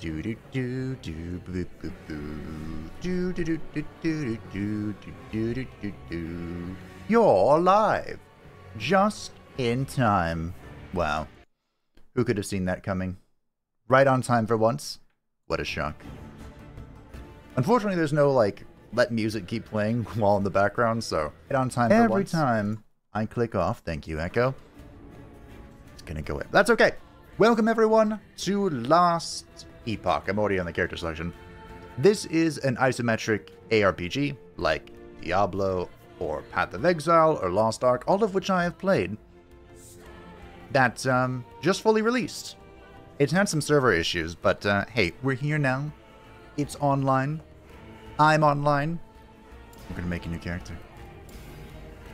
Do do do do boo boo boo. Do do do do do do do do do do do. You're alive, just in time. Wow, who could have seen that coming? Right on time for once. What a shock. Unfortunately, there's no like let music keep playing while in the background, so right on time for once. Every time I click off, thank you, Echo. It's gonna go in. That's okay. Welcome everyone to Last Epoch. I'm already on the character selection. This is an isometric ARPG, like Diablo, or Path of Exile, or Lost Ark, all of which I have played, that um, just fully released. It's had some server issues, but uh, hey, we're here now. It's online. I'm online. I'm gonna make a new character.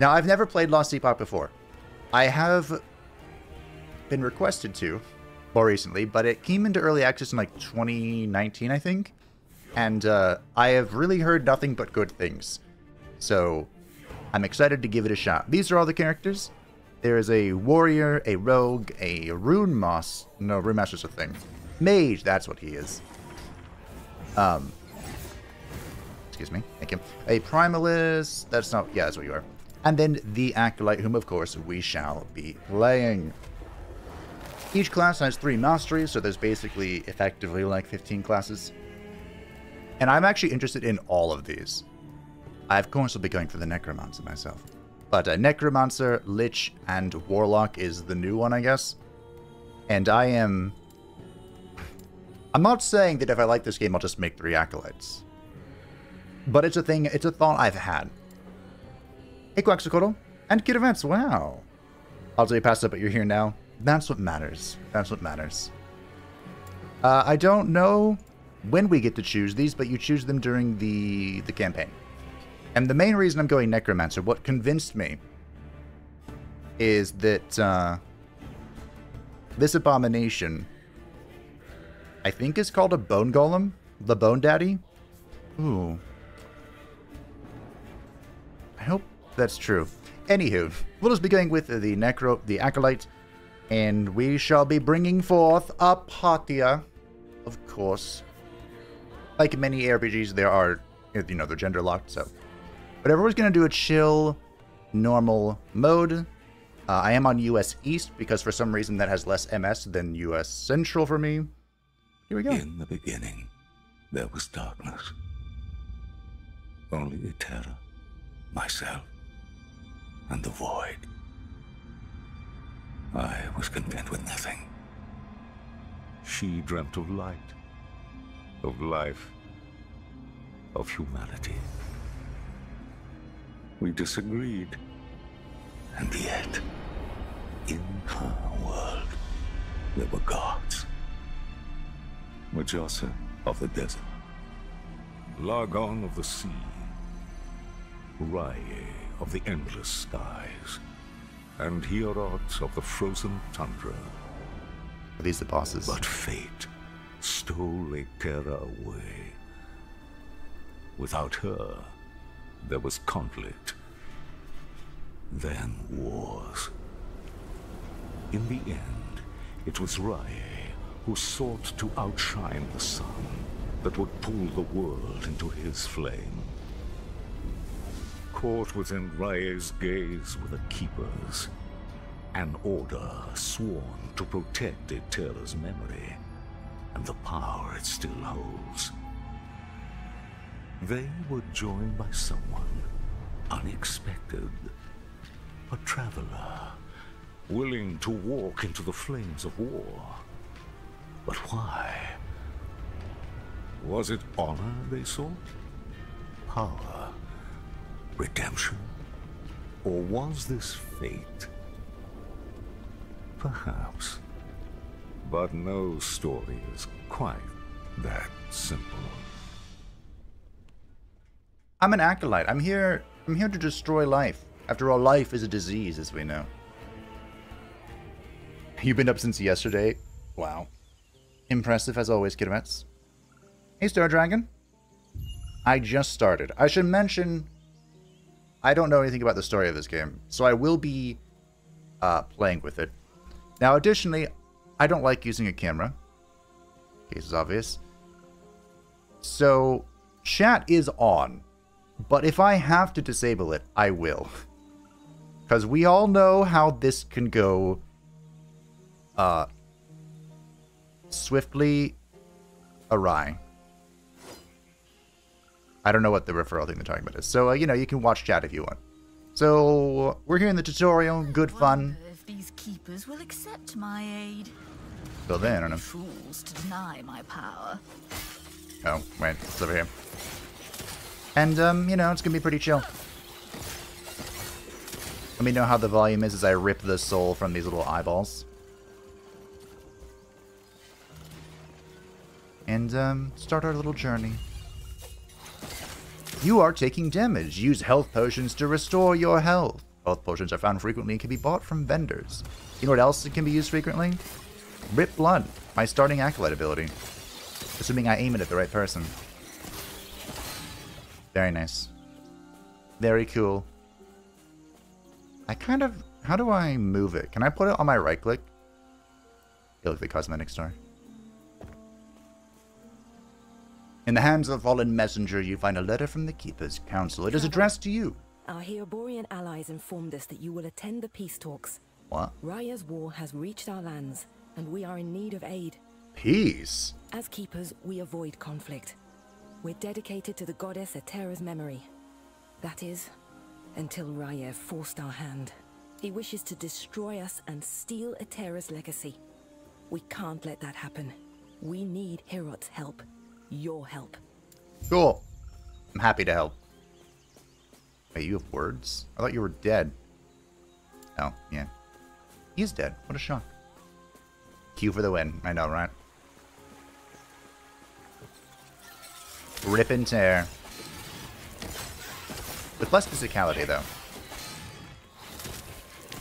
Now, I've never played Last Epoch before. I have been requested to, more recently, but it came into early access in like 2019, I think. And uh, I have really heard nothing but good things. So I'm excited to give it a shot. These are all the characters. There is a warrior, a rogue, a rune moss. No, rune master's a thing. Mage, that's what he is. Um, excuse me, thank you. A primalist, that's not, yeah, that's what you are. And then the acolyte, whom of course we shall be playing. Each class has three masteries, so there's basically effectively like 15 classes. And I'm actually interested in all of these. I of course will be going for the Necromancer myself. But uh, Necromancer, Lich, and Warlock is the new one, I guess. And I am... I'm not saying that if I like this game, I'll just make three Acolytes. But it's a thing, it's a thought I've had. Hey, Quaxicodal. And Kid Events, wow. I'll tell you pass up, but you're here now. That's what matters. That's what matters. Uh, I don't know when we get to choose these, but you choose them during the, the campaign. And the main reason I'm going Necromancer, what convinced me, is that uh, this abomination, I think is called a Bone Golem? The Bone Daddy? Ooh. I hope that's true. Anywho, we'll just be going with the Necro, the Acolyte, and we shall be bringing forth a Apatia, of course. Like many RPGs, there are, you know, they're gender locked, so. But everyone's going to do a chill, normal mode. Uh, I am on US East because for some reason that has less MS than US Central for me. Here we go. In the beginning, there was darkness. Only terror, myself, and the void. I was content with nothing. She dreamt of light, of life, of humanity. We disagreed. And yet, in her world, there were gods. Majasa of the desert, Lagon of the sea, Rye of the endless skies, and Heorot of the frozen tundra. Are these the bosses? But fate stole Eterra away. Without her, there was conflict. Then wars. In the end, it was Raye who sought to outshine the sun that would pull the world into his flame. Caught within Raye's gaze were the Keepers, an order sworn to protect Eterra's memory and the power it still holds. They were joined by someone unexpected, a traveler, willing to walk into the flames of war. But why? Was it honor they sought? Power? Redemption? Or was this fate? Perhaps. But no story is quite that simple. I'm an acolyte. I'm here I'm here to destroy life. After all, life is a disease, as we know. You've been up since yesterday? Wow. Impressive as always, Kidmets. Hey, Star Dragon. I just started. I should mention I don't know anything about the story of this game, so I will be uh, playing with it. Now, additionally, I don't like using a camera. Case is obvious. So, chat is on. But if I have to disable it, I will. Because we all know how this can go uh, swiftly awry. I don't know what the referral thing they're talking about is. So, uh, you know, you can watch chat if you want. So, we're here in the tutorial. Good fun. If these keepers will accept my aid. Till then, I don't know. Fools to deny my power. Oh, wait, it's over here. And, um, you know, it's gonna be pretty chill. Let me know how the volume is as I rip the soul from these little eyeballs. And, um, start our little journey. You are taking damage. Use health potions to restore your health. Health potions are found frequently and can be bought from vendors. You know what else can be used frequently? Rip Blood, my starting Acolyte ability. Assuming I aim it at the right person. Very nice. Very cool. I kind of... How do I move it? Can I put it on my right click? Yeah, look, the cosmetic store. In the hands of a fallen messenger, you find a letter from the Keeper's Council. It is addressed to you. Our Heoborean allies informed us that you will attend the peace talks. What? Raya's war has reached our lands, and we are in need of aid. Peace? As keepers, we avoid conflict. We're dedicated to the goddess Eterra's memory. That is, until Raya forced our hand. He wishes to destroy us and steal Eterra's legacy. We can't let that happen. We need Heorot's help. Your help. Cool. I'm happy to help. Wait, you have words? I thought you were dead. Oh, yeah. He's dead. What a shock. Q for the win. I know, right? Rip and tear. With less physicality, though.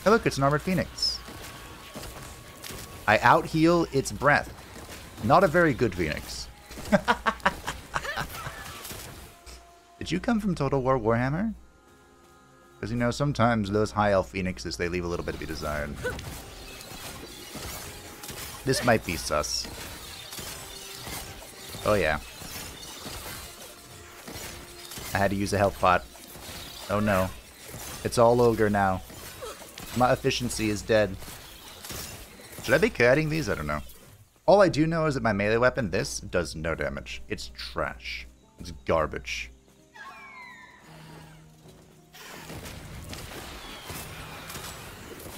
Hey, look, it's an armored phoenix. I out-heal its breath. Not a very good phoenix. Did you come from Total War Warhammer? Because, you know, sometimes those high elf phoenixes, they leave a little bit to be desired. This might be sus. Oh, yeah. I had to use a health pot. Oh, no. It's all ogre now. My efficiency is dead. Should I be cutting these? I don't know. All I do know is that my melee weapon, this, does no damage. It's trash. It's garbage.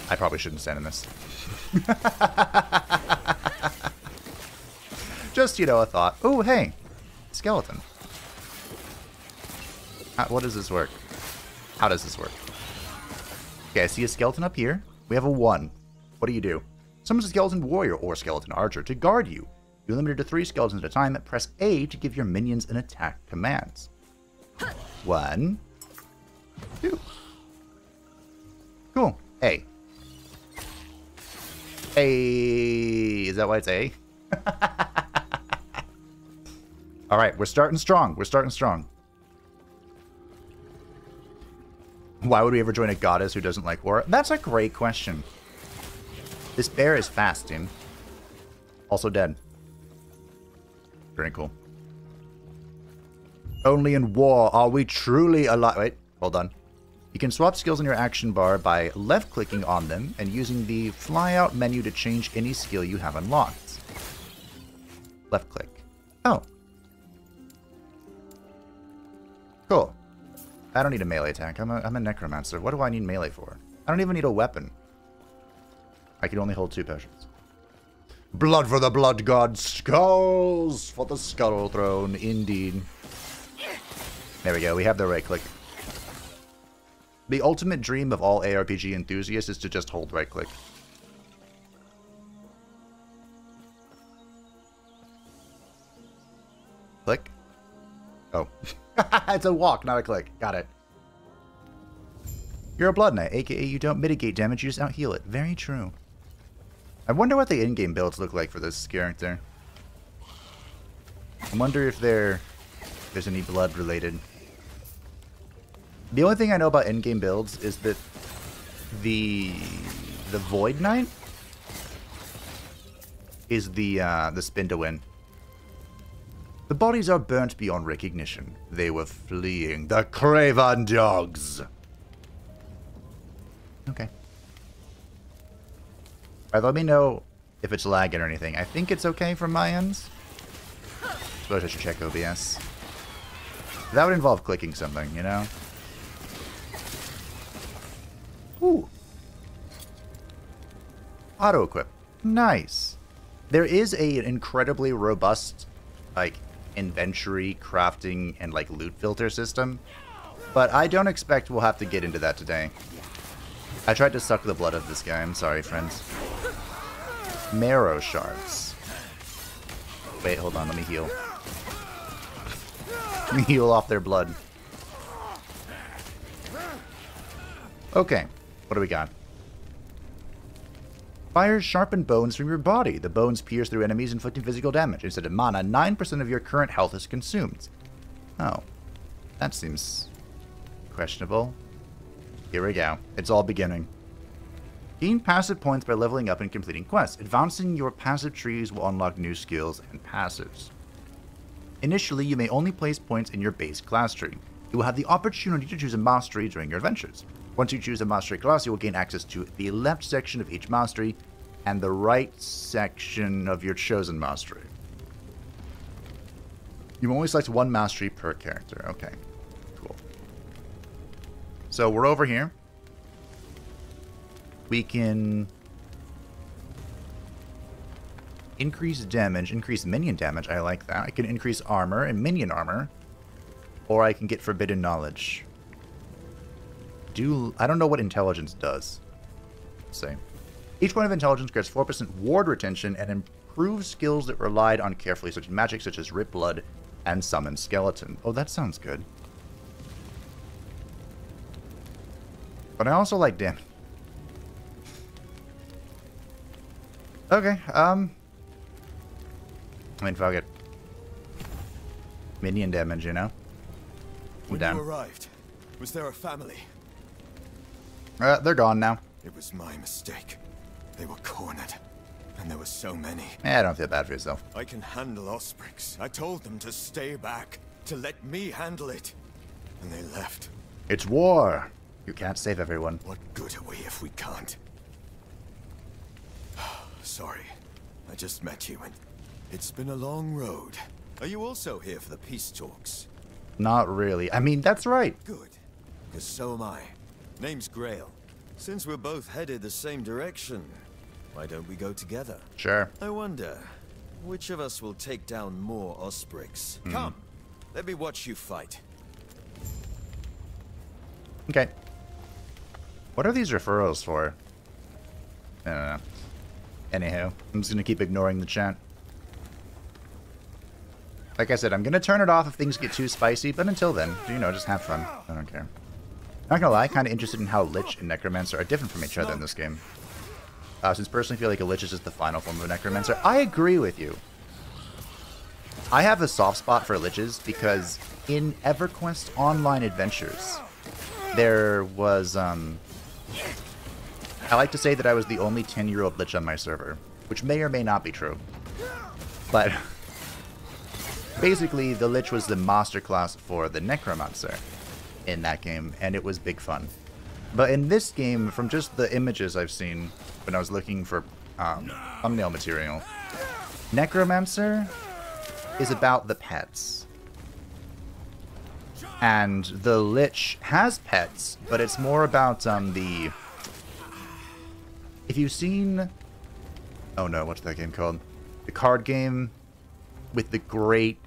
I probably shouldn't stand in this. Just, you know, a thought. Oh, hey. Skeleton. How, what does this work? How does this work? Okay, I see a skeleton up here. We have a 1. What do you do? Summons a skeleton warrior or skeleton archer to guard you. You're limited to 3 skeletons at a time. Press A to give your minions an attack commands. One. Two. Cool. A. A. Is that why it's A? All right, we're starting strong. We're starting strong. Why would we ever join a goddess who doesn't like war? That's a great question. This bear is fast, Tim. Also dead. Very cool. Only in war are we truly alive. Wait, hold on. You can swap skills in your action bar by left-clicking on them and using the fly-out menu to change any skill you have unlocked. Left-click. Oh. Cool. I don't need a melee attack. I'm a, I'm a necromancer. What do I need melee for? I don't even need a weapon. I can only hold two potions. Blood for the blood god. Skulls for the skull throne. Indeed. There we go. We have the right click. The ultimate dream of all ARPG enthusiasts is to just hold right click. Click. Oh. it's a walk, not a click. Got it. You're a Blood Knight, aka you don't mitigate damage, you just out heal it. Very true. I wonder what the in-game builds look like for this character. I wonder if there, there's any blood related. The only thing I know about in-game builds is that the the Void Knight is the uh, the spin to win. The bodies are burnt beyond recognition. They were fleeing the Craven dogs. Okay. Alright, let me know if it's lagging or anything. I think it's okay from my end. Suppose I should check OBS. That would involve clicking something, you know? Ooh. Auto equip. Nice. There is a incredibly robust, like, inventory, crafting, and, like, loot filter system. But I don't expect we'll have to get into that today. I tried to suck the blood of this guy. I'm sorry, friends. Marrow shards. Wait, hold on. Let me heal. Let me heal off their blood. Okay. What do we got? Fires sharpen bones from your body. The bones pierce through enemies, inflicting physical damage. Instead of mana, 9% of your current health is consumed. Oh. That seems questionable. Here we go. It's all beginning. Gain passive points by leveling up and completing quests. Advancing your passive trees will unlock new skills and passives. Initially, you may only place points in your base class tree. You will have the opportunity to choose a mastery during your adventures. Once you choose a mastery class, you will gain access to the left section of each mastery and the right section of your chosen mastery. You only select one mastery per character. Okay. So we're over here. We can increase damage, increase minion damage. I like that. I can increase armor and minion armor. Or I can get forbidden knowledge. Do I don't know what intelligence does. Let's. Each point of intelligence grants 4% ward retention and improves skills that relied on carefully, such magic such as Rip Blood and Summon Skeleton. Oh, that sounds good. But I also like damage. Okay, um... I mean, fuck it. Minion damage, you know? We're you arrived, was there a family? Uh, they're gone now. It was my mistake. They were cornered, and there were so many. Eh, I don't feel bad for yourself. I can handle Osprix. I told them to stay back, to let me handle it. And they left. It's war. You can't save everyone. What good are we if we can't? Sorry. I just met you and it's been a long road. Are you also here for the peace talks? Not really. I mean, that's right. Good. Because so am I. Name's Grail. Since we're both headed the same direction, why don't we go together? Sure. I wonder, which of us will take down more Osprix? Hmm. Come, let me watch you fight. Okay. What are these referrals for? I don't know. Anywho, I'm just gonna keep ignoring the chat. Like I said, I'm gonna turn it off if things get too spicy, but until then, you know, just have fun. I don't care. Not gonna lie, kind of interested in how Lich and Necromancer are different from each other in this game. Uh, since personally feel like a Lich is just the final form of a Necromancer. I agree with you. I have a soft spot for Liches because in EverQuest Online Adventures, there was, um... I like to say that I was the only 10-year-old Lich on my server, which may or may not be true. But... Basically, the Lich was the master class for the Necromancer in that game, and it was big fun. But in this game, from just the images I've seen when I was looking for um, thumbnail material, Necromancer is about the pets. And the Lich has pets, but it's more about um, the... If you've seen... Oh no, what's that game called? The card game with the great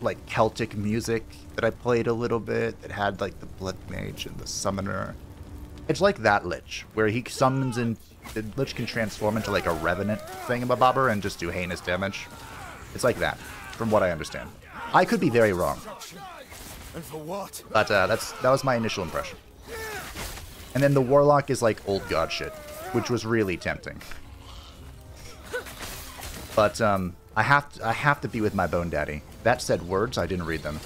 like Celtic music that I played a little bit that had like the Blood Mage and the Summoner. It's like that Lich, where he summons and the Lich can transform into like a Revenant thingamabobber and just do heinous damage. It's like that, from what I understand. I could be very wrong, And for what? but uh, that's that was my initial impression. And then the Warlock is like old god shit, which was really tempting. But um, I have to, I have to be with my Bone Daddy. That said words, I didn't read them.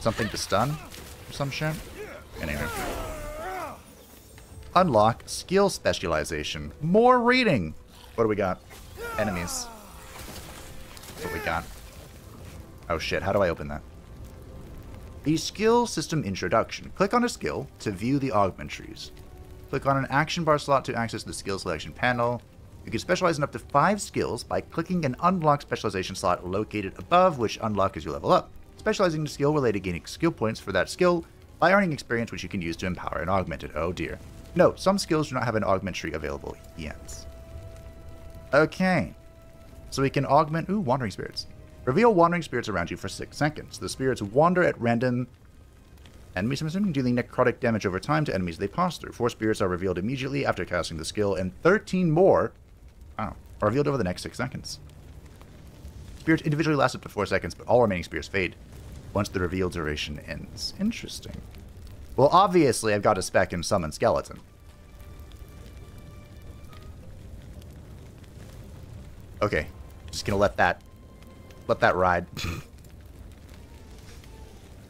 Something to stun? Or some shit? Anyway. Unlock skill specialization. More reading. What do we got? Enemies. What we got. Oh shit, how do I open that? The skill system introduction. Click on a skill to view the augment trees. Click on an action bar slot to access the skill selection panel. You can specialize in up to five skills by clicking an unlock specialization slot located above, which unlock as you level up. Specializing in skill later gaining skill points for that skill by earning experience which you can use to empower and augment it. Oh dear. No, some skills do not have an augment tree available yet. Okay. So we can augment... Ooh, Wandering Spirits. Reveal Wandering Spirits around you for 6 seconds. The spirits wander at random enemies, I'm assuming, dealing necrotic damage over time to enemies they pass through. Four spirits are revealed immediately after casting the skill, and 13 more wow, are revealed over the next 6 seconds. Spirits individually last up to 4 seconds, but all remaining spirits fade once the reveal duration ends. Interesting. Well, obviously, I've got to spec and summon Skeleton. Okay, just gonna let that let that ride. and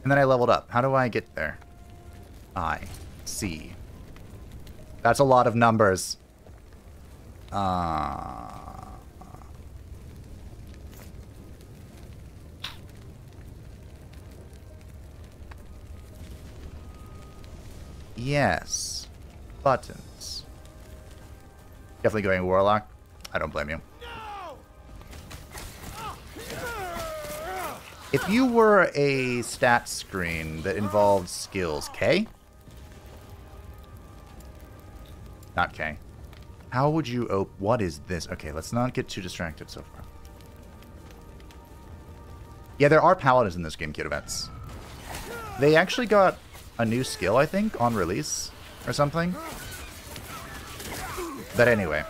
then I leveled up. How do I get there? I see. That's a lot of numbers. Uh... Yes. Buttons. Definitely going Warlock. I don't blame you. If you were a stat screen that involved skills, K? Not K. How would you op- What is this? Okay, let's not get too distracted so far. Yeah, there are paladins in this game, Kid Events. They actually got a new skill, I think, on release or something. But anyway.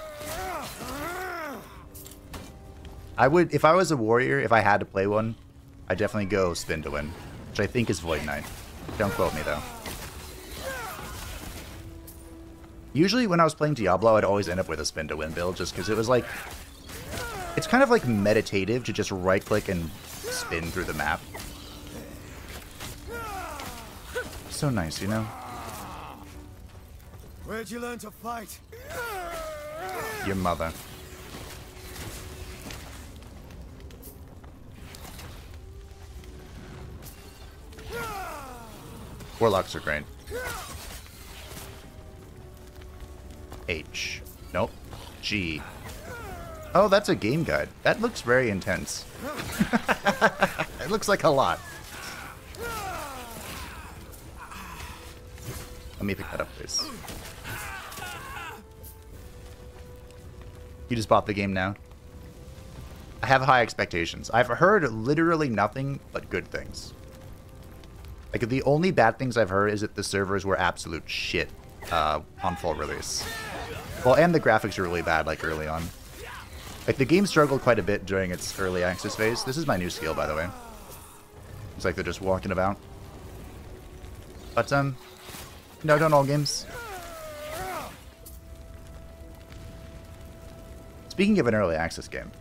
I would, if I was a warrior, if I had to play one, I definitely go Spin to win, which I think is Void Knight. Don't quote me, though. Usually when I was playing Diablo, I'd always end up with a Spin to win build, just because it was like... It's kind of like meditative to just right-click and spin through the map. So nice, you know? Where'd you learn to fight? Your mother. Warlocks are great. H. Nope. G. Oh, that's a game guide. That looks very intense. it looks like a lot. Let me pick that up, please. You just bought the game now? I have high expectations. I've heard literally nothing but good things. Like, the only bad things I've heard is that the servers were absolute shit uh, on full release. Well, and the graphics are really bad, like, early on. Like, the game struggled quite a bit during its early access phase. This is my new skill, by the way. It's like they're just walking about. But, um, no, don't all games. Speaking of an early access game,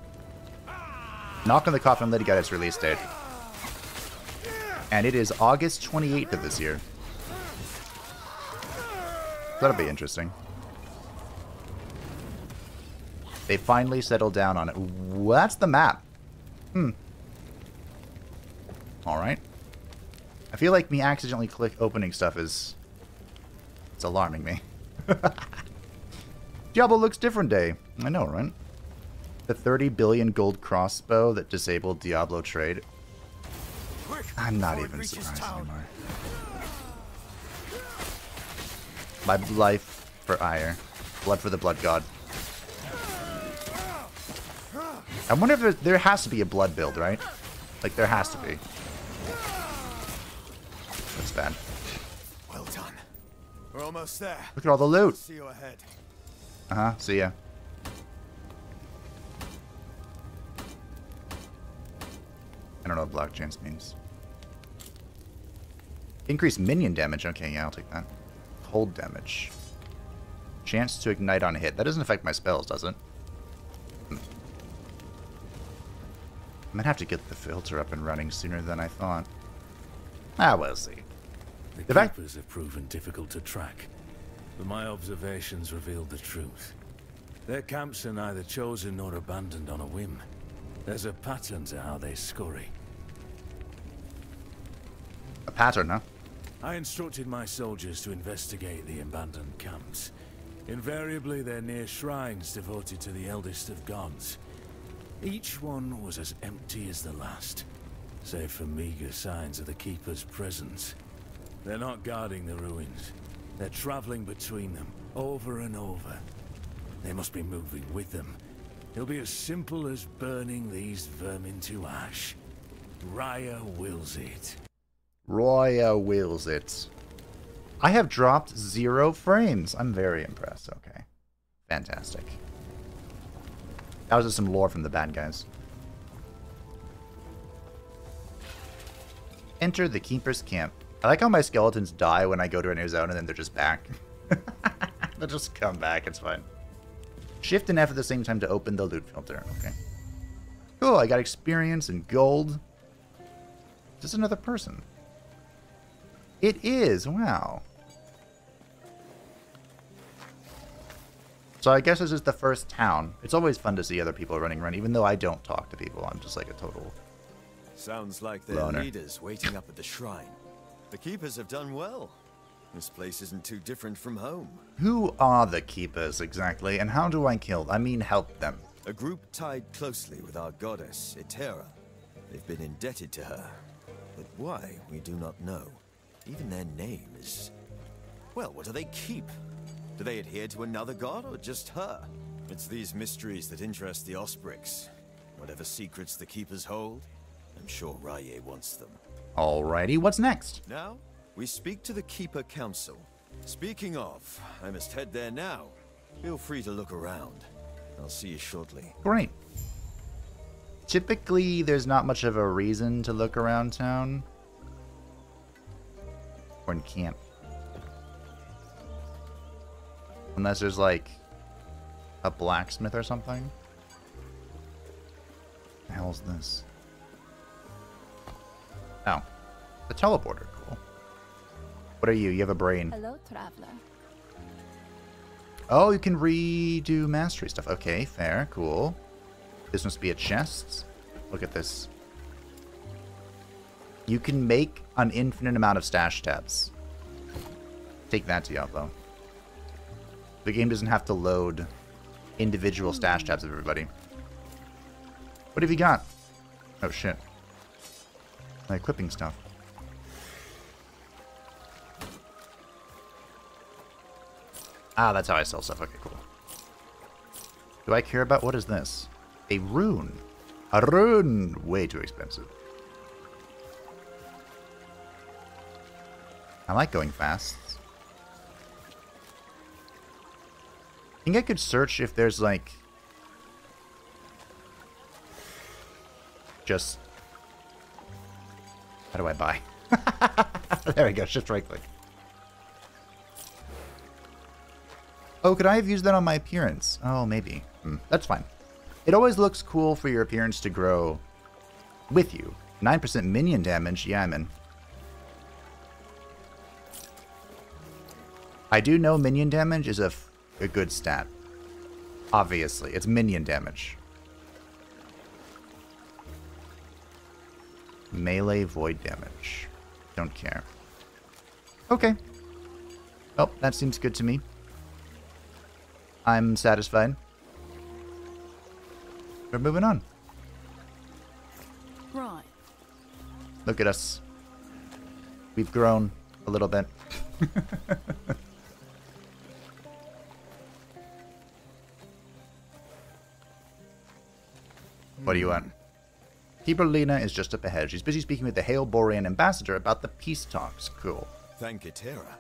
Knock on the Coffin Lid got its release date and it is August 28th of this year. That'll be interesting. They finally settled down on it. That's the map. Hmm. Alright. I feel like me accidentally click opening stuff is... It's alarming me. Diablo looks different day. I know, right? The 30 billion gold crossbow that disabled Diablo trade. I'm not even surprised anymore. My life for Aiur. Blood for the blood god. I wonder if there, there has to be a blood build, right? Like, there has to be. That's bad. Well done. We're almost there. Look at all the loot. See you ahead. Uh-huh, see ya. I don't know what block chance means. Increase minion damage. Okay, yeah, I'll take that. Cold damage. Chance to ignite on a hit. That doesn't affect my spells, does it? Hmm. I might have to get the filter up and running sooner than I thought. Ah, we'll see. The, The Keepers have proven difficult to track, but my observations revealed the truth. Their camps are neither chosen nor abandoned on a whim. There's a pattern to how they scurry. A pattern, huh? I instructed my soldiers to investigate the abandoned camps. Invariably, they're near shrines devoted to the eldest of gods. Each one was as empty as the last, save for meager signs of the Keeper's presence. They're not guarding the ruins. They're traveling between them, over and over. They must be moving with them. It'll be as simple as burning these vermin to ash. Raya wills it. Roya wills it. I have dropped zero frames. I'm very impressed. Okay. Fantastic. That was just some lore from the bad guys. Enter the Keeper's Camp. I like how my skeletons die when I go to a new zone and then they're just back. They'll just come back. It's fine. Shift and F at the same time to open the loot filter. Okay. Cool. I got experience and gold. Just another person. It is. Wow. So I guess this is the first town. It's always fun to see other people running around, even though I don't talk to people. I'm just like a total... Sounds like their Loner. leaders waiting up at the shrine. The keepers have done well. This place isn't too different from home. Who are the keepers exactly, and how do I kill? I mean, help them. A group tied closely with our goddess, Eterra. They've been indebted to her. But why, we do not know. Even their name is... Well, what do they keep? Do they adhere to another god, or just her? It's these mysteries that interest the Osprix. Whatever secrets the keepers hold, I'm sure Raye wants them. Alrighty, what's next? Now, we speak to the Keeper Council. Speaking of, I must head there now. Feel free to look around. I'll see you shortly. Great. Typically, there's not much of a reason to look around town. Or in camp. Unless there's like a blacksmith or something. The hell's this? Oh. The teleporter, cool. What are you? You have a brain. Hello, traveler. Oh, you can redo mastery stuff. Okay, fair, cool. This must be a chest. Look at this. You can make an infinite amount of stash tabs. Take that, Diablo. The game doesn't have to load individual stash tabs of everybody. What have you got? Oh shit. My equipping stuff. Ah, that's how I sell stuff. Okay, cool. Do I care about what is this? A rune. A rune! Way too expensive. I like going fast. I think I could search if there's like... Just... How do I buy? there we go, shift right click. Oh, could I have used that on my appearance? Oh, maybe. Hmm, that's fine. It always looks cool for your appearance to grow with you. 9% minion damage? Yeah, I'm in. I do know minion damage is a, f- a good stat. Obviously, it's minion damage. Melee void damage. Don't care. Okay. Oh, that seems good to me. I'm satisfied. We're moving on. Right. Look at us. We've grown a little bit. what do you want? Keeper Lena is just up ahead. She's busy speaking with the Heoborean ambassador about the peace talks. Cool. Thank Eterra.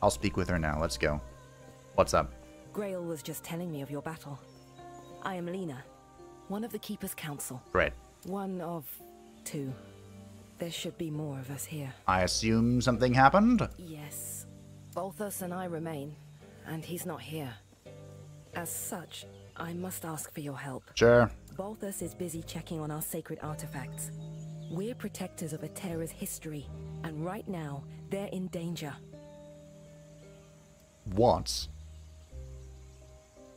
I'll speak with her now. Let's go. What's up? Grail was just telling me of your battle. I am Lena, one of the Keeper's Council. Great. One of two. There should be more of us here. I assume something happened? Yes. Balthus and I remain, and he's not here. As such, I must ask for your help. Sure. Balthus is busy checking on our sacred artifacts. We're protectors of Eterra's history, and right now, they're in danger. Once.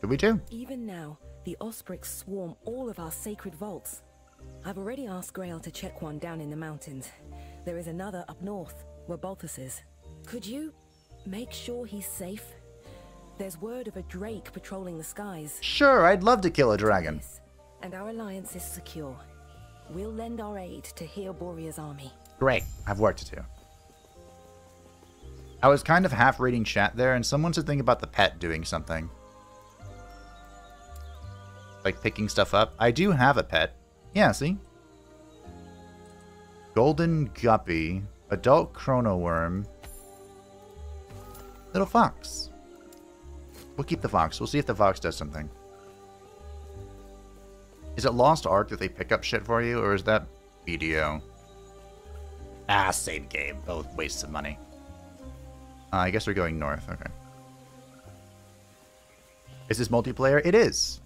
Do we do? Even now, the Osprix swarm all of our sacred vaults. I've already asked Grail to check one down in the mountains. There is another up north, where Balthus is. Could you make sure he's safe? There's word of a drake patrolling the skies. Sure, I'd love to kill a dragon. And our alliance is secure. We'll lend our aid to Heoborea's army. Great. I've work to do. I was kind of half reading chat there, and someone said something about the pet doing something. Like picking stuff up. I do have a pet. Yeah, see? Golden guppy, adult chrono worm, little fox. We'll keep the fox. We'll see if the fox does something. Is it Lost Ark that they pick up shit for you, or is that BDO? Ah, same game. Both wastes of money. Uh, I guess we're going north. Okay. Is this multiplayer? It is.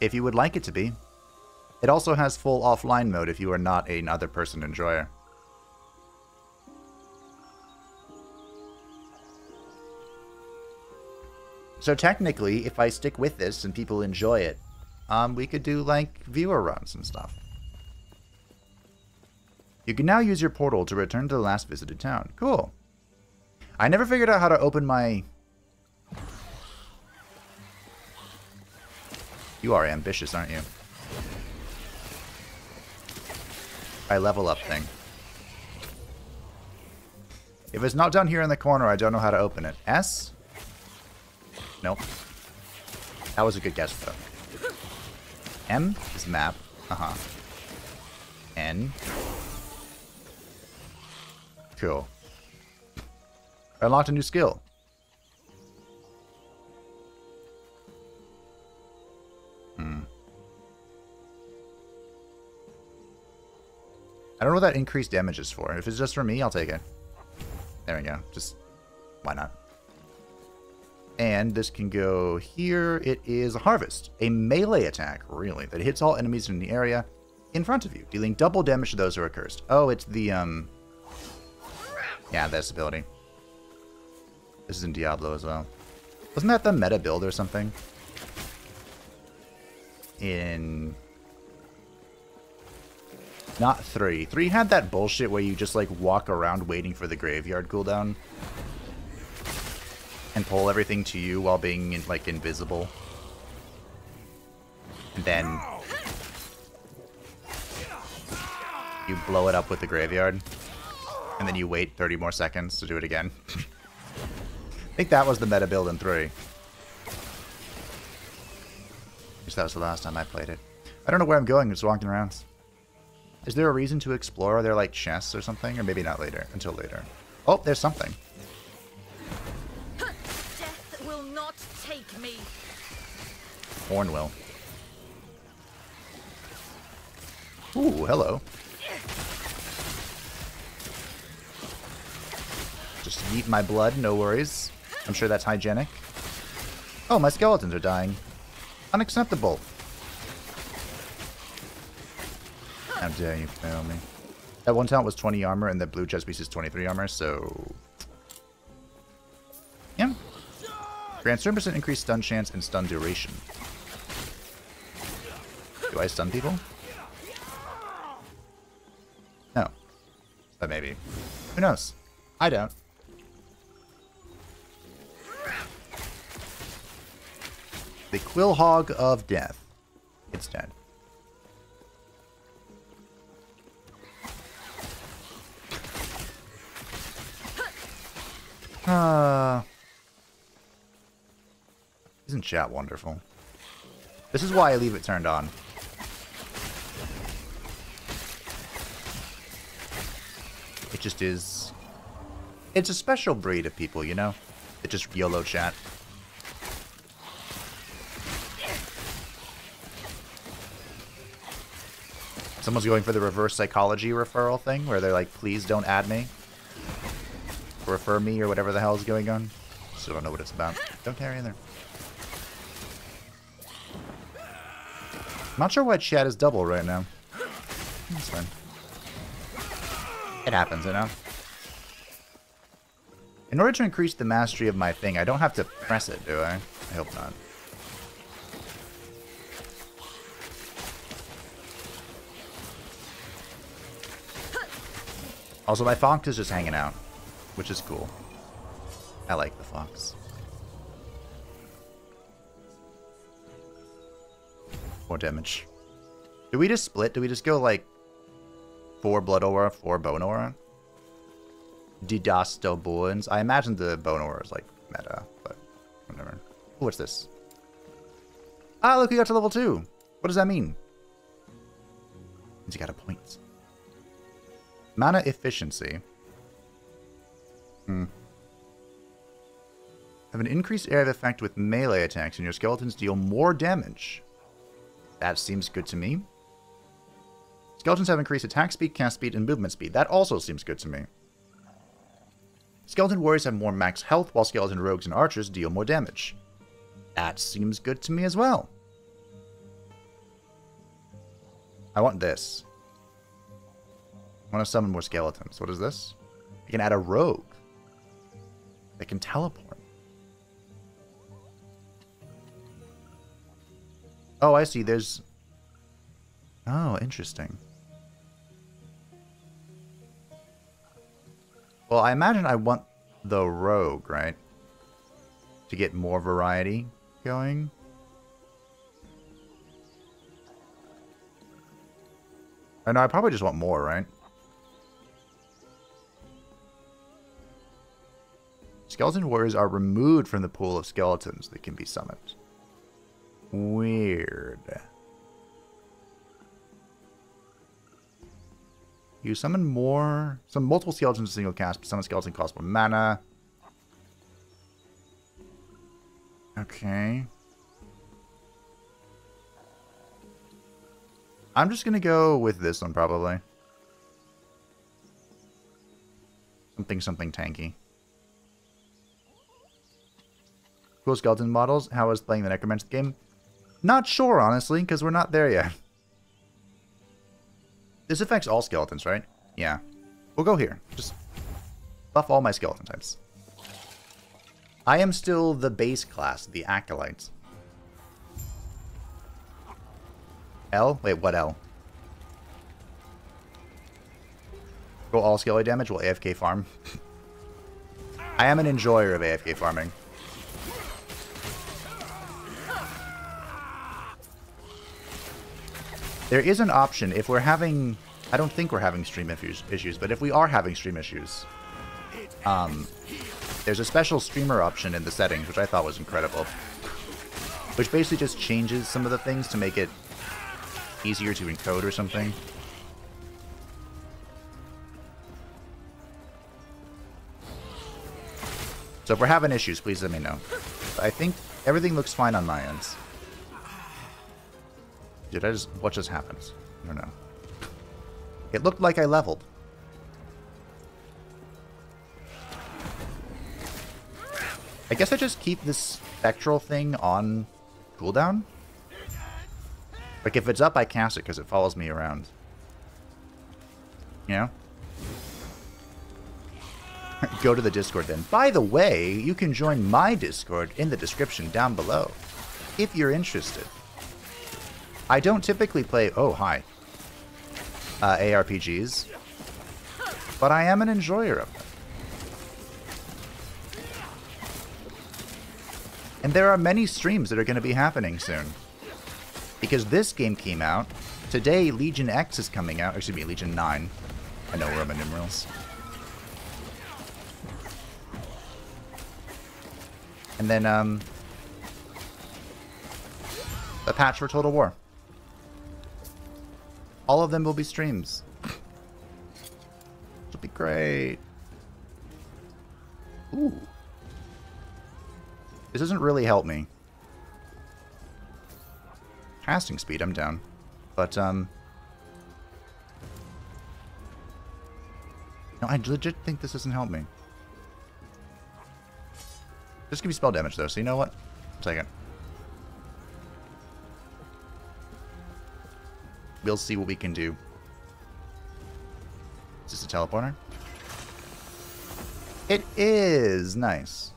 If you would like it to be. It also has full offline mode if you are not another person enjoyer. So technically, if I stick with this and people enjoy it, um, we could do like viewer runs and stuff. You can now use your portal to return to the last visited town. Cool. I never figured out how to open my... You are ambitious, aren't you? I level up thing. If it's not down here in the corner, I don't know how to open it. S? Nope. That was a good guess, though. M is map. Uh-huh. N. Cool. I unlocked a new skill. Hmm. I don't know what that increased damage is for. If it's just for me, I'll take it. There we go. Just, why not? And this can go here. It is a Harvest, a melee attack, really, that hits all enemies in the area in front of you, dealing double damage to those who are cursed. Oh, it's the, um... Yeah, this ability. This is in Diablo as well. Wasn't that the meta build or something? In... Not 3. 3 had that bullshit where you just, like, walk around waiting for the graveyard cooldown and pull everything to you while being like invisible. And then you blow it up with the graveyard. And then you wait 30 more seconds to do it again. I think that was the meta build in 3. Which that was the last time I played it. I don't know where I'm going, just walking around. Is there a reason to explore? Are there like chests or something? Or maybe not later, until later. Oh, there's something. Hornwell. Ooh, hello. Just eat my blood, no worries. I'm sure that's hygienic. Oh, my skeletons are dying. Unacceptable. How dare you fail me. That one talent was 20 armor, and the blue chest piece is 23 armor, so... Grants 10% increased stun chance and stun duration. Do I stun people? No. But maybe. Who knows? I don't. The Quill Hog of Death. It's dead. Ah. Uh, isn't chat wonderful? This is why I leave it turned on. It just is... It's a special breed of people, you know? That just YOLO chat. Someone's going for the reverse psychology referral thing, where they're like, please don't add me. Refer me, or whatever the hell is going on. Still don't know what it's about. Don't care either. Not sure why chat is double right now. That's fine. It happens, you know? In order to increase the mastery of my thing, I don't have to press it, do I? I hope not. Also, my fox is just hanging out, which is cool. I like the fox. More damage. Do we just split? Do we just go like four blood aura, four bone aura? Didasto bones. I imagine the bone aura is like meta, but whatever. What's this? Ah, look, we got to level two. What does that mean? Means you got a point. Mana efficiency. Hmm. Have an increased area of effect with melee attacks, and your skeletons deal more damage. That seems good to me. Skeletons have increased attack speed, cast speed, and movement speed. That also seems good to me. Skeleton warriors have more max health, while skeleton rogues and archers deal more damage. That seems good to me as well. I want this. I want to summon more skeletons. What is this? You can add a rogue. They can teleport. Oh, I see. There's... Oh, interesting. Well, I imagine I want the rogue, right? To get more variety going. I know, I probably just want more, right? Skeleton warriors are removed from the pool of skeletons that can be summoned. Weird. You summon more... Some multiple skeletons in a single cast, but summon skeleton costs more mana. Okay. I'm just gonna go with this one, probably. Something, something tanky. Cool skeleton models. How was playing the Necromancer game? Not sure, honestly, because we're not there yet. This affects all skeletons, right? Yeah. We'll go here. Just buff all my skeleton types. I am still the base class, the Acolytes. L? Wait, what L? Go all scalar damage while AFK farm. I am an enjoyer of AFK farming. There is an option if we're having... I don't think we're having stream issues, but if we are having stream issues, um, there's a special streamer option in the settings, which I thought was incredible, which basically just changes some of the things to make it easier to encode or something. So if we're having issues, please let me know. I think everything looks fine on my end. Did I just... What just happened? I don't know. It looked like I leveled. I guess I just keep this spectral thing on cooldown? Like, if it's up, I cast it because it follows me around. You know? Go to the Discord then. By the way, you can join my Discord in the description down below if you're interested. I don't typically play... Oh, hi. Uh, ARPGs. But I am an enjoyer of them. And there are many streams that are going to be happening soon. Because this game came out. Today, Legion X is coming out. Excuse me, Legion 9. I know Roman numerals. And then, um... A patch for Total War. All of them will be streams. It'll be great. Ooh. This doesn't really help me. Casting speed, I'm down. But, um... No, I legit think this doesn't help me. This give me spell damage, though, so you know what? Take it. We'll see what we can do. Is this a teleporter? It is! Nice.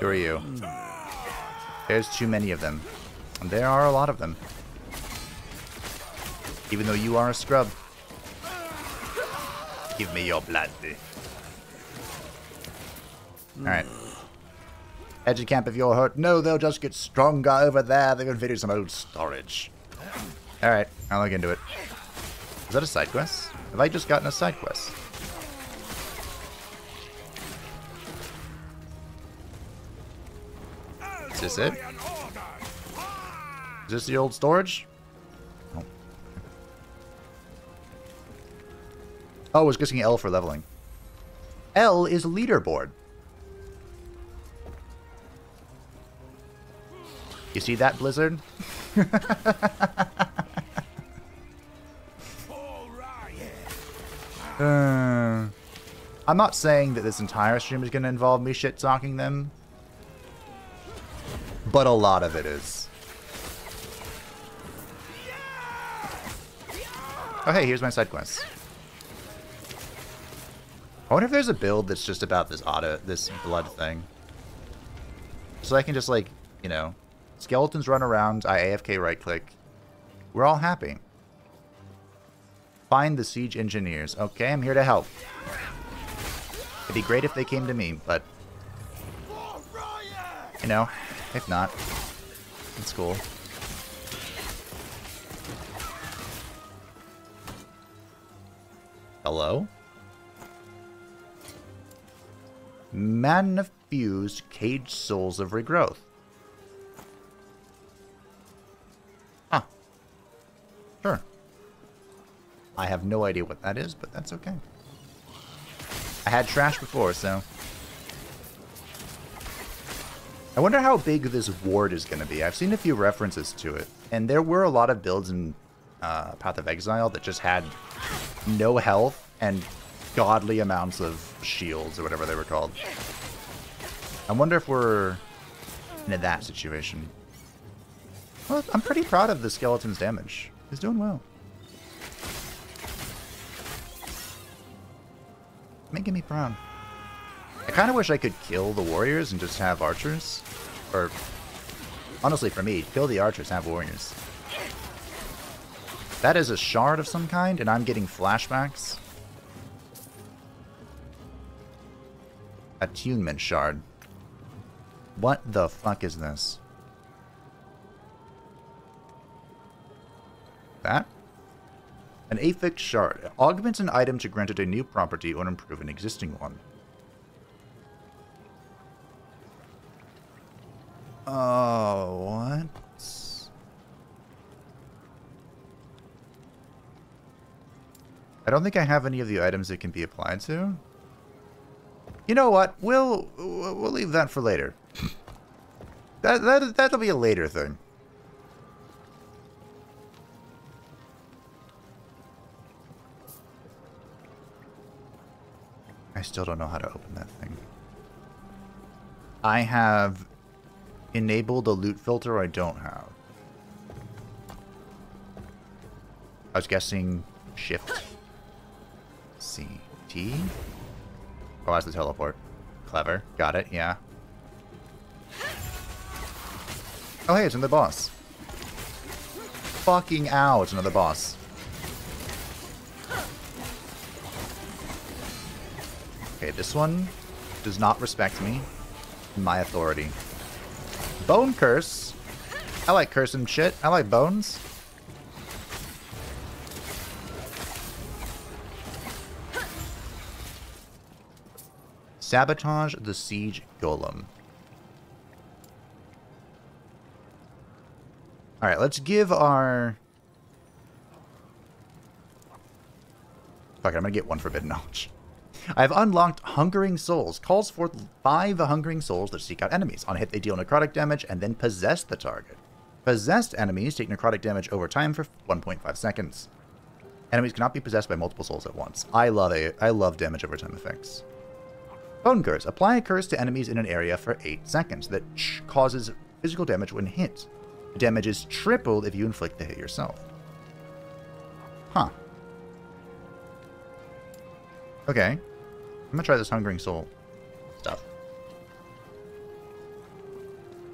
Who are you? There's too many of them. And there are a lot of them. Even though you are a scrub. Give me your blood. Alright. Edge camp if you're hurt. No, they'll just get stronger over there. They've invaded some old storage. Alright, I'll look into it. Is that a side quest? Have I just gotten a side quest? Is this it? Is this the old storage? Oh I was guessing L for leveling. L is leaderboard. You see that, Blizzard? uh, I'm not saying that this entire stream is going to involve me shit-talking them, but a lot of it is. Oh hey, here's my side quest. I wonder if there's a build that's just about this auto, this blood thing. So I can just like, you know, skeletons run around, I AFK right click. We're all happy. Find the siege engineers. Okay, I'm here to help. It'd be great if they came to me, but... You know, if not, it's cool. Hello? Manifused Caged Souls of Regrowth. I have no idea what that is, but that's okay. I had trash before, so... I wonder how big this ward is going to be. I've seen a few references to it, and there were a lot of builds in uh, Path of Exile that just had no health and godly amounts of shields, or whatever they were called. I wonder if we're in that situation. Well, I'm pretty proud of the skeleton's damage. He's doing well. Making me proud. I kind of wish I could kill the warriors and just have archers. Or, honestly for me, kill the archers, have warriors. That is a shard of some kind, and I'm getting flashbacks. Attunement shard. What the fuck is this? That? An affix shard. Augments an item to grant it a new property or improve an existing one. Oh, what? I don't think I have any of the items it can be applied to. You know what? We'll we'll leave that for later. that that that'll be a later thing. I still don't know how to open that thing. I have enabled a loot filter I don't have. I was guessing shift C T. Oh, that's the teleport. Clever. Got it, yeah. Oh hey, it's another boss. Fucking ow, it's another boss. Okay, this one does not respect me. My authority. Bone curse. I like cursing shit. I like bones. Sabotage the siege golem. Alright, let's give our... Fuck it, I'm gonna get one forbidden knowledge. I have unlocked Hungering Souls. Calls forth five Hungering Souls that seek out enemies. On hit, they deal necrotic damage and then possess the target. Possessed enemies take necrotic damage over time for 1.5 seconds. Enemies cannot be possessed by multiple souls at once. I love a I love damage over time effects. Bone Curse. Apply a curse to enemies in an area for 8 seconds that causes physical damage when hit. Damage is tripled if you inflict the hit yourself. Huh. Okay. I'm gonna try this Hungering Soul stuff.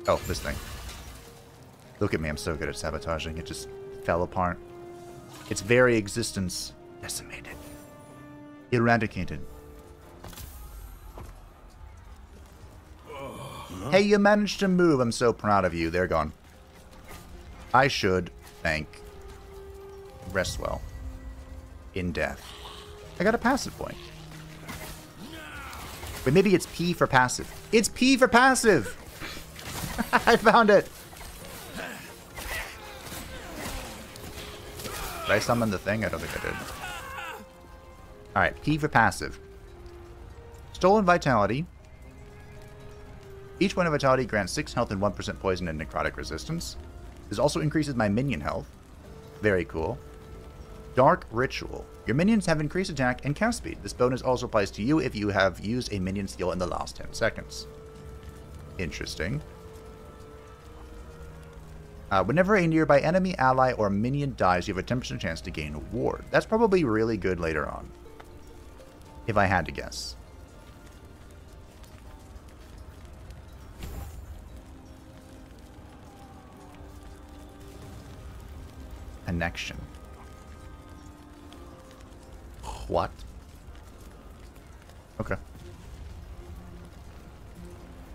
Oh, this thing. Look at me, I'm so good at sabotaging. It just fell apart. Its very existence decimated. Eradicated. Hey, you managed to move. I'm so proud of you. They're gone. I should thank Restwell in death. I got a passive point. Wait, maybe it's P for passive. It's P for passive! I found it! Did I summon the thing? I don't think I did. Alright, P for passive. Stolen Vitality. Each point of Vitality grants 6 health and 1% poison and necrotic resistance. This also increases my minion health. Very cool. Dark Ritual. Your minions have increased attack and cast speed. This bonus also applies to you if you have used a minion skill in the last 10 seconds. Interesting. Uh, whenever a nearby enemy, ally, or minion dies, you have a 10% chance to gain a ward. That's probably really good later on. If I had to guess. Connection. What? Okay.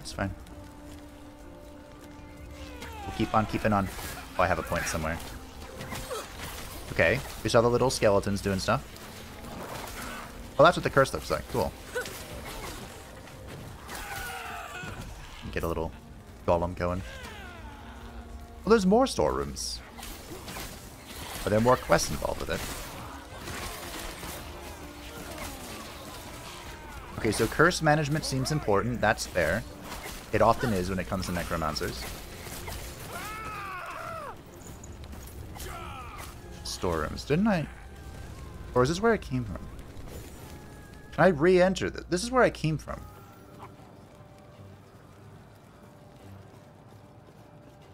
It's fine. We'll keep on keeping on. Oh, I have a point somewhere. Okay, we saw the little skeletons doing stuff. Oh, that's what the curse looks like. Cool. Get a little golem going. Well, there's more storerooms. Are there more quests involved with it? Okay, so curse management seems important. That's fair. It often is when it comes to necromancers. Storerooms. Didn't I? Or is this where I came from? Can I re-enter this? This is where I came from.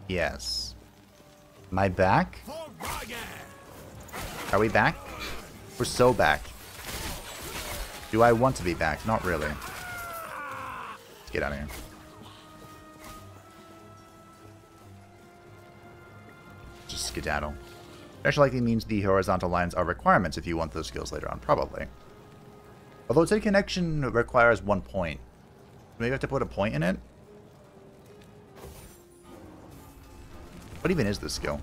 Yes. I back? Are we back? We're so back. Do I want to be back? Not really. Let's get out of here. Just skedaddle. Actually likely means the horizontal lines are requirements if you want those skills later on, probably. Although say connection requires one point. Maybe I have to put a point in it? What even is this skill?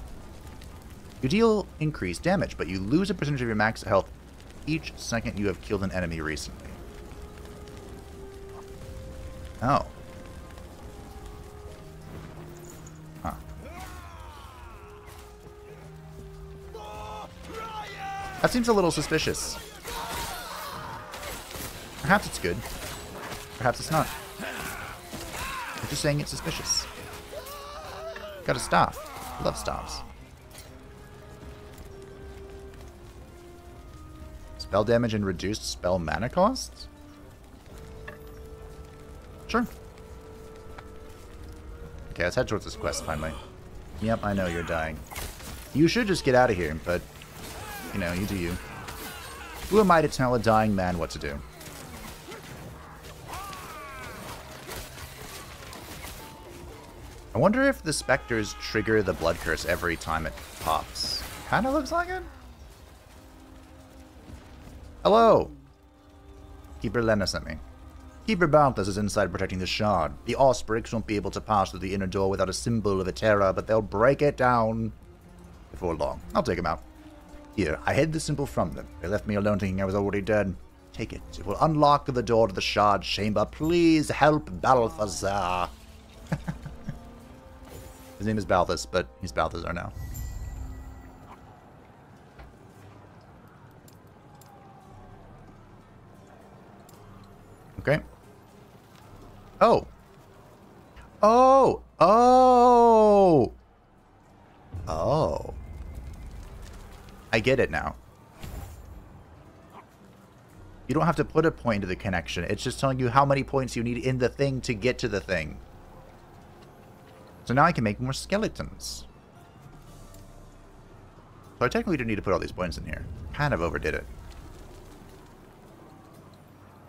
You deal increased damage, but you lose a percentage of your max health each second you have killed an enemy recently. Oh. Huh. That seems a little suspicious. Perhaps it's good. Perhaps it's not. I'm just saying it's suspicious. Got a staff. Love staffs. Spell damage and reduced spell mana costs? Sure. Okay, let's head towards this quest finally. Yep, I know you're dying. You should just get out of here, but, you know, you do you. Who am I to tell a dying man what to do? I wonder if the specters trigger the blood curse every time it pops. Kinda looks like it. Hello! Keeper Lena sent me. Keeper Balthus is inside protecting the shard. The Osprix won't be able to pass through the inner door without a symbol of a terror, but they'll break it down before long. I'll take them out. Here, I hid the symbol from them. They left me alone thinking I was already dead. Take it. It will unlock the door to the shard chamber. Please help Balthazar. His name is Balthus, but he's Balthazar now. Okay. Oh. Oh. Oh. Oh. I get it now. You don't have to put a point into the connection. It's just telling you how many points you need in the thing to get to the thing. So now I can make more skeletons. So I technically don't need to put all these points in here. Kind of overdid it.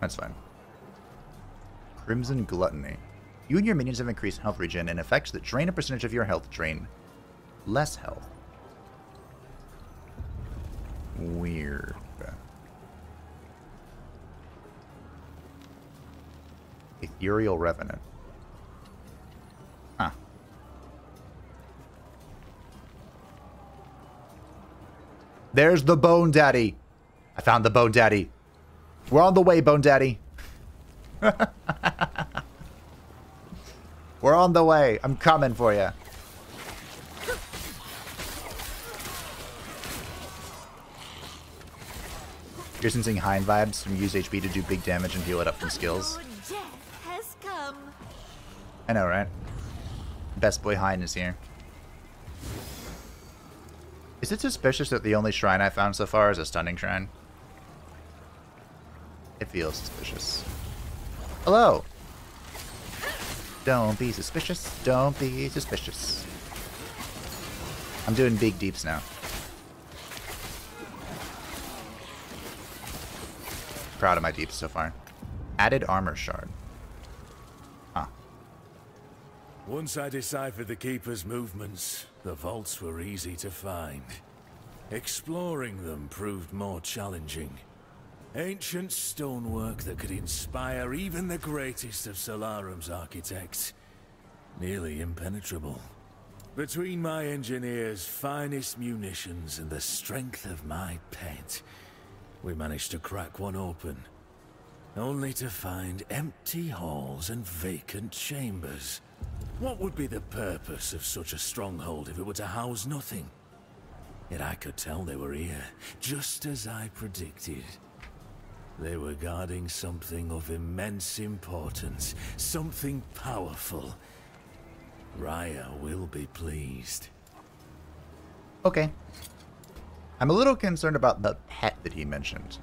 That's fine. Crimson Gluttony. You and your minions have increased health regen and effects that drain a percentage of your health drain less health. Weird. Ethereal Revenant. Huh. There's the Bone Daddy. I found the Bone Daddy. We're on the way, Bone Daddy. We're on the way. I'm coming for you. You're sensing Hind vibes from use HP to do big damage and heal it up from skills. I know, right? Best boy Hind is here. Is it suspicious that the only shrine I found so far is a stunning shrine? It feels suspicious. Hello! Don't be suspicious. Don't be suspicious. I'm doing big deeps now. Proud of my deeps so far. Added armor shard. Huh. Once I deciphered the Keeper's movements, the vaults were easy to find. Exploring them proved more challenging. Ancient stonework that could inspire even the greatest of Solarum's architects. Nearly impenetrable. Between my engineer's finest munitions and the strength of my pet, we managed to crack one open. Only to find empty halls and vacant chambers. What would be the purpose of such a stronghold if it were to house nothing? Yet I could tell they were here, just as I predicted. They were guarding something of immense importance, something powerful. Raya will be pleased. Okay. I'm a little concerned about the pet that he mentioned.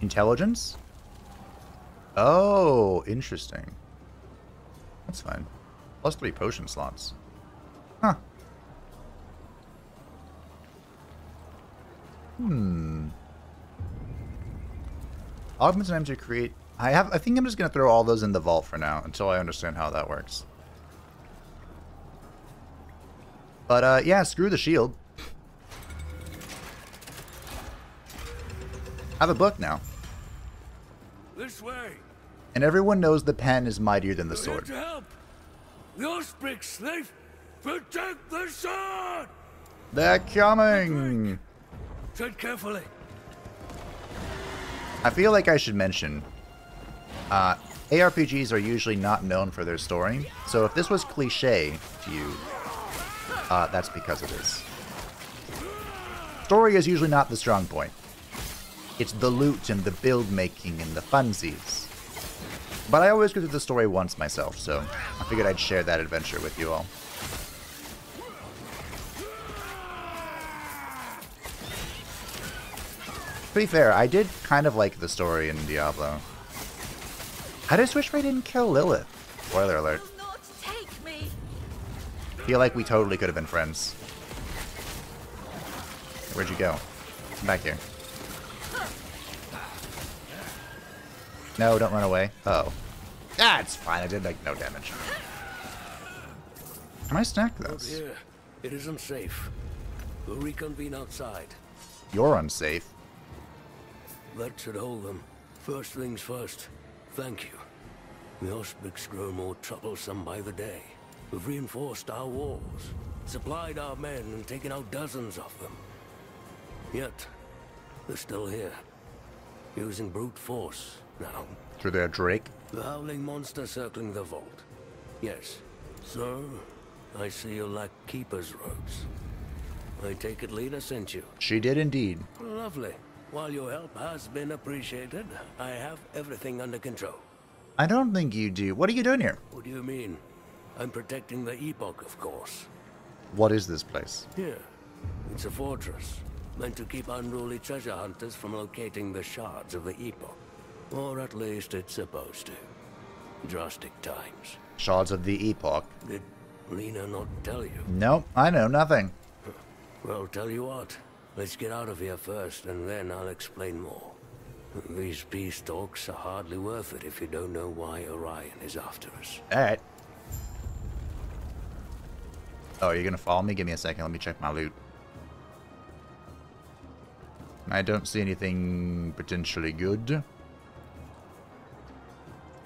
Intelligence? Oh, interesting. That's fine. Plus three potion slots. Huh. Hmm. Augment times to create. I have. I think I'm just gonna throw all those in the vault for now until I understand how that works. But uh, yeah, screw the shield. I have a book now, This way! and everyone knows the pen is mightier than the sword. to help! The Osprey slave! Protect the sword! They're coming. Tread carefully. I feel like I should mention, uh, ARPGs are usually not known for their story, so if this was cliche to you, uh, that's because it is. Story is usually not the strong point. It's the loot and the build making and the funsies. But I always go through the story once myself, so I figured I'd share that adventure with you all. To be fair, I did kind of like the story in Diablo. How did Switchray didn't kill Lilith? Spoiler alert. Will not take me. Feel like we totally could have been friends. Where'd you go? Come back here. No, don't run away. Uh oh. Ah, it's fine. I did like no damage. Can I stack Out this? here, it isn't safe. We'll reconvene outside. You're unsafe. That should hold them. First things first, thank you. The Osprix grow more troublesome by the day. We've reinforced our walls, supplied our men, and taken out dozens of them. Yet, they're still here. Using brute force now. Through their Drake. The howling monster circling the vault. Yes. Sir, I see you lack keeper's robes. I take it Lena sent you. She did indeed. Lovely. While your help has been appreciated, I have everything under control. I don't think you do. What are you doing here? What do you mean? I'm protecting the Epoch, of course. What is this place? Here, it's a fortress, meant to keep unruly treasure hunters from locating the shards of the Epoch. Or at least it's supposed to. Drastic times. Shards of the Epoch. Did Lena not tell you? Nope, I know nothing. Well, tell you what. Let's get out of here first, and then I'll explain more. These peace talks are hardly worth it if you don't know why Orion is after us. Alright. Oh, you're gonna follow me? Give me a second. Let me check my loot. I don't see anything potentially good.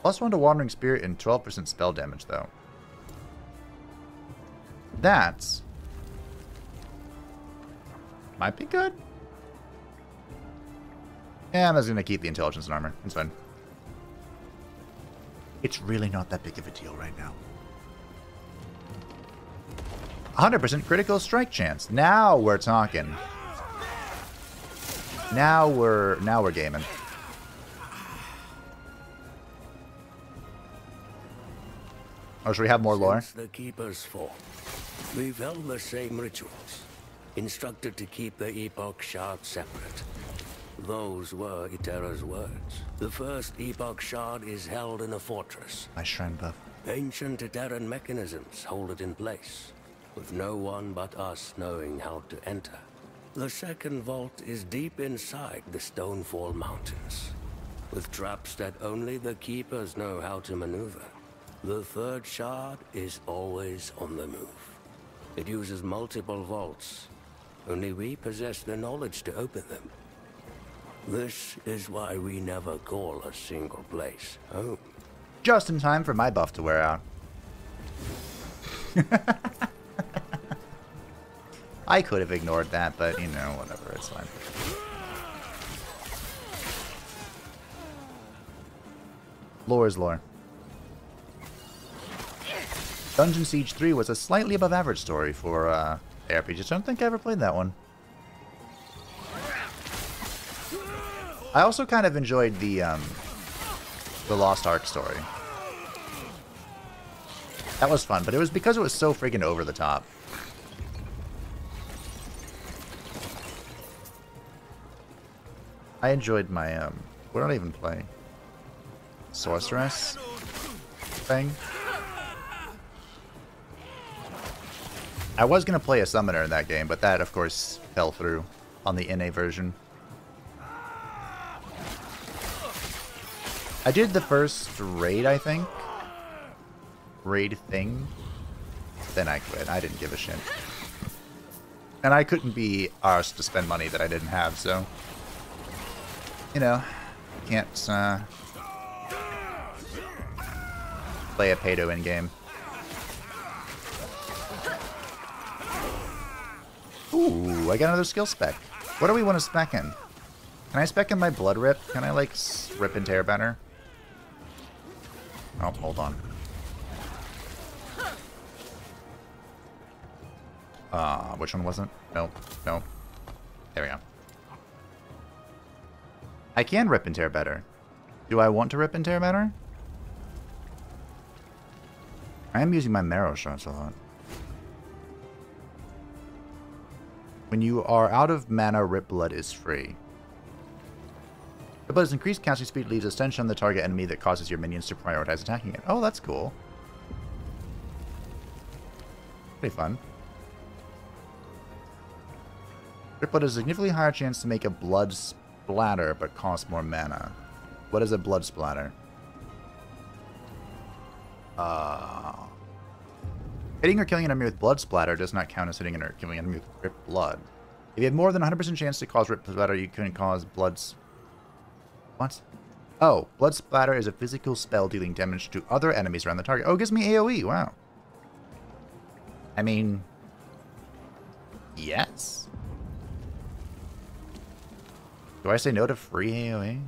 Plus one to Wandering Spirit and 12% spell damage, though. That's... Might be good. Yeah, I'm just going to keep the Intelligence and Armor. It's fine. It's really not that big of a deal right now. 100% critical strike chance. Now we're talking. Now we're now we're gaming. Oh, should we have more lore? Since the Keepers fought, we've held the same rituals. Instructed to keep the Epoch Shard separate. Those were Eterra's words. The first Epoch Shard is held in a fortress. My shrine buff. Ancient Eterran mechanisms hold it in place, with no one but us knowing how to enter. The second vault is deep inside the Stonefall Mountains, with traps that only the Keepers know how to maneuver. The third shard is always on the move. It uses multiple vaults. Only we possess the knowledge to open them. This is why we never call a single place home. Just in time for my buff to wear out. I could have ignored that, but you know, whatever, it's fine. Lore is lore. Dungeon Siege 3 was a slightly above average story for uh, RPGs. I don't think I ever played that one. I also kind of enjoyed the um, the Lost Ark story. That was fun, but it was because it was so freaking over the top. I enjoyed my um, did I even playing. Sorceress thing. I was going to play a summoner in that game, but that, of course, fell through on the NA version. I did the first raid, I think. Raid thing. Then I quit. I didn't give a shit. And I couldn't be arsed to spend money that I didn't have, so... You know, can't, uh... Play a pay-to-win game. Ooh, I got another skill spec. What do we want to spec in? Can I spec in my blood rip? Can I, like, rip and tear better? Oh, hold on. Uh, which one wasn't? No, no. There we go. I can rip and tear better. Do I want to rip and tear better? I am using my marrow shots a lot. When you are out of mana, Rip Blood is free. Rip Blood's increased casting speed leaves a stench on the target enemy that causes your minions to prioritize attacking it. Oh, that's cool. Pretty fun. Rip Blood has a significantly higher chance to make a blood splatter, but costs more mana. What is a blood splatter? Uh, Hitting or killing an enemy with blood splatter does not count as hitting or killing an enemy with rip blood. If you have more than 100% chance to cause rip splatter, you can cause blood... What? Oh, blood splatter is a physical spell dealing damage to other enemies around the target. Oh, it gives me AoE. Wow. I mean... Yes. Do I say no to free AoE?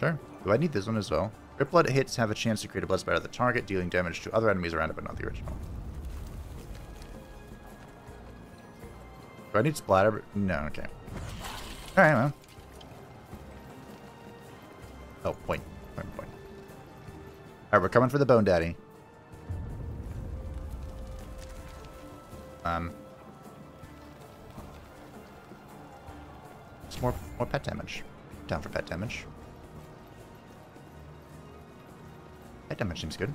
Sure. Do I need this one as well? Rip Blood hits have a chance to create a blood of the target, dealing damage to other enemies around it, but not the original. Do I need splatter? No, okay. Alright, well. Oh, point. Point, point. Alright, we're coming for the Bone Daddy. Um. It's more, more pet damage. Down for pet damage. That damage seems good.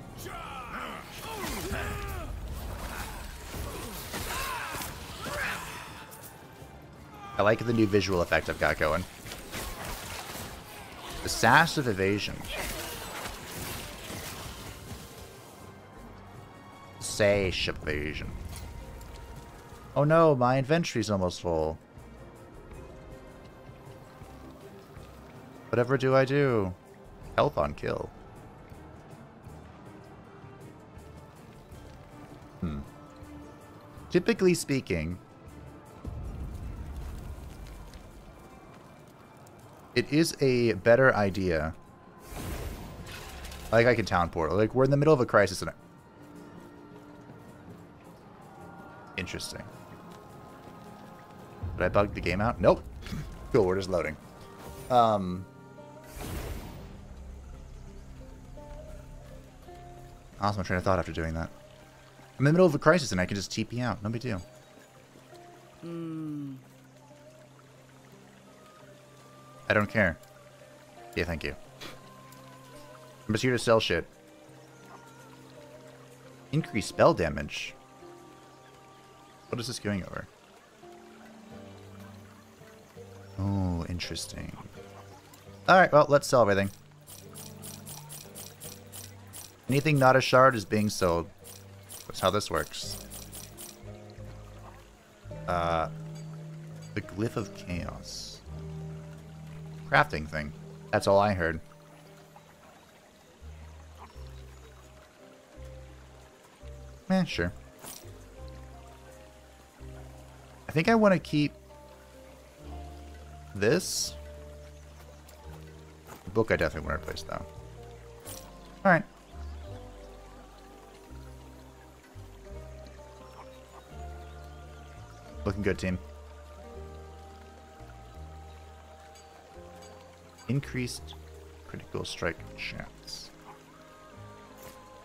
I like the new visual effect I've got going. The sash of evasion. Sash of evasion. Oh no, my inventory's almost full. Whatever do I do? Health on kill. Hmm. Typically speaking, it is a better idea. Like I can town portal. Like we're in the middle of a crisis and Interesting. Did I bug the game out? Nope. cool, we're just loading. Um Awesome train of thought after doing that. I'm in the middle of a crisis and I can just TP out. No big deal. Hmm. I don't care. Yeah, thank you. I'm just here to sell shit. Increase spell damage. What is this going over? Oh, interesting. Alright, well, let's sell everything. Anything not a shard is being sold. That's how this works. Uh, the Glyph of Chaos. Crafting thing. That's all I heard. Eh, sure. I think I want to keep this. The book I definitely want to replace, though. Alright. Looking good, team. Increased critical strike chance.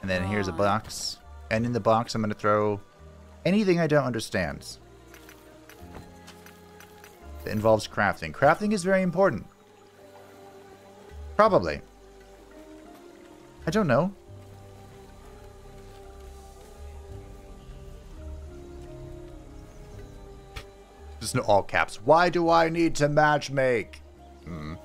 And then here's a uh. box. And in the box, I'm going to throw anything I don't understand. That involves crafting. Crafting is very important. Probably. I don't know. Just no all caps. Why do I need to matchmake? Hmm.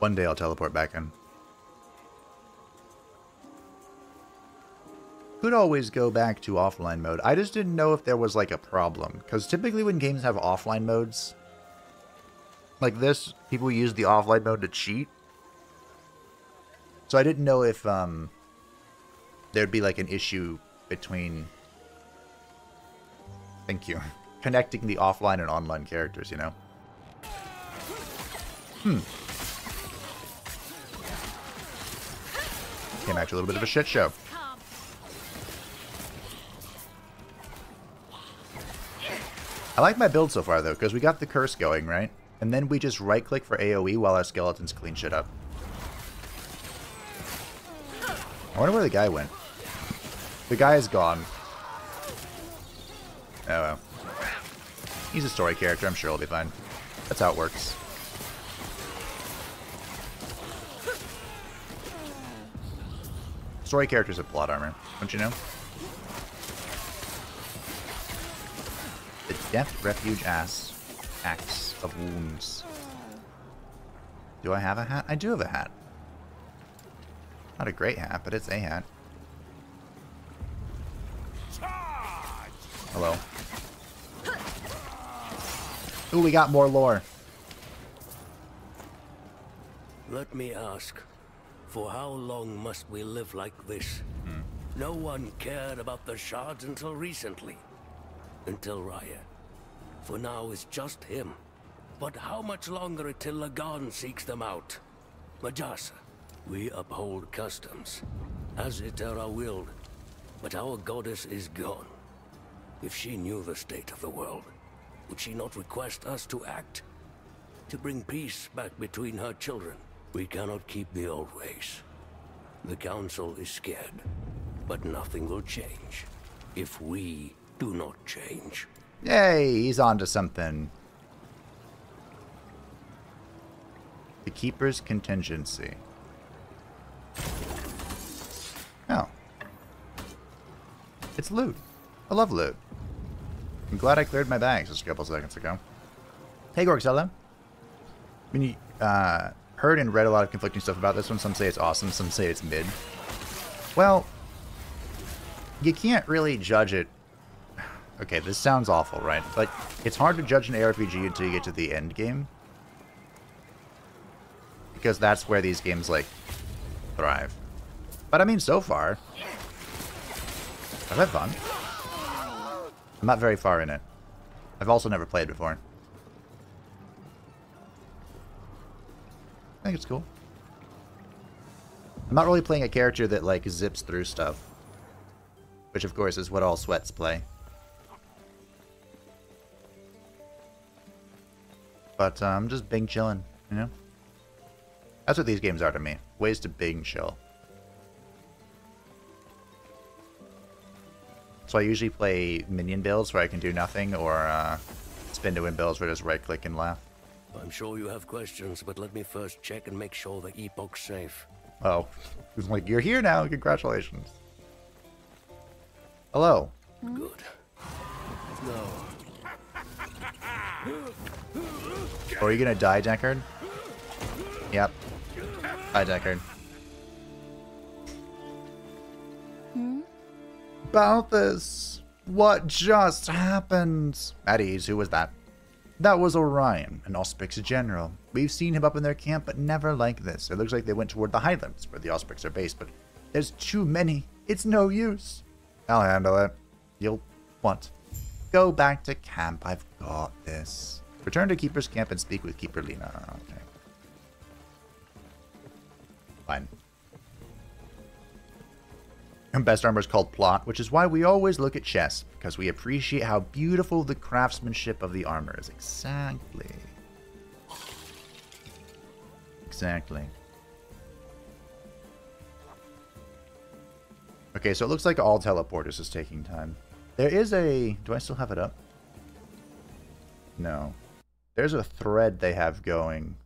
One day I'll teleport back in. Could always go back to offline mode. I just didn't know if there was like a problem. Because typically when games have offline modes, like this, people use the offline mode to cheat. So I didn't know if um, there'd be like an issue between... Thank you. Connecting the offline and online characters, you know? Hmm. Came to a little bit of a shit show. I like my build so far, though, because we got the curse going, right? And then we just right-click for AoE while our skeletons clean shit up. I wonder where the guy went. The guy is gone. Oh, well. He's a story character. I'm sure he'll be fine. That's how it works. Story characters have plot armor. Don't you know? The Death Refuge Ass. Axe of Wounds. Do I have a hat? I do have a hat. Not a great hat, but it's a hat. Hello. Ooh, we got more lore. Let me ask, for how long must we live like this? Hmm. No one cared about the shards until recently. Until Raya. For now it's just him. But how much longer until Lagon seeks them out? Majasa, we uphold customs, as Eterra willed. But our goddess is gone. If she knew the state of the world, would she not request us to act? To bring peace back between her children? We cannot keep the old ways. The Council is scared, but nothing will change if we do not change. Yay, he's onto something. The Keeper's Contingency. Oh. It's loot. I love loot. I'm glad I cleared my bags just a couple seconds ago. Hey, Gorgzella. I mean, you, uh, heard and read a lot of conflicting stuff about this one. Some say it's awesome, some say it's mid. Well, you can't really judge it. Okay, this sounds awful, right? But it's hard to judge an ARPG until you get to the end game. Because that's where these games, like, thrive. But I mean, so far, I've had fun. I'm not very far in it. I've also never played before. I think it's cool. I'm not really playing a character that, like, zips through stuff. Which, of course, is what all sweats play. But uh, I'm just bing chilling, you know? That's what these games are to me. Ways to bing chill. So I usually play minion builds where I can do nothing, or uh, spin to win builds where I just right click and laugh. I'm sure you have questions, but let me first check and make sure the epoch's safe. Oh, he's like, you're here now. Congratulations. Hello. Good. No. Oh, are you gonna die, Deckard? Yep. Bye, Deckard. Hmm? Balthus! What just happened? At ease, who was that? That was Orion, an Osprix general. We've seen him up in their camp, but never like this. It looks like they went toward the Highlands, where the Osprix are based, but there's too many. It's no use. I'll handle it. You'll what? Go back to camp. I've got this. Return to Keeper's camp and speak with Keeper Lena. Okay. Fine. And best armor is called plot, which is why we always look at chess, because we appreciate how beautiful the craftsmanship of the armor is. Exactly. Exactly. Okay, so it looks like all teleporters is taking time. There is a... Do I still have it up? No. There's a thread they have going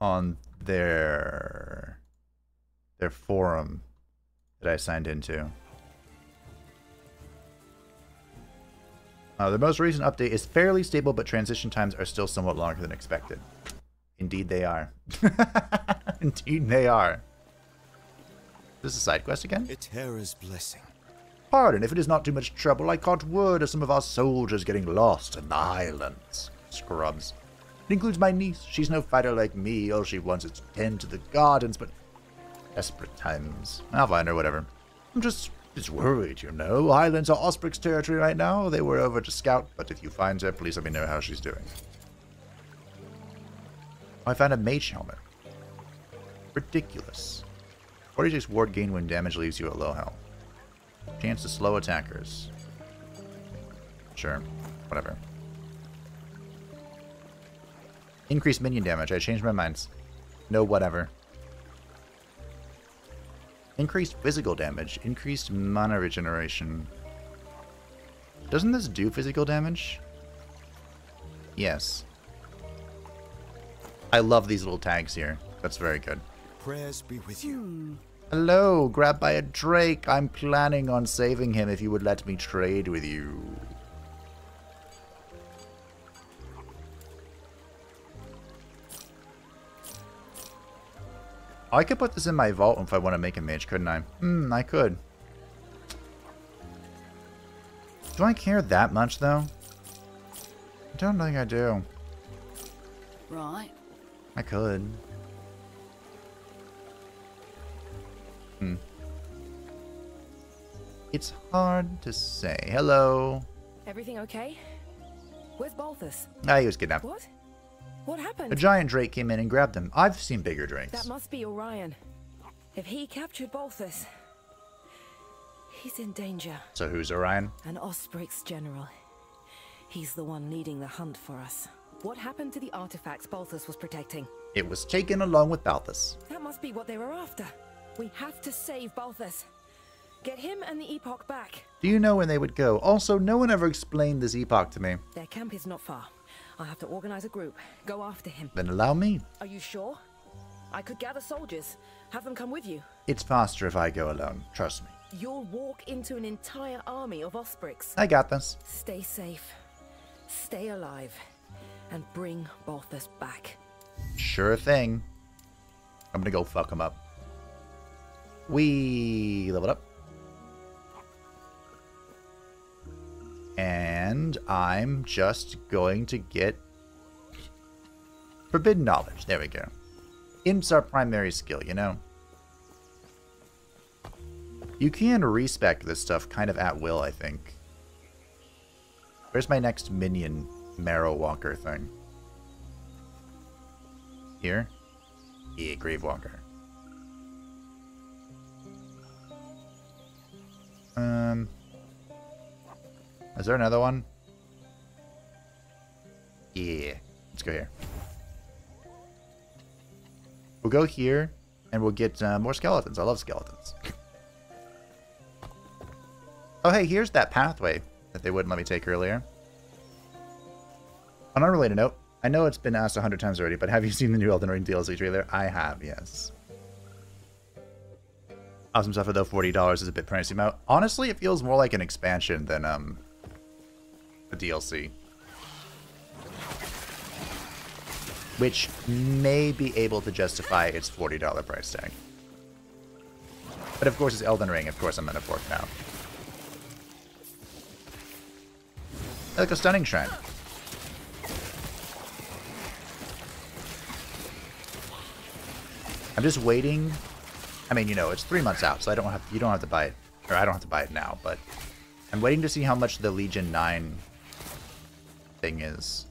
on their their forum that I signed into. Uh, the most recent update is fairly stable, but transition times are still somewhat longer than expected. Indeed they are. Indeed they are. This Is this a side quest again? Eterra's blessing. Pardon if it is not too much trouble. I caught word of some of our soldiers getting lost in the highlands. Scrubs. It includes my niece. She's no fighter like me. All she wants is to tend to the gardens, but desperate times. I'll find her, whatever. I'm just, just worried, you know. Highlands are Osprey's territory right now. They were over to scout, but if you find her, please let me know how she's doing. I found a mage helmet. Ridiculous. 46 ward gain when damage leaves you at low health. Chance to slow attackers. Sure. Whatever. Increased minion damage. I changed my mind. No whatever. Increased physical damage. Increased mana regeneration. Doesn't this do physical damage? Yes. I love these little tags here. That's very good. Prayers be with you. Hello, grabbed by a drake. I'm planning on saving him if you would let me trade with you. I could put this in my vault if I want to make a mage, couldn't I? Hmm, I could. Do I care that much, though? I don't think I do. Right. I could. Hmm. It's hard to say. Hello. Everything okay? Where's Balthus? Ah, he was kidnapped. What? What happened? A giant drake came in and grabbed him. I've seen bigger drakes. That must be Orion. If he captured Balthus, he's in danger. So who's Orion? An Osprix general. He's the one leading the hunt for us. What happened to the artifacts Balthus was protecting? It was taken along with Balthus. That must be what they were after. We have to save Balthus. Get him and the Epoch back. Do you know when they would go? Also, no one ever explained this epoch to me. Their camp is not far. I'll have to organize a group. Go after him. Then allow me. Are you sure? I could gather soldiers. Have them come with you. It's faster if I go alone. Trust me. You'll walk into an entire army of Osprix. I got this. Stay safe. Stay alive. And bring Balthus back. Sure thing. I'm gonna go fuck him up. We leveled up. And I'm just going to get Forbidden Knowledge. There we go. Imp's our primary skill, you know? You can respec this stuff kind of at will, I think. Where's my next minion Marrow Walker thing? Here? Yeah, Grave Walker. Um, is there another one? Yeah, let's go here. We'll go here, and we'll get uh, more skeletons. I love skeletons. oh, hey, here's that pathway that they wouldn't let me take earlier. On a unrelated note, I know it's been asked a hundred times already, but have you seen the new Elden Ring DLC trailer? I have, yes. Awesome stuff, though. Forty dollars is a bit pricey. Now, honestly, it feels more like an expansion than um a DLC, which may be able to justify its forty dollar price tag. But of course, it's Elden Ring. Of course, I'm gonna fork now. Like a stunning shrine. I'm just waiting. I mean, you know, it's three months out, so I don't have you don't have to buy it, or I don't have to buy it now. But I'm waiting to see how much the Legion Nine thing is.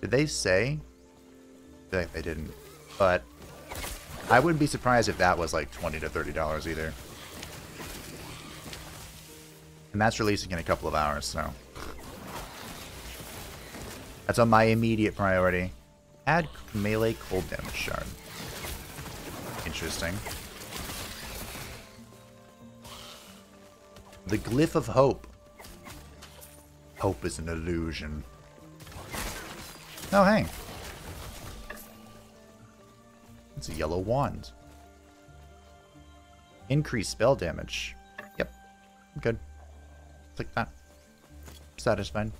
Did they say? I feel like they didn't, but I wouldn't be surprised if that was like twenty to thirty dollars either. And that's releasing in a couple of hours, so that's on my immediate priority. Add melee cold damage shard. Interesting. The Glyph of Hope. Hope is an illusion. Oh, hey. It's a yellow wand. Increase spell damage. Yep. I'm good. Click that. Satisfied.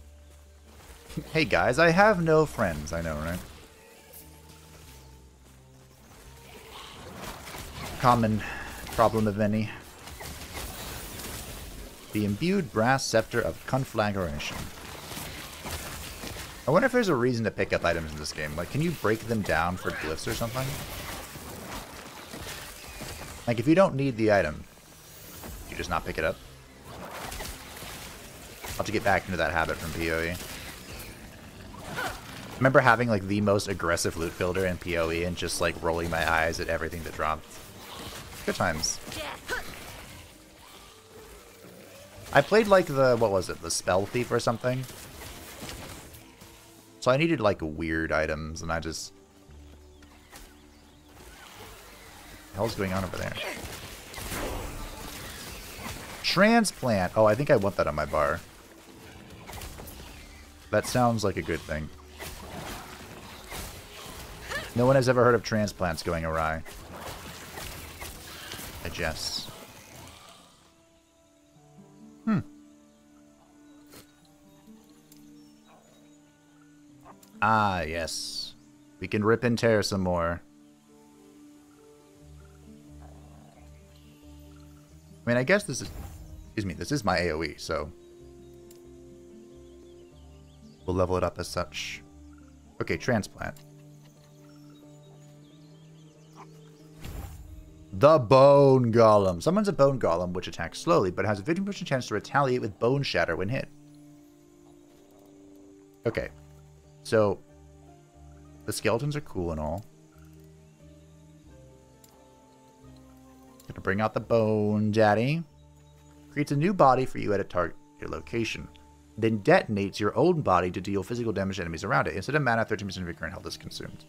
hey guys, I have no friends. I know, right? common problem of any. The imbued brass scepter of conflagration. I wonder if there's a reason to pick up items in this game. Like, can you break them down for glyphs or something? Like, if you don't need the item, you just not pick it up? I'll have to get back into that habit from PoE. Remember having, like, the most aggressive loot builder in PoE and just, like, rolling my eyes at everything that dropped. Good times. I played like the, what was it, the Spell Thief or something? So I needed like weird items and I just... The hell's going on over there? Transplant! Oh, I think I want that on my bar. That sounds like a good thing. No one has ever heard of transplants going awry. I Ah, yes. We can rip and tear some more. I mean, I guess this is... Excuse me, this is my AoE, so... We'll level it up as such. Okay, transplant. The Bone Golem. Summons a Bone Golem, which attacks slowly, but has a 50% chance to retaliate with Bone Shatter when hit. Okay. So, the skeletons are cool and all. Gonna bring out the Bone Daddy. Creates a new body for you at a target location. Then detonates your own body to deal physical damage to enemies around it. Instead of mana, 13% of your current health is consumed.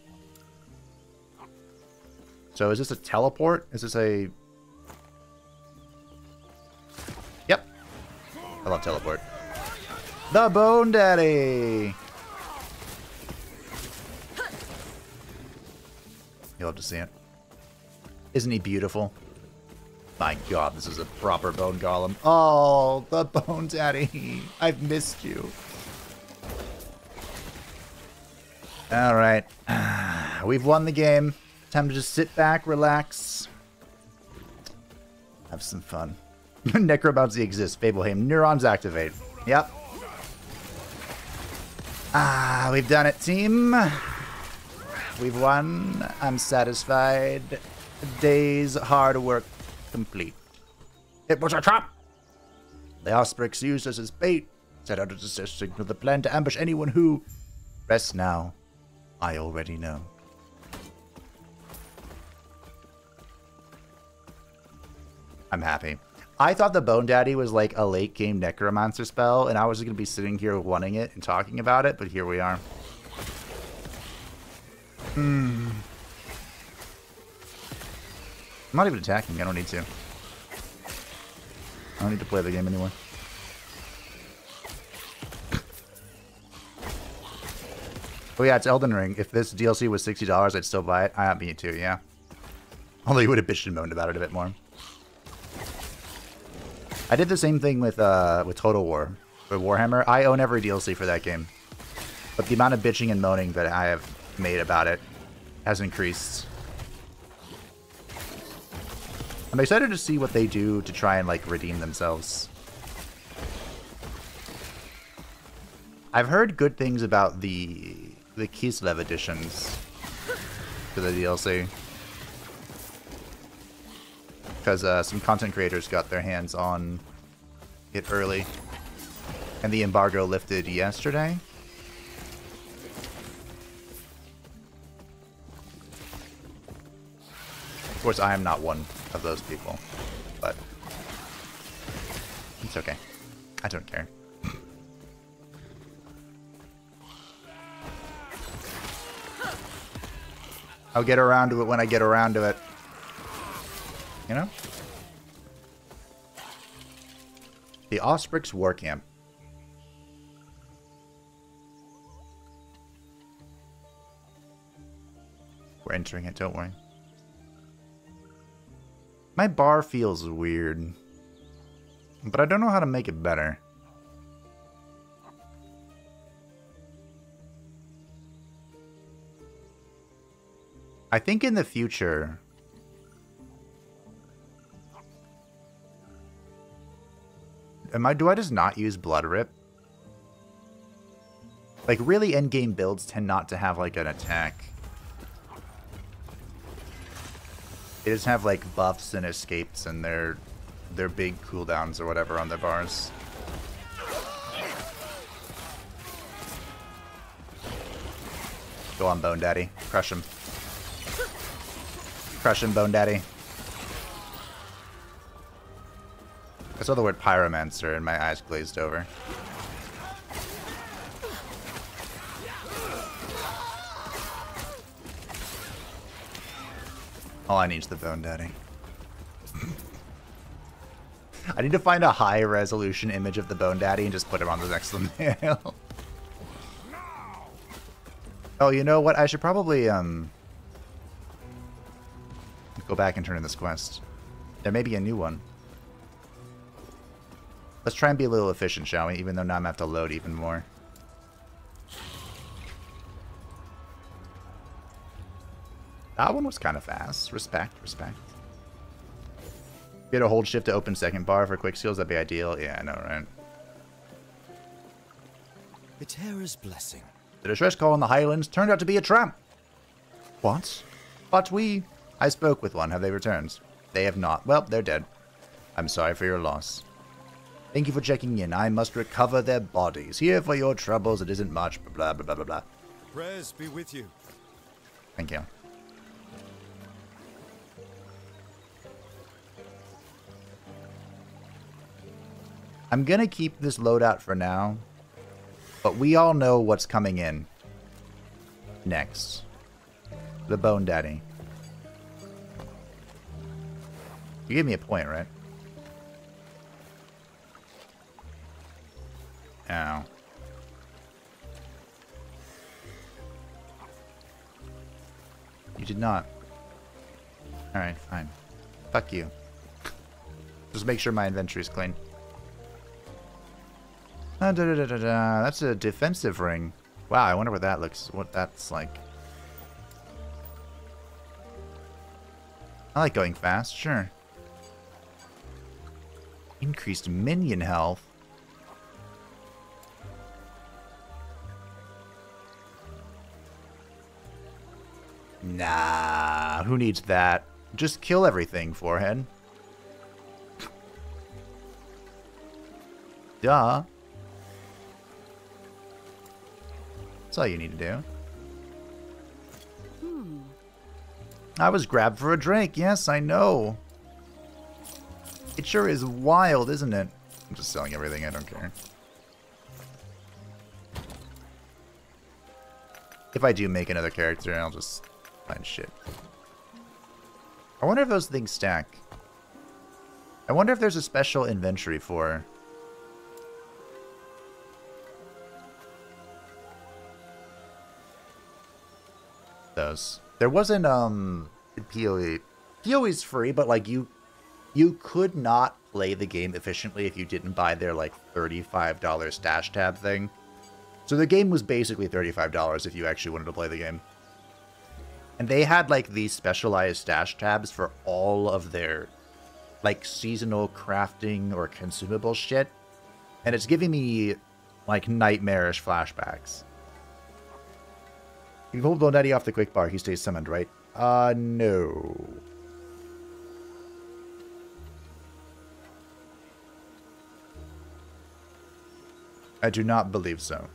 So is this a teleport? Is this a... Yep. I love teleport. The Bone Daddy! You'll have to see it. Isn't he beautiful? My god, this is a proper Bone Golem. Oh, the Bone Daddy. I've missed you. Alright. We've won the game. Time to just sit back, relax, have some fun. Necromancy exists. Fableheim. Neurons activate. Yep. Ah, we've done it, team. We've won. I'm satisfied. Day's hard work complete. It was a trap. The Osprix used us as bait. Set out to signal the plan to ambush anyone who... Rest now. I already know. I'm happy. I thought the Bone Daddy was like a late game Necromancer spell, and I was going to be sitting here wanting it and talking about it, but here we are. Hmm. I'm not even attacking. I don't need to. I don't need to play the game anymore. Oh yeah, it's Elden Ring. If this DLC was $60, I'd still buy it. I me too, yeah. Although you would have bitched and moaned about it a bit more. I did the same thing with uh, with Total War, with Warhammer. I own every DLC for that game. But the amount of bitching and moaning that I have made about it has increased. I'm excited to see what they do to try and like redeem themselves. I've heard good things about the the Kislev editions to the DLC because uh, some content creators got their hands on it early. And the embargo lifted yesterday. Of course, I am not one of those people, but it's okay. I don't care. I'll get around to it when I get around to it. You know? The Osprix War Camp. We're entering it, don't worry. My bar feels weird. But I don't know how to make it better. I think in the future, Am I? Do I just not use Blood Rip? Like, really endgame builds tend not to have, like, an attack. They just have, like, buffs and escapes and their, their big cooldowns or whatever on their bars. Go on, Bone Daddy. Crush him. Crush him, Bone Daddy. I saw the word pyromancer and my eyes glazed over. All I need is the bone daddy. I need to find a high resolution image of the bone daddy and just put him on the next thumbnail. oh, you know what? I should probably um go back and turn in this quest. There may be a new one. Let's try and be a little efficient, shall we? Even though now I'm going to have to load even more. That one was kind of fast. Respect, respect. Get a hold shift to open second bar for quick skills. That'd be ideal. Yeah, I know, right? Eterra's blessing. The distress call in the Highlands turned out to be a trap. What? But we... I spoke with one. Have they returned? They have not. Well, they're dead. I'm sorry for your loss. Thank you for checking in. I must recover their bodies. Here for your troubles. It isn't much. Blah, blah, blah, blah, blah. Prayers be with you. Thank you. I'm going to keep this loadout for now. But we all know what's coming in. Next. The Bone Daddy. You gave me a point, right? Ow. You did not. Alright, fine. Fuck you. Just make sure my inventory is clean. Ah, da, da, da, da, That's a defensive ring. Wow, I wonder what that looks, what that's like. I like going fast, sure. Increased minion health. Nah, who needs that? Just kill everything, forehead. Duh. That's all you need to do. Hmm. I was grabbed for a drink. Yes, I know. It sure is wild, isn't it? I'm just selling everything. I don't care. If I do make another character, I'll just find shit. I wonder if those things stack. I wonder if there's a special inventory for... There wasn't, um, PoE. PoE's free, but, like, you... You could not play the game efficiently if you didn't buy their, like, $35 stash tab thing. So the game was basically $35 if you actually wanted to play the game. And they had like these specialized stash tabs for all of their like seasonal crafting or consumable shit. And it's giving me like nightmarish flashbacks. You hold Bondetti off the quick bar, he stays summoned, right? Uh, no. I do not believe so.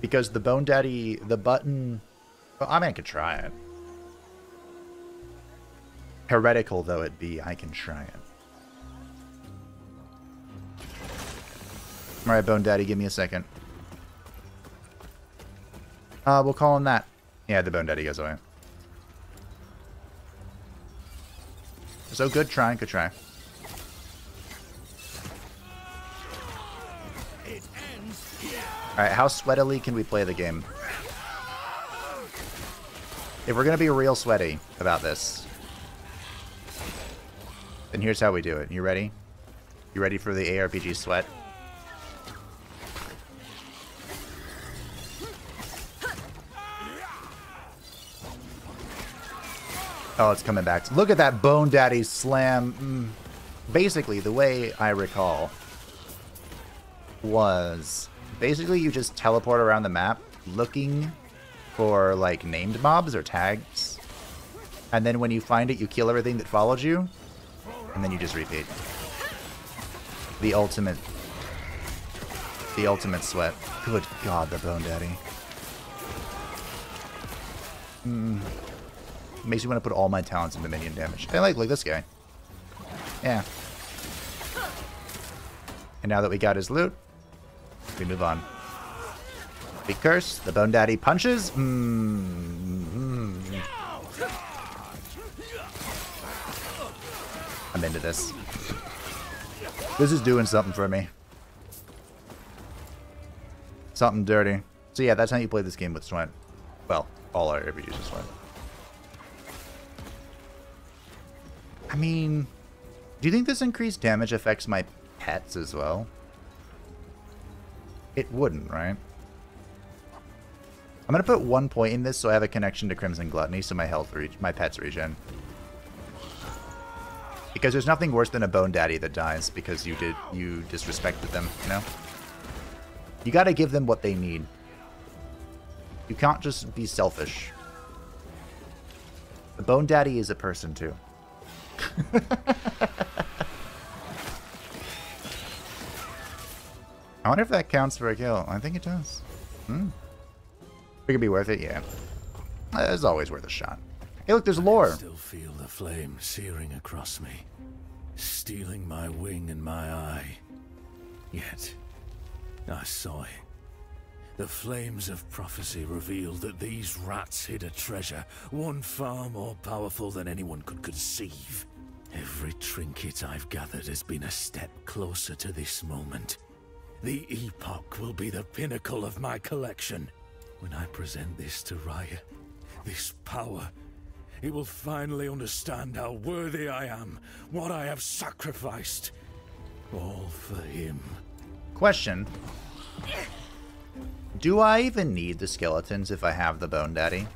Because the Bone Daddy, the button... Well, I mean, I could try it. Heretical though it be, I can try it. Alright, Bone Daddy, give me a second. Uh, we'll call him that. Yeah, the Bone Daddy goes away. So good try, good try. Alright, how sweatily can we play the game? If we're to be real sweaty about this, then here's how we do it. You ready? You ready for the ARPG sweat? Oh, it's coming back. Look at that Bone Daddy slam. Mm. Basically, the way I recall was basically you just teleport around the map looking for like named mobs or tags. And then when you find it, you kill everything that followed you. And then you just repeat. The ultimate. The ultimate sweat. Good god, the Bone Daddy. Hmm. Makes me want to put all my talents into minion damage. I like, like this guy. Yeah. And now that we got his loot, we move on. Big curse. The Bone Daddy punches. Mm -hmm. I'm into this. This is doing something for me. Something dirty. So yeah, that's how you play this game with Sweat. Well, all our RPGs with Sweat. I mean, do you think this increased damage affects my pets as well? It wouldn't, right? I'm gonna put one point in this so I have a connection to Crimson Gluttony so my health reach my pets regen. Because there's nothing worse than a Bone Daddy that dies because you did you disrespected them, you know? You gotta give them what they need. You can't just be selfish. The Bone Daddy is a person too. I wonder if that counts for a kill. I think it does. Hmm. It could be worth it, yeah. It's always worth a shot. Hey, look, there's lore. I still feel the flame searing across me, stealing my wing and my eye. Yet, I saw it. The flames of prophecy revealed that these rats hid a treasure, one far more powerful than anyone could conceive. Every trinket I've gathered has been a step closer to this moment. The epoch will be the pinnacle of my collection. When I present this to Rahyeh, this power, he will finally understand how worthy I am, what I have sacrificed. All for him. Question. Do I even need the skeletons if I have the Bone Daddy?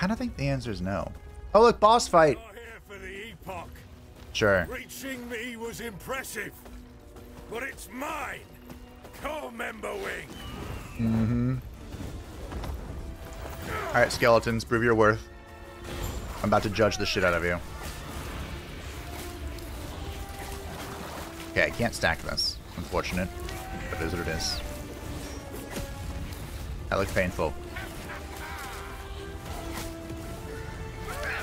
Kind of think the answer is no. Oh, look, boss fight. Here for the epoch. Sure. Reaching me was impressive, but it's mine. Call Member Wing. Mm-hmm. All right, skeletons, prove your worth. I'm about to judge the shit out of you. Okay, I can't stack this. Unfortunate. But it is what it is. That looks painful.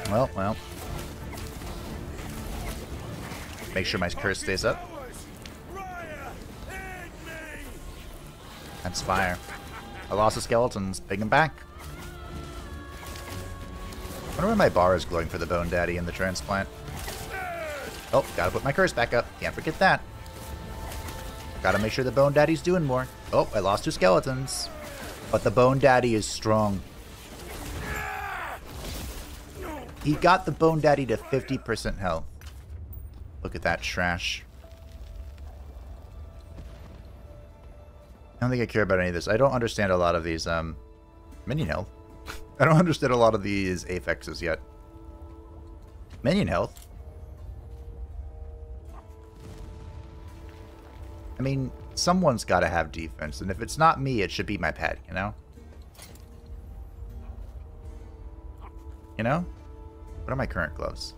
Well, well. Make sure my curse stays up. That's fire. I lost the skeletons. Bring them back. wonder why my bar is glowing for the Bone Daddy and the transplant. Oh, gotta put my curse back up. Can't forget that. Gotta make sure the Bone Daddy's doing more. Oh, I lost two skeletons. But the Bone Daddy is strong. He got the Bone Daddy to 50% health. Look at that trash. I don't think I care about any of this. I don't understand a lot of these um minion health. I don't understand a lot of these affixes yet. Minion health. I mean, someone's got to have defense, and if it's not me, it should be my pet, you know? You know? What are my current gloves?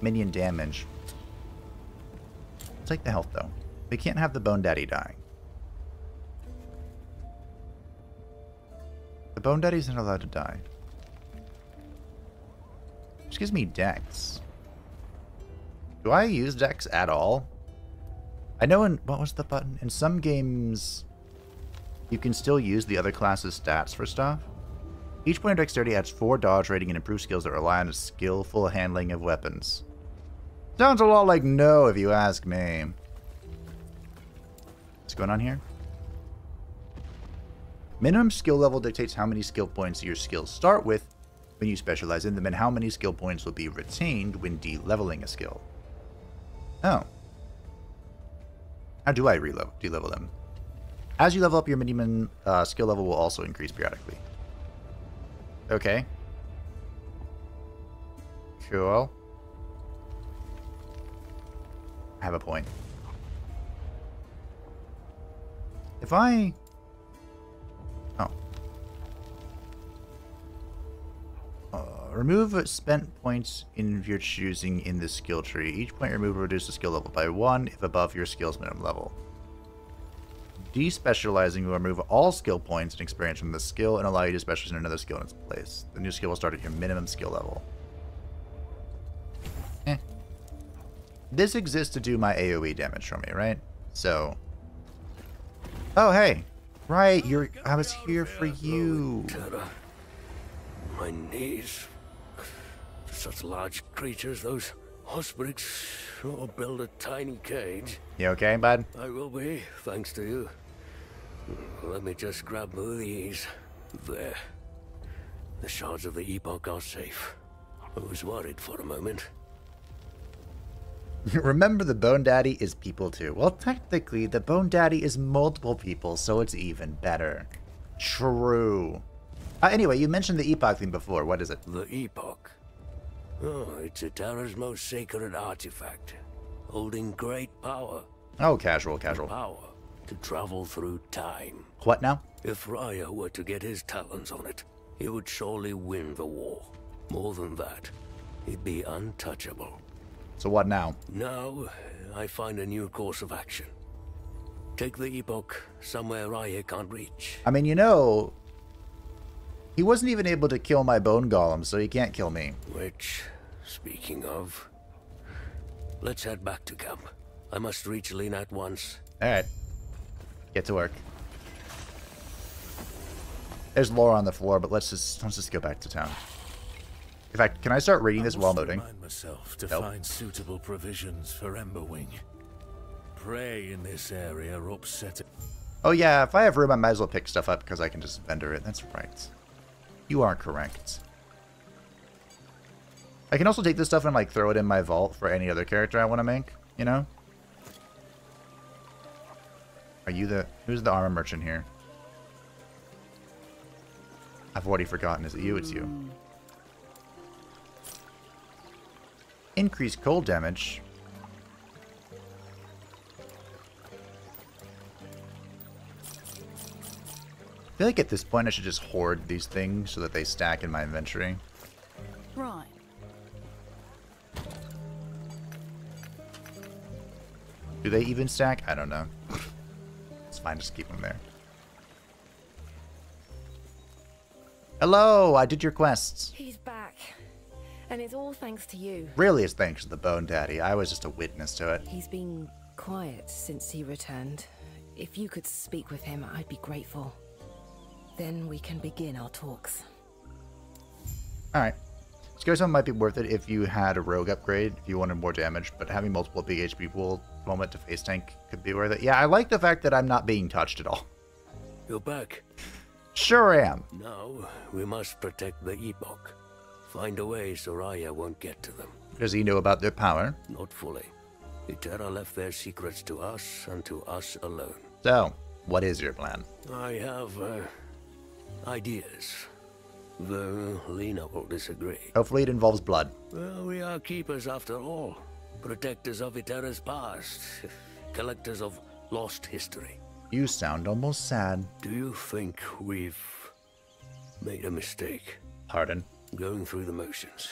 Minion damage. I'll take the health, though. We can't have the Bone Daddy dying. The Bone Daddy's not allowed to die. Which gives me Dex. Do I use Dex at all? I know in... What was the button? In some games, you can still use the other class's stats for stuff. Each point of dexterity adds 4 dodge rating and improved skills that rely on a skillful handling of weapons. Sounds a lot like no, if you ask me. What's going on here? Minimum skill level dictates how many skill points your skills start with when you specialize in them, and how many skill points will be retained when de-leveling a skill. Oh. How do I reload, de-level them? As you level up, your minimum uh, skill level will also increase periodically. Okay. Cool. I have a point. If I... Oh. Uh, remove spent points in your choosing in the skill tree. Each point removed will reduce the skill level by one if above your skill's minimum level. Despecializing will remove all skill points and experience from the skill and allow you to specialize in another skill in its place. The new skill will start at your minimum skill level. Eh. This exists to do my AoE damage for me, right? So... Oh, hey! Right, you're... I was here for you. My knees. Such large creatures, those Osprix sure build a tiny cage. You okay, bud? I will be, thanks to you. Let me just grab these. There. The shards of the Epoch are safe. I was worried for a moment. Remember, the Bone Daddy is people too. Well, technically, the Bone Daddy is multiple people, so it's even better. True. Uh, anyway, you mentioned the Epoch thing before. What is it? The Epoch. Oh, it's Eterra's most sacred artifact, holding great power. Oh, casual, casual. Power to travel through time. What now? If Rahyeh were to get his talons on it, he would surely win the war. More than that, he'd be untouchable. So what now? Now, I find a new course of action. Take the Epoch somewhere Rahyeh can't reach. I mean, you know, he wasn't even able to kill my bone golem, so he can't kill me. Which, speaking of, let's head back to camp. I must reach Lena at once. All right, get to work. There's lore on the floor, but let's just let's just go back to town. In fact, can I start reading this while noting? loading? myself to Nope. find suitable provisions for Emberwing. Prey in this area upset it. Oh yeah, if I have room, I might as well pick stuff up because I can just vendor it. That's right. You are correct. I can also take this stuff and, like, throw it in my vault for any other character I want to make, you know? Are you the... Who's the armor merchant here? I've already forgotten. Is it you? It's you. Increased cold damage. Feel like at this point I should just hoard these things so that they stack in my inventory. Right. Do they even stack? I don't know. it's fine, just keep them there. Hello, I did your quests. He's back. And it's all thanks to you. Really it's thanks to the Bone Daddy. I was just a witness to it. He's been quiet since he returned. If you could speak with him, I'd be grateful. Then we can begin our talks. Alright. Scaresome might be worth it if you had a rogue upgrade, if you wanted more damage, but having multiple big HP pool moment to face tank could be worth it. Yeah, I like the fact that I'm not being touched at all. You're back. Sure am. Now, we must protect the Epoch. Find a way Soraya won't get to them. Does he know about their power? Not fully. Eterra left their secrets to us and to us alone. So, what is your plan? I have, uh, ideas. Though Lena will disagree. Hopefully it involves blood. Well, we are keepers after all. Protectors of Eterra's past. Collectors of lost history. You sound almost sad. Do you think we've made a mistake? Pardon. Going through the motions.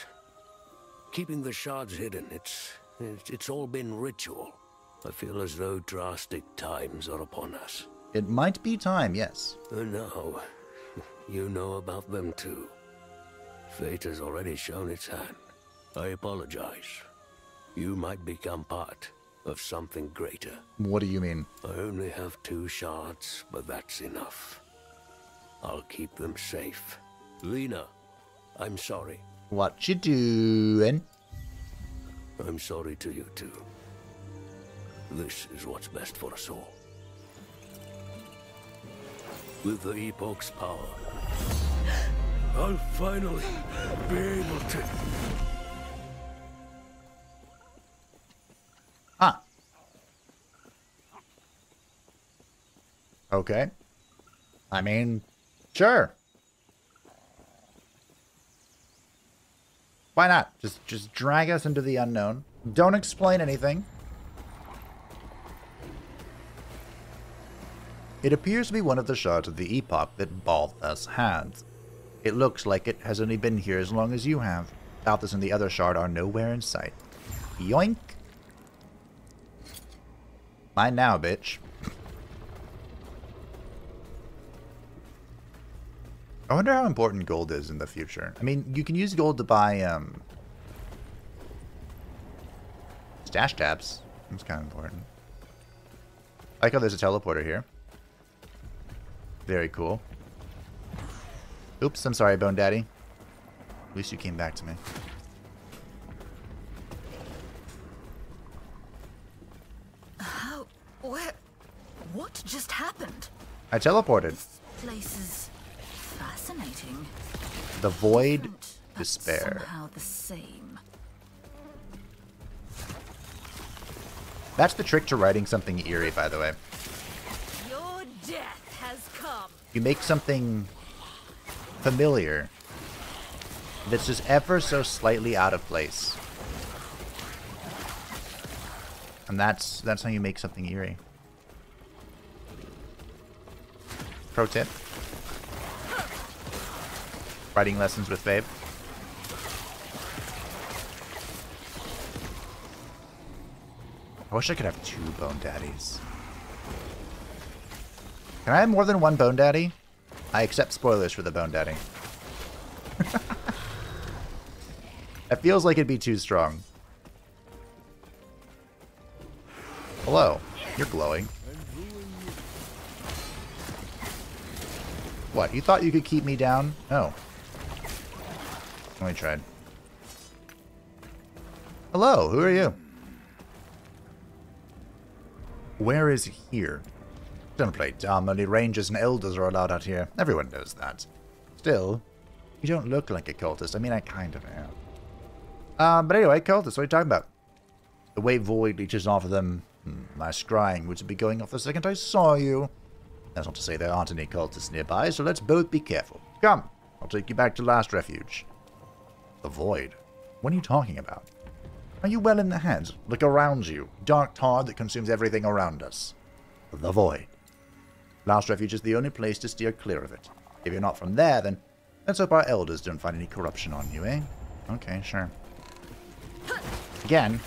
Keeping the shards hidden, it's, it's, it's all been ritual. I feel as though drastic times are upon us. It might be time, yes. Oh, and now, you know about them too. Fate has already shown its hand. I apologize. You might become part of something greater. What do you mean? I only have two shards, but that's enough. I'll keep them safe. Lena, I'm sorry. What you doing? I'm sorry to you too. This is what's best for us all. With the Epoch's power, I'll finally be able to... Ah. Okay. I mean, sure. Why not? Just just drag us into the unknown. Don't explain anything. It appears to be one of the shards of the epoch that Balthus had. It looks like it has only been here as long as you have. Balthus and the other shard are nowhere in sight. Yoink! Mine now, bitch. I wonder how important gold is in the future. I mean, you can use gold to buy, um... Stash tabs. That's kind of important. I like how there's a teleporter here. Very cool. Oops, I'm sorry, Bone Daddy. At least you came back to me. How? Where? What just happened? I teleported. This place is fascinating. The void Different, despair. Somehow the same. That's the trick to writing something eerie, by the way. Your death has come. You make something familiar that's just ever so slightly out of place. And that's that's how you make something eerie. Pro tip. Writing lessons with Babe. I wish I could have two Bone Daddies. Can I have more than one Bone Daddy? I accept spoilers for the Bone Daddy. it feels like it'd be too strong. Hello. You're glowing. What, you thought you could keep me down? No. Only tried. Hello, who are you? Where is here? Don't play dumb, only rangers and elders are allowed out here. Everyone knows that. Still, you don't look like a cultist. I mean, I kind of am. Um, but anyway, cultists, what are you talking about? The way void leeches off of them. Hmm, my scrying would be going off the second I saw you. That's not to say there aren't any cultists nearby, so let's both be careful. Come, I'll take you back to last refuge. The void? What are you talking about? Are you well in the head? Look around you. Dark tar that consumes everything around us. The void. Last refuge is the only place to steer clear of it. If you're not from there, then let's hope our elders don't find any corruption on you, eh? Okay, sure. Again,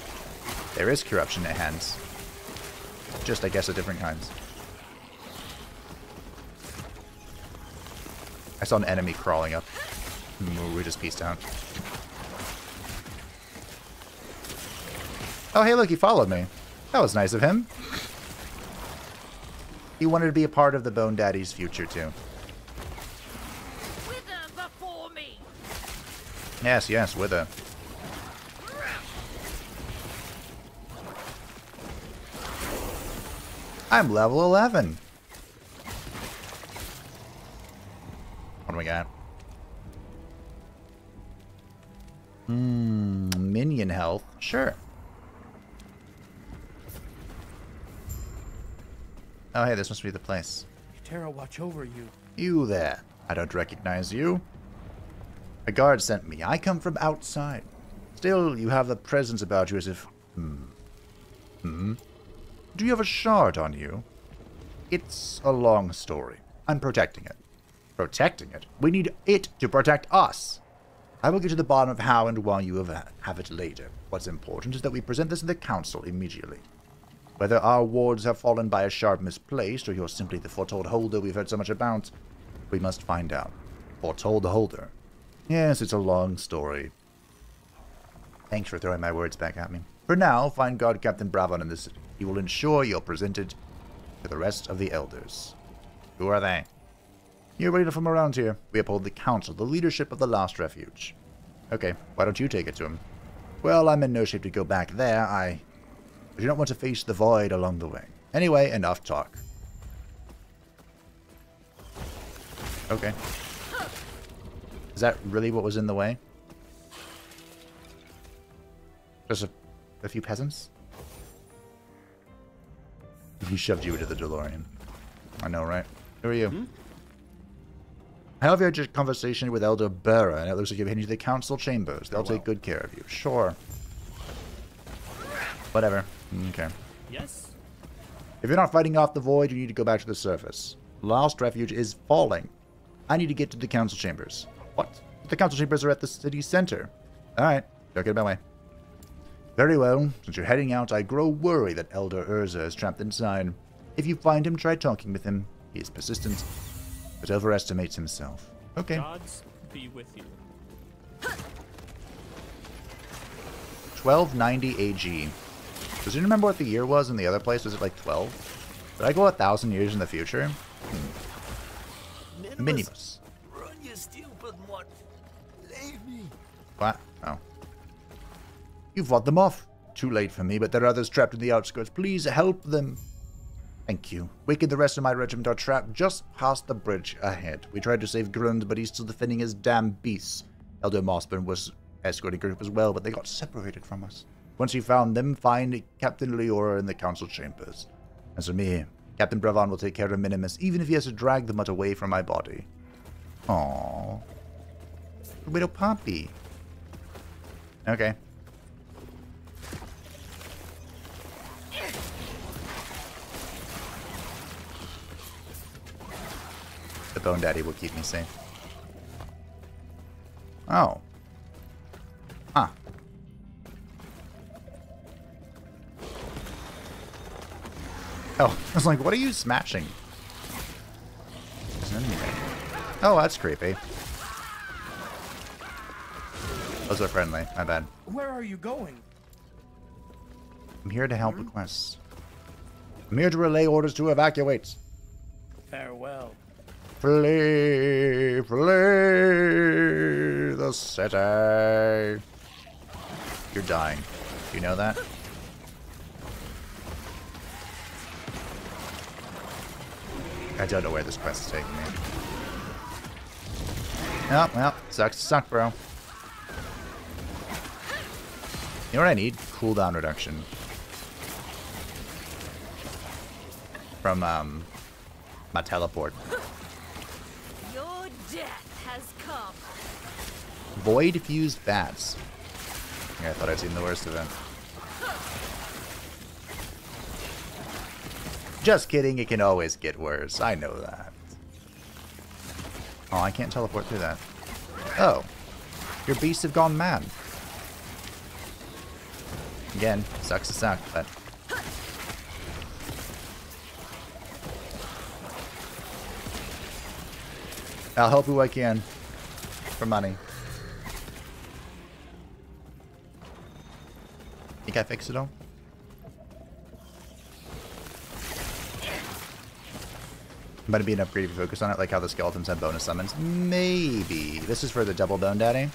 there is corruption at hands. Just, I guess, of different kinds. I saw an enemy crawling up. Mm, We just pieced out. Oh, hey, look, he followed me. That was nice of him. He wanted to be a part of the Bone Daddy's future, too. Wither before me! Yes, yes, with a... I'm level 11. What do we got? Hmm, minion health. Sure. Oh, hey, this must be the place. Eterra watch over you. You there. I don't recognize you. A guard sent me. I come from outside. Still, you have the presence about you as if... Hmm. Hmm? Do you have a shard on you? It's a long story. I'm protecting it. Protecting it? We need it to protect us. I will get to the bottom of how and why you have, have it later. What's important is that we present this to the council immediately. Whether our wards have fallen by a shard misplaced, or you're simply the foretold holder we've heard so much about, we must find out. Foretold holder? Yes, it's a long story. Thanks for throwing my words back at me. For now, find guard Captain Bravon in the city. He will ensure you're presented to the rest of the elders. Who are they? You're ready from around here. We uphold the council, the leadership of the last refuge. Okay, why don't you take it to him? Well, I'm in no shape to go back there. I do not want to face the void along the way. Anyway, enough talk. Okay. Is that really what was in the way? Just a, a few peasants? He shoved you into the DeLorean. I know, right? Who are you? Hmm? I have had a conversation with Elder Burra, and it looks like you've heading to the council chambers. They'll take good care of you. Sure. Whatever. Okay. Yes? If you're not fighting off the void, you need to go back to the surface. Last refuge is falling. I need to get to the council chambers. What? The council chambers are at the city center. Alright, don't get in my way. Very well. Since you're heading out, I grow worried that Elder Urzil is trapped inside. If you find him, try talking with him. He is persistent, but overestimates himself. Okay. Gods be with you. 1290 AG. Does you remember what the year was in the other place? Was it like 12? Did I go a thousand years in the future? Hmm. Me. What? Oh. You fought them off. Too late for me, but there are others trapped in the outskirts. Please help them. Thank you. Wick and the rest of my regiment are trapped just past the bridge ahead. We tried to save Grund, but he's still defending his damn beasts. Elder Mossburn was escorting group as well, but they got separated from us. Once you found them, find Captain Leora in the council chambers. As for me, Captain Bravon will take care of Minimus, even if he has to drag the mutt away from my body. Aww. Little Poppy. Okay. The Bone Daddy will keep me safe. Oh. Oh, I was like, what are you smashing? There's an enemy there. Oh, that's creepy. Those are friendly. My bad. Where are you going? I'm here to help requests. I'm here to relay orders to evacuate. Farewell. Flee, flee the city. You're dying. Do you know that? I don't know where this quest is taking me. Oh, well, sucks to suck, bro. You know what I need? Cooldown reduction. From, um, my teleport. Your death has come. Void fused bats. Yeah, I thought I'd seen the worst of it. Just kidding, it can always get worse. I know that. Oh, I can't teleport through that. Oh. Your beasts have gone mad. Again, sucks to suck, but... I'll help who I can. For money. Think I fixed it all? Might be an upgrade if you focus on it, like how the skeletons have bonus summons. Maybe. This is for the double bone daddy.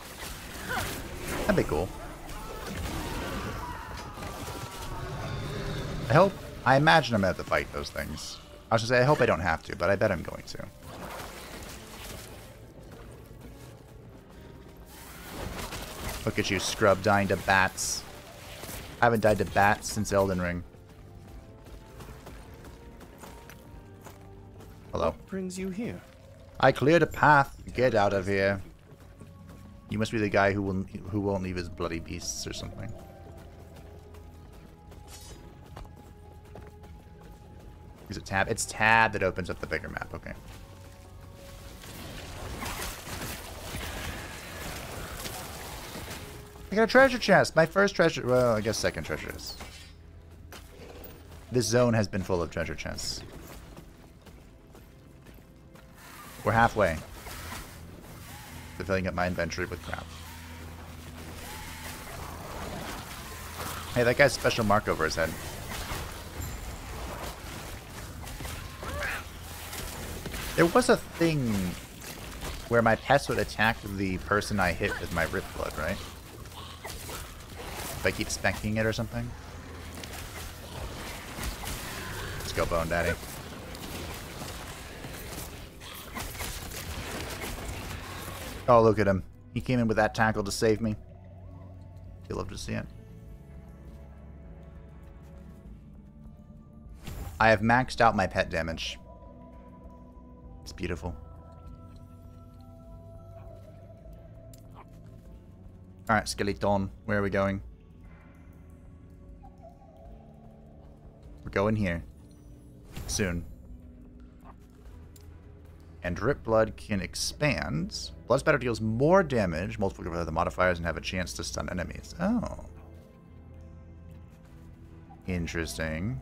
That'd be cool. I hope... I imagine I'm to have to fight those things. I was to say, I hope I don't have to, but I bet I'm going to. Look at you, scrub, dying to bats. I haven't died to bats since Elden Ring. Hello. What brings you here? I cleared a path. Get out of here. You must be the guy who will who won't leave his bloody beasts or something. Is it tab? It's tab that opens up the bigger map. Okay. I got a treasure chest. My first treasure. Well, I guess second treasure chest. This zone has been full of treasure chests. We're halfway. To filling up my inventory with crap. Hey, that guy's special mark over his head. There was a thing where my pets would attack the person I hit with my rip blood, right? If I keep spanking it or something. Let's go, Bone Daddy. Oh, look at him. He came in with that tackle to save me. You'll love to see it. I have maxed out my pet damage. It's beautiful. Alright, Skeleton. Where are we going? We're going here. Soon. And Rip Blood can expand. Blood Spatter deals more damage, multiple of the modifiers, and have a chance to stun enemies. Oh. Interesting.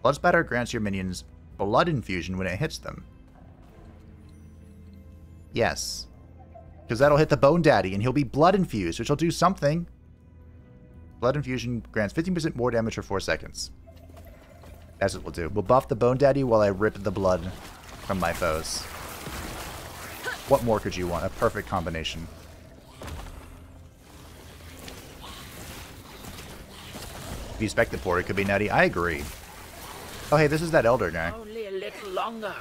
Blood Spatter grants your minions blood infusion when it hits them. Yes. Because that'll hit the Bone Daddy, and he'll be blood infused, which will do something. Blood infusion grants 15% more damage for 4 seconds. That's what we'll do. We'll buff the Bone Daddy while I rip the blood from my foes. What more could you want? A perfect combination. If you spec the port, it could be nutty. I agree. Oh, hey, this is that elder guy. Only a little longer.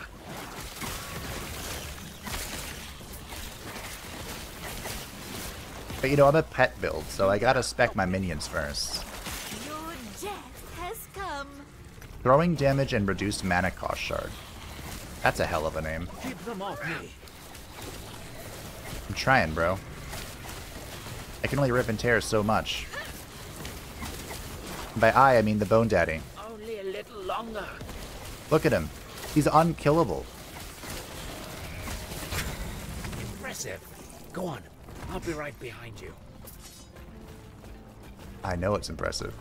But, you know, I'm a pet build, so I gotta spec my minions first. Your death has come. Throwing damage and reduced mana cost shard. That's a hell of a name. Keep them off me. I'm trying, bro. I can only rip and tear so much. And by I, I mean the Bone Daddy. Only a little longer. Look at him. He's unkillable. Impressive. Go on. I'll be right behind you. I know it's impressive.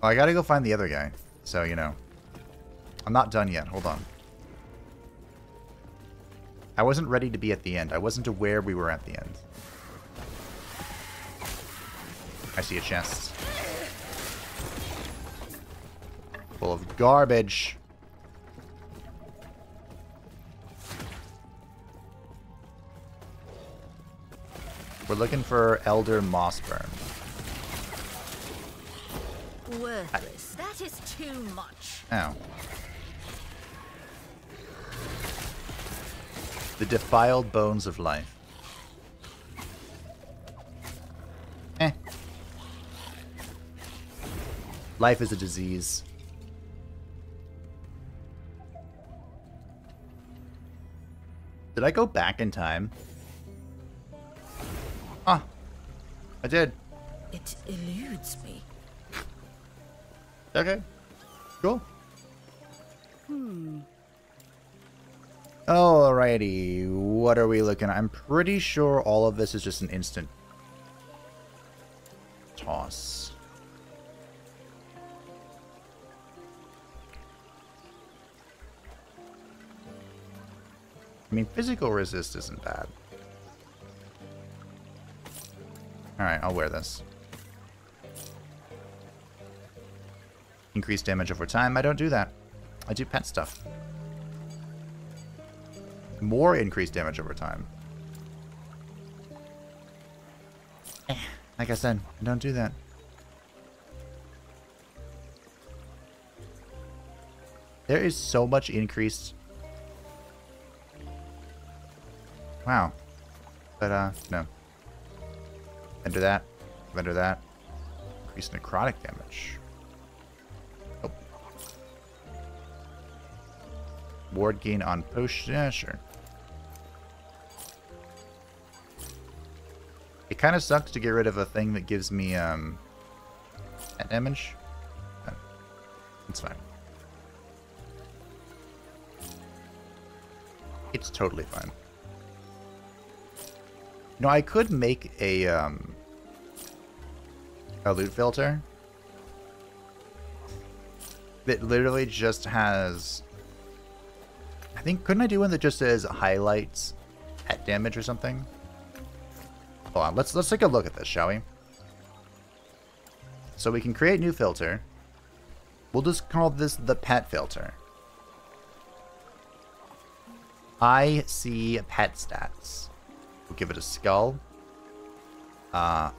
Well, I gotta go find the other guy. So, you know. I'm not done yet. Hold on. I wasn't ready to be at the end. I wasn't aware we were at the end. I see a chest. Full of garbage. We're looking for Elder Mossburn. Worthless. That is too much. Oh. The defiled bones of life. Eh. Life is a disease. Did I go back in time? Ah, I did. It eludes me. Okay. Cool. Hmm. Alrighty, what are we looking at? I'm pretty sure all of this is just an instant toss. I mean, physical resist isn't bad. Alright, I'll wear this. Increase damage over time. I don't do that. I do pet stuff. More increased damage over time. Like I said, don't do that. There is so much increased. Wow. But, uh, no. Enter that. Enter that. Increase necrotic damage. Oh. Ward gain on potion. Yeah, sure. It kind of sucks to get rid of a thing that gives me um, that damage. It's fine. It's totally fine. No, I could make a um, a loot filter that literally just has. I think couldn't I do one that just says highlights at damage or something? Hold on, let's let's take a look at this, shall we? So we can create new filter. We'll just call this the pet filter. I see pet stats. We'll give it a skull. Uh,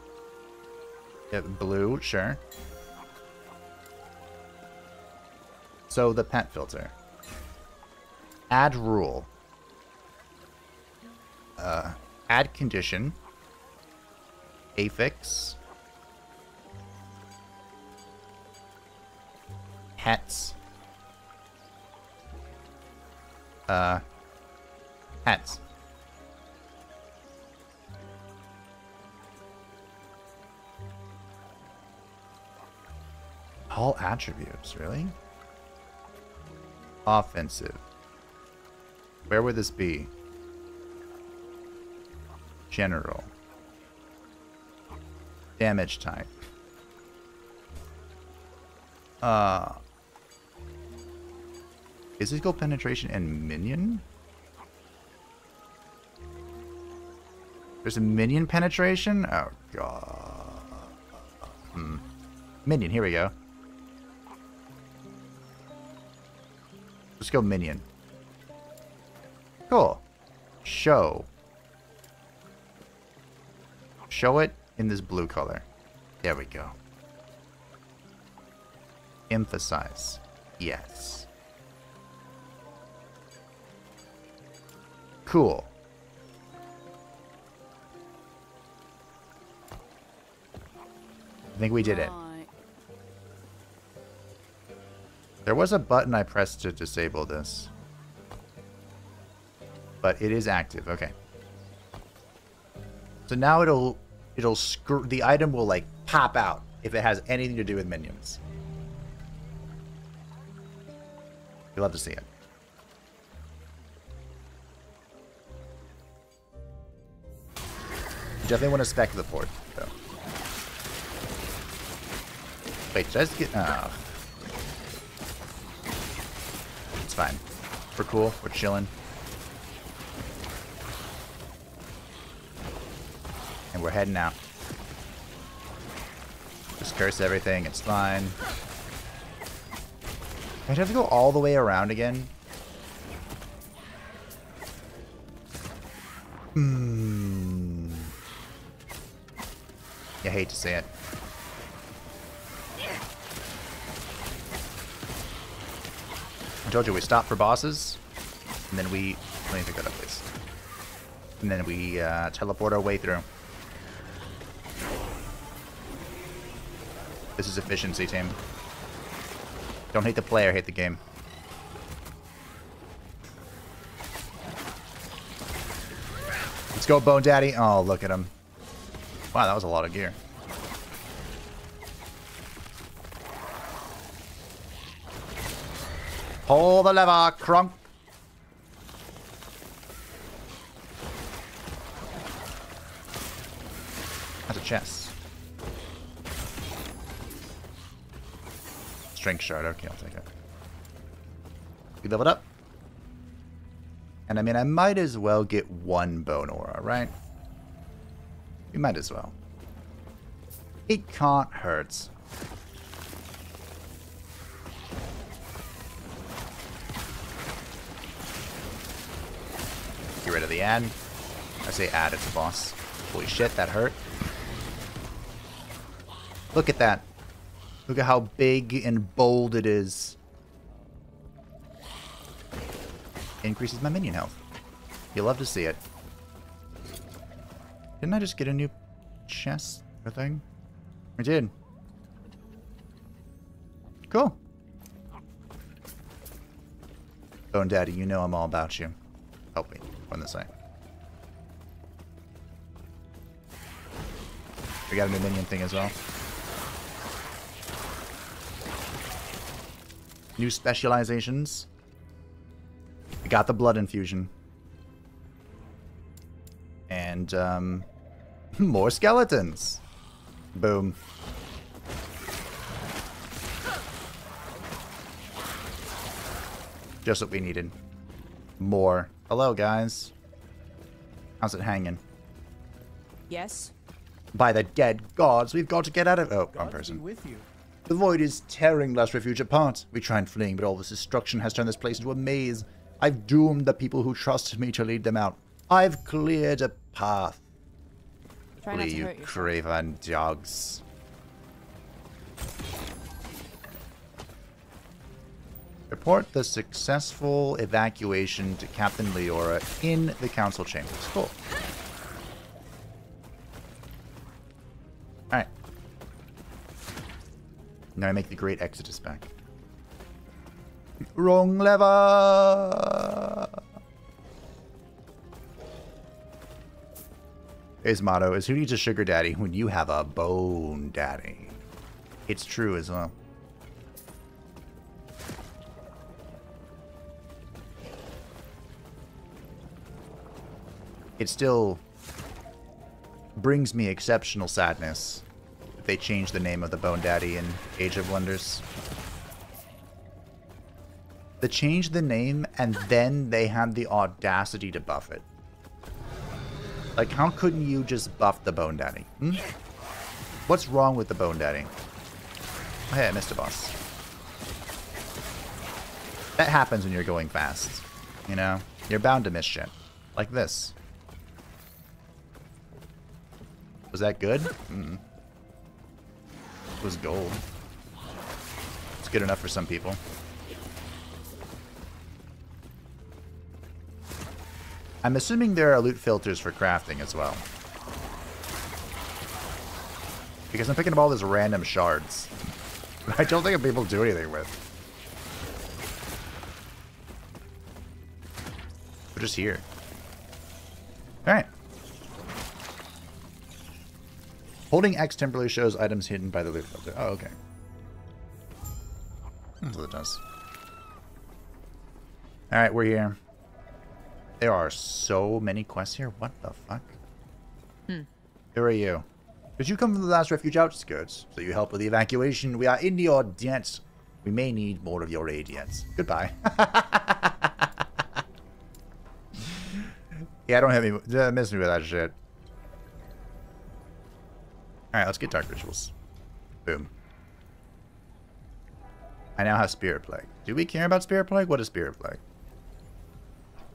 blue, sure. So the pet filter. Add rule. Uh, add condition. Affix. Pets. Uh, hats. All attributes, really? Offensive. Where would this be? General. Damage type. Uh. Physical penetration and minion? There's a minion penetration? Oh, God. Hmm. Minion, here we go. Let's go minion. Cool. Show. Show it in this blue color. There we go. Emphasize. Yes. Cool. I think we did it. There was a button I pressed to disable this. But it is active. Okay. So now it'll it'll screw the item will like pop out if it has anything to do with minions. You'll love to see it. You definitely want to spec the port, though. Wait, I just get... Oh. It's fine. We're cool. We're chilling. And we're heading out. Just curse everything. It's fine. I'd have to go all the way around again? Hmm. You hate to say it. I told you we stop for bosses, and then we let me pick that up, please. And then we uh, teleport our way through. This is efficiency, team. Don't hate the player, hate the game. Let's go, Bone Daddy. Oh, look at him. Wow, that was a lot of gear. Pull the lever, crunk. That's a chest. Strength shard. Okay, I'll take it. We leveled up. And I mean, I might as well get one bone aura, right? We might as well. It can't hurt. Get rid of the ad. I say ad, it's a boss. Holy shit, that hurt. Look at that. Look at how big and bold it is. Increases my minion health. You'll love to see it. Didn't I just get a new chest or thing? I did. Cool. Oh, Bone Daddy, you know I'm all about you. Help me on this side. We got a new minion thing as well. New specializations. We got the blood infusion. And, um, more skeletons. Boom. Just what we needed. More. Hello, guys. How's it hanging? Yes? By the dead gods, we've got to get out of- oh, wrong person. with you. The void is tearing Last Refuge apart. We tried and fleeing, but all this destruction has turned this place into a maze. I've doomed the people who trusted me to lead them out. I've cleared a path. Try Flee, you craven dogs. Report the successful evacuation to Captain Leora in the council chambers. Cool. Now I make the great exodus back. Wrong lever! His motto is who needs a sugar daddy when you have a bone daddy? It's true as well. It still brings me exceptional sadness they changed the name of the Bone Daddy in Age of Wonders. They changed the name and then they had the audacity to buff it. Like, how couldn't you just buff the Bone Daddy? Hmm? What's wrong with the Bone Daddy? Oh, hey, I missed a boss. That happens when you're going fast. You know? You're bound to miss shit. Like this. Was that good? Mm. Was gold. It's good enough for some people. I'm assuming there are loot filters for crafting as well. Because I'm picking up all these random shards. I don't think I'll be able to do anything with. We're just here. Alright. Holding X temporarily shows items hidden by the loot filter. Oh, okay. That's what it does. Alright, we're here. There are so many quests here. What the fuck? Hmm. Who are you? Did you come from the last refuge outskirts? So you help with the evacuation. We are in your debt. We may need more of your radiance. Goodbye. yeah, I don't have any... Don't miss me with that shit. Alright, let's get Dark Rituals. Boom. I now have Spirit Plague. Do we care about Spirit Plague? What is Spirit Plague?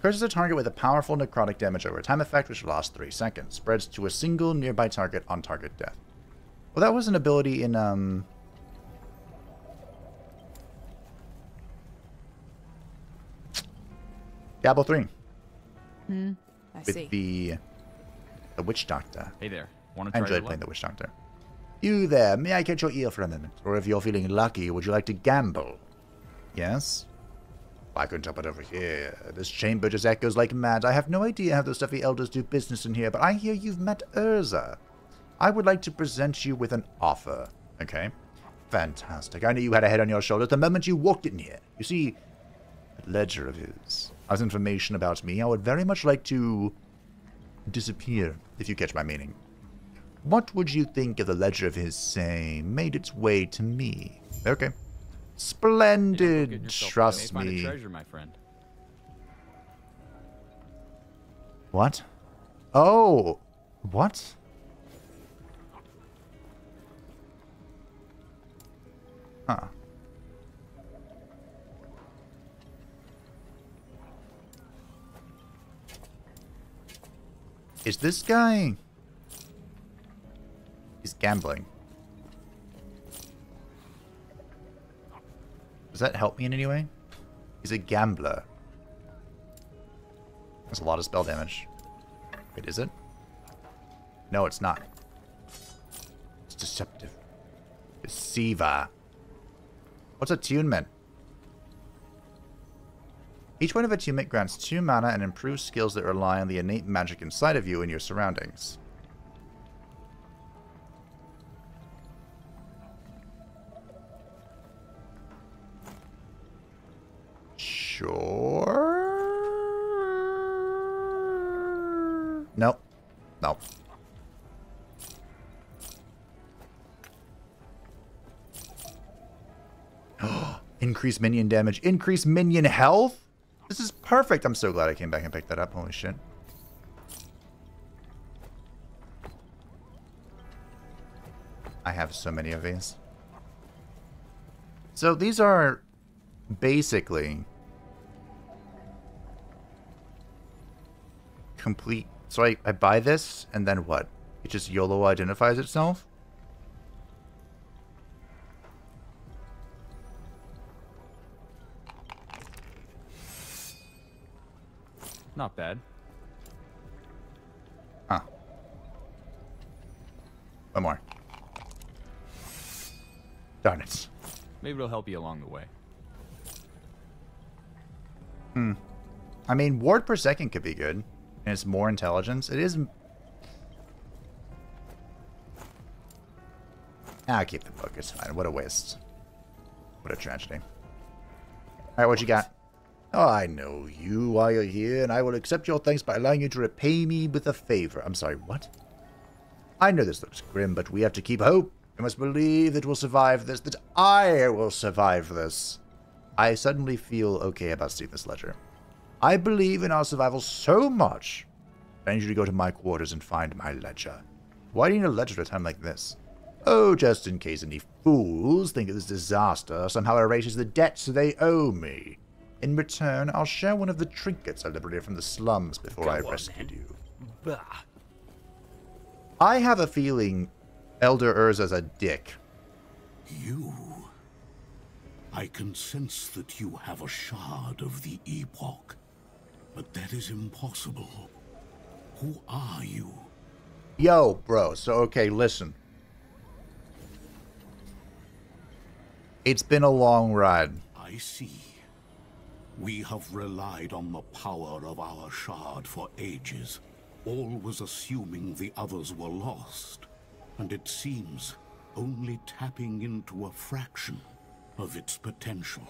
Curses a target with a powerful necrotic damage over time effect, which lasts 3 seconds. Spreads to a single nearby target on target death. Well, that was an ability in, um... Diablo 3. Hmm. I with see. the the Witch Doctor. Hey there. Want I to try enjoyed playing the Witch Doctor. You there, may I catch your ear for a moment? Or if you're feeling lucky, would you like to gamble? Yes? I can jump it over here. This chamber just echoes like mad. I have no idea how the stuffy elders do business in here, but I hear you've met Urzil. I would like to present you with an offer. Okay? Fantastic. I knew you had a head on your shoulders the moment you walked in here. You see, that ledger of his has information about me I would very much like to disappear, if you catch my meaning. What would you think if the ledger of his, say, made its way to me? Okay. Splendid. Trust you may find me. treasure, my friend. What? Oh. What? Huh. Is this guy... He's gambling. Does that help me in any way? He's a gambler. That's a lot of spell damage. Wait, is it? No, it's not. It's deceptive. Deceiver. What's attunement? Each point of attunement grants two mana and improves skills that rely on the innate magic inside of you and your surroundings. Sure. Nope. Nope. Increase minion damage. Increase minion health? This is perfect. I'm so glad I came back and picked that up. Holy shit. I have so many of these. So these are basically complete. So I, I buy this and then what? It just YOLO identifies itself? Not bad. Huh. One more. Darn it. Maybe it'll help you along the way. Hmm. I mean, ward per second could be good. And it's more intelligence. It is... Ah, I'll keep the book. It's fine. What a waste. What a tragedy. Alright, what you got? Oh, I know you while you're here, and I will accept your thanks by allowing you to repay me with a favor. I'm sorry, what? I know this looks grim, but we have to keep hope. We must believe that we'll survive this, that I will survive this. I suddenly feel okay about seeing this ledger. I believe in our survival so much. I need you to go to my quarters and find my ledger. Why do you need a ledger at a time like this? Oh, just in case any fools think that this disaster somehow erases the debts they owe me. In return, I'll share one of the trinkets I liberated from the slums before Go I on, rescued you. Bah. I have a feeling Elder Urzil's a dick. You. I can sense that you have a shard of the epoch, but that is impossible. Who are you? Yo, bro, so okay, listen. It's been a long ride. I see. We have relied on the power of our shard for ages, always assuming the others were lost. And it seems only tapping into a fraction of its potential.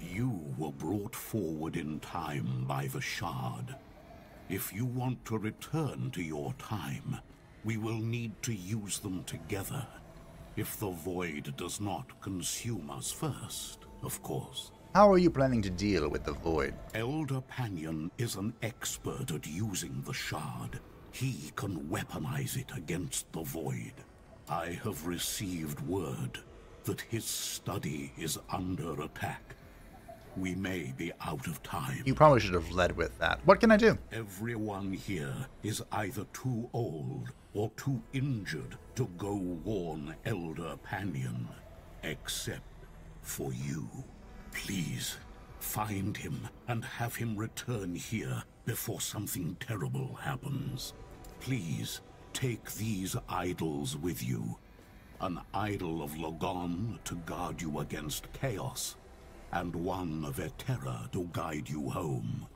You were brought forward in time by the shard. If you want to return to your time, we will need to use them together. If the void does not consume us first, of course. How are you planning to deal with the void? Elder Panion is an expert at using the shard. He can weaponize it against the void. I have received word that his study is under attack. We may be out of time. You probably should have led with that. What can I do? Everyone here is either too old or too injured to go warn Elder Panion. Except for you. Please, find him and have him return here before something terrible happens. Please, take these idols with you. An idol of Lagon to guard you against chaos, and one of Eterra to guide you home.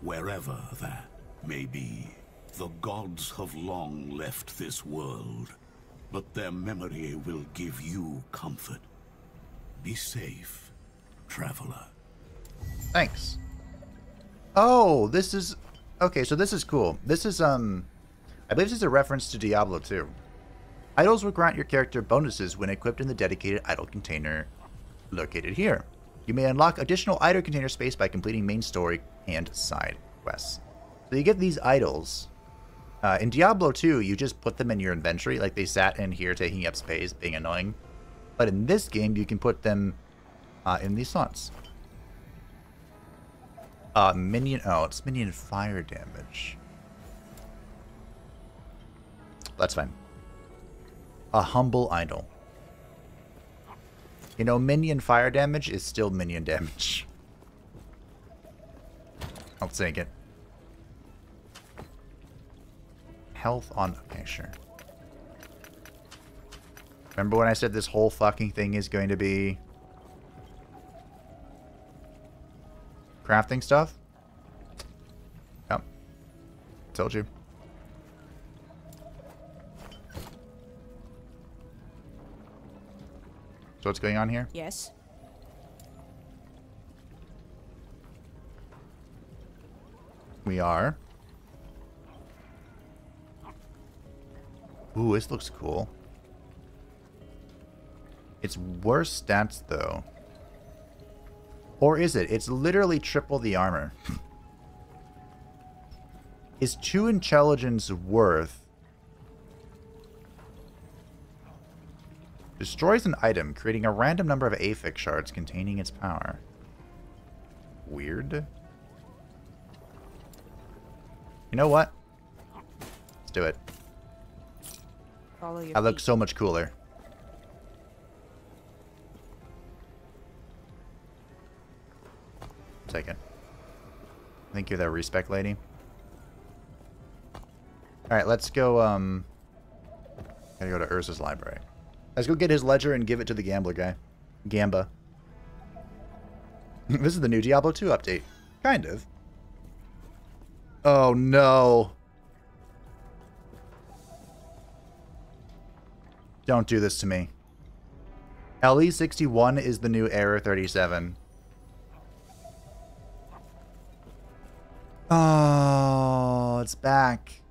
Wherever that may be. The gods have long left this world, but their memory will give you comfort. Be safe, traveler. Thanks. Oh, this is... Okay, so this is cool. This is, um... I believe this is a reference to Diablo 2. Idols will grant your character bonuses when equipped in the dedicated idol container located here. You may unlock additional idol container space by completing main story and side quests. So you get these idols. Uh, in Diablo 2, you just put them in your inventory, like they sat in here taking up space, being annoying. But in this game, you can put them uh, in these slots. Uh, minion, oh, it's minion fire damage. That's fine. A humble idol. You know, minion fire damage is still minion damage. I'll take it. Health on... Okay, sure. Remember when I said this whole fucking thing is going to be... Crafting stuff? Yep. Told you. So what's going on here? Yes. We are. Ooh, this looks cool. It's worse stats, though. Or is it? It's literally triple the armor. is two intelligence worth... Destroys an item, creating a random number of Affix shards containing its power. Weird. You know what? Let's do it. I look so much cooler. Take it. Thank you, that respect lady. Alright, let's go, um... Gotta go to Urzil's library. Let's go get his ledger and give it to the gambler guy. Gamba. this is the new Diablo 2 update. Kind of. Oh, no. Don't do this to me. LE61 is the new Error 37. Oh, it's back.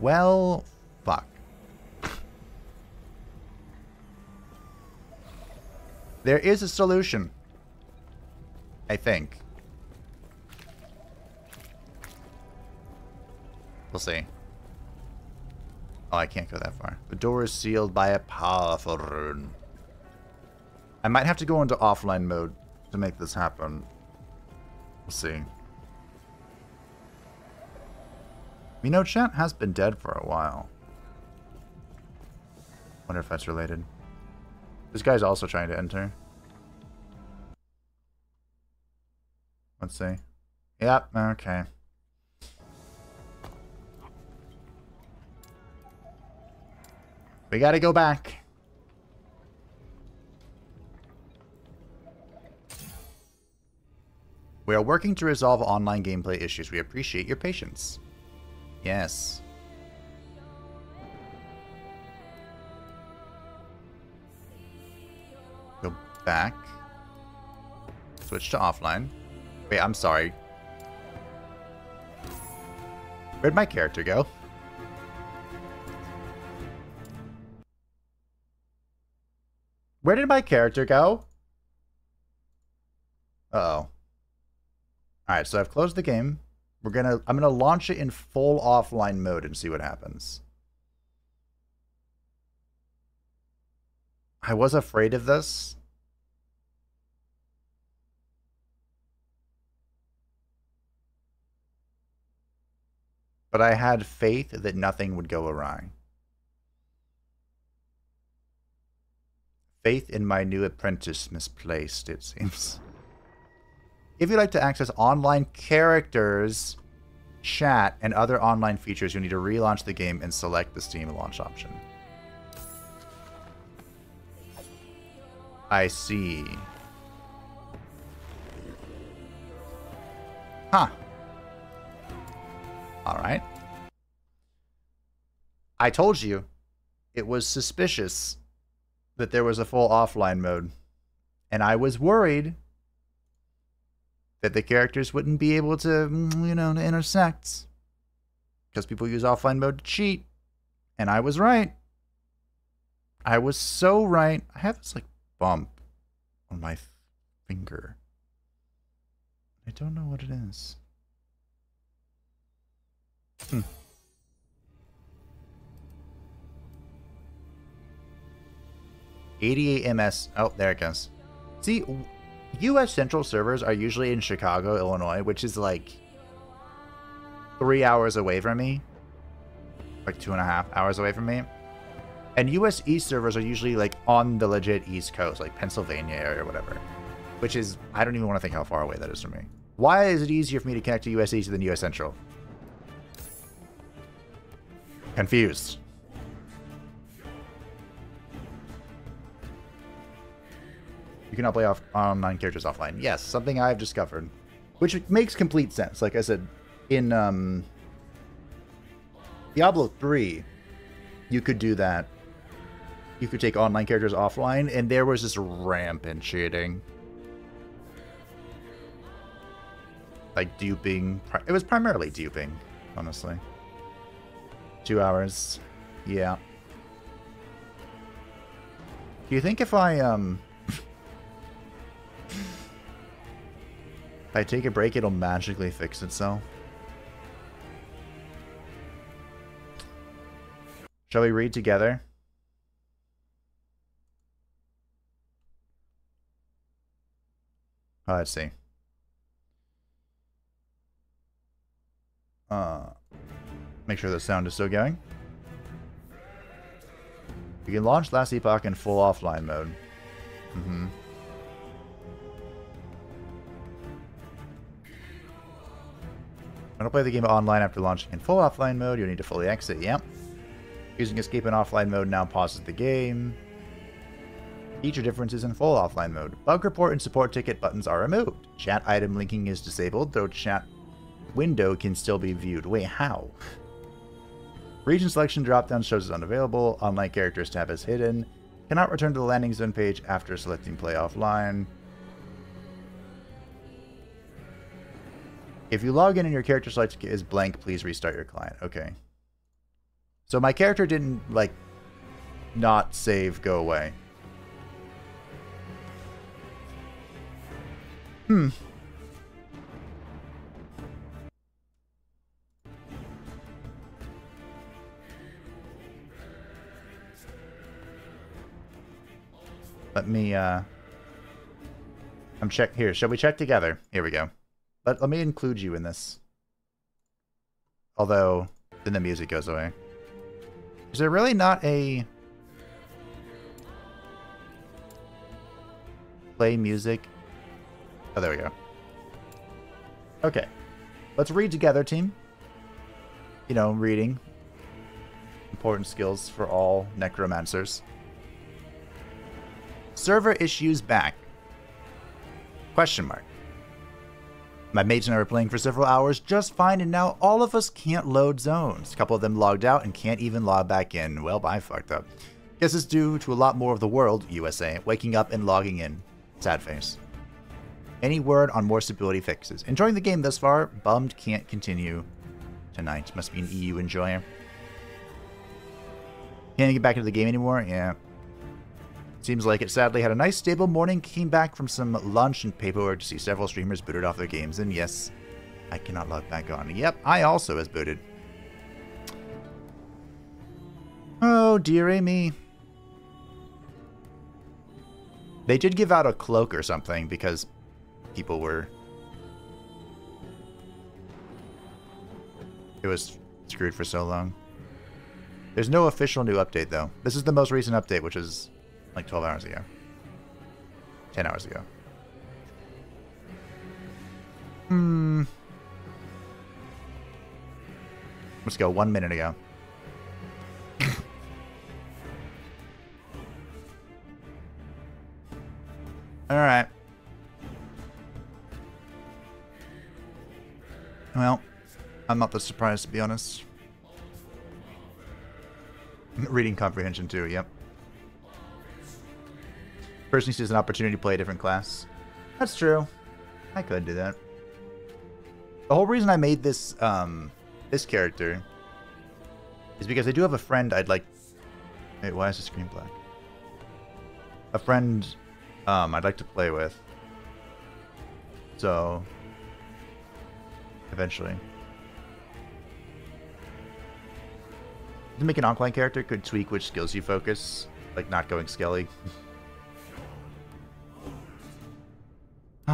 Well, fuck. There is a solution. I think. We'll see. Oh, I can't go that far. The door is sealed by a powerful rune. I might have to go into offline mode to make this happen. We'll see. You know, chat has been dead for a while. Wonder if that's related. This guy's also trying to enter. Let's see. Yep, okay. We gotta go back. We are working to resolve online gameplay issues. We appreciate your patience. Yes. Go back. Switch to offline. Wait, I'm sorry. Where'd my character go? Where did my character go? Uh oh Alright, so I've closed the game. We're gonna I'm gonna launch it in full offline mode and see what happens. I was afraid of this. But I had faith that nothing would go awry. Faith in my new apprentice misplaced, it seems. If you'd like to access online characters, chat, and other online features, you'll need to relaunch the game and select the Steam launch option. I see. Huh. Alright. I told you it was suspicious that there was a full offline mode. And I was worried that the characters wouldn't be able to, mm, you know, to intersect. Because people use offline mode to cheat. And I was right. I was so right. I have this like bump on my finger. I don't know what it is. Hmm. Eighty-eight MS. Oh, there it goes. See, U.S. Central servers are usually in Chicago, Illinois, which is like three hours away from me, like two and a half hours away from me. And US East servers are usually like on the legit East Coast, like Pennsylvania area or whatever. Which is, I don't even want to think how far away that is from me. Why is it easier for me to connect to US East than US Central? Confused. You cannot play off online characters offline. Yes, something I've discovered. Which makes complete sense. Like I said, in um, Diablo 3, you could do that you could take online characters offline, and there was this rampant cheating. Like duping. It was primarily duping, honestly. Two hours. Yeah. Do you think if I, um... if I take a break, it'll magically fix itself? Shall we read together? Oh, let's see. Uh, make sure the sound is still going. You can launch Last Epoch in full offline mode. Mm-hmm. When to play the game online after launching in full offline mode, you'll need to fully exit. Yep. Using escape in offline mode now pauses the game. Feature differences in full offline mode. Bug report and support ticket buttons are removed. Chat item linking is disabled, though chat window can still be viewed. Wait, how? Region selection dropdown shows is unavailable. Online characters tab is hidden. Cannot return to the landing zone page after selecting play offline. If you log in and your character select is blank, please restart your client. Okay. So my character didn't, like, not save go away. Hmm. Let me, uh... I'm check... Here, shall we check together? Here we go. Let, let me include you in this. Although, then the music goes away. Is there really not a... Play music Oh, there we go. Okay. Let's read together, team. You know, reading. Important skills for all necromancers. Server issues back. Question mark. My mates and I were playing for several hours just fine, and now all of us can't load zones. A couple of them logged out and can't even log back in. Well, I fucked up. Guess it's due to a lot more of the world, USA, waking up and logging in. Sad face. Any word on more stability fixes? Enjoying the game thus far? Bummed can't continue tonight. Must be an EU enjoyer. Can't get back into the game anymore? Yeah. Seems like it sadly had a nice stable morning, came back from some lunch and paperwork to see several streamers booted off their games, and yes, I cannot log back on. Yep, I also was booted. Oh, dear me. They did give out a cloak or something because people were... It was screwed for so long. There's no official new update, though. This is the most recent update, which is like 12 hours ago. 10 hours ago. Hmm. Let's go one minute ago. All right. Well, I'm not that surprised, to be honest. Reading comprehension too, yep. Person sees an opportunity to play a different class. That's true. I could do that. The whole reason I made this um this character is because I do have a friend I'd like Wait, why is the screen black? A friend um I'd like to play with. So eventually. To make an online character could tweak which skills you focus, like not going skelly.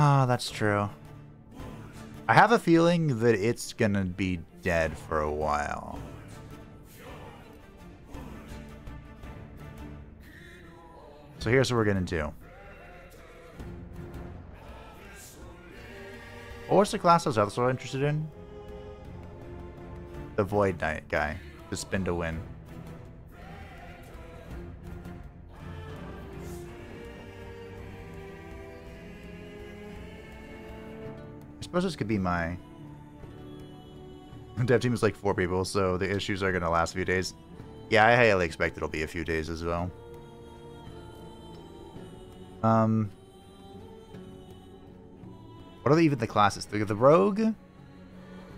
Ah, oh, that's true. I have a feeling that it's gonna be dead for a while. So here's what we're gonna do. What was the class I was also interested in? The Void Knight guy. The spin to win. Suppose this could be my... Dev team is like four people, so the issues are going to last a few days. Yeah, I highly expect it'll be a few days as well. Um... What are even the classes? The, the rogue,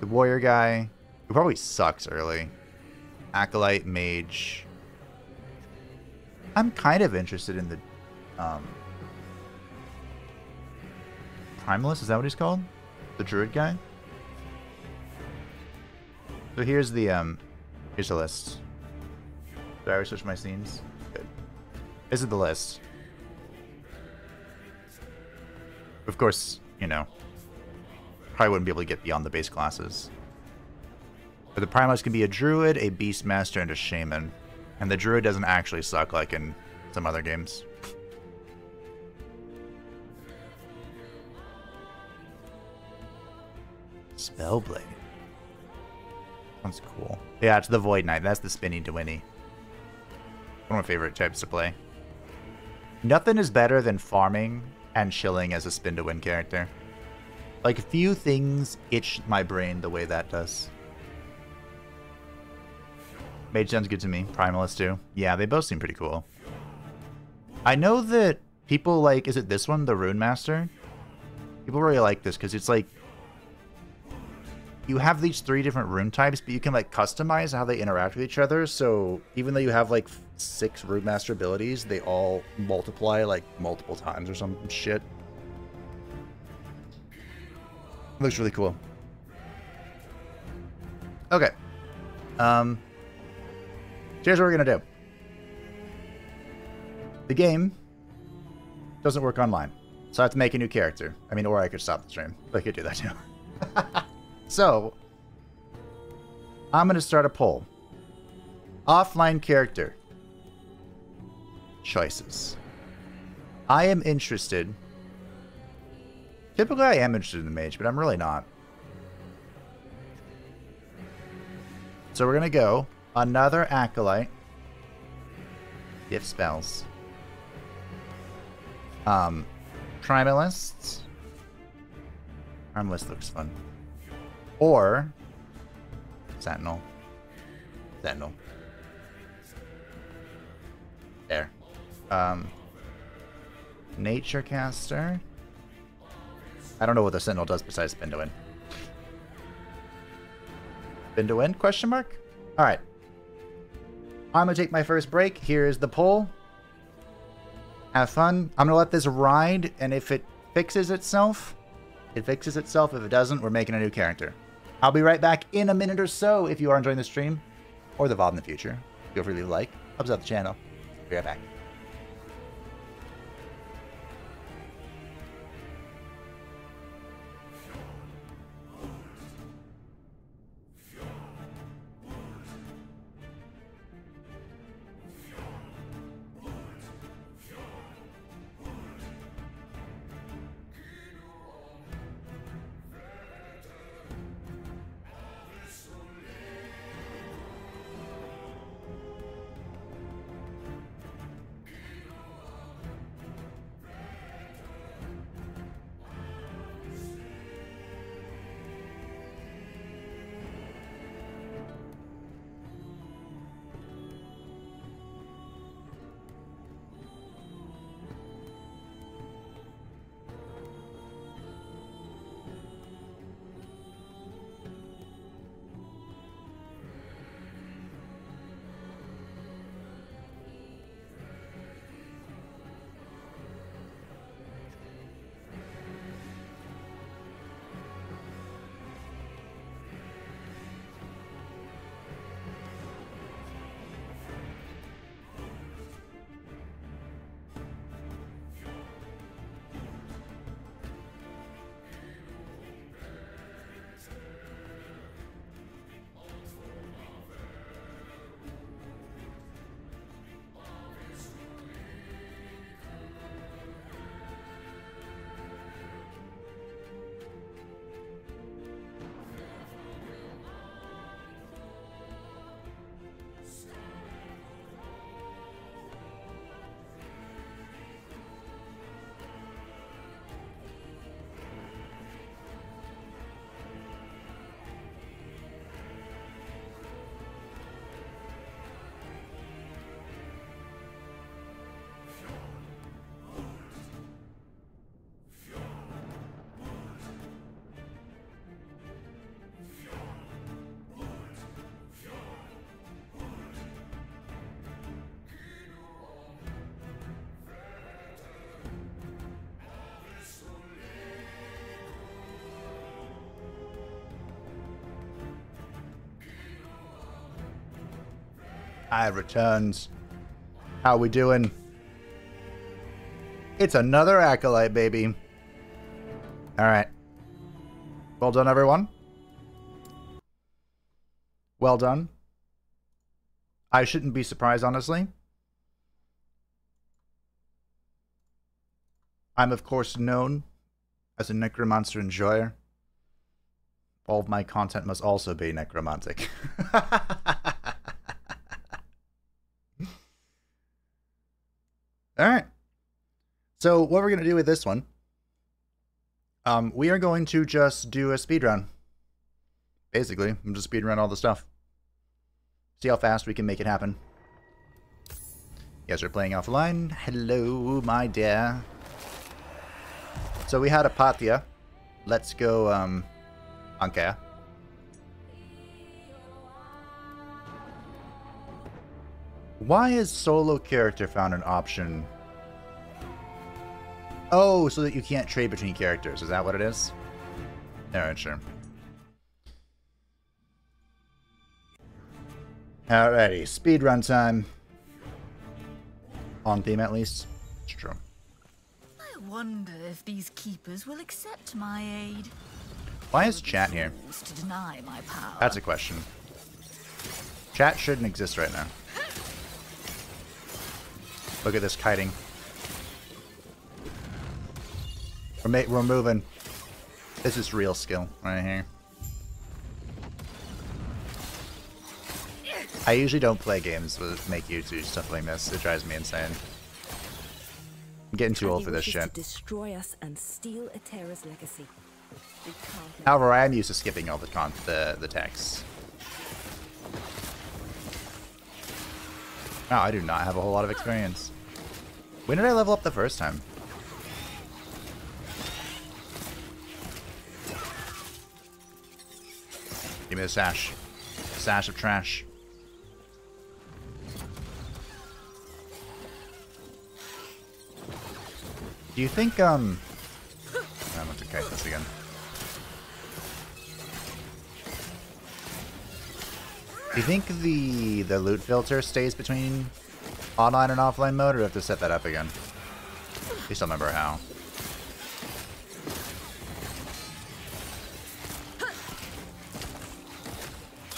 the warrior guy, who probably sucks early, acolyte, mage. I'm kind of interested in the um, primalist. Is that what he's called? The druid guy. So here's the um, here's the list. Did I switch my scenes? Good. This is the list. Of course, you know, probably wouldn't be able to get beyond the base classes. But the Primalist can be a Druid, a Beastmaster, and a Shaman. And the Druid doesn't actually suck like in some other games. Spellblade. That's cool. Yeah, it's the Void Knight. That's the spinny Dwynny. One of my favorite types to play. Nothing is better than farming and chilling as a spin to win character. Like, a few things itch my brain the way that does. Mage sounds good to me. Primalist too. Yeah, they both seem pretty cool. I know that people like, is it this one, the Rune Master? People really like this because it's like, you have these three different rune types, but you can like customize how they interact with each other. So even though you have like six Rune Master abilities, they all multiply like multiple times or some shit. Looks really cool. Okay. Um, here's what we're to do. The game doesn't work online. So I have to make a new character. I mean, or I could stop the stream. I could do that too. so, I'm going to start a poll. Offline character. Choices. I am interested Typically, I am interested in the mage, but I'm really not. So we're going to go another acolyte. Gift spells. Um, Primalists. Primalist looks fun. Or Sentinel. Sentinel. There. Um, Nature Caster. I don't know what the Sentinel does besides to win? Question mark? All right. I'm gonna take my first break. Here's the poll. Have fun. I'm gonna let this ride, and if it fixes itself, it fixes itself. If it doesn't, we're making a new character. I'll be right back in a minute or so if you are enjoying the stream or the VOD in the future. Feel free to leave a like, helps out the channel. Be right back. I returned. How we doing? It's another acolyte, baby. All right. Well done, everyone. Well done. I shouldn't be surprised, honestly. I'm, of course, known as a necromancer enjoyer. All of my content must also be necromantic. All right. So what we're going to do with this one, um, we are going to just do a speed run. Basically, I'm just speed run all the stuff. See how fast we can make it happen. You guys are playing offline. Hello, my dear. So we had a Patia. Let's go, um, Ankea. Why is solo character found an option? Oh, so that you can't trade between characters. Is that what it is? Alright, sure. Alrighty, speedrun time. On theme, at least. It's true. I wonder if these keepers will accept my aid. Why is chat here? To deny my power. That's a question. Chat shouldn't exist right now. Look at this kiting. We're, we're moving. This is real skill right here. I usually don't play games that make you do stuff like this. It drives me insane. I'm getting too old for this shit. Destroy us and steal Eterra's legacy. We can't let However, I am used to skipping all the con the the text. Wow, I do not have a whole lot of experience. When did I level up the first time? Give me the sash. A sash of trash. Do you think, um... I'm going to kite this again. Do you think the the loot filter stays between online and offline mode, or do I have to set that up again? I just don't remember how.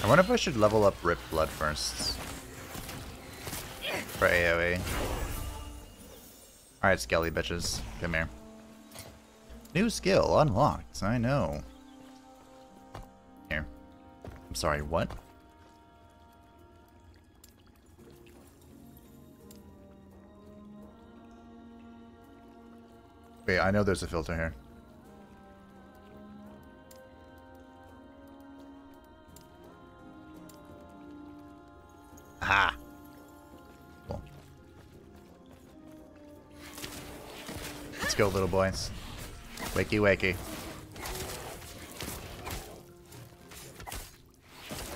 I wonder if I should level up Rip Blood first. For AoE. Alright, Skelly bitches. Come here. New skill unlocked. I know. Here. I'm sorry, what? Wait, I know there's a filter here. Aha! Cool. Let's go, little boys. Wakey, wakey.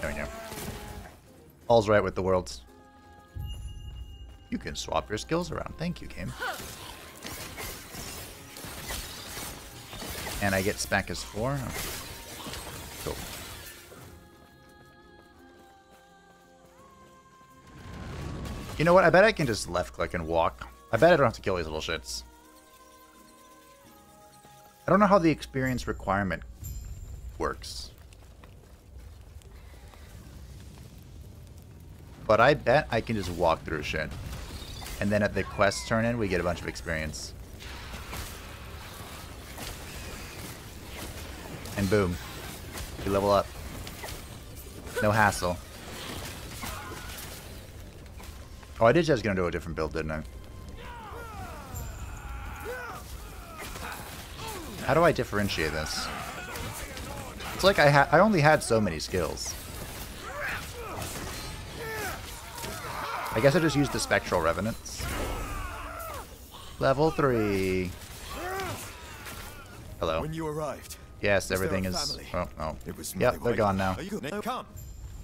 There we go. All's right with the worlds. You can swap your skills around. Thank you, game. And I get spec as four. Cool. You know what? I bet I can just left click and walk. I bet I don't have to kill these little shits. I don't know how the experience requirement works. But I bet I can just walk through shit. And then at the quest turn in, we get a bunch of experience. And boom. We level up. No hassle. Oh, I did just gonna do a different build, didn't I? How do I differentiate this? It's like I had I only had so many skills. I guess I just used the Spectral Revenants. Level 3. Hello. When you arrived. Yes, everything is... Oh, oh. It was Yep, they're gone now. Are you? Come.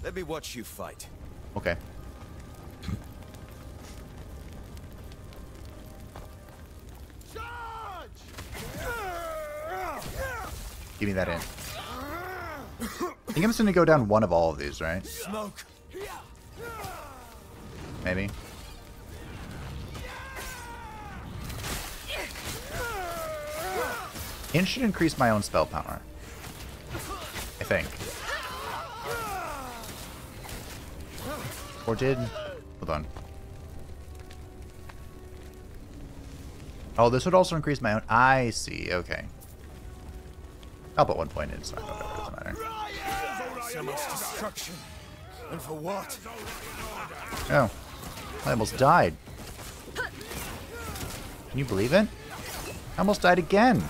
Let me watch you fight. Okay. Give me that in. I think I'm just gonna go down one of all of these, right? Smoke. maybe. Int should increase my own spell power. I think. Or did... Hold on. Oh, this would also increase my own... I see, okay. I'll put one point in, it's fine, whatever, doesn't matter. So much destruction. And for what? Oh. I almost died. Can you believe it? I almost died again.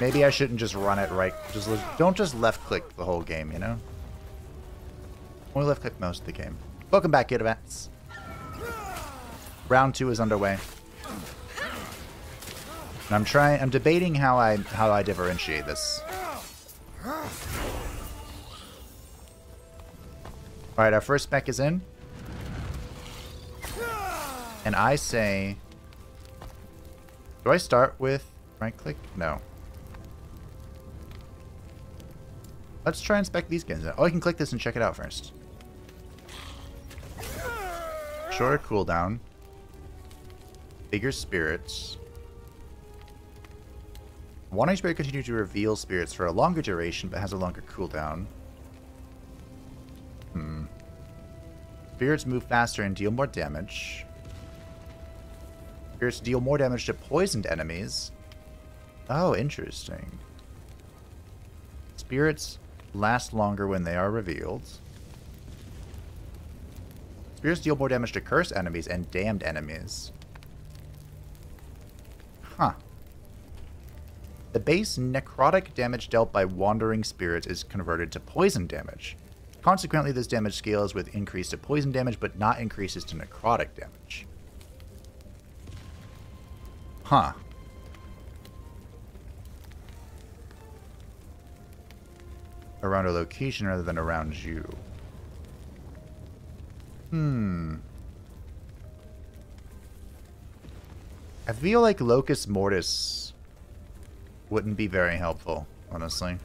Maybe I shouldn't just run it right. Just don't just left click the whole game, you know? Only left click most of the game. Welcome back, Events. Round two is underway. And I'm trying I'm debating how I how I differentiate this. Alright, our first spec is in. And I say Do I start with right click? No. Let's try and spec these guys out. Oh, I can click this and check it out first. Shorter cooldown. Bigger spirits. One spirit continues to reveal spirits for a longer duration, but has a longer cooldown. Hmm. Spirits move faster and deal more damage. Spirits deal more damage to poisoned enemies. Oh, interesting. Spirits last longer when they are revealed. Spirits deal more damage to cursed enemies and damned enemies. Huh. The base necrotic damage dealt by wandering spirits is converted to poison damage. Consequently, this damage scales with increase to poison damage, but not increases to necrotic damage. Huh. Around a location rather than around you. Hmm. I feel like Locus Mortis wouldn't be very helpful, honestly.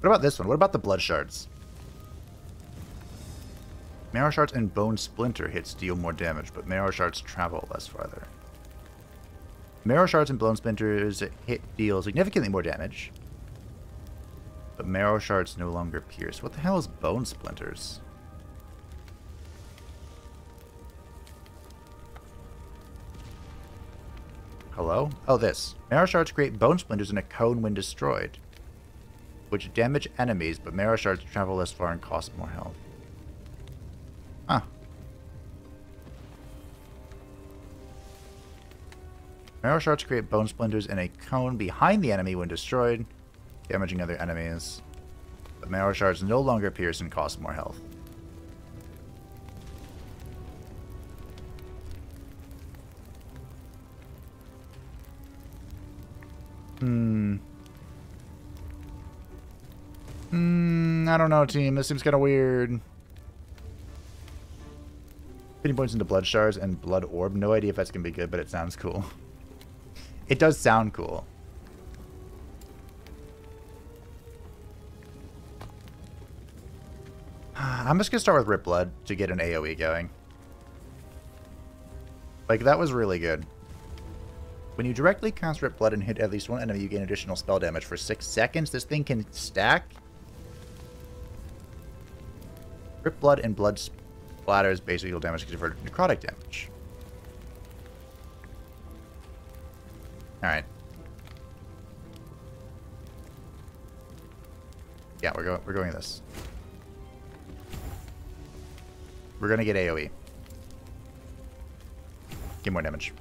What about this one? What about the Blood Shards? Marrow Shards and Bone Splinter hits deal more damage, but Marrow Shards travel less farther. Marrow Shards and Bone Splinters hit deal significantly more damage, but Marrow Shards no longer pierce. What the hell is Bone Splinters? Hello? Oh, this. Marrow shards create bone splinters in a cone when destroyed, which damage enemies, but marrow shards travel less far and cost more health. Huh. Marrow shards create bone splinters in a cone behind the enemy when destroyed, damaging other enemies. But marrow shards no longer pierce and cost more health. Hmm. Hmm, I don't know, team. This seems kind of weird. Putting points into Blood Shards and Blood Orb. No idea if that's going to be good, but it sounds cool. It does sound cool. Uh, I'm just to start with Rip Blood to get an AoE going. Like, that was really good. When you directly cast Rip Blood and hit at least one enemy, you gain additional spell damage for 6 seconds. This thing can stack. Rip Blood and Blood Splatters basic heal damage converted to necrotic damage. Alright. Yeah, we're going we're going this. We're gonna get AoE. Get more damage.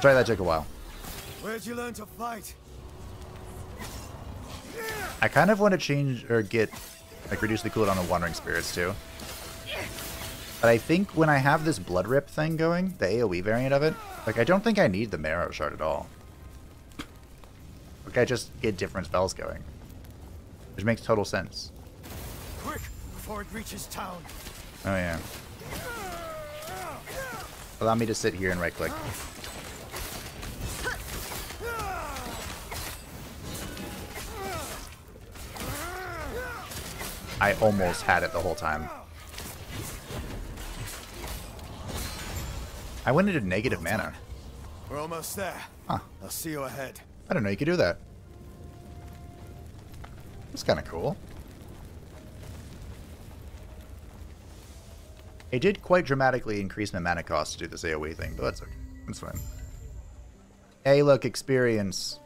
Sorry that took a while. Where'd you learn to fight? I kind of want to change or get like reduce the cooldown on Wandering Spirits too. But I think when I have this Blood Rip thing going, the AoE variant of it, like I don't think I need the Marrow Shard at all. Like I just get different spells going. Which makes total sense. Quick, before it reaches town. Oh yeah. Allow me to sit here and right click. I almost had it the whole time. I went into negative mana. We're almost there. Huh. I'll see you ahead. I don't know you could do that. That's kind of cool. It did quite dramatically increase my mana cost to do this AoE thing, but that's okay. That's fine. Hey, look, experience.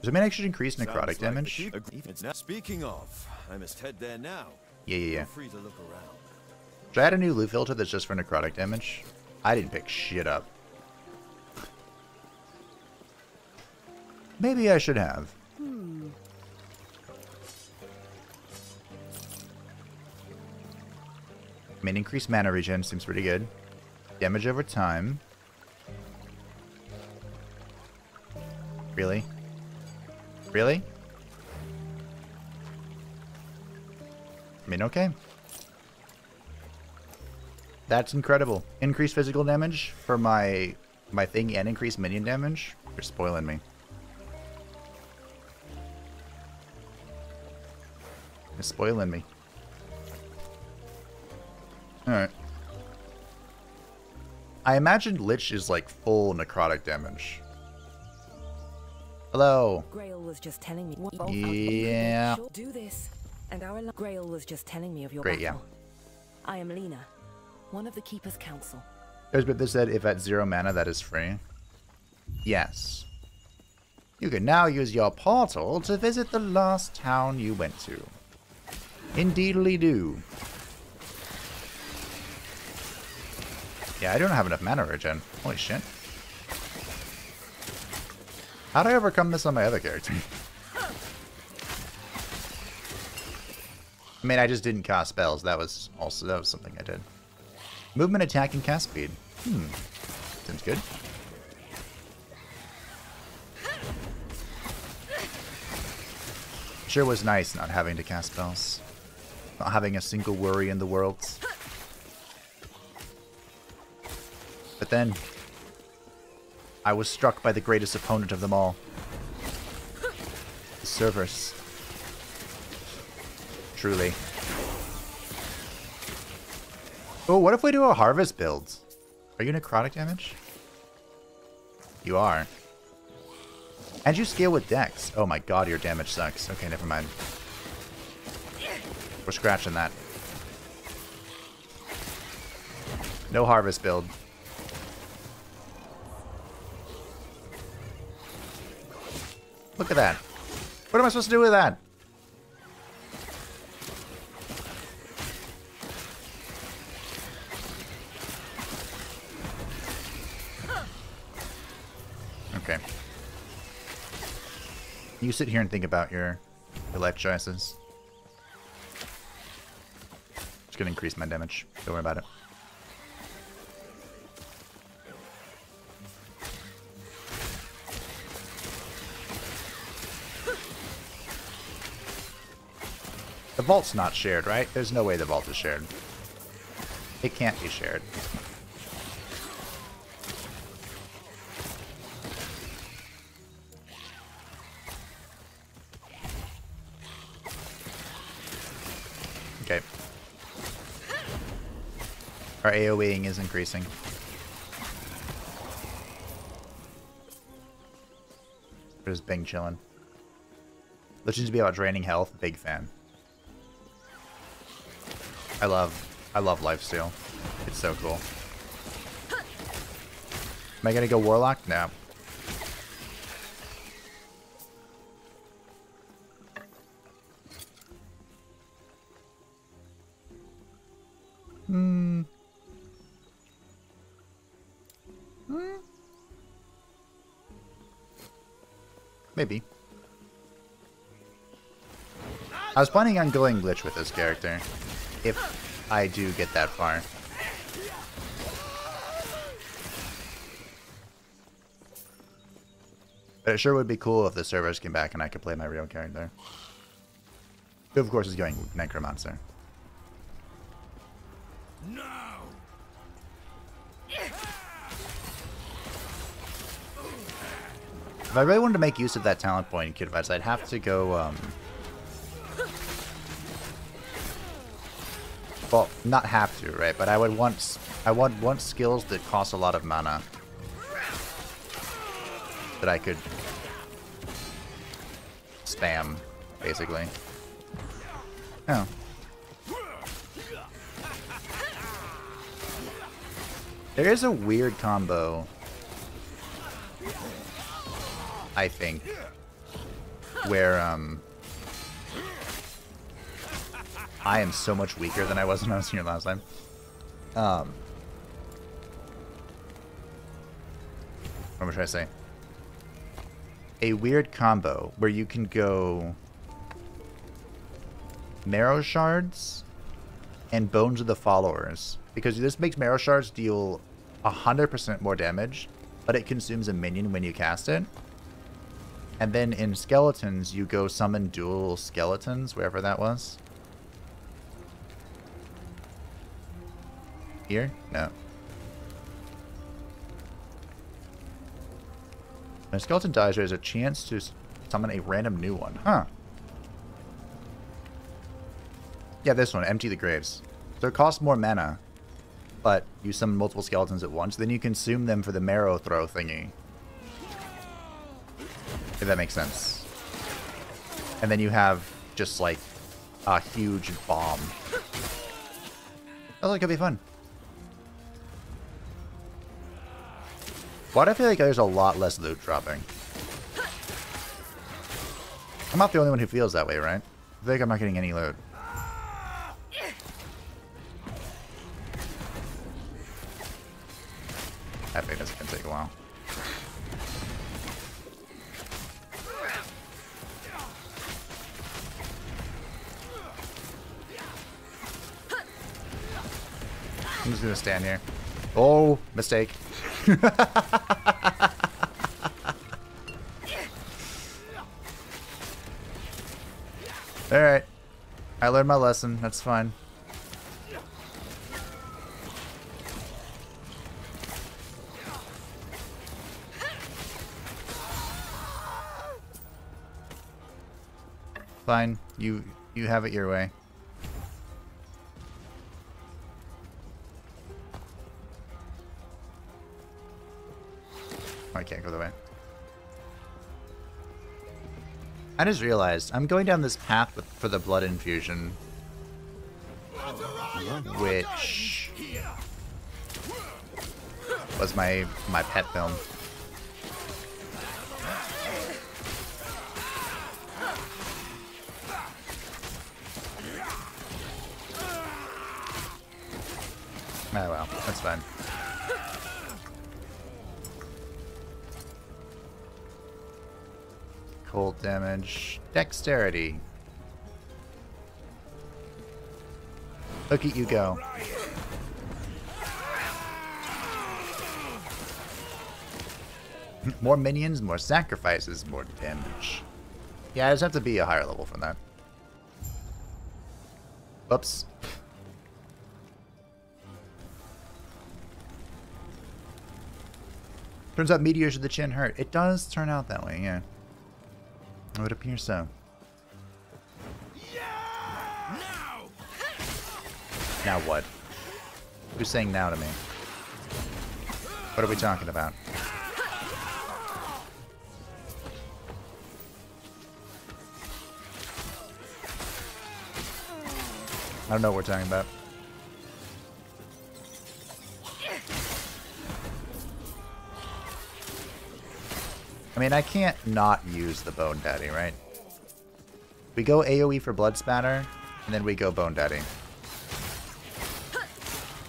Does it mean I should increase necrotic like damage? now. Speaking of, I must head there now. Yeah, yeah, yeah. Feel free to look around. Should I add a new loot filter that's just for necrotic damage? I didn't pick shit up. Maybe I should have. Hmm. I mean, increased mana regen seems pretty good. Damage over time. Really? Really? I mean, okay. That's incredible. Increased physical damage for my my thing and increased minion damage? You're spoiling me. You're spoiling me. Alright. I imagine Lich is like full necrotic damage. Hello. Grail was just telling me. What, Yeah. Do this. And our Grail was just telling me of your Great, yeah. I am Lena, one of the Keeper's Council. There's but this said if at zero mana that is free. Yes. You can now use your portal to visit the last town you went to. Indeedly do. Yeah, I don't have enough mana regen. Holy shit. How'd I overcome this on my other character? I mean, I just didn't cast spells. That was also that was something I did. Movement, attack, and cast speed. Hmm. Seems good. Sure was nice not having to cast spells. Not having a single worry in the world. But then, I was struck by the greatest opponent of them all. The servers. Truly. Oh, what if we do a harvest build? Are you necrotic damage? You are. And you scale with dex. Oh my god, your damage sucks. Okay, never mind. We're scratching that. No harvest build. Look at that. What am I supposed to do with that? Okay. You sit here and think about your, your life choices. Gonna increase my damage. Don't worry about it. The vault's not shared, right? There's no way the vault is shared. It can't be shared. Our AoEing is increasing. We're just Bing chilling. Listen to be about draining health. Big fan. I love, I love lifesteal. It's so cool. Am I gonna go warlock? No. Hmm. Maybe. I was planning on going glitch with this character. If I do get that far. But it sure would be cool if the servers came back and I could play my real character. Who, of course, is going Necromancer. No! If I really wanted to make use of that talent point in Kid Fights, I'd have to go, um... Well, not have to, right? But I would want... I would want skills that cost a lot of mana. That I could... Spam, basically. Oh. There is a weird combo I think, where um, I am so much weaker than I was when I was here last time. Um, what am I trying to say? A weird combo where you can go marrow shards and bones of the followers because this makes marrow shards deal 100% more damage but it consumes a minion when you cast it and then in skeletons, you go summon dual skeletons, wherever that was. Here? No. When a skeleton dies, there's a chance to summon a random new one. Huh. Yeah, this one, Empty the Graves. So it costs more mana, but you summon multiple skeletons at once, then you consume them for the marrow throw thingy. If that makes sense. And then you have just like a huge bomb. Oh, that could be fun. Why do I feel like there's a lot less loot dropping? I'm not the only one who feels that way, right? I like I'm not getting any loot. That thing is gonna take a while. I'm just gonna stand here. Oh, mistake. Alright. I learned my lesson. That's fine. Fine. You you have it your way. Can't go the way. I just realized I'm going down this path for the blood infusion, which was my my pet film. Oh well, that's fine. Cold damage. Dexterity. Look at you go. more minions, more sacrifices, more damage. Yeah, I just have to be a higher level for that. Whoops. Turns out meteors to the chin hurt. It does turn out that way, yeah. It would appear so. Now what? Who's saying now to me? What are we talking about? I don't know what we're talking about. I mean, I can't not use the Bone Daddy, right? We go AoE for Blood Spatter, and then we go Bone Daddy.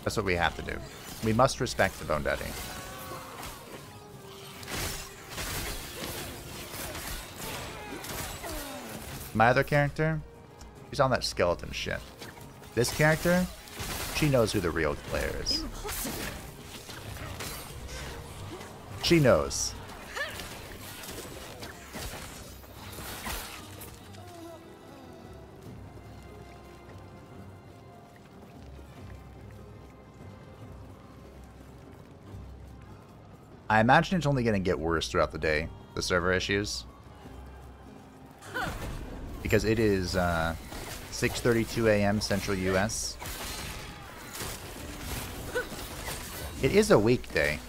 That's what we have to do. We must respect the Bone Daddy. My other character, she's on that skeleton shit. This character, she knows who the real player is. She knows. I imagine it's only going to get worse throughout the day, the server issues. Because it is uh, 6.32 a.m. Central U.S. It is a weekday.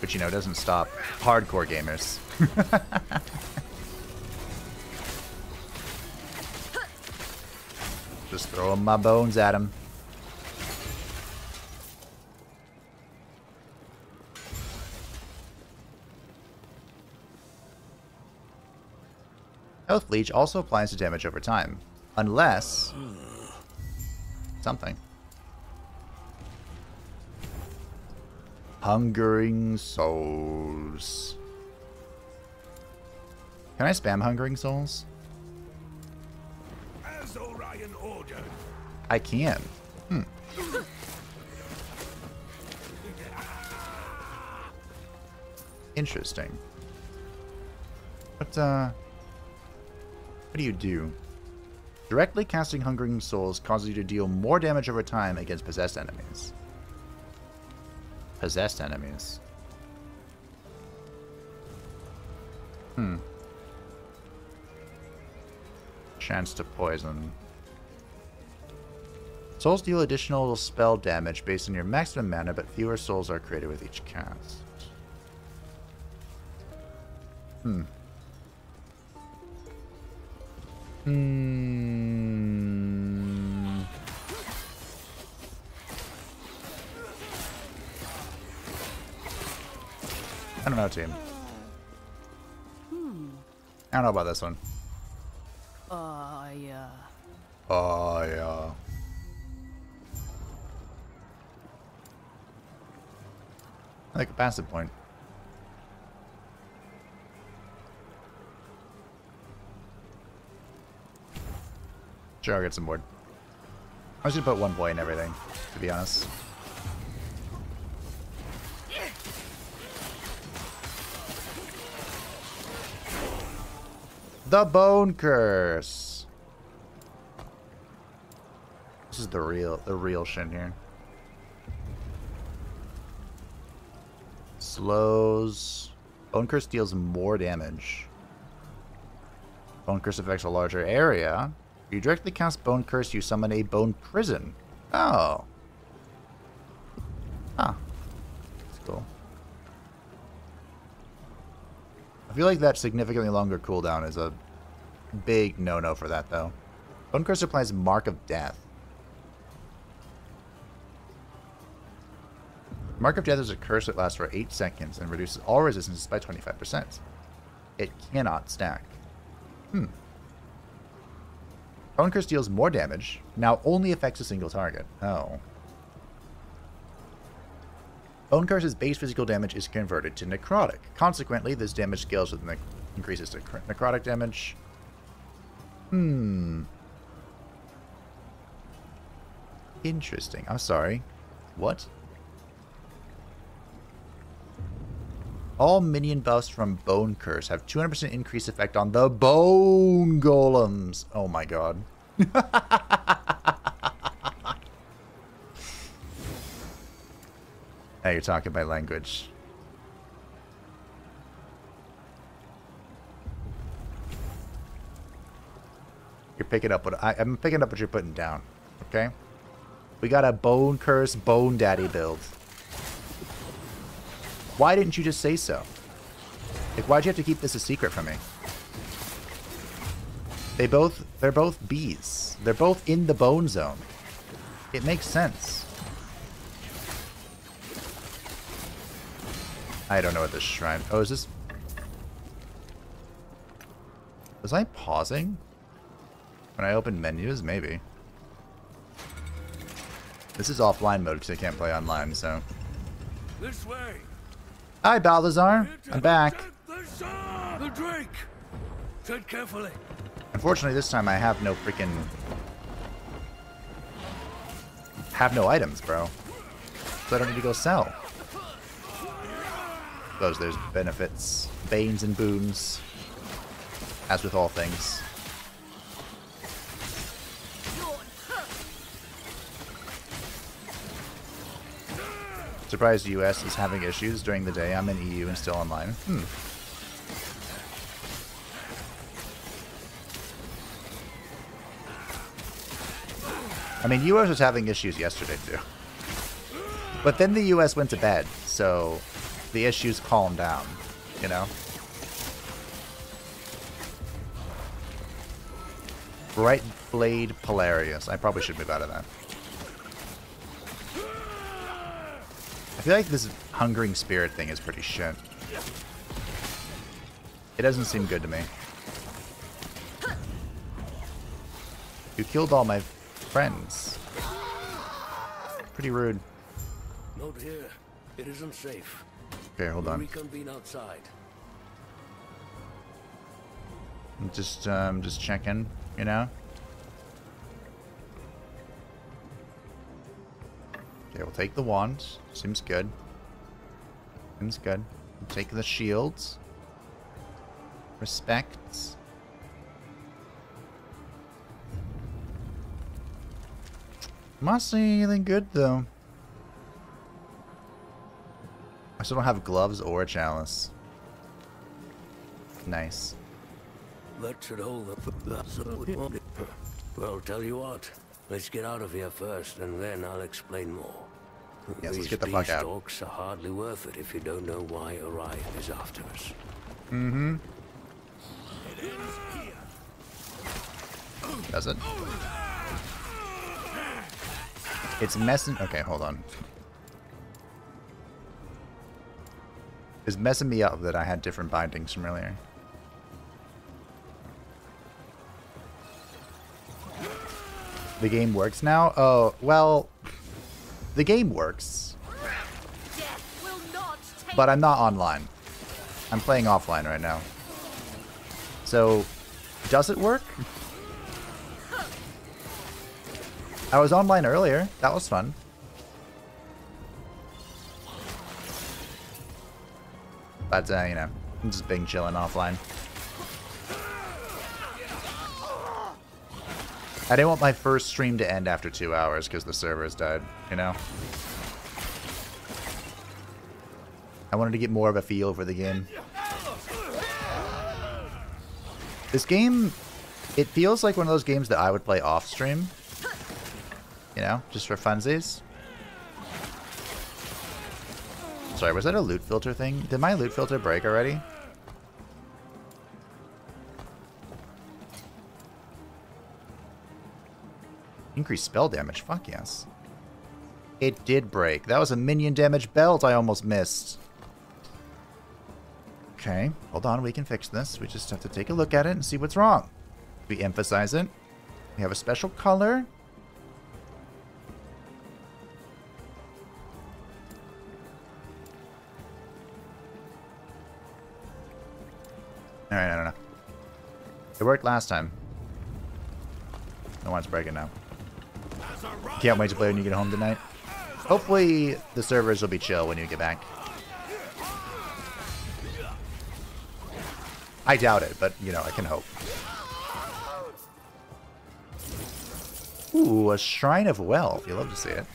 But, you know, doesn't stop hardcore gamers. Just throwing my bones at him. Health Leech also applies to damage over time. Unless... Something. Hungering Souls. Can I spam Hungering Souls? As Orion ordered. I can. Hmm. Interesting. But, uh... What do you do? Directly casting Hungering Souls causes you to deal more damage over time against possessed enemies. Possessed enemies. Hmm. Chance to poison. Souls deal additional spell damage based on your maximum mana, but fewer souls are created with each cast. Hmm. Hmm. I don't know, team. I don't know about this one. Uh, yeah. Oh, yeah. Like a passive point. Sure, I'll get some board. I gonna put one point in everything, to be honest. The Bone Curse. This is the real, the real shin here. Slows. Bone Curse deals more damage. Bone Curse affects a larger area. You directly cast Bone Curse, you summon a Bone Prison. Oh. Huh. That's cool. I feel like that significantly longer cooldown is a big no-no for that, though. Bone Curse applies Mark of Death. Mark of Death is a curse that lasts for 8 seconds and reduces all resistances by 25%. It cannot stack. Hmm. Bone Curse deals more damage, now only affects a single target. Oh. Bone Curse's base physical damage is converted to necrotic. Consequently, this damage scales with ne increases to necrotic damage. Hmm. Interesting. I'm sorry. What? All minion buffs from Bone Curse have 200% increased effect on the Bone Golems. Oh my god. now you're talking my language. You're picking up what I, I'm picking up what you're putting down. Okay? We got a Bone Curse Bone Daddy build. Why didn't you just say so? Like, why'd you have to keep this a secret from me? They both, they're both bees. They're both in the bone zone. It makes sense. I don't know what this shrine... Oh, is this... Was I pausing? When I opened menus? Maybe. This is offline mode because I can't play online, so... This way. Hi, Balthazar. I'm back. The Drake. Tread carefully. Unfortunately, this time I have no freaking... Have no items, bro. So I don't need to go sell. Suppose there's benefits, banes and boons. As with all things. Surprised the US is having issues during the day. I'm in EU and still online. Hmm. I mean, US was having issues yesterday too. But then the US went to bed, so the issues calmed down, you know? Bright Blade Polarius. I probably should move out of that. I feel like this Hungering Spirit thing is pretty shit. It doesn't seem good to me. You killed all my friends. Pretty rude. Not here. It isn't safe. Okay, hold on. reconvene outside. I'm just um just checking, you know? Okay, we'll take the wand. Seems good. Seems good. We'll take the shields. Respects. I'm not seeing anything good though. I still don't have gloves or a chalice. Nice. That should hold the... Well, tell you what. Let's get out of here first, and then I'll explain more. Yes, let's These get the fuck out. beastalks are hardly worth it if you don't know why Orion is after us. Mm-hmm. Does it? It's messing. Okay, hold on. It's messing me up that I had different bindings from earlier. The game works now? Oh, well, the game works, but I'm not online. I'm playing offline right now. So, does it work? I was online earlier. That was fun. But, uh, you know, I'm just being chilling offline. I didn't want my first stream to end after two hours because the servers died, you know? I wanted to get more of a feel for the game. This game, it feels like one of those games that I would play off stream. You know, just for funsies. Sorry, was that a loot filter thing? Did my loot filter break already? Increased spell damage, fuck yes. It did break. That was a minion damage belt I almost missed. Okay, hold on, we can fix this. We just have to take a look at it and see what's wrong. We emphasize it. We have a special color. Alright, I don't know. It worked last time. No one's breaking now. Can't wait to play when you get home tonight. Hopefully the servers will be chill when you get back. I doubt it, but you know, I can hope. Ooh, a Shrine of Wealth. You love to see it.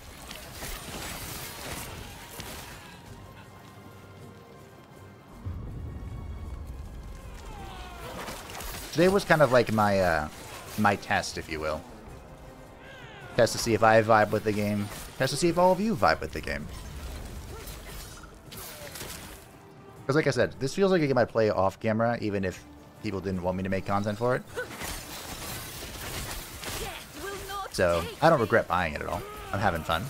Today was kind of like my uh, my test, if you will. Test to see if I vibe with the game. Test to see if all of you vibe with the game. Because like I said, this feels like a game I'd play off camera, even if people didn't want me to make content for it. So, I don't regret buying it at all. I'm having fun.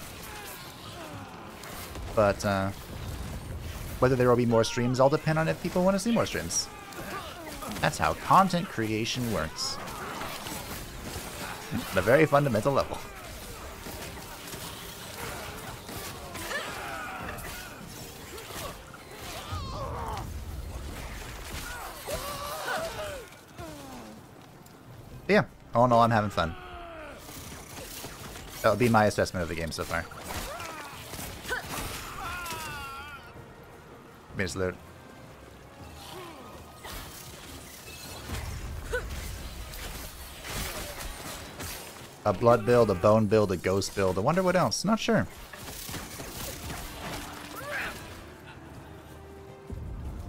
But, uh, whether there will be more streams, all depend on if people want to see more streams. That's how content creation works. A very fundamental level. But yeah, all in all, I'm having fun. That would be my assessment of the game so far. Give loot. A blood build, a bone build, a ghost build. I wonder what else. Not sure.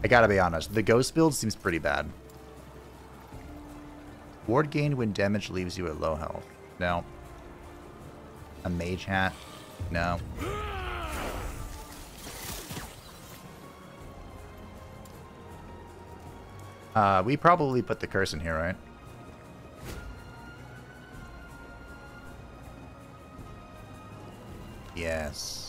I gotta be honest, the ghost build seems pretty bad. Ward gained when damage leaves you at low health. No. A mage hat? No. Uh, we probably put the curse in here, right? Yes.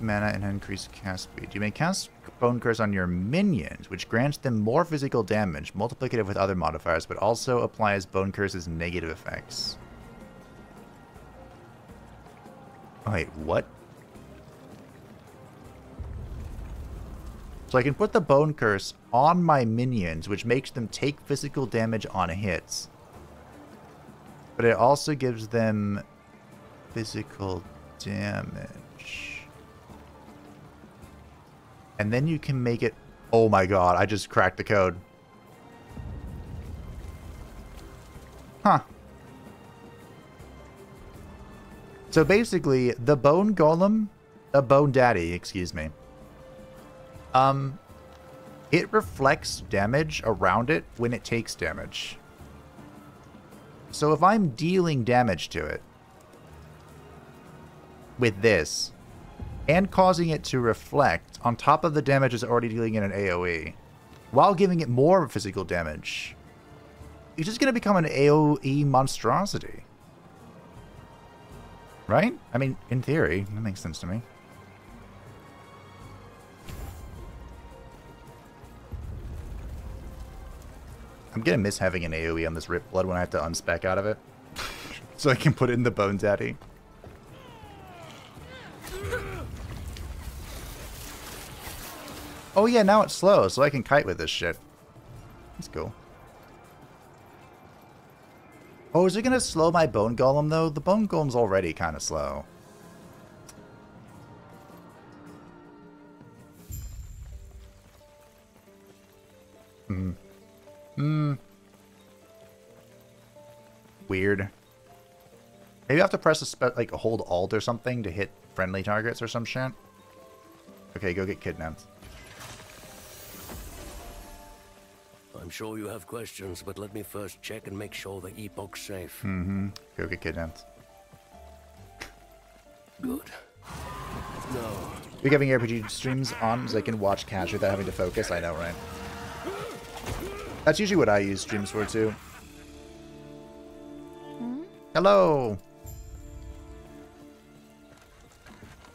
Mana and increased cast speed. You may cast Bone Curse on your minions, which grants them more physical damage, multiplicative with other modifiers, but also applies Bone Curse's negative effects. Oh, wait, what? So I can put the Bone Curse on my minions, which makes them take physical damage on hits. But it also gives them physical damage. And then you can make it... Oh my god, I just cracked the code. Huh. So basically, the Bone Golem, the Bone Daddy, excuse me, um, it reflects damage around it when it takes damage. So if I'm dealing damage to it with this and causing it to reflect on top of the damage it's already dealing in an AoE while giving it more physical damage, it's just going to become an AoE monstrosity. Right? I mean, in theory, that makes sense to me. I'm gonna miss having an AoE on this Rip Blood when I have to unspec out of it. so I can put it in the Bone Daddy. Oh yeah, now it's slow, so I can kite with this shit. That's cool. Oh, is it gonna slow my Bone Golem though? The Bone Golem's already kind of slow. Hmm. Hmm. Weird. Maybe I have to press a spe like a hold alt or something to hit friendly targets or some shit. Okay, go get kidnapped. I'm sure you have questions, but let me first check and make sure the epoch's safe. Mm-hmm. Go get kidnapped. Good. No. You're having RPG streams on so I can watch cash without having to focus. I know, right? That's usually what I use streams for, too. Hello!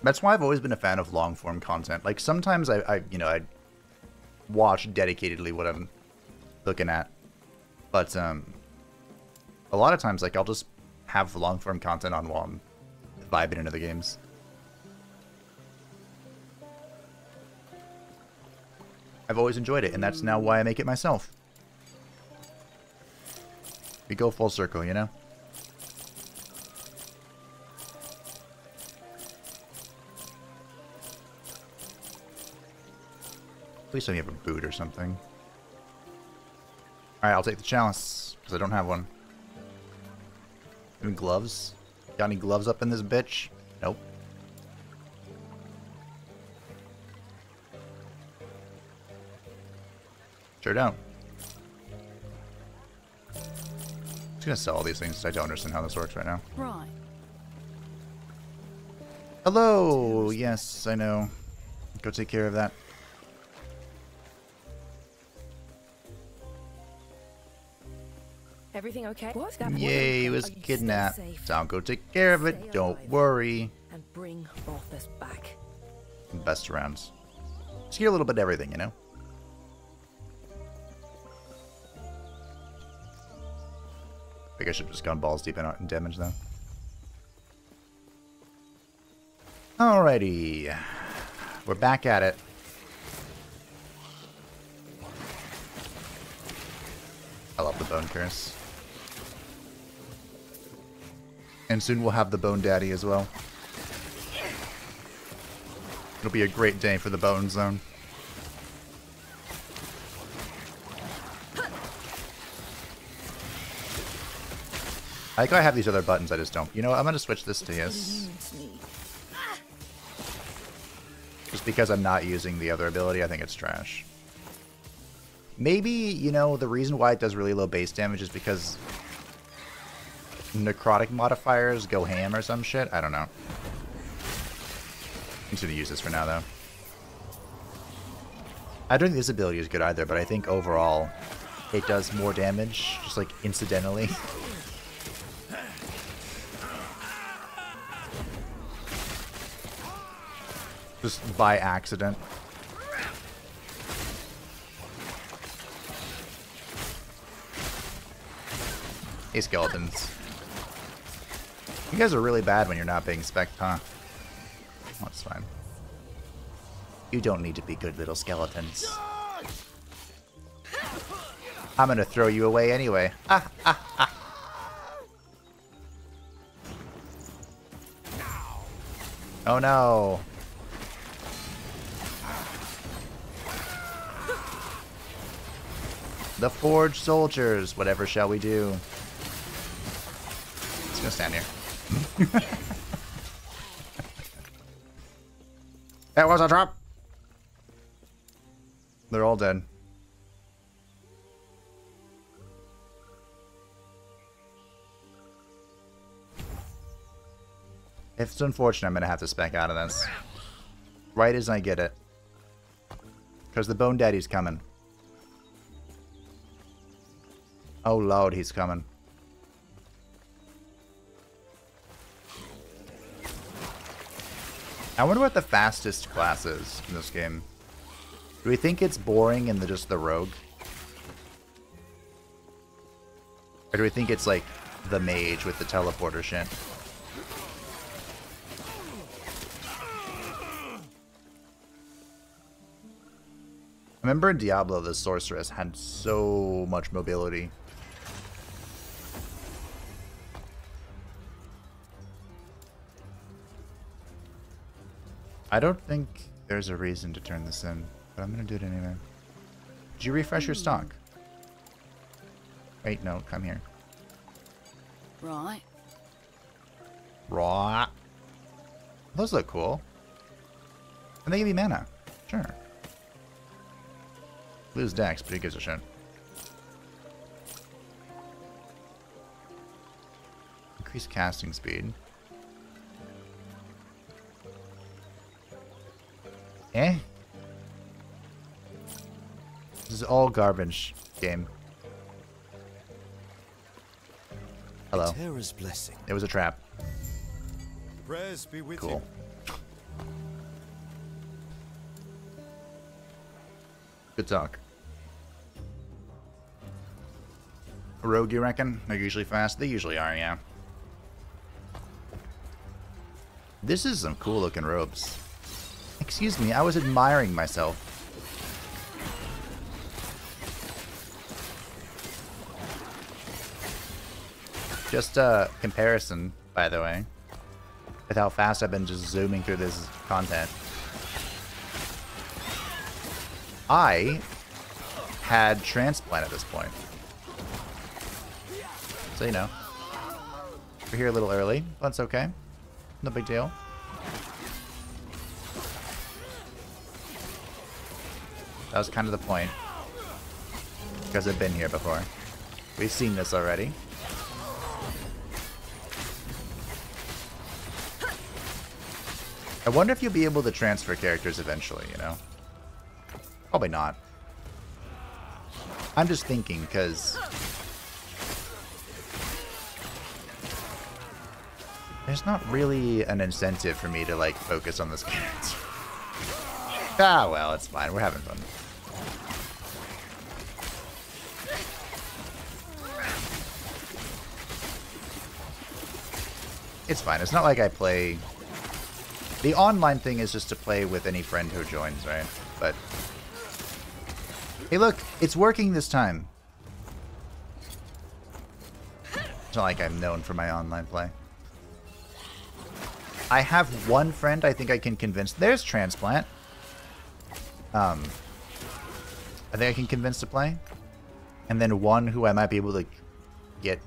That's why I've always been a fan of long-form content. Like, sometimes I, I, you know, I watch dedicatedly what I'm looking at. But, um, a lot of times, like, I'll just have long-form content on while I'm vibing into the games. I've always enjoyed it, and that's now why I make it myself. We go full circle, you know? At least I have a boot or something. Alright, I'll take the chalice, because I don't have one. Any gloves? Got any gloves up in this bitch? Nope. Sure don't. I'm just gonna sell all these things. I don't understand how this works right now. Right. Hello! Yes, I know. Go take care of that. Everything okay? What? That Yay, he was kidnapped. Don't go take care of it. Don't worry. And bring Balthus back. Best rounds. Just get a little bit of everything, you know? I think I should have just gone balls deep in, in damage, though. Alrighty. We're back at it. I love the Bone Curse. And soon we'll have the Bone Daddy as well. It'll be a great day for the Bone Zone. I think I have these other buttons, I just don't. You know what, I'm gonna switch this to yes. Just just because I'm not using the other ability, I think it's trash. Maybe, you know, the reason why it does really low base damage is because necrotic modifiers go ham or some shit. I don't know. I'm just gonna use this for now, though. I don't think this ability is good either, but I think overall it does more damage, just like incidentally. just by accident. Hey, skeletons. You guys are really bad when you're not being spec, huh? That's fine. You don't need to be good little skeletons. I'm gonna throw you away anyway. Ah, ah, ah. Oh no. The forged soldiers. Whatever shall we do? Just gonna stand here. that was a trap. They're all dead. If it's unfortunate, I'm going to have to spec out of this. Right as I get it. Because the Bone Daddy's coming. Oh lord, he's coming. I wonder what the fastest class is in this game. Do we think it's boring in the just the rogue? Or do we think it's like the mage with the teleporter shit? remember in Diablo, the sorceress had so much mobility. I don't think there's a reason to turn this in, but I'm going to do it anyway. Did you refresh your hmm. stock? Wait, no, come here. Right. Raw. Those look cool. And they give you mana. Sure. Lose dex, but he gives a shit. Increase casting speed. Eh? This is all garbage game. Hello. It was a trap. Prayers be with Cool. Good talk. Rogue, you reckon? They're usually fast? They usually are, yeah. This is some cool looking robes. Excuse me, I was admiring myself. Just a comparison, by the way, with how fast I've been just zooming through this content. I had transplant at this point. So, you know. We're here a little early, but it's okay. No big deal. That was kind of the point. Because I've been here before. We've seen this already. I wonder if you'll be able to transfer characters eventually, you know? Probably not. I'm just thinking, because... There's not really an incentive for me to, like, focus on this character. ah, well, it's fine. We're having fun. It's fine. It's not like I play... The online thing is just to play with any friend who joins, right? But... Hey, look! It's working this time! It's not like I'm known for my online play. I have one friend I think I can convince. There's Transplant. Um, I think I can convince to play. And then one who I might be able to get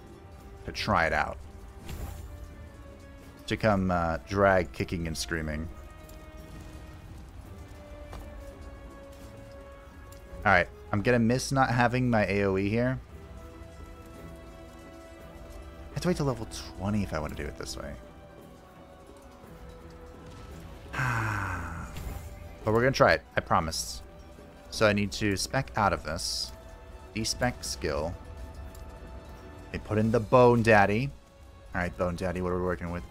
to try it out to come uh, drag kicking and screaming. Alright, I'm gonna miss not having my AoE here. I have to wait till level 20 if I want to do it this way. but we're gonna try it, I promise. So I need to spec out of this. Despec skill. I put in the Bone Daddy. Alright, Bone Daddy, what are we working with?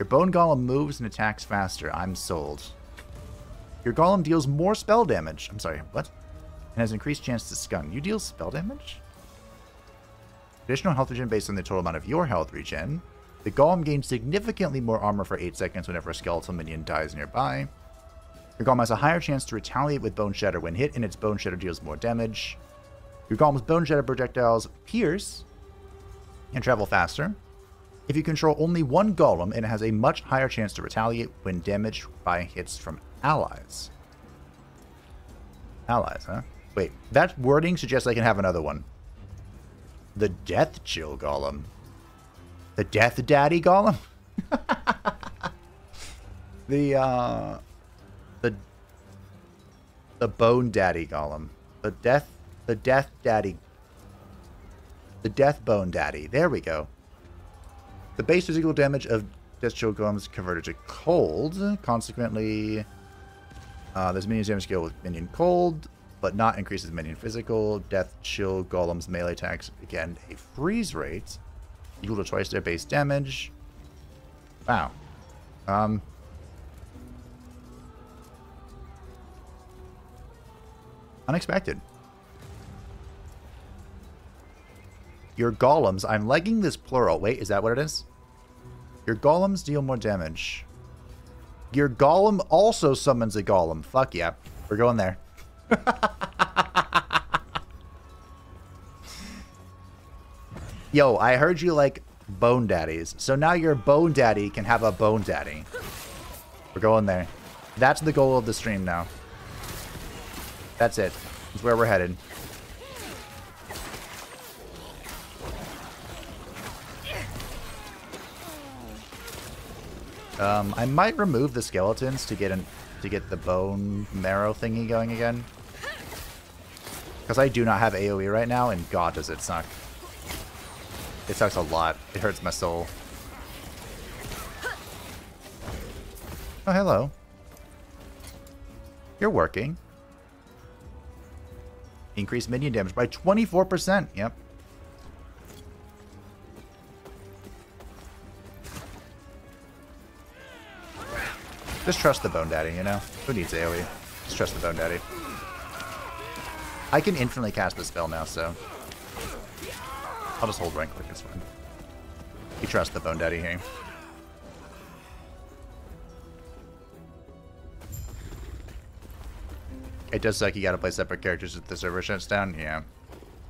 Your Bone Golem moves and attacks faster. I'm sold. Your Golem deals more spell damage. I'm sorry, what? And has increased chance to stun. You deal spell damage? Additional health regen based on the total amount of your health regen. The Golem gains significantly more armor for 8 seconds whenever a skeletal minion dies nearby. Your Golem has a higher chance to retaliate with Bone Shatter when hit, and its Bone Shatter deals more damage. Your Golem's Bone Shatter projectiles pierce and travel faster. If you control only one Golem, it has a much higher chance to retaliate when damaged by hits from allies. Allies, huh? Wait, that wording suggests I can have another one. The Death Chill Golem. The Death Daddy Golem? the, uh... The... The Bone Daddy Golem. The Death... The Death Daddy... The Death Bone Daddy. There we go. The base physical damage of Death Chill Golem is converted to cold. Consequently, uh, this minion's damage scale with minion cold, but not increases minion physical. Death Chill Golem's melee attacks, again, a freeze rate equal to twice their base damage. Wow. Um. Unexpected. Your golems. I'm legging this plural. Wait, is that what it is? Your golems deal more damage. Your golem also summons a golem. Fuck yeah. We're going there. Yo, I heard you like bone daddies. So now your bone daddy can have a bone daddy. We're going there. That's the goal of the stream now. That's it. That's where we're headed. Um, I might remove the skeletons to get an, to get the bone marrow thingy going again. Because I do not have AoE right now, and god does it suck. It sucks a lot. It hurts my soul. Oh, hello. You're working. Increase minion damage by 24%. Yep. Just trust the Bone Daddy, you know? Who needs AoE? Just trust the Bone Daddy. I can infinitely cast the spell now, so... I'll just hold right click, it's fine. You trust the Bone Daddy here. It does suck you gotta play separate characters if the server shuts down, yeah.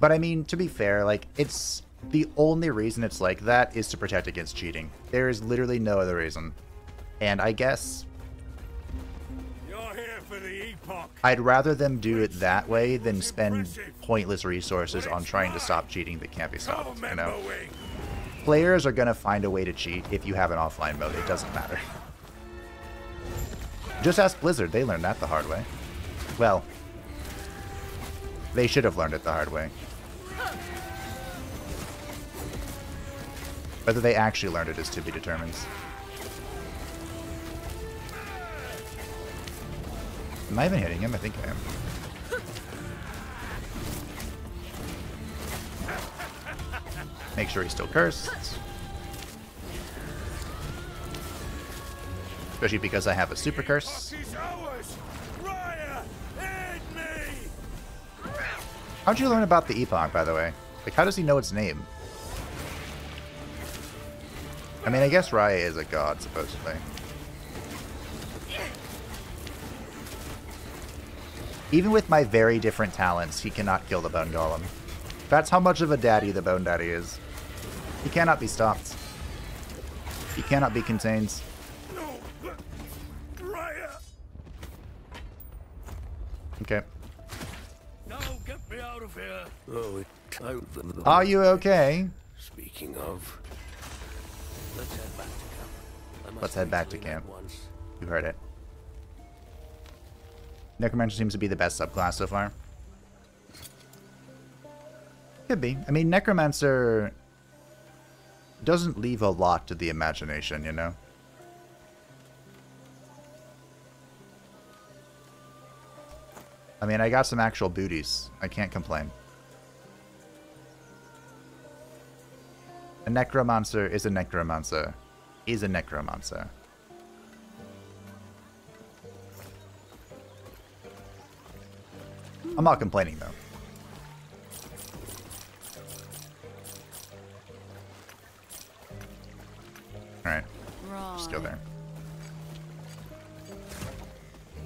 But I mean, to be fair, like, it's... The only reason it's like that is to protect against cheating. There is literally no other reason. And I guess I'd rather them do it that way than spend pointless resources on trying to stop cheating that can't be stopped, you know? Players are gonna find a way to cheat if you have an offline mode, it doesn't matter. Just ask Blizzard, they learned that the hard way. Well, they should have learned it the hard way. Whether they actually learned it is to be determined. Am I even hitting him? I think I am. Make sure he's still cursed. Especially because I have a super curse. How'd you learn about the Epoch, by the way? Like, how does he know its name? I mean, I guess Rahyeh is a god, supposedly. Even with my very different talents, he cannot kill the Bone Golem. That's how much of a daddy the Bone Daddy is. He cannot be stopped. He cannot be contained. Okay. No, get me out of here. Oh, it, I, Are you okay? Speaking of, let's head back to camp. Let's head back to camp. Once. You heard it. Necromancer seems to be the best subclass so far. Could be. I mean, Necromancer doesn't leave a lot to the imagination, you know? I mean, I got some actual booties. I can't complain. A necromancer is a necromancer. Is a necromancer. I'm not complaining though. Alright. Just go there.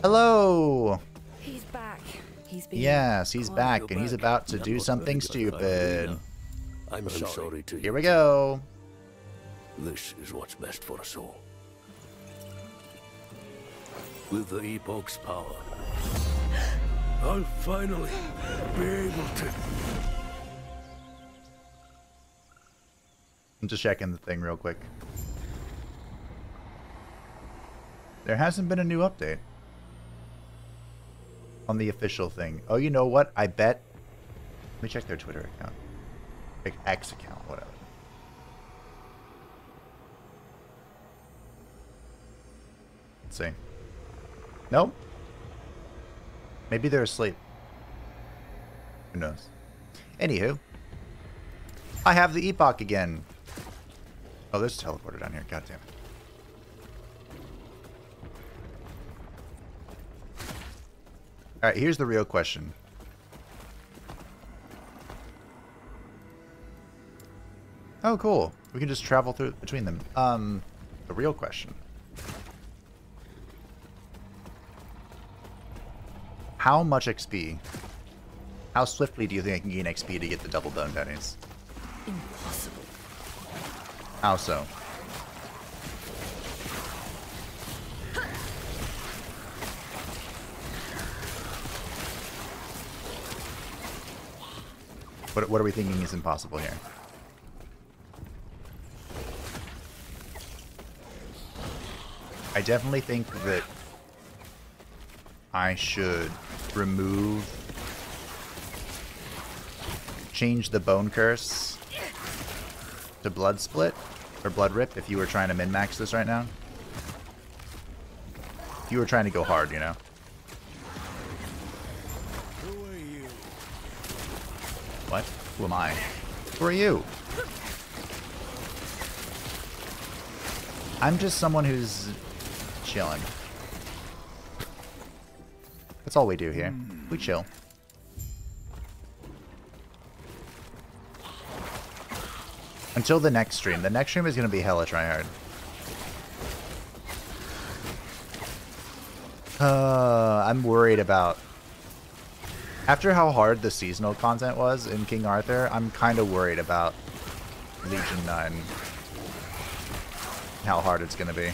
Hello! He's back. He's been Yes, he's Oh, back, you're and he's about to That do something very good, stupid. I'm, sorry. to Here we go. This is what's best for us all. With the Epoch's power, I'll finally be able to. I'm just checking the thing real quick. There hasn't been a new update on the official thing. Oh, you know what? I bet. Let me check their Twitter account. Like X account, whatever. Let's see. Nope. Maybe they're asleep. Who knows? Anywho, I have the epoch again. Oh, there's a teleporter down here. God damn it. Alright, here's the real question. Oh, cool. We can just travel through between them. Um, the real question. How much XP? How swiftly do you think I can gain XP to get the double bone daddies? Impossible. How so? What, what are we thinking is impossible here? I definitely think that I should remove change the bone curse to blood split or blood rip if you were trying to min max this right now. If you were trying to go hard, you know. Who are you? What? Who am I? Who are you? I'm just someone who's chilling. That's all we do here. We chill. Until the next stream. The next stream is going to be hella tryhard. Uh, I'm worried about... After how hard the seasonal content was in King Arthur, I'm kind of worried about Legion 9. How hard it's going to be.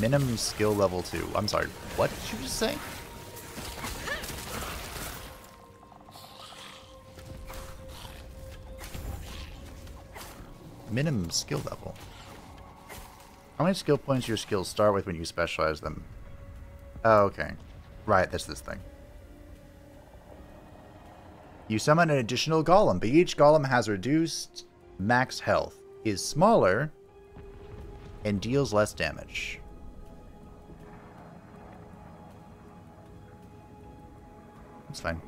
Minimum skill level 2. I'm sorry, what did you just say? Minimum skill level. How many skill points your skills start with when you specialize them? Oh, okay. Right, that's this thing. You summon an additional golem, but each golem has reduced max health, is smaller, and deals less damage. That's fine.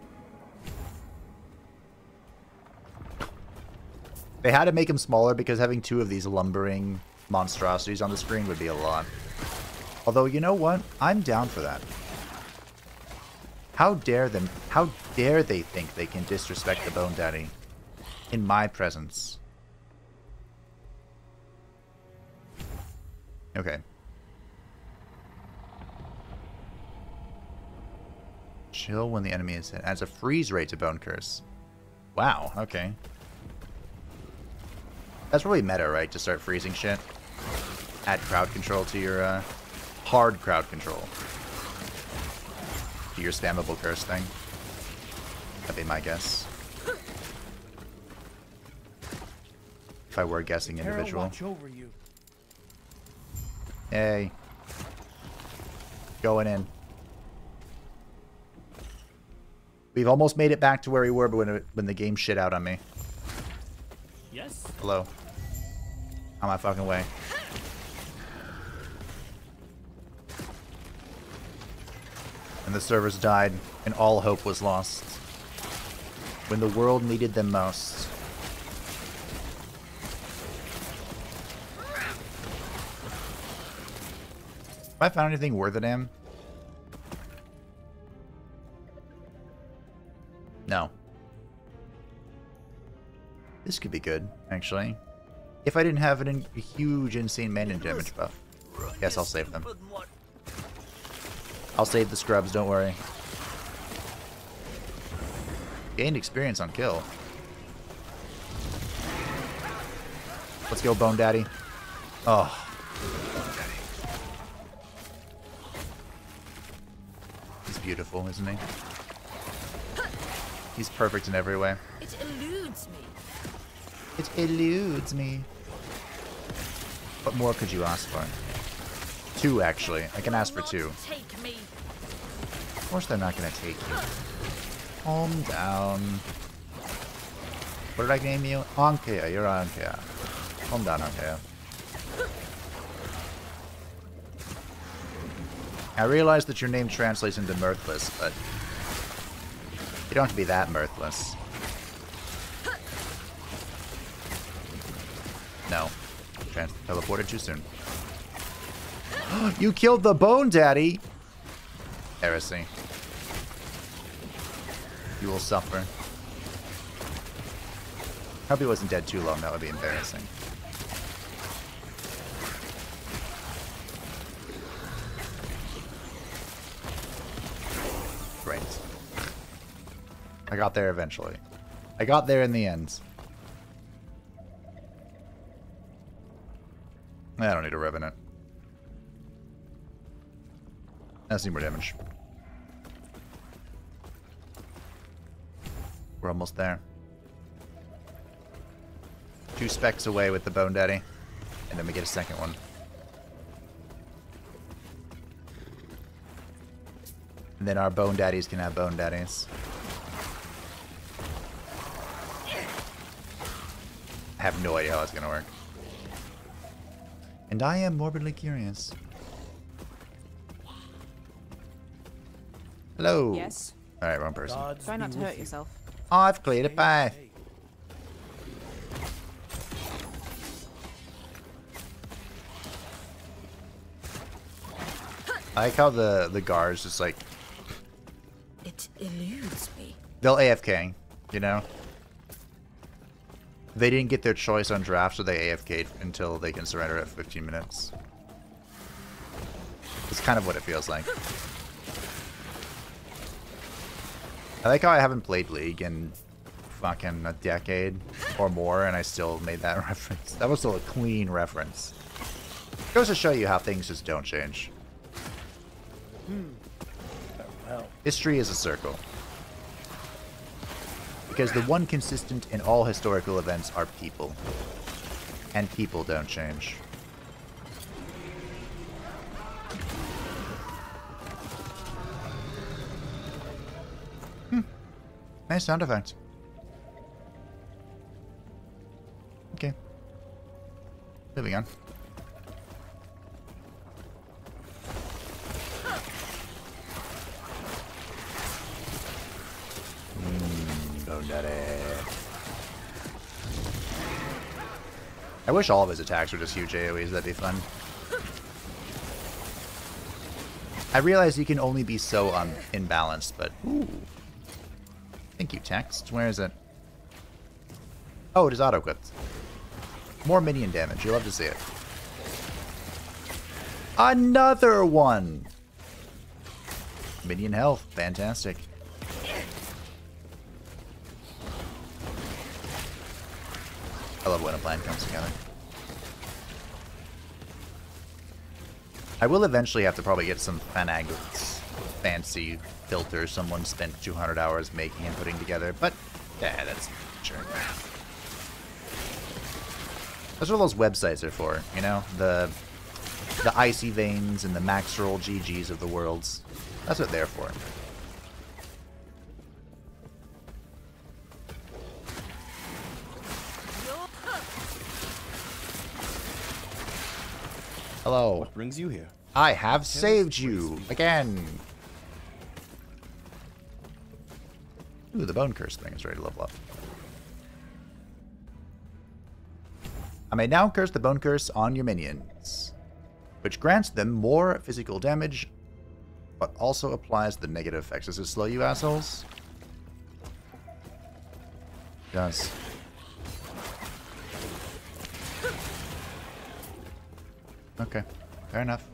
They had to make him smaller because having two of these lumbering monstrosities on the screen would be a lot. Although, you know what? I'm down for that. How dare them, how dare they think they can disrespect the Bone Daddy in my presence? Okay. Chill when the enemy is hit. Adds a freeze rate to Bone Curse. Wow, okay. That's really meta, right? To start freezing shit. Add crowd control to your, uh, hard crowd control. To your spammable curse thing. That'd be my guess. If I were a guessing individual. Hey. Going in. We've almost made it back to where we were when, it, when the game shit out on me. Yes? Hello. On my fucking way. And the servers died, and all hope was lost. When the world needed them most. Have I found anything worth a damn? No. This could be good, actually. If I didn't have an in a huge, insane mana damage buff. Guess I'll save them. I'll save the scrubs, don't worry. Gained experience on kill. Let's go, Bone Daddy. Oh. He's beautiful, isn't he? He's perfect in every way. It eludes me. It eludes me. What more could you ask for? Two, actually. I can ask for two. Take me. Of course they're not gonna take you. Calm down. What did I name you? Ankea, you're Ankea. Calm down, Ankea. I realize that your name translates into mirthless, but you don't have to be that mirthless. No. Trans teleported too soon. you killed the Bone Daddy! Heresy. You will suffer. Hope he wasn't dead too long, that would be embarrassing. Great. I got there eventually. I got there in the end. I don't need a Revenant. That's need more damage. We're almost there. Two specs away with the Bone Daddy. And then we get a second one. And then our Bone Daddies can have Bone Daddies. I have no idea how it's going to work. And I am morbidly curious. Hello. Yes. Alright, wrong person. Try not to hurt yourself. I've cleared a path. I like how the, the guards just like, It eludes me. they'll AFK, you know? They didn't get their choice on draft, so they AFK'd until they can surrender at 15 minutes. It's kind of what it feels like. I like how I haven't played League in fucking a decade or more, and I still made that reference. That was still a clean reference. Goes to show you how things just don't change. Hmm. History is a circle. Because the one consistent in all historical events are people. And people don't change. Hmm. Nice sound effects. Okay. Moving on. Bone Daddy. I wish all of his attacks were just huge AoEs, that'd be fun. I realize he can only be so um, imbalanced, but... Ooh. Thank you, text. Where is it? Oh, it is auto-equipped. More minion damage. You'll love to see it. Another one! Minion health. Fantastic. I love when a plan comes together. I will eventually have to probably get some Fanag's fancy filter someone spent 200 hours making and putting together, but yeah, that's sure. That's what all those websites are for, you know? The the icy veins and the max roll GGs of the worlds. That's what they're for. Hello. What brings you here? I have saved you again. Ooh, the bone curse thing is ready to level up. I may now curse the bone curse on your minions, which grants them more physical damage, but also applies the negative effects. Does it slow you assholes? It does. Okay, fair enough.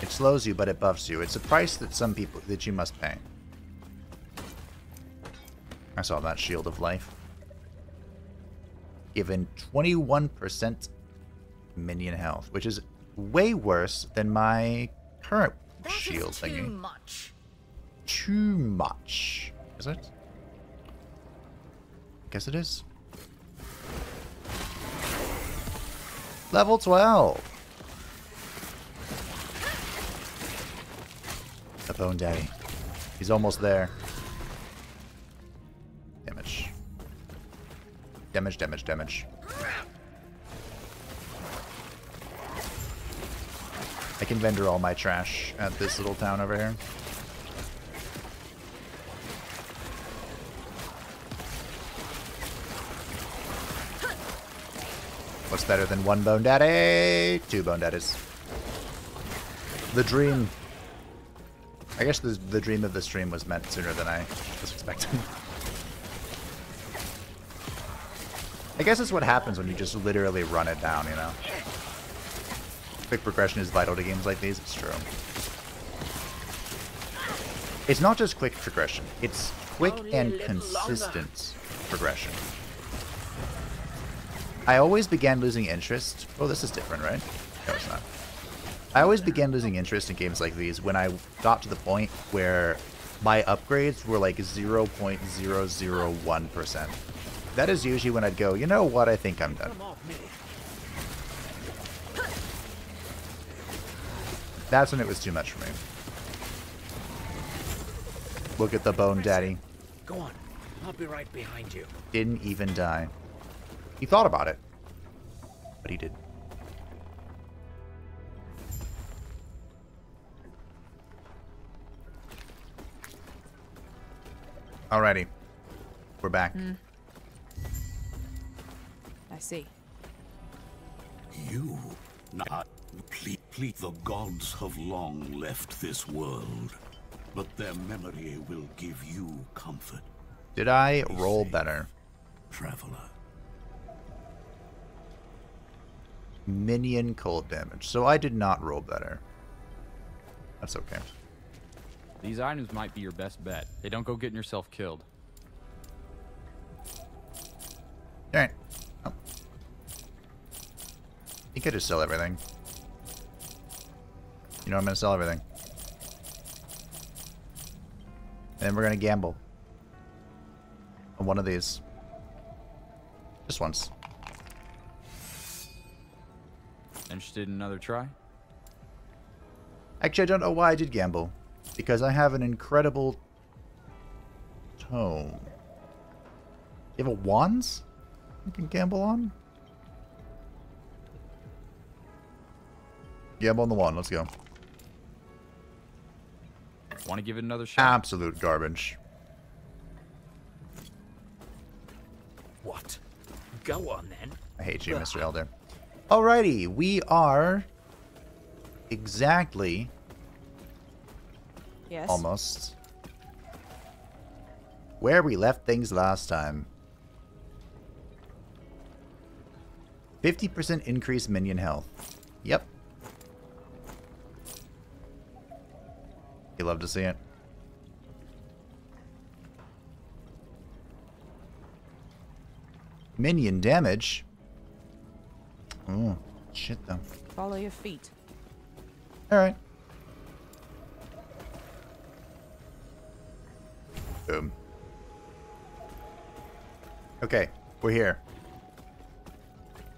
It slows you, but it buffs you. It's a price that some people that you must pay. I saw that shield of life. Given 21% minion health, which is way worse than my current That is shield too thingy. much. Too much. Is it? Guess it is. Level 12. The Bone Daddy. He's almost there. Damage. Damage, damage, damage. I can vendor all my trash at this little town over here. What's better than one Bone Daddy? Two Bone Daddies. The dream. I guess the, the dream of the stream was meant sooner than I was expecting. I guess it's what happens when you just literally run it down, you know? Quick progression is vital to games like these, it's true. It's not just quick progression, it's quick and consistent progression. I always began losing interest. Oh, this is different, right? No, it's not. I always began losing interest in games like these when I got to the point where my upgrades were like 0.001%. That is usually when I'd go, you know what, I think I'm done. That's when it was too much for me. Look at the bone daddy. Go on. I'll be right behind you. Didn't even die. He thought about it. But he did. Alrighty. We're back. Hmm. I see. You, not please, please. The gods have long left this world, but their memory will give you comfort, Did I roll better? traveler. Minion cold damage. So I did not roll better. That's okay. These items might be your best bet. They don't go getting yourself killed. Alright. Oh. You could just sell everything. You know I'm gonna sell everything. And then we're gonna gamble. On one of these. Just once. Interested in another try? Actually, I don't know why I did gamble. Because I have an incredible tome. You have a wands? You can gamble on? Gamble on the wand. Let's go. Want to give it another shot? Absolute garbage. What? Go on then. I hate you, Mr. Elder. Alrighty, we are exactly Yes. almost where we left things last time. 50% increased minion health. Yep. You love to see it. Minion damage. Oh, shit though. Follow your feet. Alright. Boom. Okay, we're here.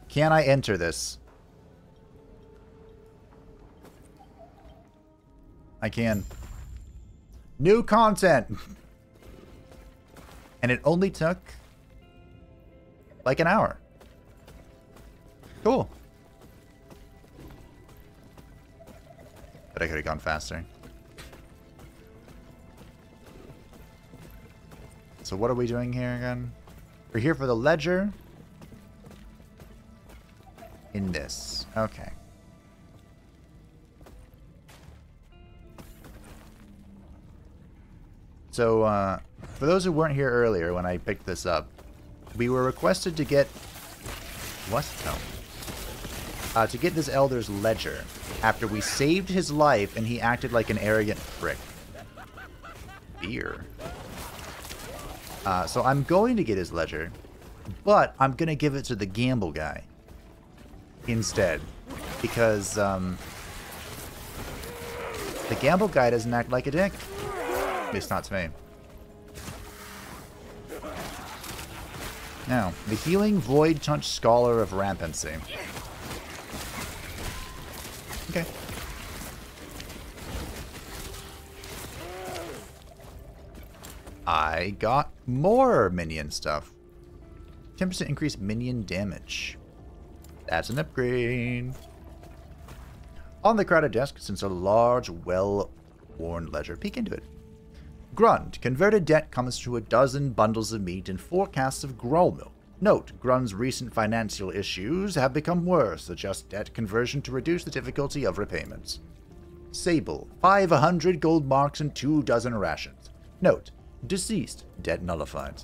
Can I enter this? I can. New content! and it only took like an hour. Cool. But I could have gone faster. So what are we doing here again? We're here for the ledger. In this. Okay. So, uh, for those who weren't here earlier when I picked this up, we were requested to get... What? No. Uh, to get this Elder's ledger after we saved his life and he acted like an arrogant prick. Beer. Uh, so I'm going to get his ledger, but I'm going to give it to the gamble guy instead. Because um, the gamble guy doesn't act like a dick. At least not to me. Now, the Healing Void Touch Scholar of Rampancy. Okay. I got more minion stuff. 10% increased minion damage. That's an upgrade. On the crowded desk since a large, well-worn ledger. Peek into it. Grund. Converted debt comes to a dozen bundles of meat and four casks of growl milk. Note, Grun's recent financial issues have become worse. Adjust debt conversion to reduce the difficulty of repayments. Sable. 500 gold marks and two dozen rations. Note, deceased, debt nullified.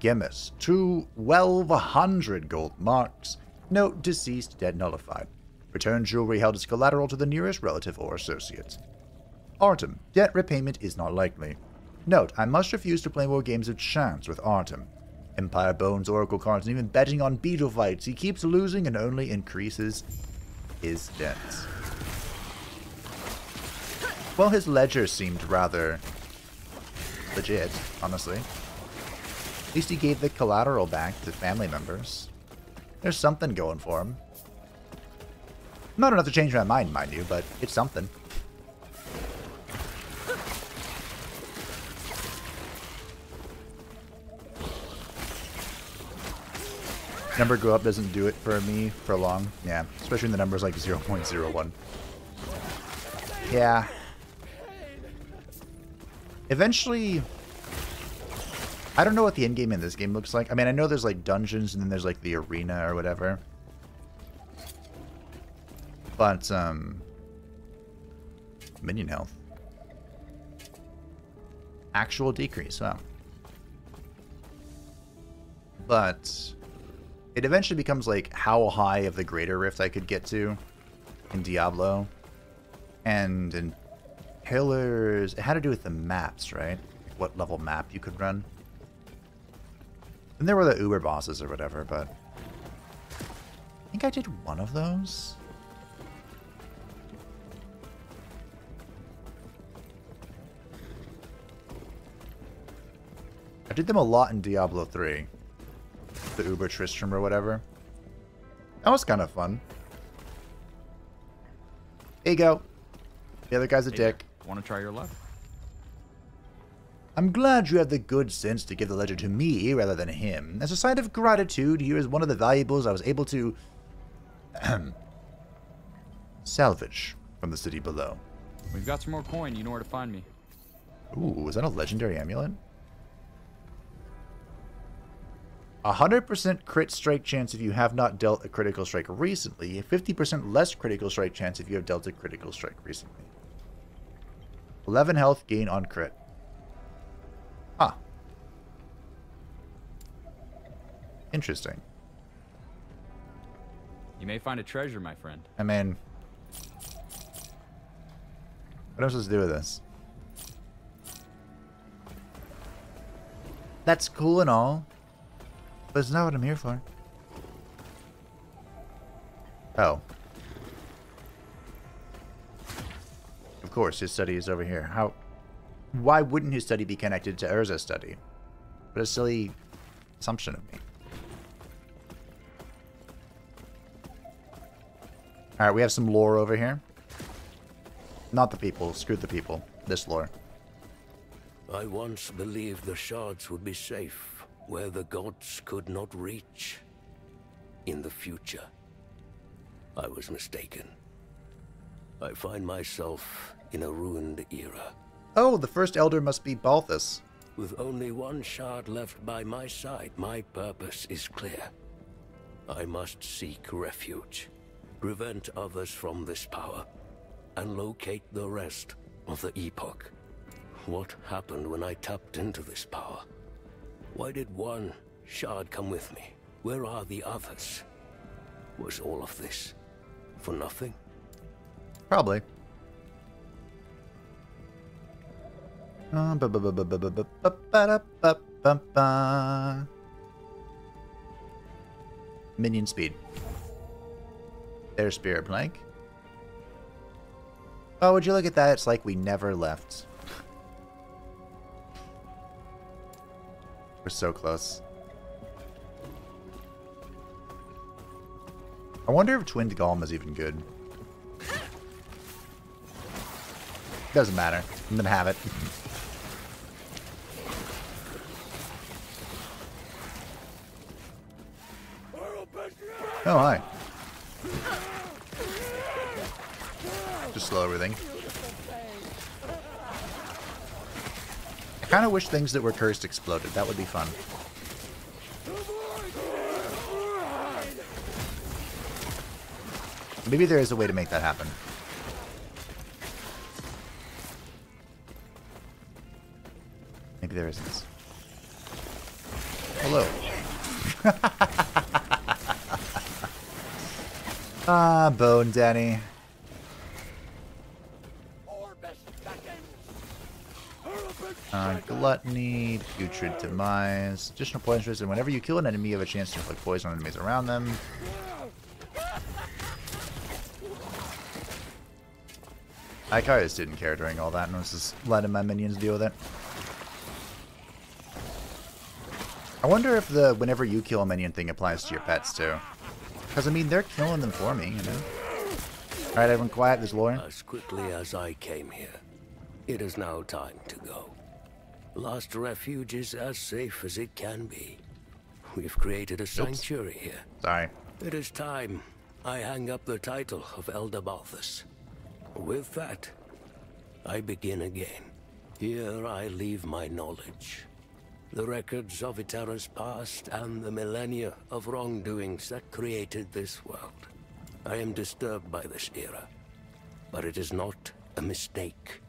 Gemis. Two 1200 gold marks. Note, deceased, debt nullified. Return jewelry held as collateral to the nearest relative or associate. Artem. Debt repayment is not likely. Note, I must refuse to play more games of chance with Artem. Empire Bones, Oracle cards, and even betting on beetle fights. He keeps losing and only increases his debts. Well, his ledger seemed rather legit, honestly. At least he gave the collateral back to family members. There's something going for him. Not enough to change my mind, mind you, but it's something. Number go up doesn't do it for me for long. Yeah, especially when the number's like 0 0.01. Yeah. Eventually, I don't know what the end game in this game looks like. I mean, I know there's like dungeons and then there's like the arena or whatever. But, um, minion health. Actual decrease, wow. But it eventually becomes like how high of the greater rift I could get to in Diablo. And in Pillars, it had to do with the maps, right? What level map you could run. And there were the Uber bosses or whatever, but I think I did one of those. I did them a lot in Diablo 3 the Uber Tristram or whatever. That was kind of fun. Here you go. The other guy's a Hey, dick. Want to try your luck? I'm glad you have the good sense to give the ledger to me rather than him. As a sign of gratitude, here is one of the valuables I was able to salvage from the city below. We've got some more coin. You know where to find me. Ooh, is that a legendary amulet? 100% crit strike chance if you have not dealt a critical strike recently. 50% less critical strike chance if you have dealt a critical strike recently. 11 health gain on crit. Ah. Interesting. You may find a treasure, my friend. I mean... What am I supposed to do with this? That's cool and all. But it's not what I'm here for. Oh. Of course, his study is over here. How... why wouldn't his study be connected to Urzil's study? What a silly assumption of me. Alright, we have some lore over here. Not the people. Screw the people. This lore. I once believed the shards would be safe, where the gods could not reach. In the future. I was mistaken. I find myself in a ruined era. Oh, the first elder must be Balthus. With only one shard left by my side, my purpose is clear. I must seek refuge, prevent others from this power, and locate the rest of the Epoch. What happened when I tapped into this power? Why did one shard come with me? Where are the others? Was all of this for nothing? Probably. Minion speed. Air Spirit blank. Oh, would you look at that? It's like we never left. We're so close. I wonder if Twinned Golem is even good. Doesn't matter. I'm gonna have it. Oh, hi. Just slow everything. Kind of wish things that were cursed exploded. That would be fun. Maybe there is a way to make that happen. Maybe there isn't. Hello. ah, Bone Danny. Uh, gluttony, putrid demise, additional poison and whenever you kill an enemy, you have a chance to inflict poison on enemies around them. I kind of just didn't care during all that and was just letting my minions deal with it. I wonder if the whenever you kill a minion thing applies to your pets too. Because, I mean, they're killing them for me, you know? Alright, everyone quiet, there's Lauren. As quickly as I came here, it is now time to go. Last refuge is as safe as it can be. We've created a sanctuary here. Sorry. It is time I hang up the title of Elder Balthus. With that, I begin again. Here I leave my knowledge. The records of Eterra's past and the millennia of wrongdoings that created this world. I am disturbed by this era, but it is not a mistake.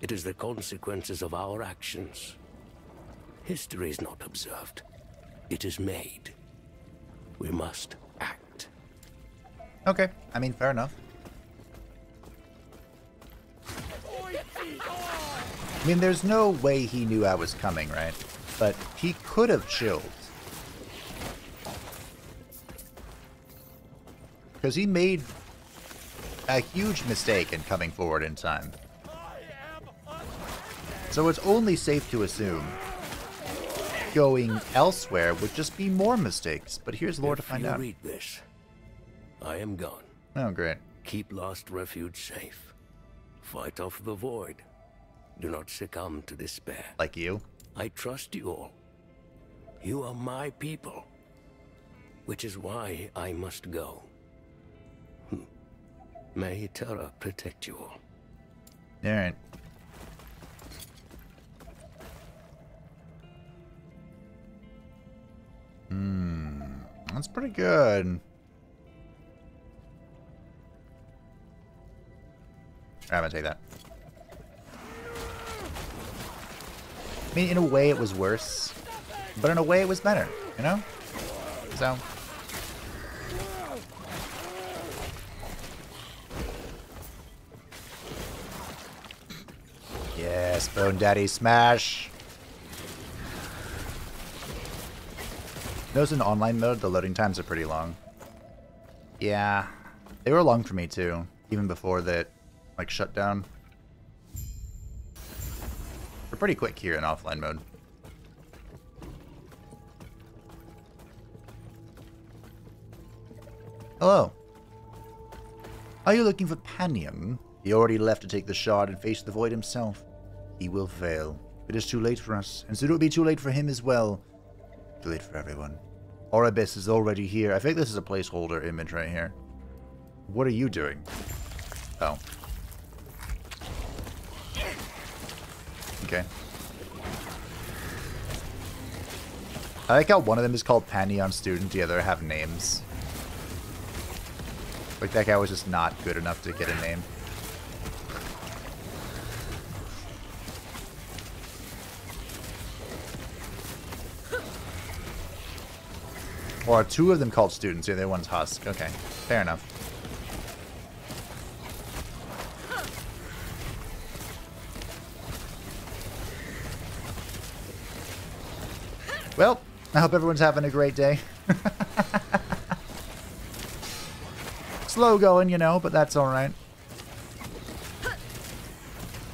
It is the consequences of our actions. History is not observed. It is made. We must act. Okay, I mean, fair enough. I mean, there's no way he knew I was coming, right? But he could have chilled. Because he made a huge mistake in coming forward in time. So it's only safe to assume going elsewhere would just be more mistakes. But here's lore to If find you out. read this, I am gone. Oh, great. Keep Last Refuge safe. Fight off the void. Do not succumb to despair. Like you? I trust you all. You are my people. Which is why I must go. Hmm. May Terra protect you all. Alright. Hmm. That's pretty good. I'm gonna take that. I mean, in a way it was worse, but in a way it was better, you know? So. Yes, Bone Daddy Smash! Those in online mode, the loading times are pretty long. Yeah, they were long for me too, even before that, like, shut down. They're pretty quick here in offline mode. Hello. Are you looking for Panion? He already left to take the shard and face the void himself. He will fail. It is too late for us, and soon it will be too late for him as well. Late for everyone. Orobyss is already here. I think this is a placeholder image right here. What are you doing? Oh. Okay. I like how one of them is called Pantheon Student, the other have names. Like that guy was just not good enough to get a name. Or two of them called students, the other one's Husk. Okay, fair enough. Well, I hope everyone's having a great day. Slow going, you know, but that's alright.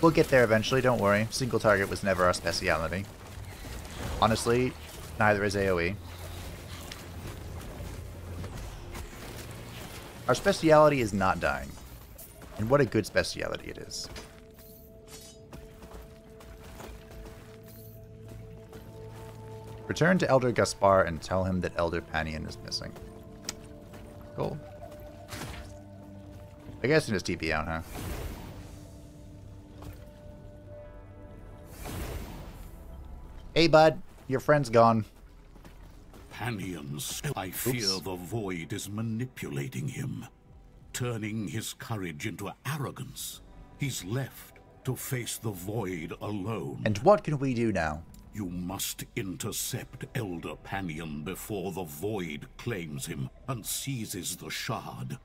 We'll get there eventually, don't worry. Single target was never our speciality. Honestly, neither is AoE. Our speciality is not dying. And what a good speciality it is. Return to Elder Gaspar and tell him that Elder Panion is missing. Cool. I guess in his TP out, huh? Hey, bud. Your friend's gone. Panions, I fear the Void is manipulating him, turning his courage into arrogance. He's left to face the Void alone. And what can we do now? You must intercept Elder Panion before the Void claims him and seizes the Shard.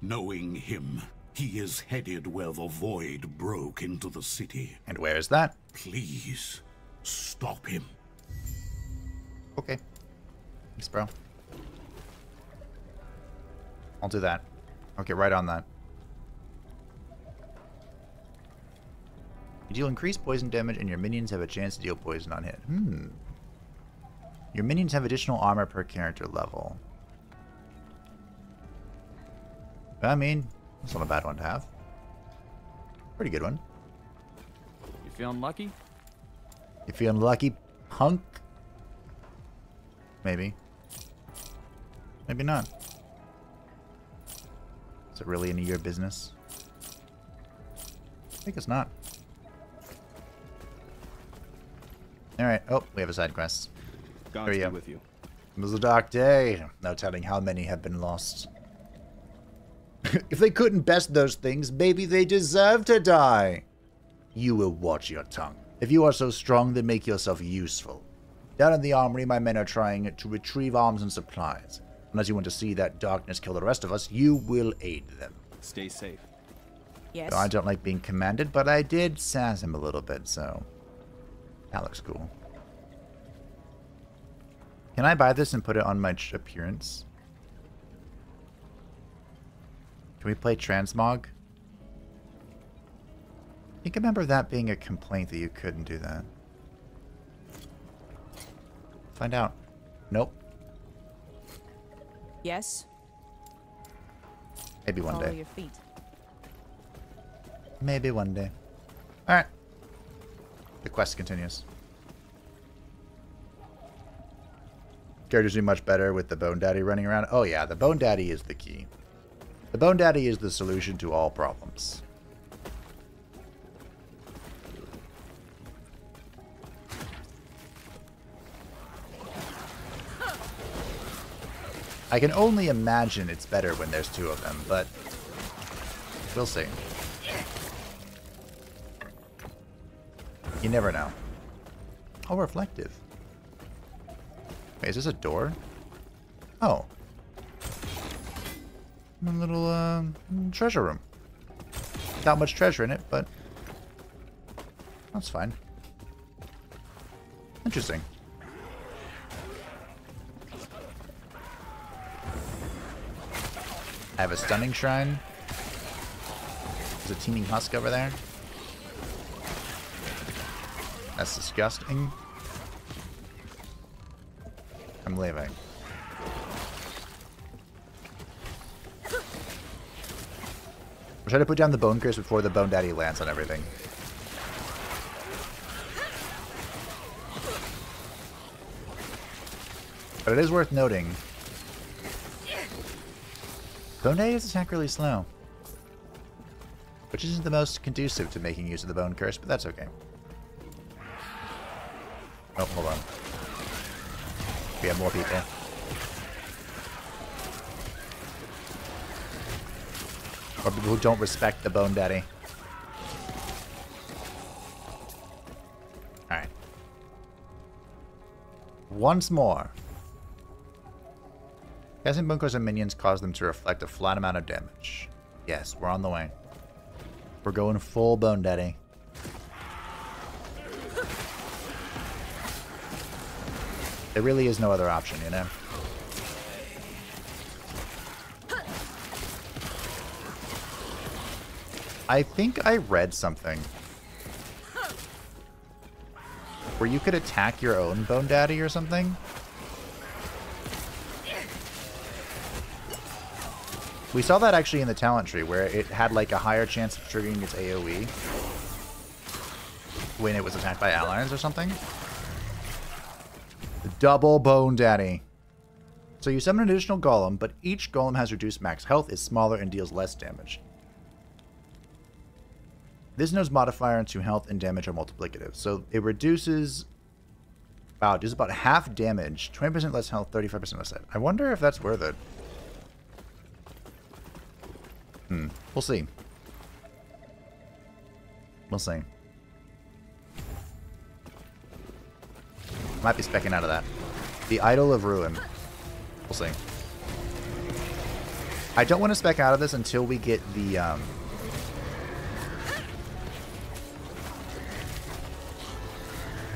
Knowing him, he is headed where the Void broke into the city. And where is that? Please, stop him. Okay. Thanks, bro. I'll do that. Get right on that. You deal increased poison damage and your minions have a chance to deal poison on hit. Hmm. Your minions have additional armor per character level. I mean, it's not a bad one to have. Pretty good one. You feeling lucky? You feeling lucky, punk? Maybe. Maybe not. Is it really any of your business? I think it's not. Alright. Oh, we have a side quest. God Here be you go. with you. It was a dark day. No telling how many have been lost. if they couldn't best those things, maybe they deserve to die. You will watch your tongue. If you are so strong, then make yourself useful. Down in the armory, my men are trying to retrieve arms and supplies. Unless you want to see that darkness kill the rest of us, you will aid them. Stay safe. Yes. So I don't like being commanded, but I did sass him a little bit, so that looks cool. Can I buy this and put it on my appearance? Can we play Transmog? I think I remember that being a complaint that you couldn't do that. Find out. Nope. Yes. Maybe one Follow day. your feet. Maybe one day. Alright. The quest continues. Characters do much better with the Bone Daddy running around. Oh yeah, the Bone Daddy is the key. The Bone Daddy is the solution to all problems. I can only imagine it's better when there's two of them, but we'll see. You never know. How reflective. Wait, is this a door? Oh. A little um, treasure room. Not much treasure in it, but that's fine. Interesting. I have a stunning shrine. There's a teeming husk over there. That's disgusting. I'm leaving. I'm trying to put down the bone curse before the bone daddy lands on everything. But it is worth noting. Bone daddy's attack really slow. Which isn't the most conducive to making use of the bone curse, but that's okay. Oh, hold on. We have more people. Or people who don't respect the Bone Daddy. Alright. Once more. Casting bunkers and minions cause them to reflect a flat amount of damage. Yes, we're on the way. We're going full Bone Daddy. There really is no other option, you know? I think I read something. Where you could attack your own Bone Daddy or something? We saw that actually in the talent tree, where it had like a higher chance of triggering its AoE when it was attacked by allies or something. The Double Bone Daddy. So you summon an additional golem, but each golem has reduced max health, is smaller, and deals less damage. This node's modifier to health and damage are multiplicative, so it reduces... Wow, it does about half damage, 20% less health, 35% less health. I wonder if that's worth it. Hmm, we'll see. We'll see. Might be specking out of that. The Idol of Ruin. We'll see. I don't want to spec out of this until we get the, um...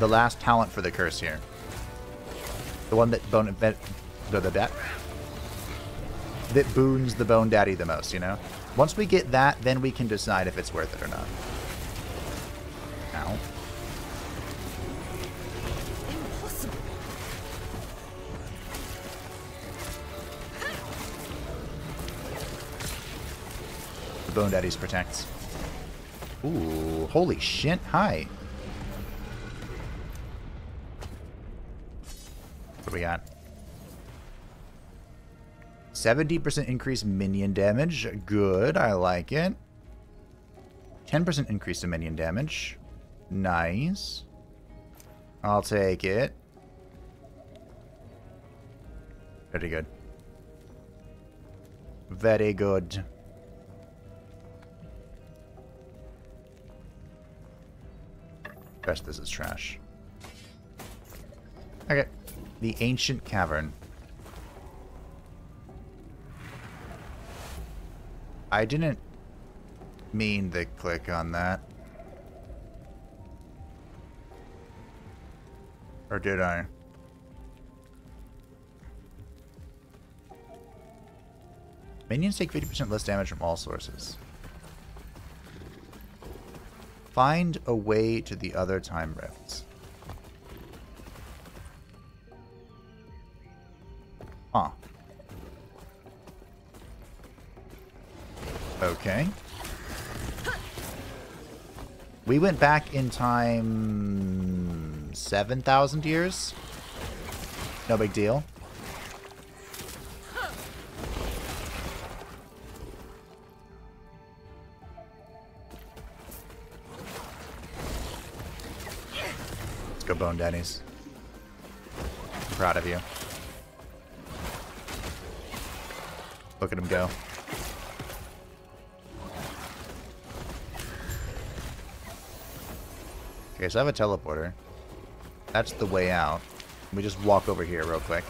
The last talent for the curse here. The one that bone... The, that, that boons the Bone Daddy the most, you know? Once we get that, then we can decide if it's worth it or not. Ow. The Bone Daddies protects. Ooh, holy shit. Hi. What do we got? 70% increase minion damage. Good, I like it. 10% increase in minion damage. Nice. I'll take it. Very good. Very good. rest of this is trash. Okay. The Ancient Cavern. I didn't mean to click on that. Or did I? Minions take 50% less damage from all sources. Find a way to the other time rifts. Huh. Okay. We went back in time 7,000 years. No big deal. Let's go Bone Denny's. I'm proud of you. Look at him go. Okay, so I have a teleporter. That's the way out. We just walk over here real quick.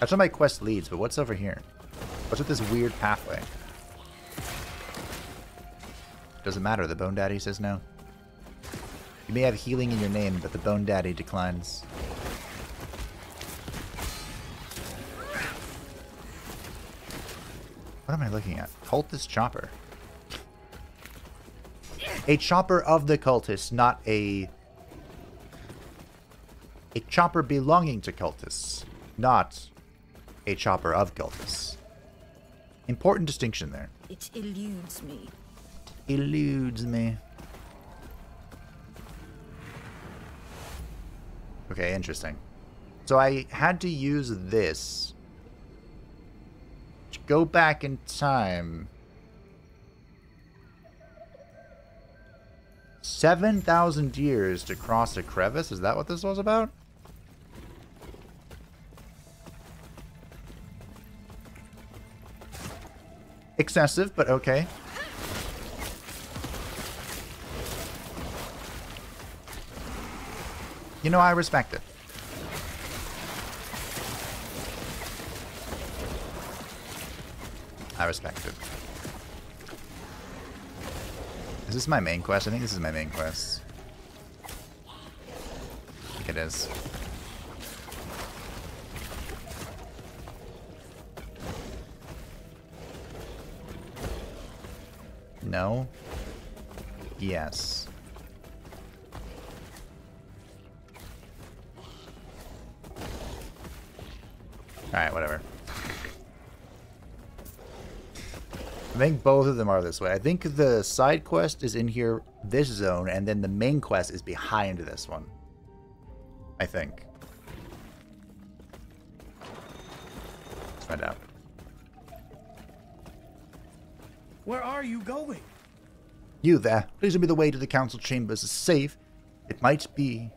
That's where my quest leads, but what's over here? What's with this weird pathway? Doesn't matter, the Bone Daddy says no. You may have healing in your name, but the Bone Daddy declines. What am I looking at? Cultist Chopper. A chopper of the cultists, not a... A chopper belonging to cultists, not a chopper of cultists. Important distinction there. It eludes me. Eludes me. Okay, interesting. So I had to use this to go back in time. 7,000 years to cross a crevice? Is that what this was about? Excessive, but okay. You know, I respect it. I respect it. Is this my main quest? I think this is my main quest. I think it is. No? Yes. Alright, whatever. I think both of them are this way. I think the side quest is in here, this zone, and then the main quest is behind this one. I think. Let's find out. Where are you going? You there, please me the way to the council chambers is safe. It might be,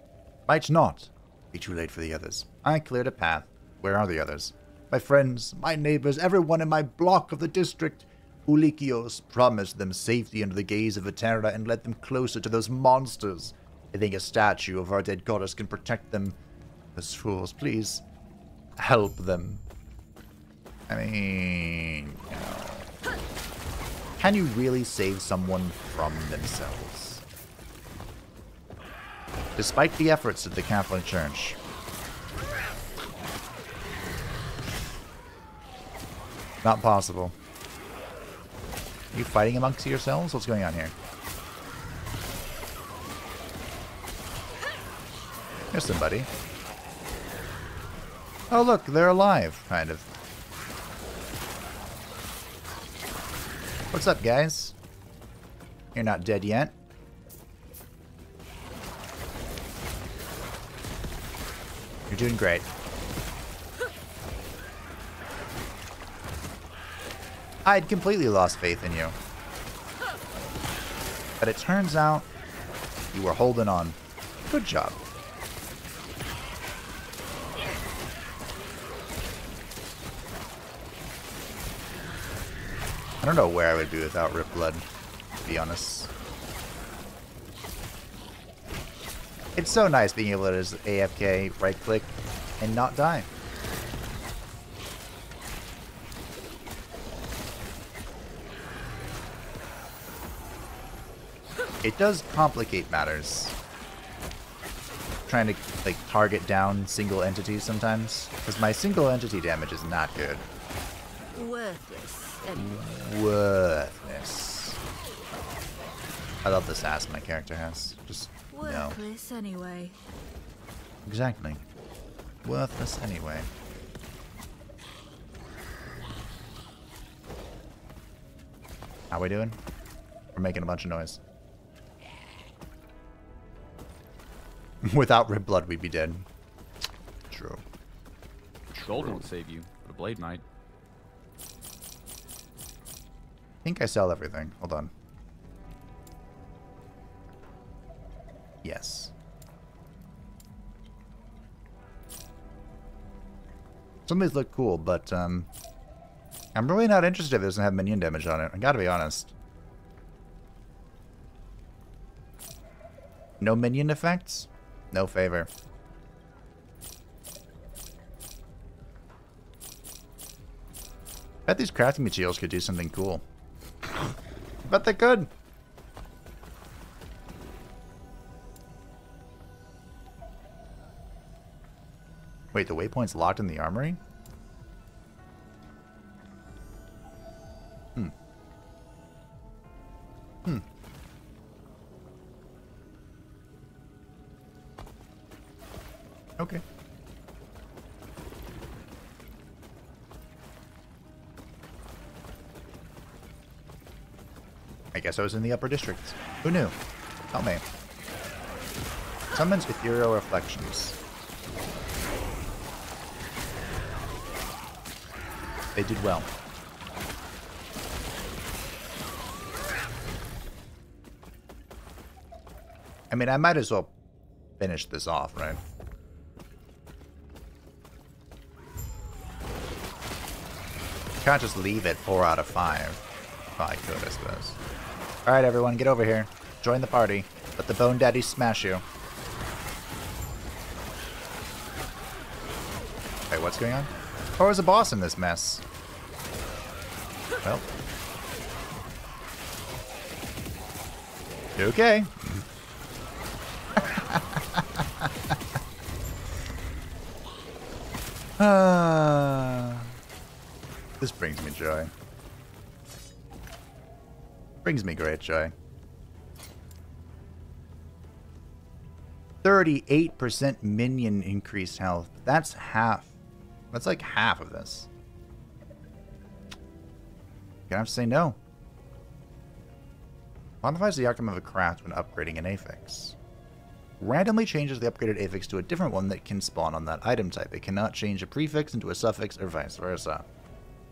might not be too late for the others. I cleared a path. Where are the others? My friends, my neighbors, everyone in my block of the district. Ulikios promised them safety under the gaze of Eterra and led them closer to those monsters. I think a statue of our dead goddess can protect them. Those fools, please, help them. I mean, you know. Can you really save someone from themselves? Despite the efforts of the Catholic Church. Not possible. You fighting amongst yourselves? What's going on here? There's somebody. Oh look, they're alive, kind of. What's up, guys? You're not dead yet. You're doing great. I had completely lost faith in you. But it turns out you were holding on. Good job. I don't know where I would be without Rip Blood, to be honest. It's so nice being able to just AFK, right click, and not die. It does complicate matters. Trying to like target down single entities sometimes. Because my single entity damage is not good. Worthless. Anyway. Worthless. I love this ass my character has. Just no. Worthless anyway. Exactly. Worthless anyway. How we doing? We're making a bunch of noise. Without Rip Blood, we'd be dead. True. Gold won't save you, but a blade might. I think I sell everything. Hold on. Yes. Some of these look cool, but um, I'm really not interested if it doesn't have minion damage on it. I gotta be honest. No minion effects? No favor. bet these crafting materials could do something cool. bet they could. Wait, the waypoint's locked in the armory? Hmm. Hmm. Okay. I guess I was in the upper districts. Who knew? Tell me. Summons ethereal reflections. They did well. I mean, I might as well finish this off, right? Can't just leave it 4 out of 5. Oh, I could, I suppose. Alright, everyone, get over here. Join the party. Let the Bone Daddy smash you. Wait, what's going on? Oh, there's a boss in this mess. Well. Okay. Ah. This brings me joy. Brings me great joy. 38% minion increased health. That's half. That's like half of this. Gonna have to say no. Modifies the outcome of a craft when upgrading an affix. Randomly changes the upgraded affix to a different one that can spawn on that item type. It cannot change a prefix into a suffix or vice versa.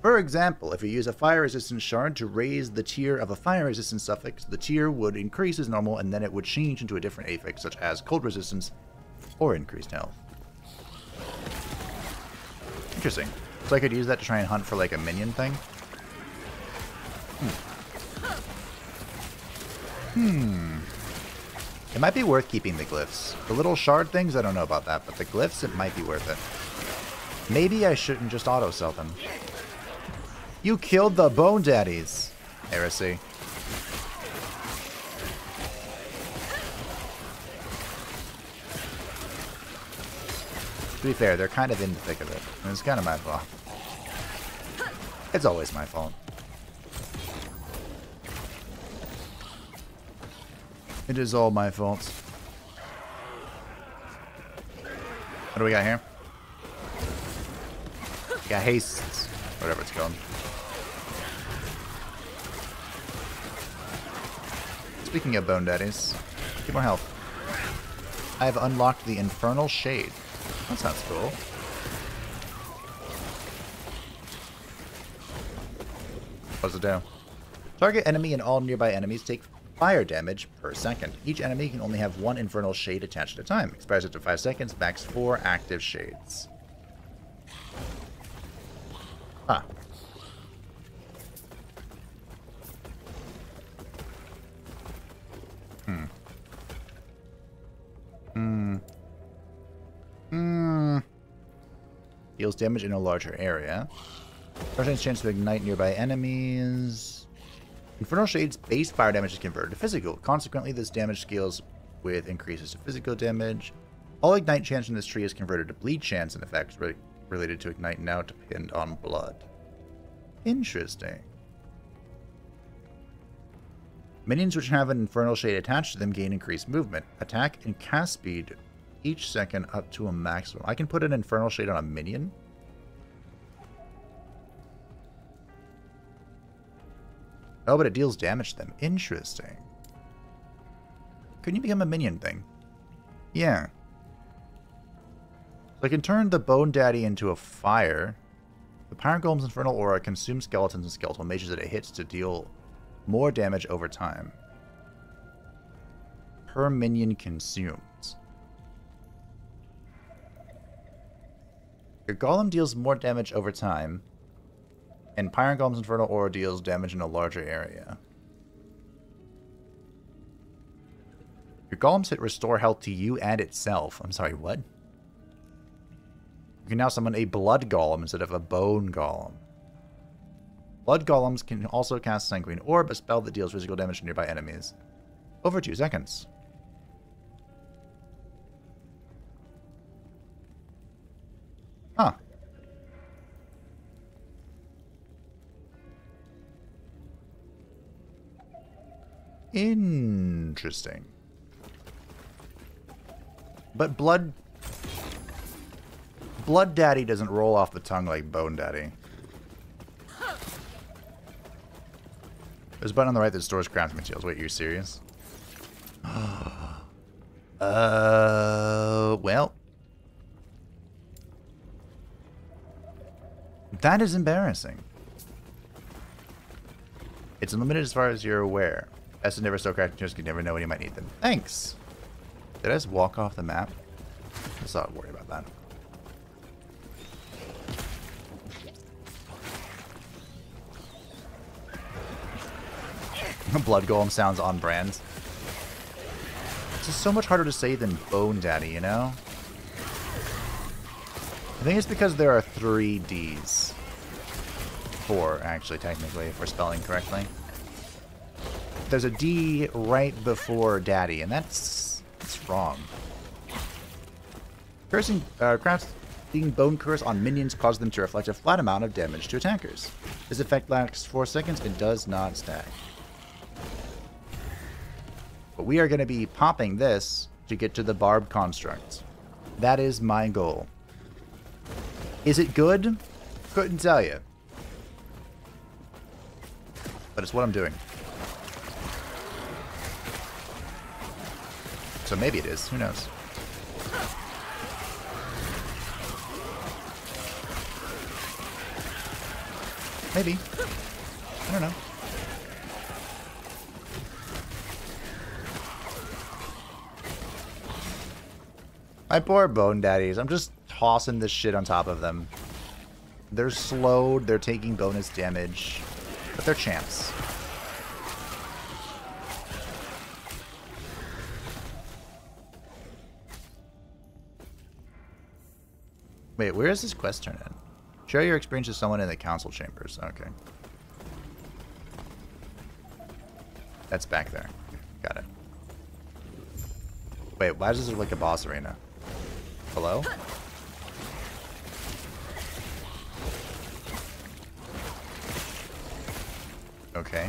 For example, if you use a fire resistance shard to raise the tier of a fire resistance suffix, the tier would increase as normal and then it would change into a different affix such as cold resistance or increased health. Interesting. So I could use that to try and hunt for like a minion thing? Hmm. Hmm. It might be worth keeping the glyphs. The little shard things, I don't know about that, but the glyphs, it might be worth it. Maybe I shouldn't just auto-sell them. You killed the Bone Daddies. Heresy. To be fair, they're kind of in the thick of it. It's kind of my fault. It's always my fault. It is all my fault. What do we got here? We got haste. Whatever it's called. Speaking of Bone Daddies, get more health. I have unlocked the Infernal Shade. That sounds cool. What does it do? Target enemy and all nearby enemies take fire damage per second. Each enemy can only have one Infernal Shade attached at a time. Expires after 5 seconds, max 4 active shades. Huh. Hmm. Hmm. Hmm. Deals damage in a larger area. Percent chance to ignite nearby enemies. Infernal Shade's base fire damage is converted to physical. Consequently, this damage scales with increases to physical damage. All ignite chance in this tree is converted to bleed chance and effects re related to ignite now depend on blood. Interesting. Minions which have an Infernal Shade attached to them gain increased movement, attack, and cast speed each second up to a maximum. I can put an Infernal Shade on a minion? Oh, but it deals damage to them. Interesting. Couldn't you become a minion thing? Yeah. So I can turn the Bone Daddy into a fire. The Pyre Golem's Infernal Aura consumes skeletons and skeletal mages that it hits to deal more damage over time. Per minion consumed. Your Golem deals more damage over time, and Pyre Golem's Infernal Aura deals damage in a larger area. Your Golems hit restore health to you and itself. I'm sorry, what? You can now summon a Blood Golem instead of a Bone Golem. Blood Golems can also cast Sanguine Orb, a spell that deals physical damage to nearby enemies. Over 2 seconds. Huh. Interesting. But Blood... Blood Daddy doesn't roll off the tongue like Bone Daddy. There's a button on the right that stores crafting materials. Wait, you're serious? uh, well. That is embarrassing. It's unlimited as far as you're aware. As never store crafting materials, you never know when you might need them. Thanks! Did I just walk off the map? Let's not worry about that. Blood Golem sounds on brand. It's just so much harder to say than Bone Daddy, you know? I think it's because there are three Ds. Four, actually, technically, if we're spelling correctly. There's a D right before Daddy, and that's, that's wrong. Cursing, uh, crafting being Bone Curse on minions causes them to reflect a flat amount of damage to attackers. This effect lasts 4 seconds and does not stack. But we are going to be popping this to get to the Barb Construct. That is my goal. Is it good? Couldn't tell you. But it's what I'm doing. So maybe it is. Who knows? Maybe. I don't know. My poor bone daddies. I'm just tossing this shit on top of them. They're slowed, they're taking bonus damage, but they're champs. Wait, where is this quest turn in? Share your experience with someone in the council chambers. Okay. That's back there. Got it. Wait, why does this look like a boss arena? Hello? Okay.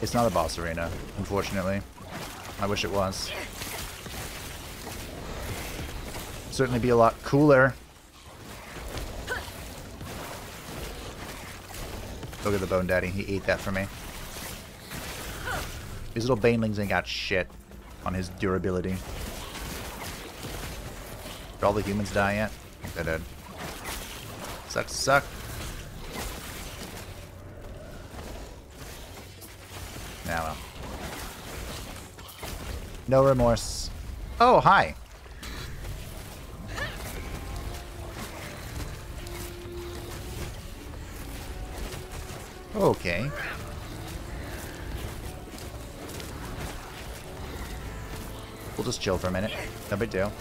It's not a boss arena, unfortunately. I wish it was. Certainly be a lot cooler. Look at the Bone Daddy. He ate that for me. These little banelings ain't got shit on his durability. Did all the humans die yet? I think they did. Suck, suck. Now, well. No remorse. Oh, hi. Okay. We'll just chill for a minute. No big deal.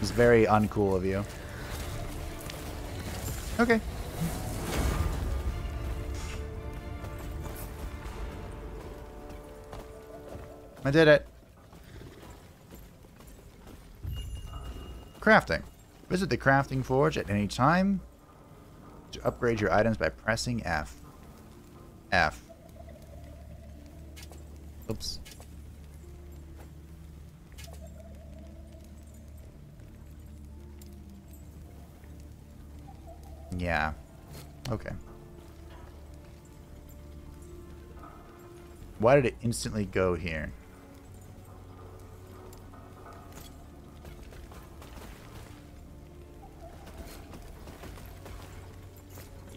It's very uncool of you. Okay. I did it. Crafting. Visit the crafting forge at any time to upgrade your items by pressing F. F. Oops. Why did it instantly go here?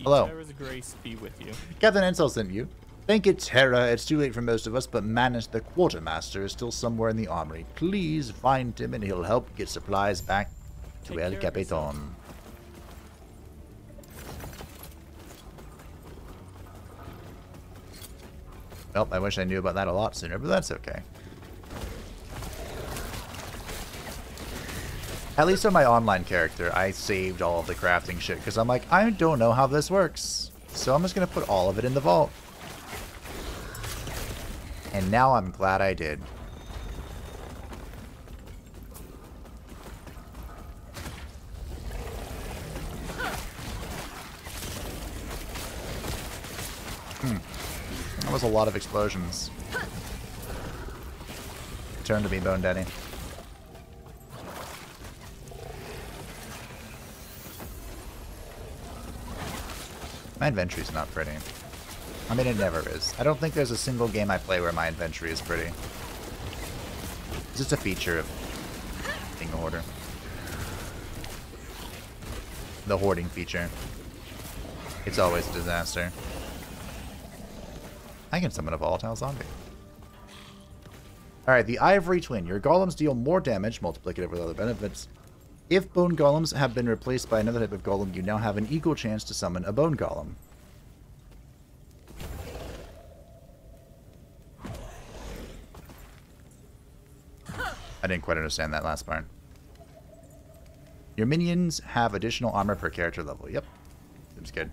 Hello. Terra's grace be with you. Captain Ensel sent you. Thank it, Terra. It's too late for most of us, but Manus, the quartermaster, is still somewhere in the armory. Please find him and he'll help get supplies back to Take El Capitan. Well, I wish I knew about that a lot sooner, but that's okay. At least on my online character, I saved all of the crafting shit, because I'm like, I don't know how this works. So I'm just going to put all of it in the vault. And now I'm glad I did. Was a lot of explosions. Turn to me, Bone Daddy. My inventory's not pretty. I mean, it never is. I don't think there's a single game I play where my inventory is pretty. It's just a feature of being a hoarder. The hoarding feature. It's always a disaster. I can summon a volatile zombie. Alright, the Ivory Twin. Your golems deal more damage, multiplicative with other benefits. If bone golems have been replaced by another type of golem, you now have an equal chance to summon a bone golem. I didn't quite understand that last part. Your minions have additional armor per character level. Yep. Seems good.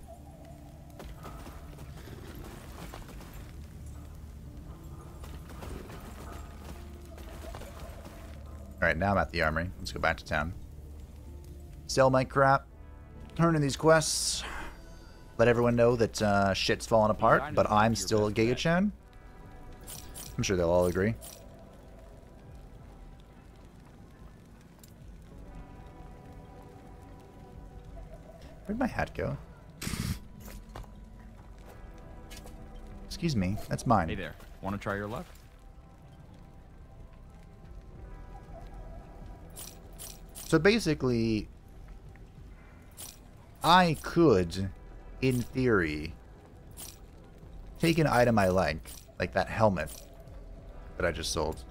Alright, now I'm at the armory. Let's go back to town. Sell my crap. Turn in these quests. Let everyone know that uh, shit's falling apart, but I'm still a Giga-chan. I'm sure they'll all agree. Where'd my hat go? Excuse me, that's mine. Hey there. Want to try your luck? So basically, I could, in theory, take an item I like, like that helmet that I just sold.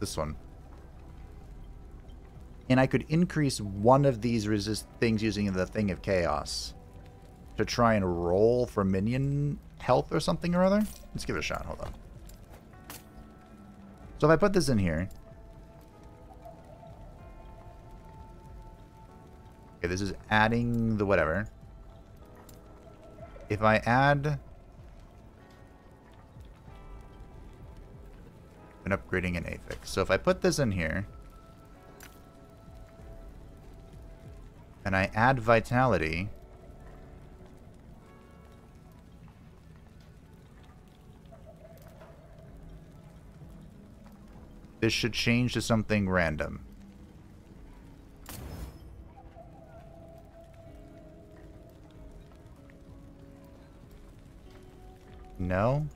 This one. And I could increase one of these resist things using the Thing of Chaos to try and roll for minion health or something or other. Let's give it a shot. Hold on. So if I put this in here. Okay, this is adding the whatever. If I add... and upgrading an affix. So if I put this in here... and I add vitality... This should change to something random. No?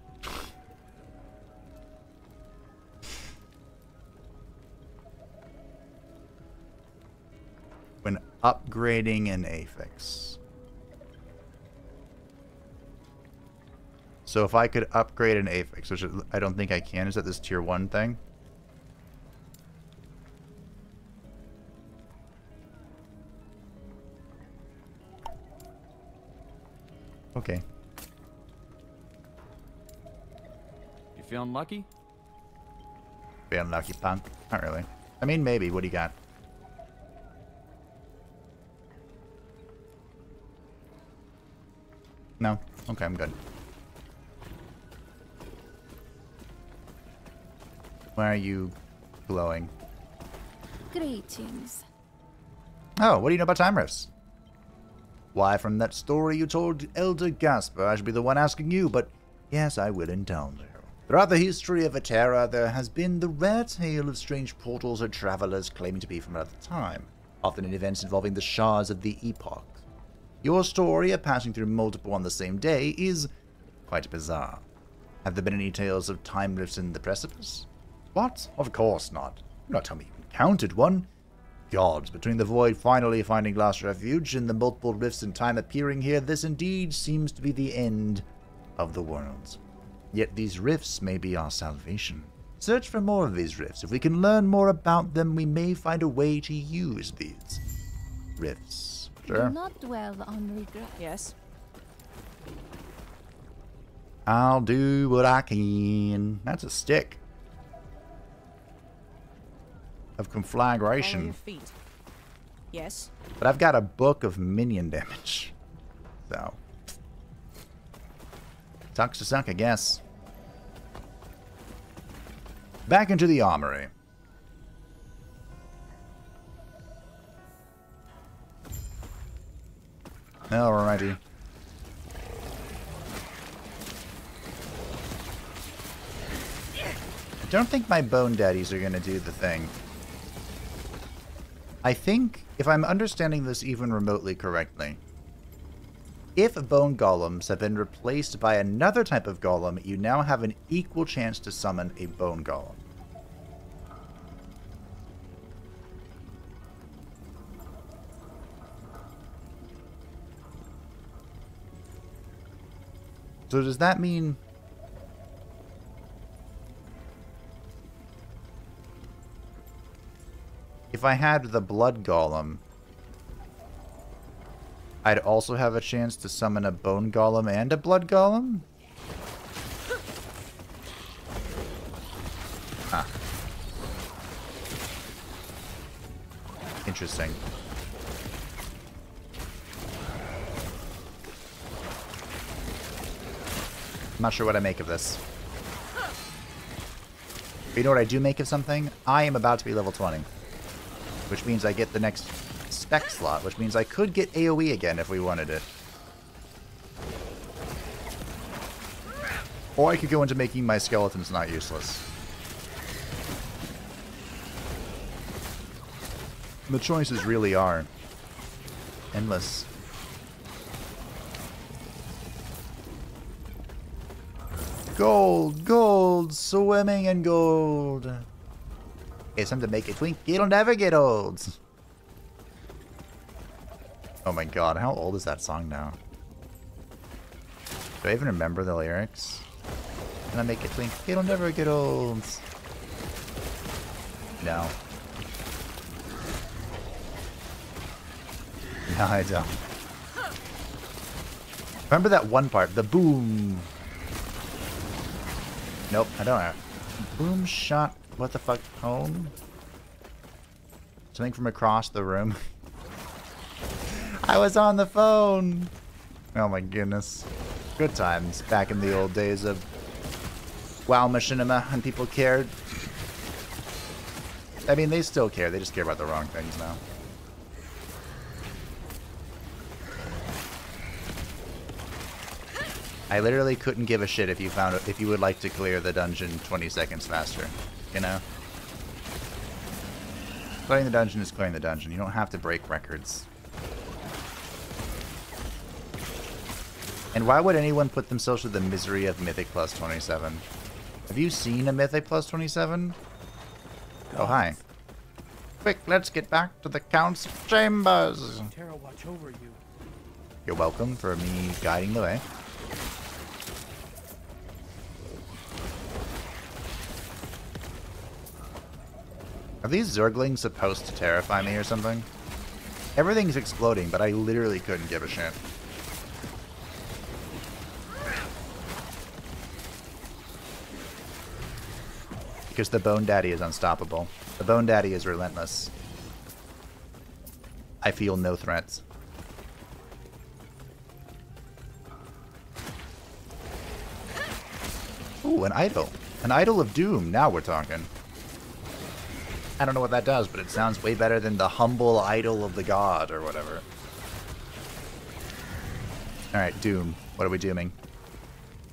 When upgrading an affix. So if I could upgrade an affix, which I don't think I can, is that this tier 1 thing? Okay. Feeling lucky? Feeling lucky, punk? Not really. I mean, maybe. What do you got? No? Okay, I'm good. Why are you glowing? Greetings. Oh, what do you know about time rifts? Why, from that story you told Elder Gaspar, I should be the one asking you, but yes, I will indulge you. Throughout the history of Eterra, there has been the rare tale of strange portals or travelers claiming to be from another time, often in events involving the shards of the epoch. Your story of passing through multiple on the same day is quite bizarre. Have there been any tales of time rifts in the precipice? What? Of course not. Do not tell me you encountered one. Gods, between the void finally finding last refuge and the multiple rifts in time appearing here, this indeed seems to be the end of the worlds. Yet these rifts may be our salvation. Search for more of these rifts. If we can learn more about them, we may find a way to use these rifts. Sure. Do not dwell on regret. Yes. I'll do what I can. That's a stick of Follow conflagration. your feet. Yes. But I've got a book of minion damage. So. Sucks to suck, I guess. Back into the armory. Alrighty. I don't think my bone daddies are going to do the thing. I think, if I'm understanding this even remotely correctly, If bone golems have been replaced by another type of golem, you now have an equal chance to summon a bone golem. So does that mean if I had the blood golem, I'd also have a chance to summon a bone golem and a blood golem? Huh. Interesting. I'm not sure what I make of this. But you know what I do make of something? I am about to be level 20. Which means I get the next spec slot, which means I could get AoE again if we wanted it. Or I could go into making my skeletons not useless. The choices really are endless. Gold, gold, swimming in gold. It's time to make a twink. It'll never get old. Oh my god, how old is that song now? Do I even remember the lyrics? Can I make it twink? It'll never get old. No. No, I don't. Remember that one part, the boom. Nope, I don't. Boom shot. What the fuck? Home? Something from across the room. I was on the phone. Oh my goodness. Good times back in the old days of WoW Machinima and people cared. I mean, they still care. They just care about the wrong things now. I literally couldn't give a shit if you found if you would like to clear the dungeon 20 seconds faster. You know? Clearing the dungeon is clearing the dungeon. You don't have to break records. And why would anyone put themselves through the misery of Mythic plus 27? Have you seen a Mythic plus 27? Oh, hi. Quick, let's get back to the Count's chambers. Terra watch over you. You're welcome for me guiding the way. Are these Zerglings supposed to terrify me or something? Everything's exploding, but I literally couldn't give a shit. Because the Bone Daddy is unstoppable. The Bone Daddy is relentless. I feel no threats. Ooh, an idol. An idol of doom. Now we're talking. I don't know what that does, but it sounds way better than the humble idol of the god or whatever. Alright, Doom. What are we dooming?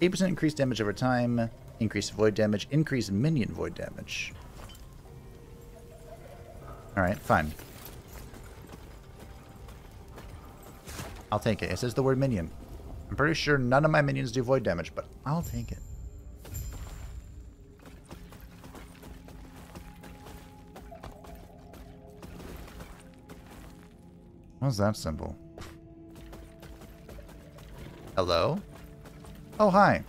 8% increased damage over time, increased void damage, increase minion void damage. Alright, fine. I'll take it. It says the word minion. I'm pretty sure none of my minions do void damage, but I'll take it. What's that symbol? Hello? Oh, hi.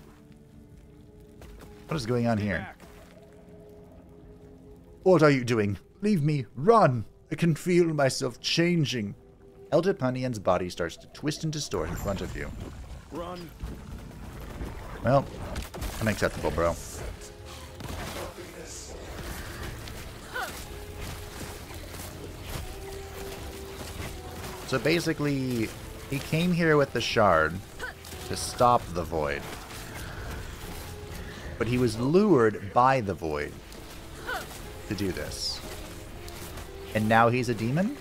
What is going on here? What are you doing? Leave me. Run. I can feel myself changing. Elder Panion's body starts to twist and distort in front of you. Run. Well, unacceptable, bro. So basically, he came here with the shard to stop the void. But he was lured by the void to do this. And now he's a demon?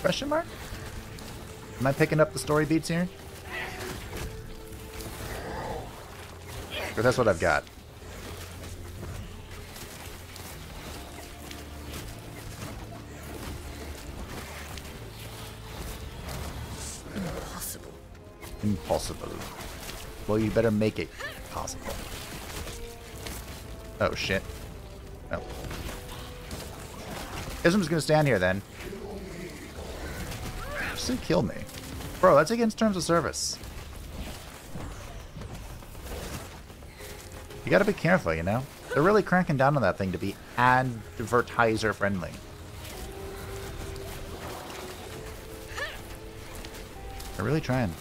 Question mark? Am I picking up the story beats here? Because that's what I've got. Impossible. impossible. Well, you better make it possible. Oh, shit. Oh. Just gonna stand here then. Still kill me. Bro, that's against terms of service. You gotta be careful, you know? They're really cranking down on that thing to be advertiser friendly. They're really trying.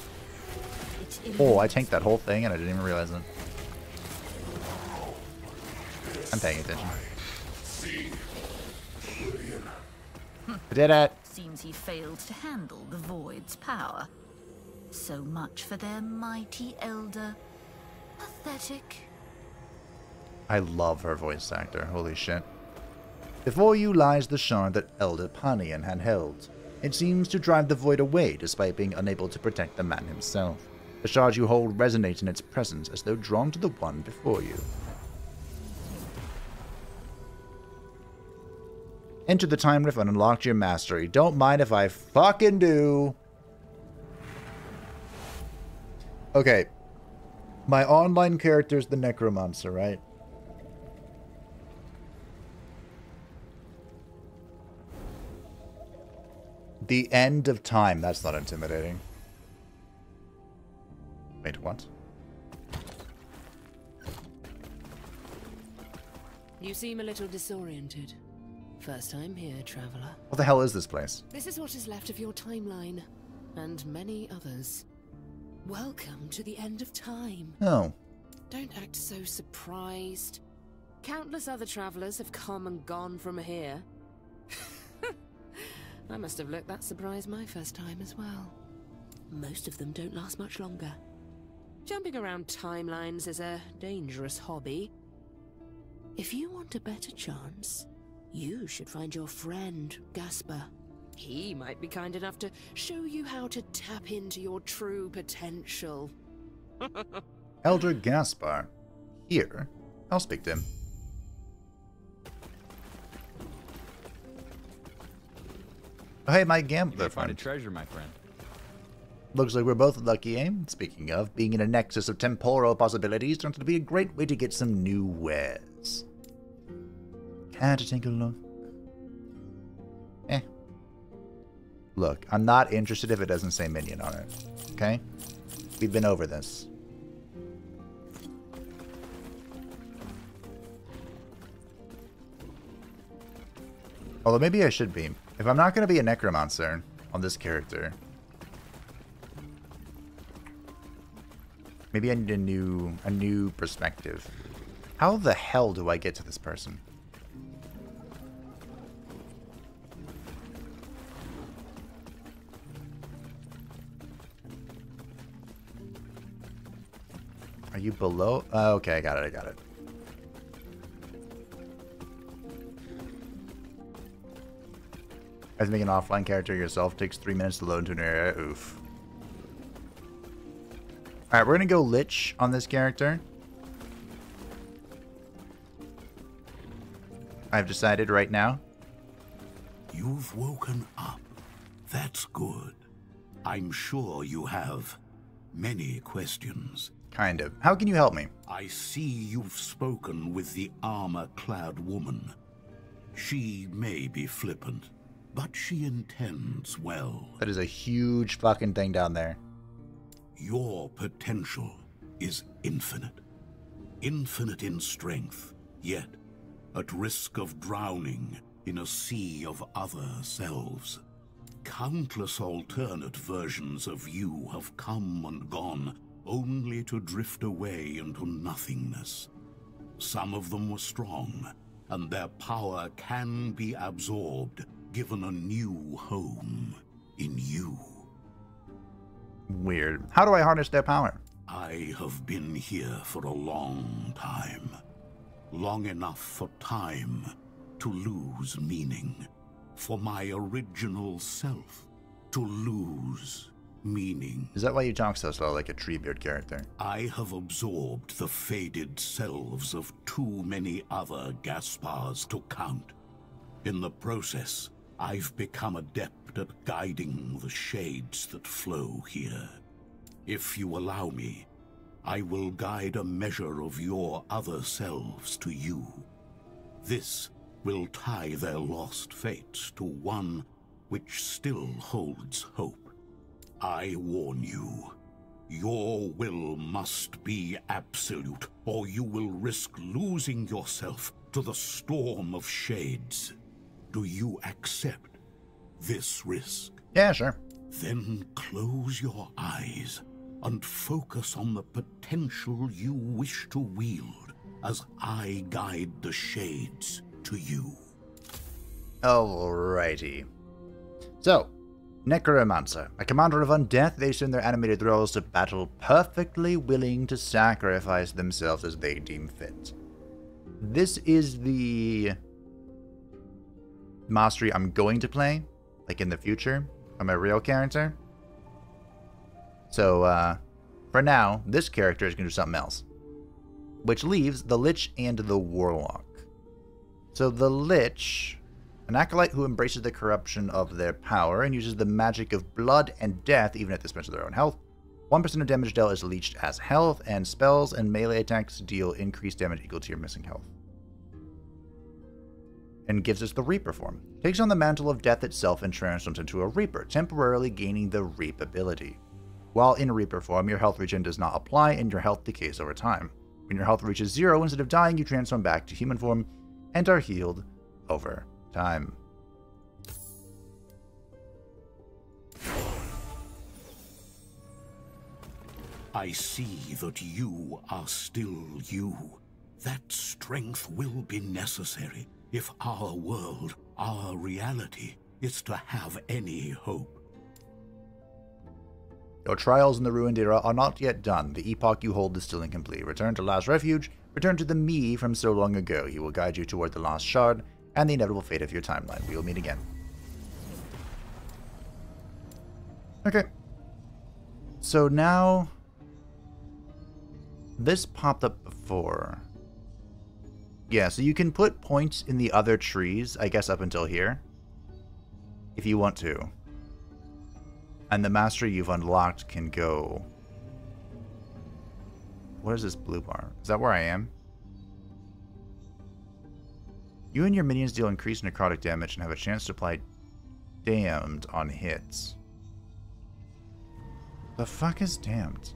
Oh, I tanked that whole thing and I didn't even realize it. I'm paying attention. I did it! Seems he failed to handle the Void's power. So much for their mighty elder. Pathetic. I love her voice actor, holy shit. Before you lies the shard that Elder Panion had held. It seems to drive the void away despite being unable to protect the man himself. The shard you hold resonates in its presence as though drawn to the one before you. Enter the time rift and unlock your mastery. Don't mind if I fucking do. Okay. My online character is the Necromancer, right? The end of time. That's not intimidating. Wait, what? You seem a little disoriented. First time here, traveler. What the hell is this place? This is what is left of your timeline, and many others. Welcome to the end of time. Oh. Don't act so surprised. Countless other travelers have come and gone from here. I must have looked that surprised my first time as well. Most of them don't last much longer. Jumping around timelines is a dangerous hobby. If you want a better chance, you should find your friend, Gaspar. He might be kind enough to show you how to tap into your true potential. Elder Gaspar. Here. I'll speak to him. Oh, hey, my gambler Find a friend. treasure, my friend. Looks like we're both lucky, eh? Speaking of, being in a nexus of temporal possibilities turns out to be a great way to get some new wares. Care to take a look? Eh. Look, I'm not interested if it doesn't say minion on it. Okay? We've been over this. Although maybe I should be. If I'm not going to be a necromancer on this character, maybe I need a new a new perspective. How the hell do I get to this person? Are you below? Oh, okay, I got it. I got it. As making an offline character yourself takes three minutes to load into an area. Oof. Alright, we're gonna go Lich on this character. I've decided right now. You've woken up. That's good. I'm sure you have many questions. Kind of. How can you help me? I see you've spoken with the armor-clad woman. She may be flippant, but she intends well. That is a huge fucking thing down there. Your potential is infinite. Infinite in strength, yet at risk of drowning in a sea of other selves. Countless alternate versions of you have come and gone, only to drift away into nothingness. Some of them were strong, and their power can be absorbed, given a new home in you. Weird. How do I harness their power? I have been here for a long time. Long enough for time to lose meaning. For my original self to lose meaning. Is that why you talk so slow like a Treebeard character? I have absorbed the faded selves of too many other Gaspars to count. In the process, I've become adept at guiding the shades that flow here. If you allow me, I will guide a measure of your other selves to you. This will tie their lost fates to one which still holds hope. I warn you, your will must be absolute, or you will risk losing yourself to the storm of shades. Do you accept this risk? Yeah, sure. Then close your eyes and focus on the potential you wish to wield as I guide the shades to you. Alrighty. So, Necromancer. A commander of undeath, they send their animated thralls to battle perfectly willing to sacrifice themselves as they deem fit. This is the mastery I'm going to play, like in the future. I'm a real character. So, uh, for now, this character is going to do something else. Which leaves the Lich and the Warlock. So the Lich, an acolyte who embraces the corruption of their power and uses the magic of blood and death even at the expense of their own health. 1% of damage dealt is leached as health, and spells and melee attacks deal increased damage equal to your missing health. And gives us the Reaper form. Takes on the mantle of death itself and transforms into a Reaper, temporarily gaining the Reap ability. While in Reaper form, your health regen does not apply and your health decays over time. When your health reaches zero, instead of dying, you transform back to human form and are healed over time. I see that you are still you. That strength will be necessary if our world, our reality, is to have any hope. Your trials in the ruined era are not yet done. The epoch you hold is still incomplete. Return to Last Refuge. Return to the me from so long ago. He will guide you toward the lost shard and the inevitable fate of your timeline. We will meet again. Okay. So now... This popped up before. Yeah, so you can put points in the other trees, I guess up until here. If you want to. And the mastery you've unlocked can go... What is this blue bar? Is that where I am? You and your minions deal increased necrotic damage and have a chance to apply damned on hits. The fuck is damned?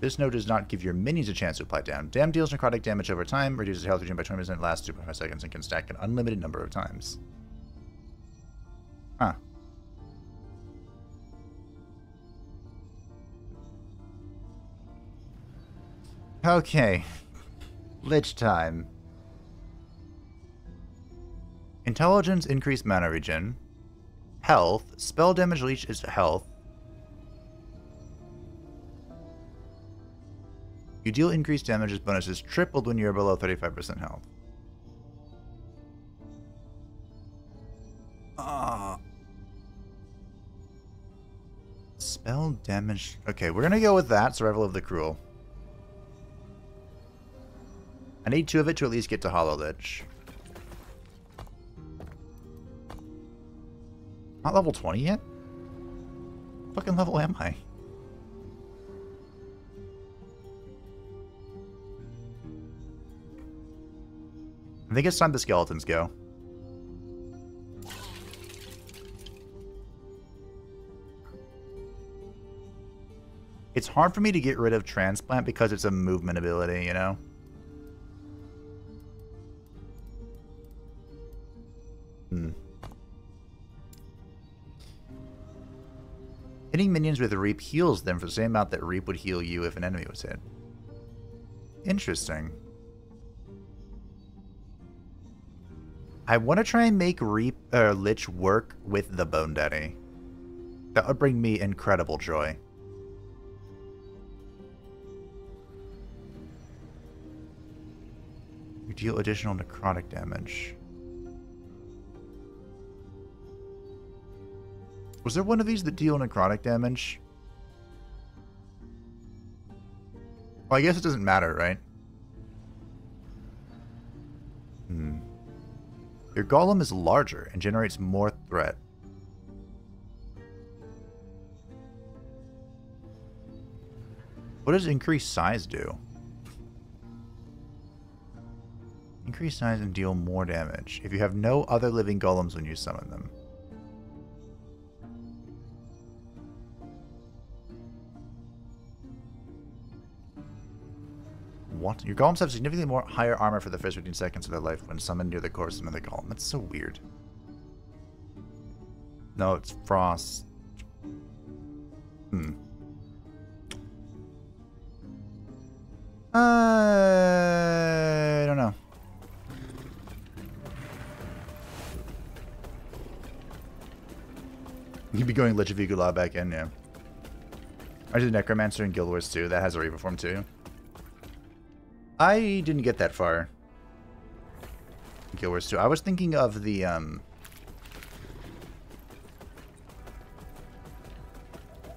This note does not give your minions a chance to apply damn. Damn deals necrotic damage over time, reduces health regen by 20%, lasts 2.5 seconds, and can stack an unlimited number of times. Huh. Okay. Lich time. Intelligence increased mana regen. Health. Spell damage leech is health. You deal increased damage as bonuses tripled when you're below 35% health. Ah. Spell damage. Okay, we're gonna go with that. Survival of the Cruel. I need two of it to at least get to Hollow Lich. Not level 20 yet? What fucking level am I? I think it's time the skeletons go. It's hard for me to get rid of transplant because it's a movement ability, you know? Hmm. Hitting minions with Reap heals them for the same amount that Reap would heal you if an enemy was hit. Interesting. I want to try and make Reap uh, Lich work with the Bone Daddy. That would bring me incredible joy. You deal additional necrotic damage. Was there one of these that deal necrotic damage? Well, I guess it doesn't matter, right? Hmm. Your golem is larger and generates more threat. What does increased size do? Increase size and deal more damage if you have no other living golems when you summon them. What? Your golems have significantly more higher armor for the first 15 seconds of their life when summoned near the course of another golem. That's so weird. No, it's frost. Hmm. I don't know. You'd be going Lich of Ygula back in, yeah. I did Necromancer in Guild Wars 2. That has a Reaper form too. I didn't get that far. Guild Wars 2. I was thinking of the, um...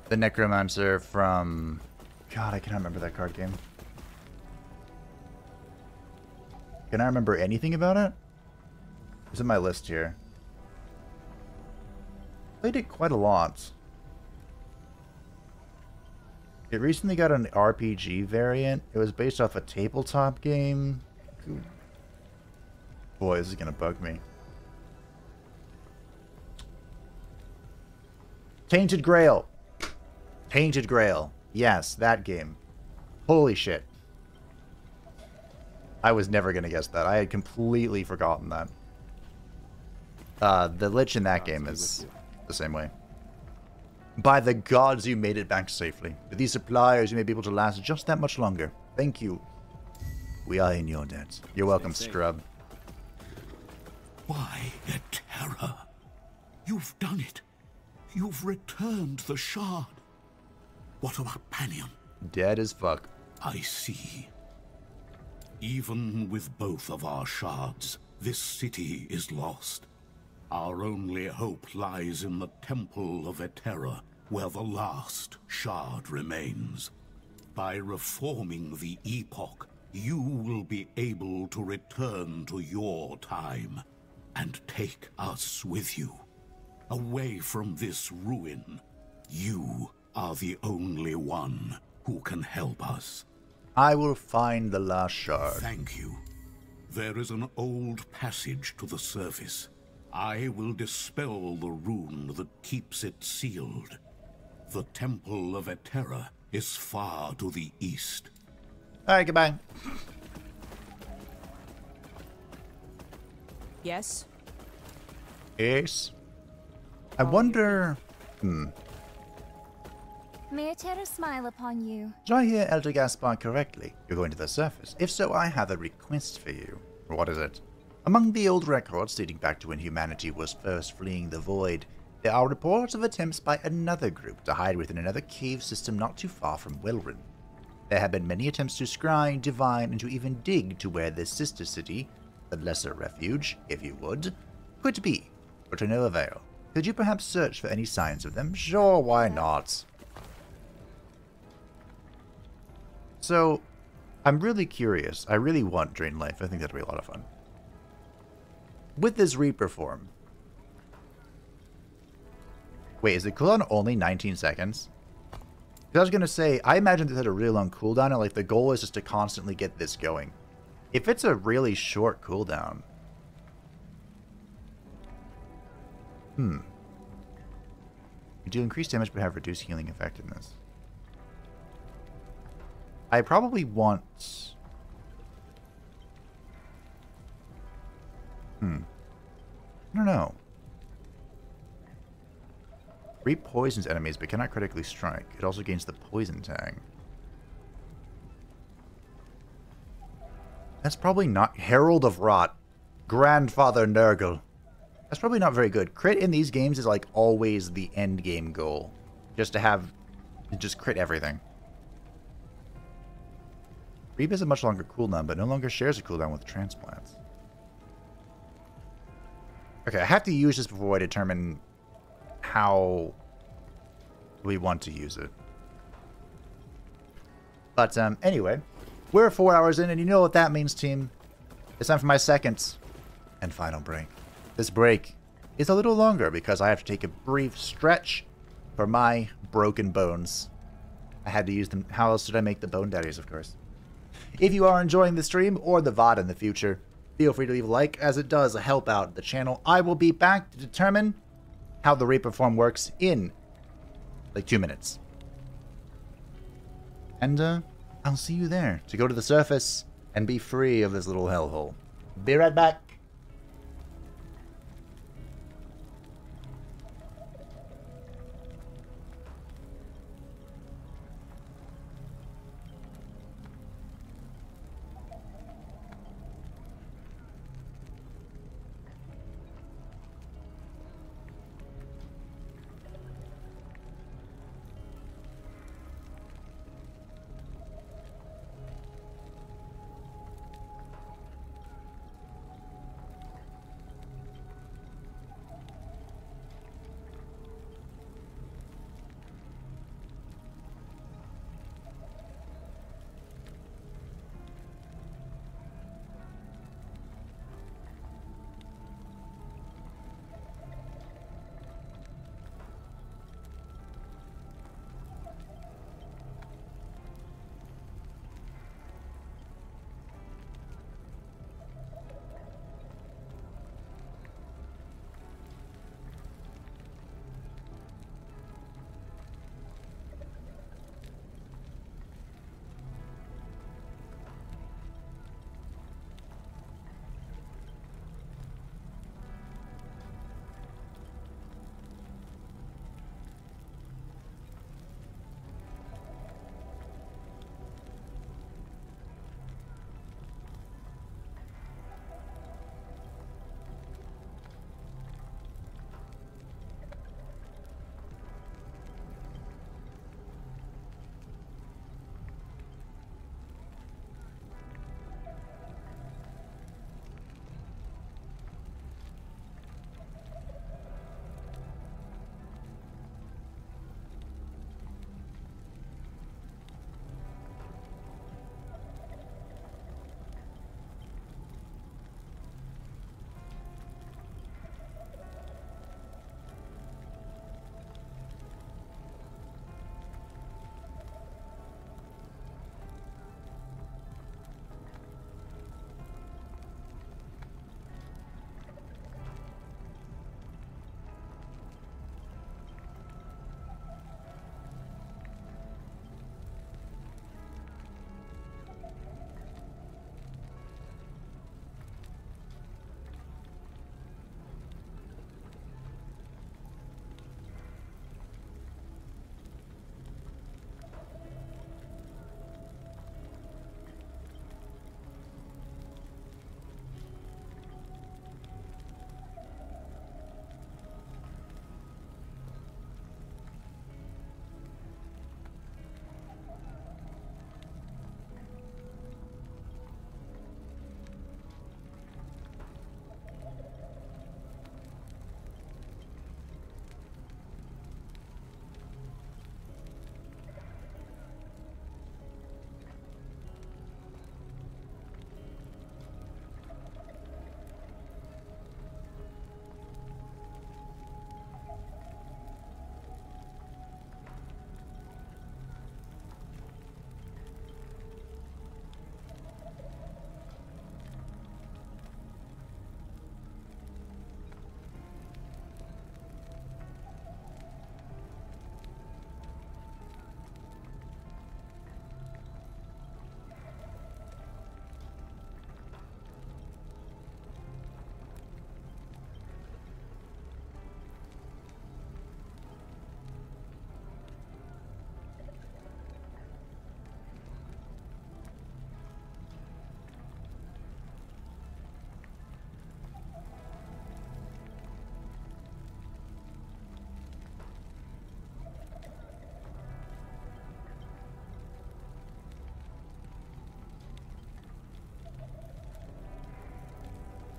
The Necromancer from... God, I cannot remember that card game. Can I remember anything about it? It's in my list here. Played it quite a lot. It recently got an RPG variant. It was based off a tabletop game. Boy, this is gonna bug me. Tainted Grail. Tainted Grail. Yes, that game. Holy shit. I was never going to guess that. I had completely forgotten that. Uh, the Lich in that game is the same way. By the gods, you made it back safely. With these suppliers, you may be able to last just that much longer. Thank you. We are in your debt. You're welcome, Scrub. Why, a terror? You've done it. You've returned the shard. What about Panion? Dead as fuck. I see. Even with both of our shards, this city is lost. Our only hope lies in the Temple of Eterra, where the last shard remains. By reforming the Epoch, you will be able to return to your time and take us with you. Away from this ruin, you are the only one who can help us. I will find the last shard. Thank you. There is an old passage to the surface. I will dispel the rune that keeps it sealed. The Temple of Eterra is far to the east. Alright, goodbye. Yes? Yes? I wonder... Hmm. May Eterra smile upon you? Did I hear Elder Gaspar correctly? You're going to the surface. If so, I have a request for you. What is it? Among the old records dating back to when humanity was first fleeing the void, there are reports of attempts by another group to hide within another cave system not too far from Welryn. There have been many attempts to scry, divine, and to even dig to where this sister city, the Lesser Refuge, if you would, could be, but to no avail. Could you perhaps search for any signs of them? Sure, why not? So, I'm really curious. I really want Drain Life. I think that'd be a lot of fun. With this Reaper form. Wait, is the cooldown only 19 seconds? Because I was going to say, I imagine this had a really long cooldown, and like the goal is just to constantly get this going. If it's a really short cooldown... Hmm. You do increased damage but have reduced healing effectiveness. I probably want... Hmm. I don't know. Reap poisons enemies but cannot critically strike. It also gains the poison tag. That's probably not... Herald of Rot. Grandfather Nurgle. That's probably not very good. Crit in these games is like always the end game goal. Just to have... Just crit everything. Reap has a much longer cooldown, but no longer shares a cooldown with transplants. Okay, I have to use this before I determine how we want to use it. But um, anyway, we're four hours in, and you know what that means, team. It's time for my second and final break. This break is a little longer because I have to take a brief stretch for my broken bones. I had to use them. How else did I make the Bone Daddies, of course? If you are enjoying the stream or the VOD in the future, feel free to leave a like, as it does a help out the channel. I will be back to determine how the Reaper form works in like two minutes. And uh, I'll see you there to go to the surface and be free of this little hellhole. Be right back.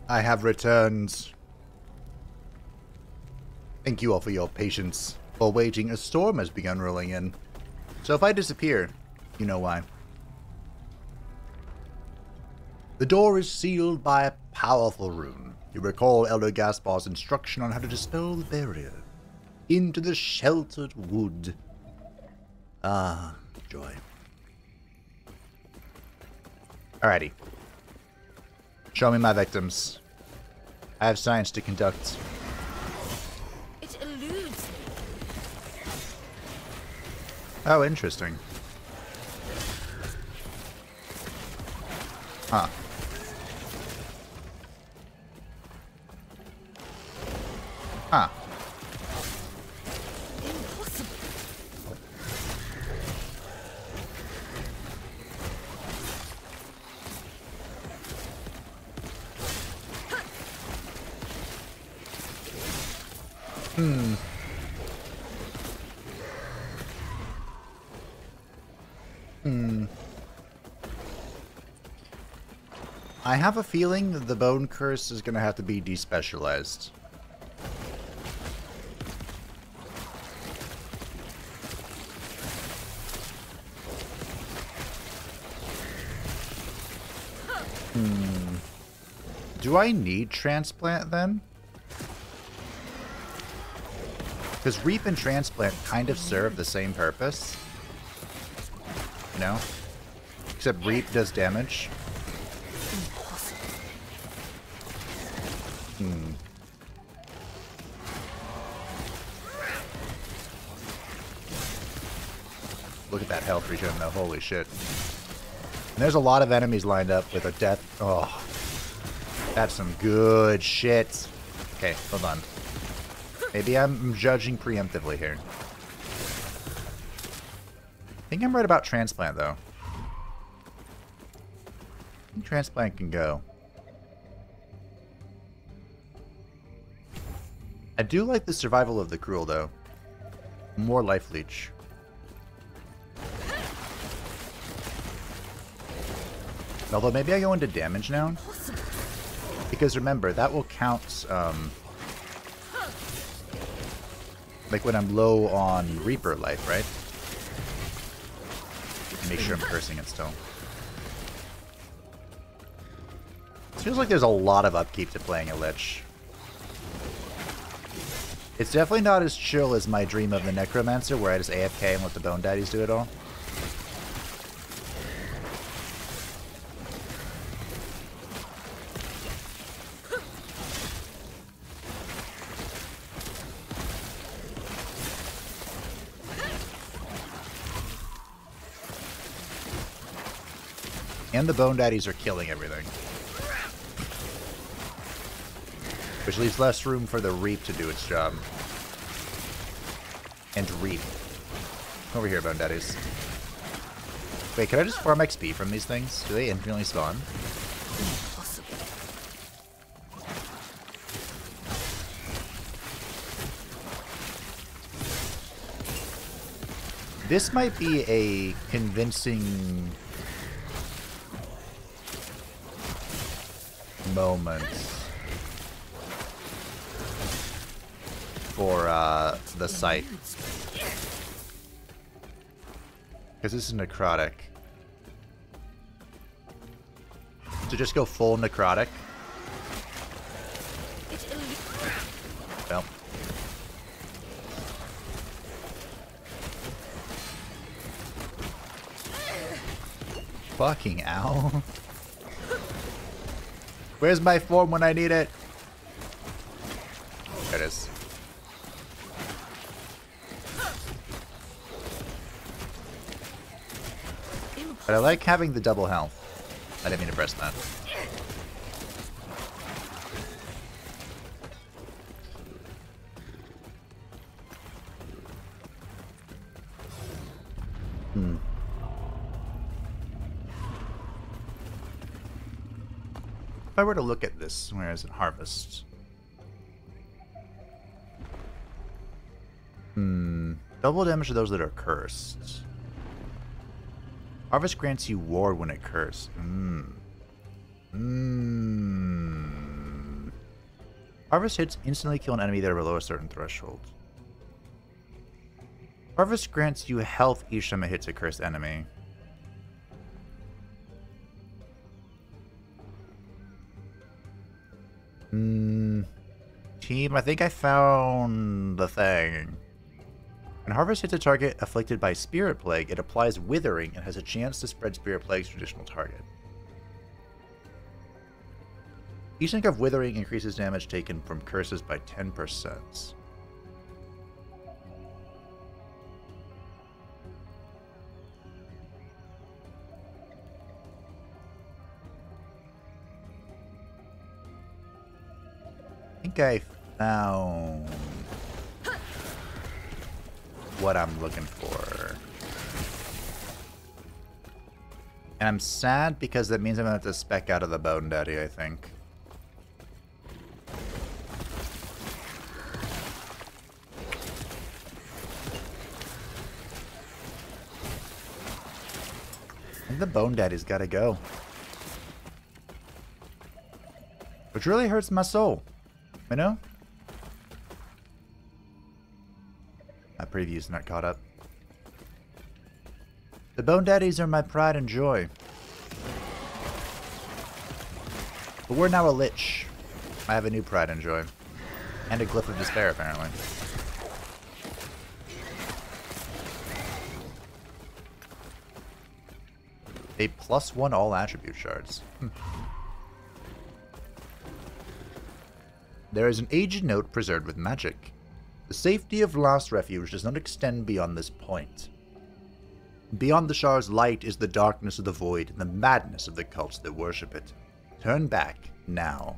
I have returned. Thank you all for your patience while waiting. A storm has begun rolling in. So if I disappear, you know why. The door is sealed by a powerful rune. You recall Elder Gaspar's instruction on how to dispel the barrier into the sheltered wood. Ah, joy. Alrighty. Show me my victims. I have science to conduct. It eludes me. Oh, interesting. Huh. Huh. I have a feeling that the bone curse is gonna have to be despecialized. Hmm. Do I need transplant then? Because Reap and Transplant kind of serve the same purpose. You know? Except Reap does damage. That though, holy shit. And there's a lot of enemies lined up with a death. Oh. That's some good shit. Okay, hold on. Maybe I'm judging preemptively here. I think I'm right about transplant, though. transplant can go. I do like the survival of the cruel, though. More life leech. Although maybe I go into damage now. Because remember, that will count, um, like when I'm low on Reaper life, right? Make sure I'm cursing it still. Feels like there's a lot of upkeep to playing a Lich. It's definitely not as chill as my dream of the Necromancer, where I just AFK and let the Bone Daddies do it all. The Bone Daddies are killing everything. Which leaves less room for the Reap to do its job. And Reap. Over here, Bone Daddies. Wait, can I just farm XP from these things? Do they infinitely spawn? This might be a convincing moments for uh, the site. Because this is necrotic. To just go full necrotic. Well. Fucking owl. Where's my form when I need it? There it is. But I like having the double health. I didn't mean to press that. If I were to look at this, where is it? Harvest. Hmm. Double damage to those that are cursed. Harvest grants you ward when it cursed. Hmm. Hmm. Harvest hits instantly kill an enemy that are below a certain threshold. Harvest grants you health each time it hits a cursed enemy. Hmm. Team, I think I found the thing. When Harvest hits a target afflicted by Spirit Plague, it applies Withering and has a chance to spread Spirit Plague's traditional target. Each link of Withering increases damage taken from curses by 10%. Think I found what I'm looking for. And I'm sad because that means I'm gonna have to spec out of the Bone Daddy, I think. I think the Bone Daddy's gotta go. Which really hurts my soul. You know? My preview's not caught up. The Bone Daddies are my pride and joy. But we're now a Lich. I have a new pride and joy. And a Glyph of Despair, apparently. A plus one all attribute shards. Hmm. There is an aged note preserved with magic. The safety of Last Refuge does not extend beyond this point. Beyond the shard's light is the darkness of the void and the madness of the cults that worship it. Turn back, now.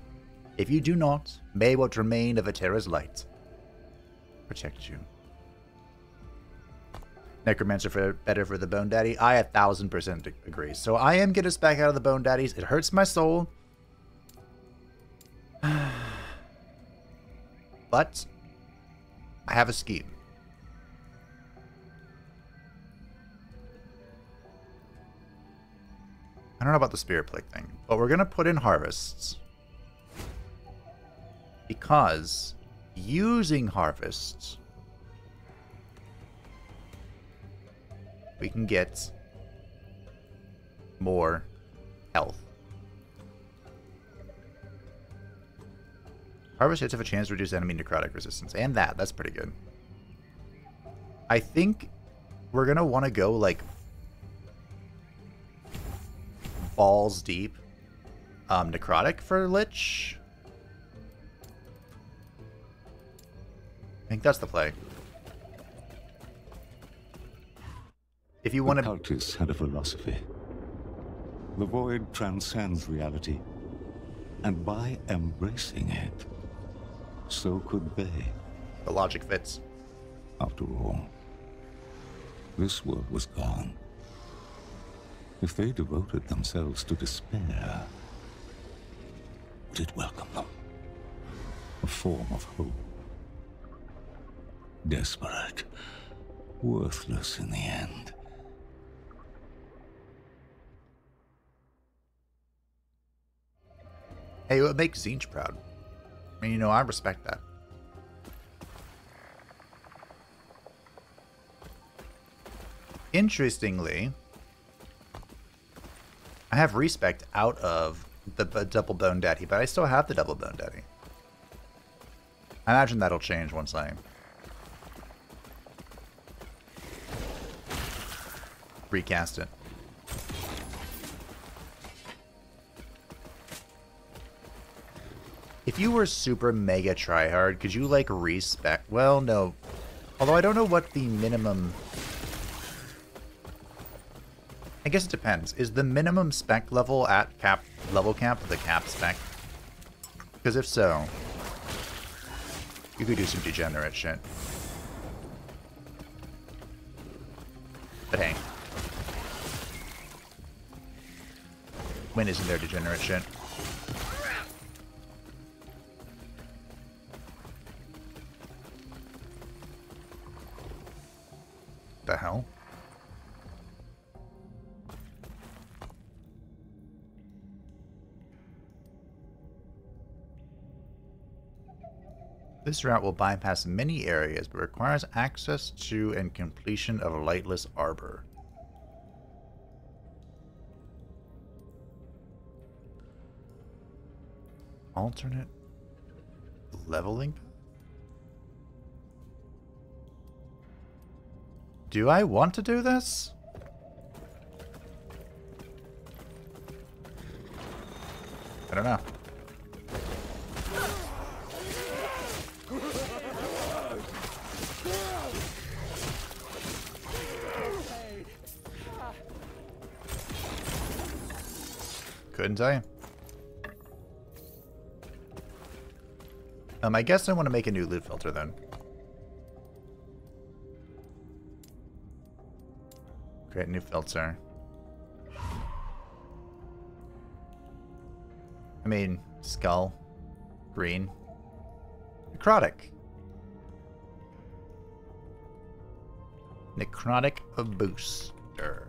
If you do not, may what remain of Eterra's light protect you. Necromancer for better for the Bone Daddy. I a thousand percent agree. So I am getting us back out of the Bone Daddies. It hurts my soul. But I have a scheme. I don't know about the Spirit Plague thing, but we're going to put in Harvests. Because using Harvests, we can get more health. Harvest hits have a chance to reduce enemy necrotic resistance. And that, that's pretty good. I think we're going to want to go, like, balls deep um, necrotic for Lich. I think that's the play. If you want to... Cultists had a philosophy. The void transcends reality. And by embracing it, so could they. The logic fits. After all, this world was gone. If they devoted themselves to despair, would it welcome them? A form of hope. Desperate, worthless in the end. Hey, it would make Tzeentch proud. Mean, you know, I respect that. Interestingly, I have respect out of the, the double bone daddy, but I still have the double bone daddy. I imagine that'll change once I recast it. If you were super mega tryhard, could you like respec? Well, no. Although I don't know what the minimum... I guess it depends. Is the minimum spec level at cap level cap the cap spec? Because if so, you could do some degenerate shit. But hey. When isn't there degenerate shit? The hell? This route will bypass many areas, but requires access to and completion of Lightless Arbor. Alternate leveling Do I want to do this? I don't know. Couldn't you. Um, I guess I want to make a new loot filter then. Create new filter. I mean, skull, green, necrotic. Necrotic booster.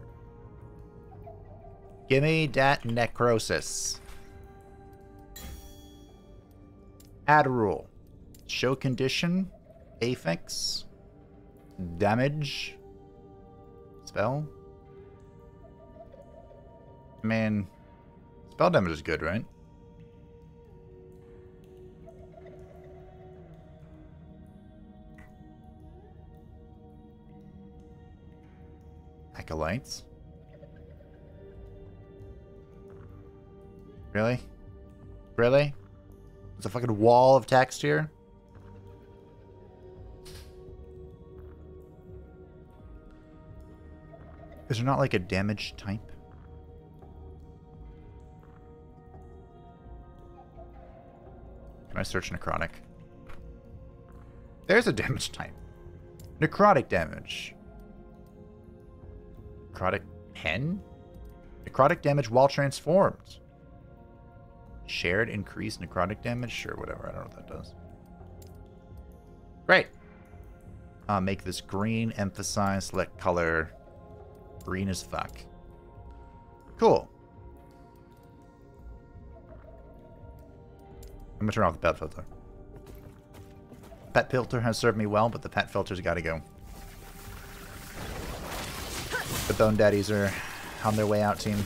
Gimme that necrosis. Add rule. Show condition. Affix. Damage. Spell. I mean, spell damage is good, right? Acolytes. Really? Really? There's a fucking wall of text here? Is there not like a damage type? I search necrotic? There's a damage type. Necrotic damage. Necrotic pen? Necrotic damage while transformed. Shared increased necrotic damage? Sure, whatever. I don't know what that does. Great. Uh, make this green, emphasize, select color. Green as fuck. Cool. I'm gonna turn off the pet filter. Pet filter has served me well, but the pet filter's gotta go. The Bone Daddies are on their way out, team.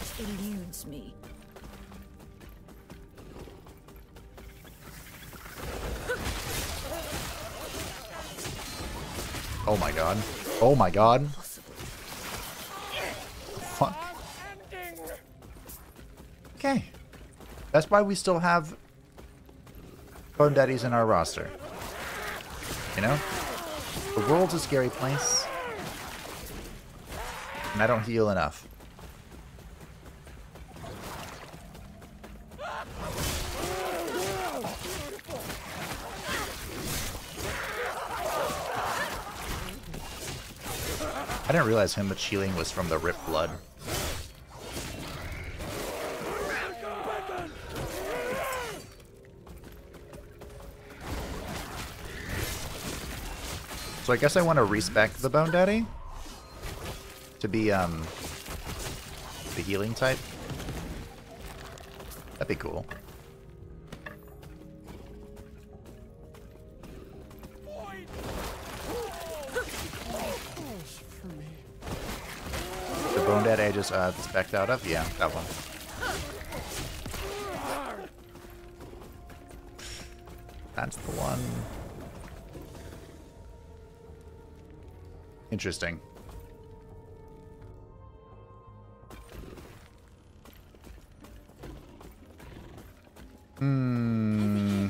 Oh my god. Oh my god. Fuck. Okay. That's why we still have Bone Daddies in our roster. You know? The world's a scary place. And I don't heal enough. I didn't realize how much healing was from the Rip blood. So I guess I want to respec the Bone Daddy to be um the healing type. That'd be cool. The Bone Daddy I just uh, out of? Yeah, that one. That's the one. Interesting. Hmm.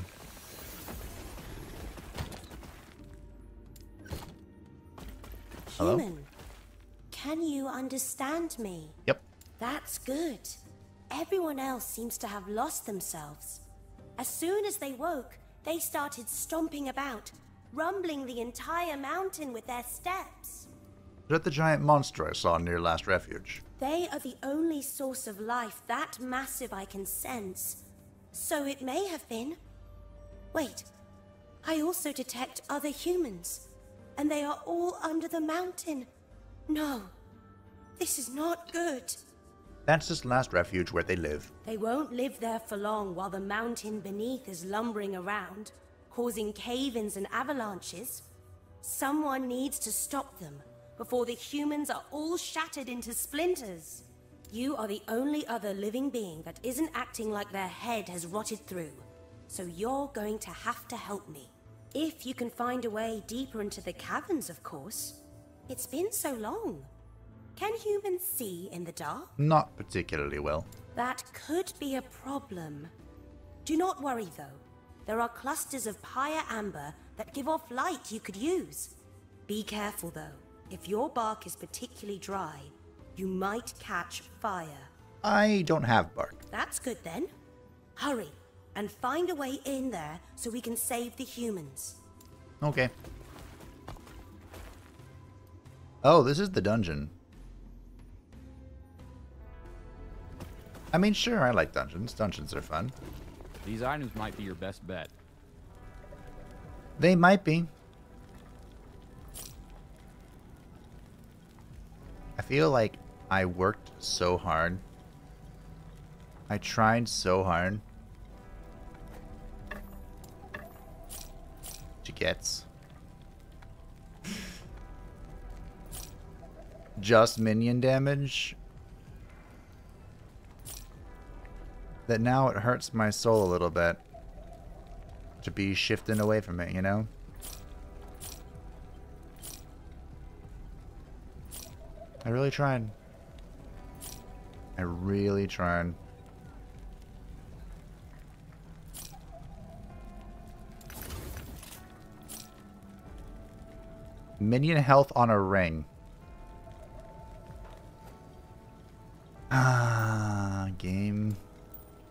Hello? Human, can you understand me? Yep. That's good. Everyone else seems to have lost themselves. As soon as they woke, they started stomping about, rumbling the entire mountain with their steps. Is that the giant monster I saw near last refuge? They are the only source of life that massive I can sense. So it may have been. Wait, I also detect other humans, and they are all under the mountain. No, this is not good. That's this last refuge where they live. They won't live there for long while the mountain beneath is lumbering around, causing cave-ins and avalanches. Someone needs to stop them before the humans are all shattered into splinters. You are the only other living being that isn't acting like their head has rotted through. So you're going to have to help me. If you can find a way deeper into the caverns, of course. It's been so long. Can humans see in the dark? Not particularly well. That could be a problem. Do not worry though. There are clusters of pyre amber that give off light you could use. Be careful though. If your bark is particularly dry, you might catch fire. I don't have bark. That's good then. Hurry, and find a way in there so we can save the humans. Okay. Oh, this is the dungeon. I mean, sure, I like dungeons. Dungeons are fun. These items might be your best bet. They might be. I feel like I worked so hard. I tried so hard. To get just minion damage that now it hurts my soul a little bit to be shifting away from it, you know? I really tried. I really tried. Minion health on a ring. Ah, game.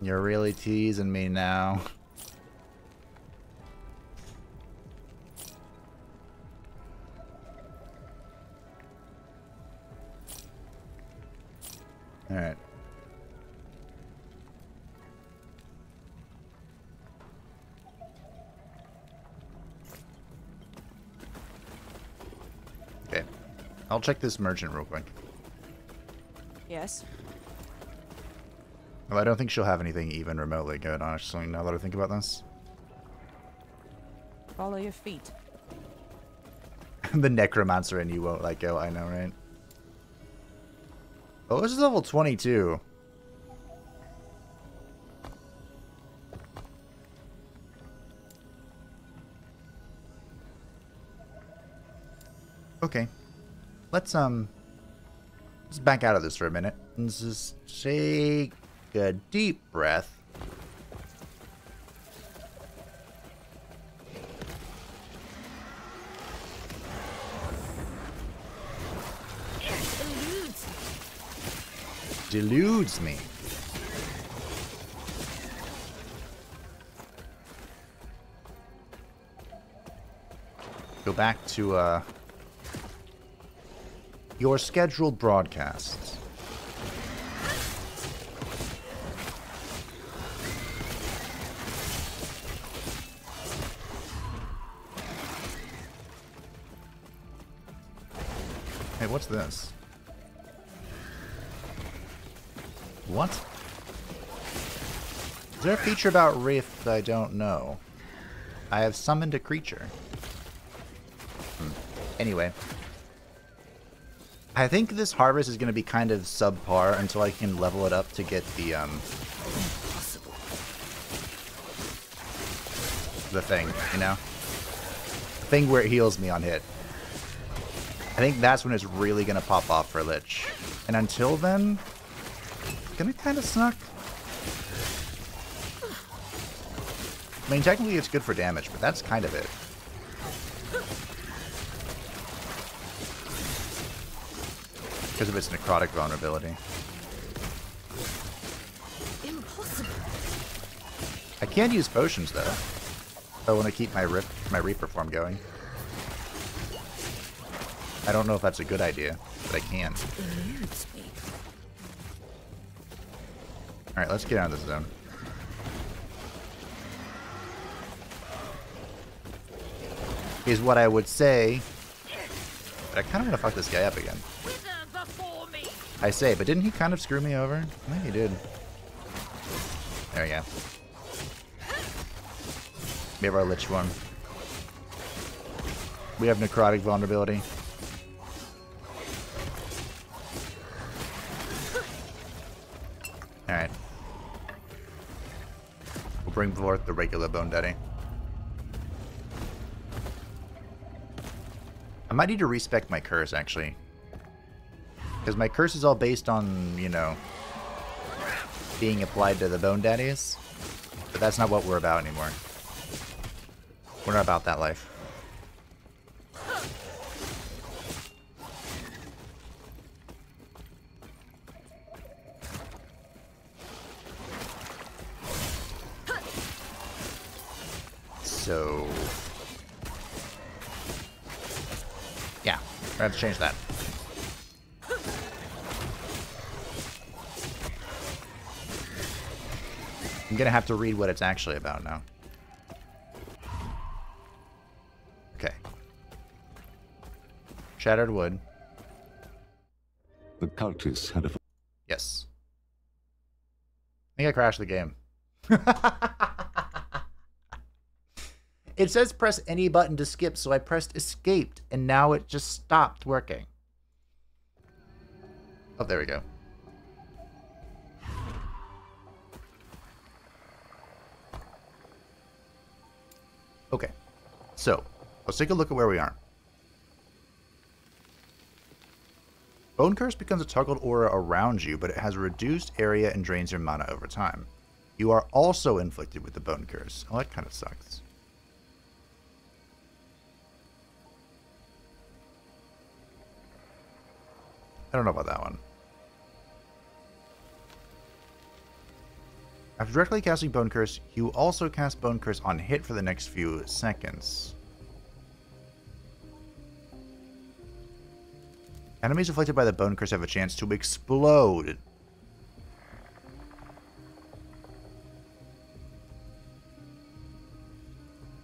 You're really teasing me now. Alright. Okay. I'll check this merchant real quick. Yes. Well, I don't think she'll have anything even remotely good, honestly, now that I think about this. Follow your feet. the necromancer and you won't let go, I know, right? Oh, this is level 22. Okay. Let's, um... Let's back out of this for a minute. Let's just take a deep breath. Deludes me. Go back to, uh... Your scheduled broadcasts. What's this? What? Is there a feature about Rift that I don't know? I have summoned a creature. Hmm. Anyway. I think this harvest is going to be kind of subpar until I can level it up to get the, um... The thing, you know? The thing where it heals me on hit. I think that's when it's really going to pop off for Lich. And until then, it's going to kind of suck. I mean, technically it's good for damage, but that's kind of it. Because of its necrotic vulnerability. I can use potions, though. I want to keep my rip, my Reaper form going. I don't know if that's a good idea, but I can. Alright, let's get out of this zone. Is what I would say. But I kind of want to fuck this guy up again. I say, but didn't he kind of screw me over? I think he did. There we go. We have our Lich one. We have necrotic vulnerability. Bring forth the regular Bone Daddy. I might need to respect my curse, actually. Because my curse is all based on, you know, being applied to the Bone Daddies. But that's not what we're about anymore. We're not about that life. To change that. I'm gonna have to read what it's actually about now. Okay. Shattered wood. The cultists had a Yes. I think I crashed the game. it says press any button to skip, so I pressed escaped, and now it just stopped working. Oh, there we go. Okay, so let's take a look at where we are. Bone Curse becomes a toggled aura around you, but it has a reduced area and drains your mana over time. You are also inflicted with the Bone Curse. Oh, that kind of sucks. I don't know about that one. After directly casting Bone Curse, you also cast Bone Curse on hit for the next few seconds. Enemies afflicted by the Bone Curse have a chance to explode.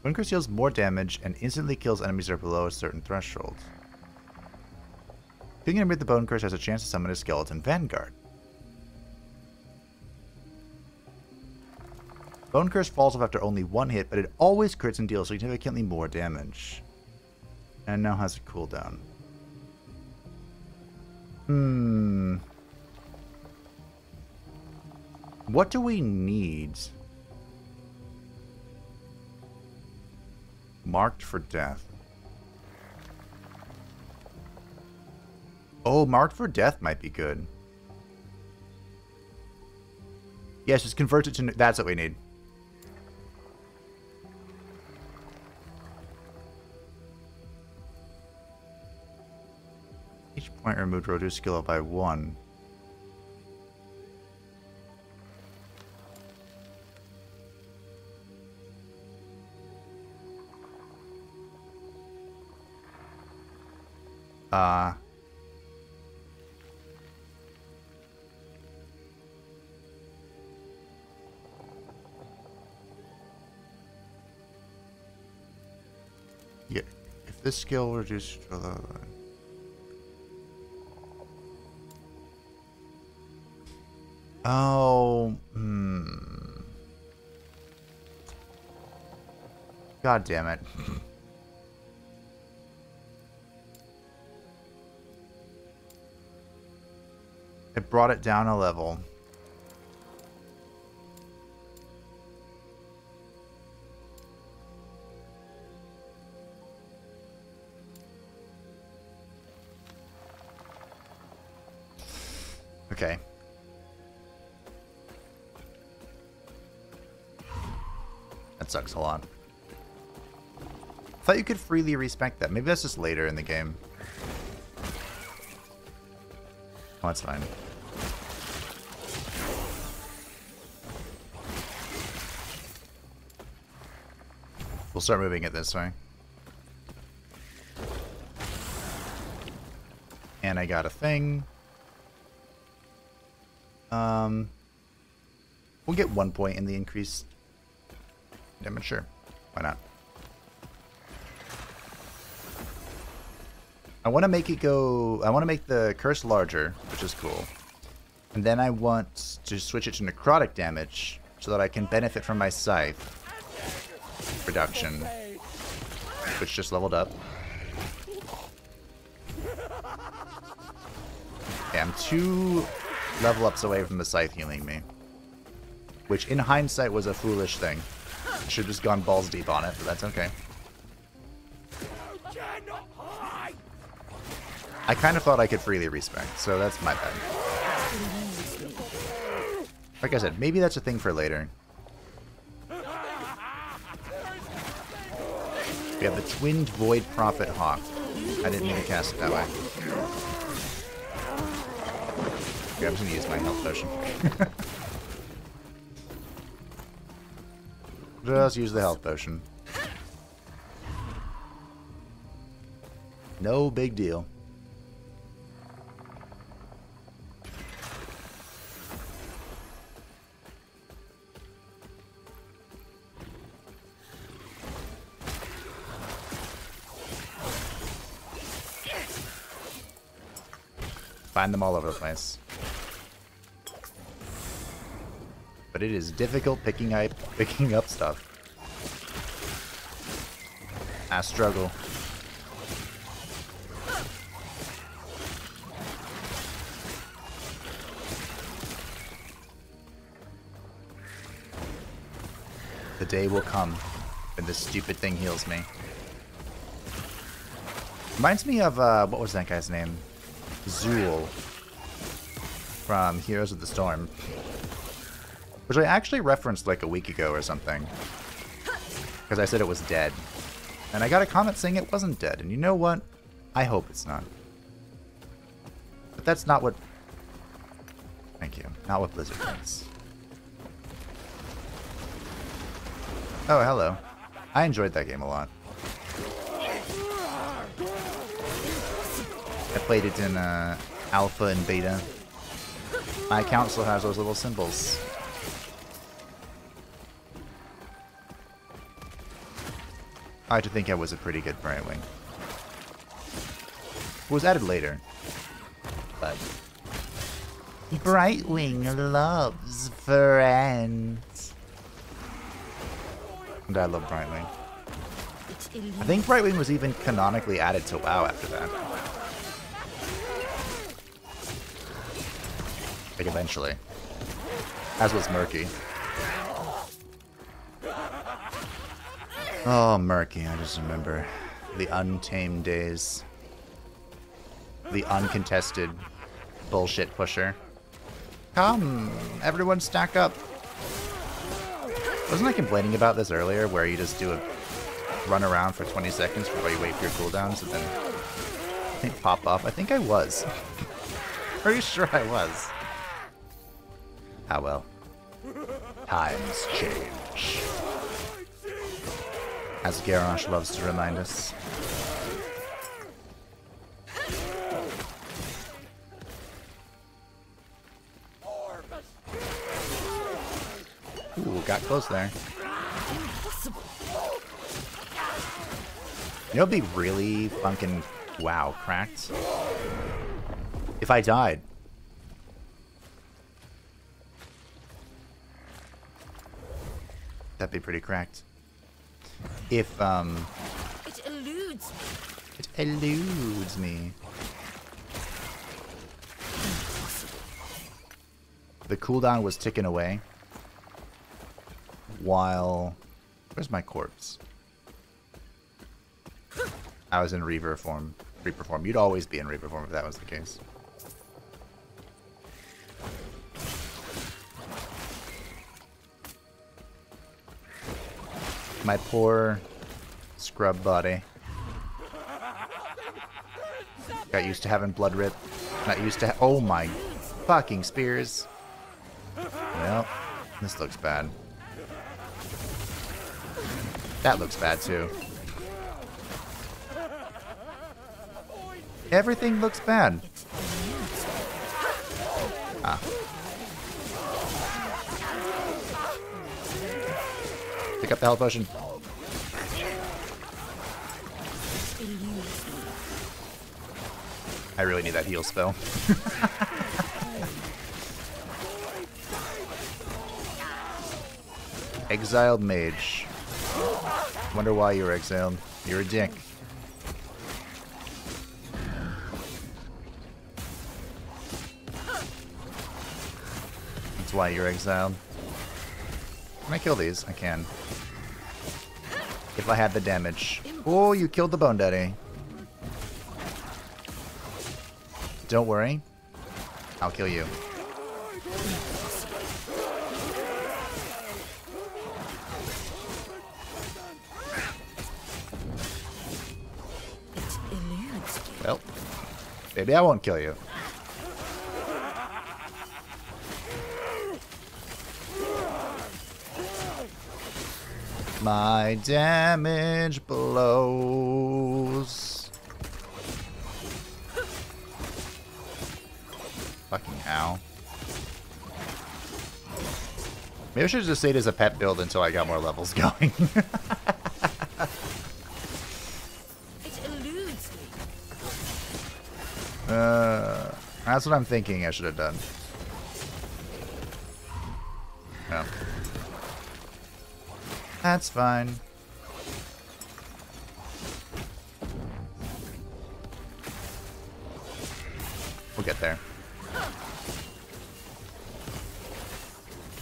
Bone Curse deals more damage and instantly kills enemies that are below a certain threshold. Enemy with the Bone Curse has a chance to summon a Skeleton Vanguard. Bone Curse falls off after only one hit, but it always crits and deals significantly more damage. And now has a cooldown. Hmm. What do we need? Marked for death. Oh, marked for death might be good. Yes, just convert it to... That's what we need. Each point removed reduce skill up by one. Uh... this skill reduces... Oh, hmm. God damn it. it brought it down a level. Okay. That sucks a lot. I Thought you could freely respect that. Maybe that's just later in the game. Oh, that's fine. We'll start moving it this way. And I got a thing. Um, we'll get one point in the increased damage. Sure, why not? I want to make it go. I want to make the curse larger, which is cool, and then I want to switch it to necrotic damage so that I can benefit from my scythe reduction, which just leveled up. Okay, I'm two level ups away from the scythe healing me. Which, in hindsight, was a foolish thing. Should have just gone balls deep on it, but that's okay. I kind of thought I could freely respec, so that's my bad. Like I said, maybe that's a thing for later. We have the Twinned Void Prophet Hawk. I didn't mean to cast it that way. Okay, I'm just gonna use my health potion. just use the health potion. No big deal. Find them all over the place. But it is difficult picking up picking up stuff. I struggle. The day will come when this stupid thing heals me. Reminds me of, uh, what was that guy's name? Xul from Heroes of the Storm. Which I actually referenced like a week ago or something. Because I said it was dead. And I got a comment saying it wasn't dead. And you know what? I hope it's not. But that's not what... Thank you. Not what Blizzard thinks. Oh, hello. I enjoyed that game a lot. I played it in uh, alpha and beta. My account still has those little symbols. I like to think I was a pretty good Brightwing. It was added later. But... Brightwing loves friends. And I love Brightwing. I think Brightwing was even canonically added to WoW after that. Like eventually. As was Murky. Oh, Murky, I just remember the untamed days. The uncontested bullshit pusher. Come, everyone stack up. Wasn't I complaining about this earlier, where you just do a run around for 20 seconds while you wait for your cooldowns and then I think pop off? I think I was. Pretty sure I was. Ah well. Times change. As Garrosh loves to remind us. Ooh, got close there. You know, it'd be really funkin' wow, cracked. If I died. That'd be pretty cracked. If, um... It eludes me. It eludes me. The cooldown was ticking away. While... Where's my corpse? I was in Reaver form. Reaper form. You'd always be in Reaper form if that was the case. My poor scrub body. Got used to having blood rip. Not used to Oh my fucking spears. Well, this looks bad. That looks bad too. Everything looks bad. Pick up the health potion. I really need that heal spell. Exiled mage. Wonder why you're exiled. You're a dick. That's why you're exiled. Can I kill these? I can. If I had the damage. Oh, you killed the Bone Daddy. Don't worry. I'll kill you. It eludes you. Well, maybe I won't kill you. My damage blows. Fucking hell. Maybe I should just say it as a pet build until I got more levels going. It eludes me. uh, that's what I'm thinking I should have done. That's fine. We'll get there.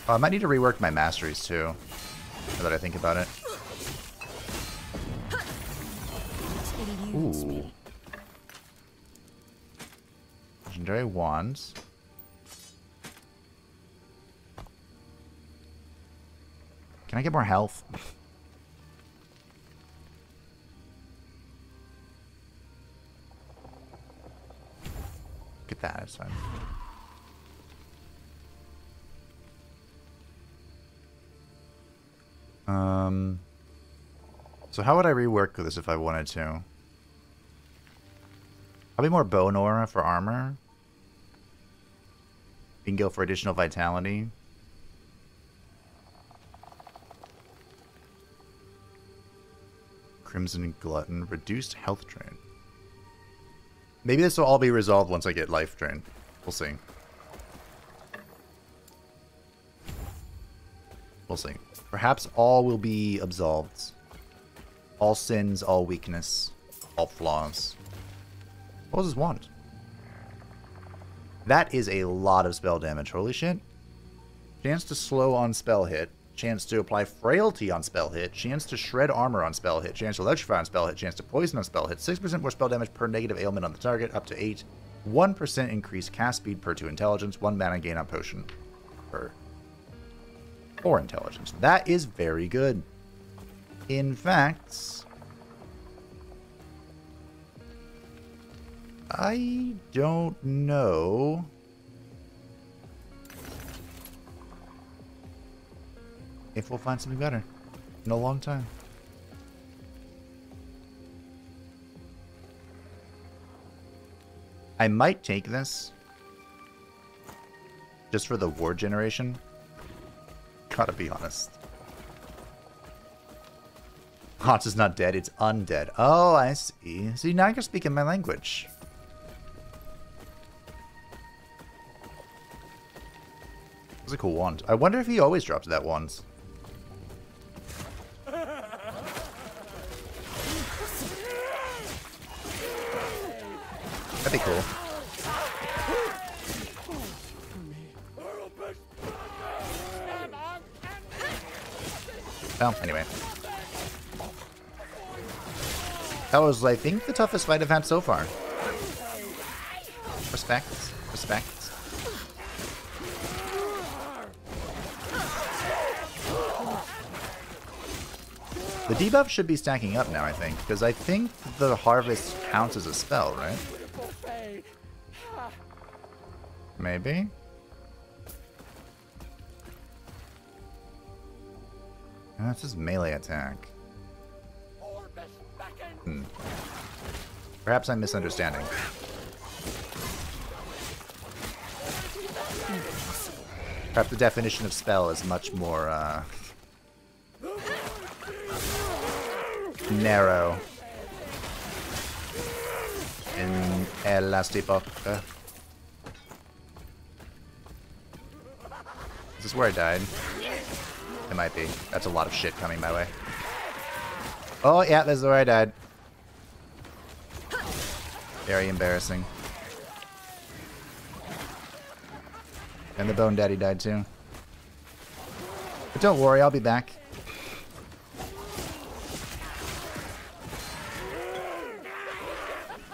Oh, I might need to rework my masteries too. Now that I think about it. Ooh. Legendary wands. Can I get more health? Get that, it's fine. Um, so how would I rework this if I wanted to? Probably more bone aura for armor. Bingo for additional vitality. Crimson Glutton. Reduced health drain. Maybe this will all be resolved once I get life drain. We'll see. We'll see. Perhaps all will be absolved. All sins, all weakness, all flaws. What was his wand? That is a lot of spell damage. Holy shit. Chance to slow on spell hit. Chance to apply frailty on spell hit. Chance to shred armor on spell hit. Chance to electrify on spell hit. Chance to poison on spell hit. 6% more spell damage per negative ailment on the target, up to 8. 1% increased cast speed per 2 intelligence. 1 mana gain on potion per 4 intelligence. That is very good. In fact, I don't know. If we'll find something better in a long time. I might take this just for the ward generation. Gotta be honest. HotS is not dead, it's undead. Oh, I see. See, now you're speaking my language. That's a cool wand. I wonder if he always drops that wand. That'd be cool. Well, anyway. That was, I think, the toughest fight I've had so far. Respect. Respect. The debuff should be stacking up now, I think, because I think the harvest counts as a spell, right? Maybe? That's his melee attack. Hmm. Perhaps I'm misunderstanding. Perhaps the definition of spell is much more, uh... narrow. In El Last Epoch. This where I died? It might be. That's a lot of shit coming my way. Oh, yeah, this is where I died. Very embarrassing. And the Bone Daddy died too. But don't worry, I'll be back.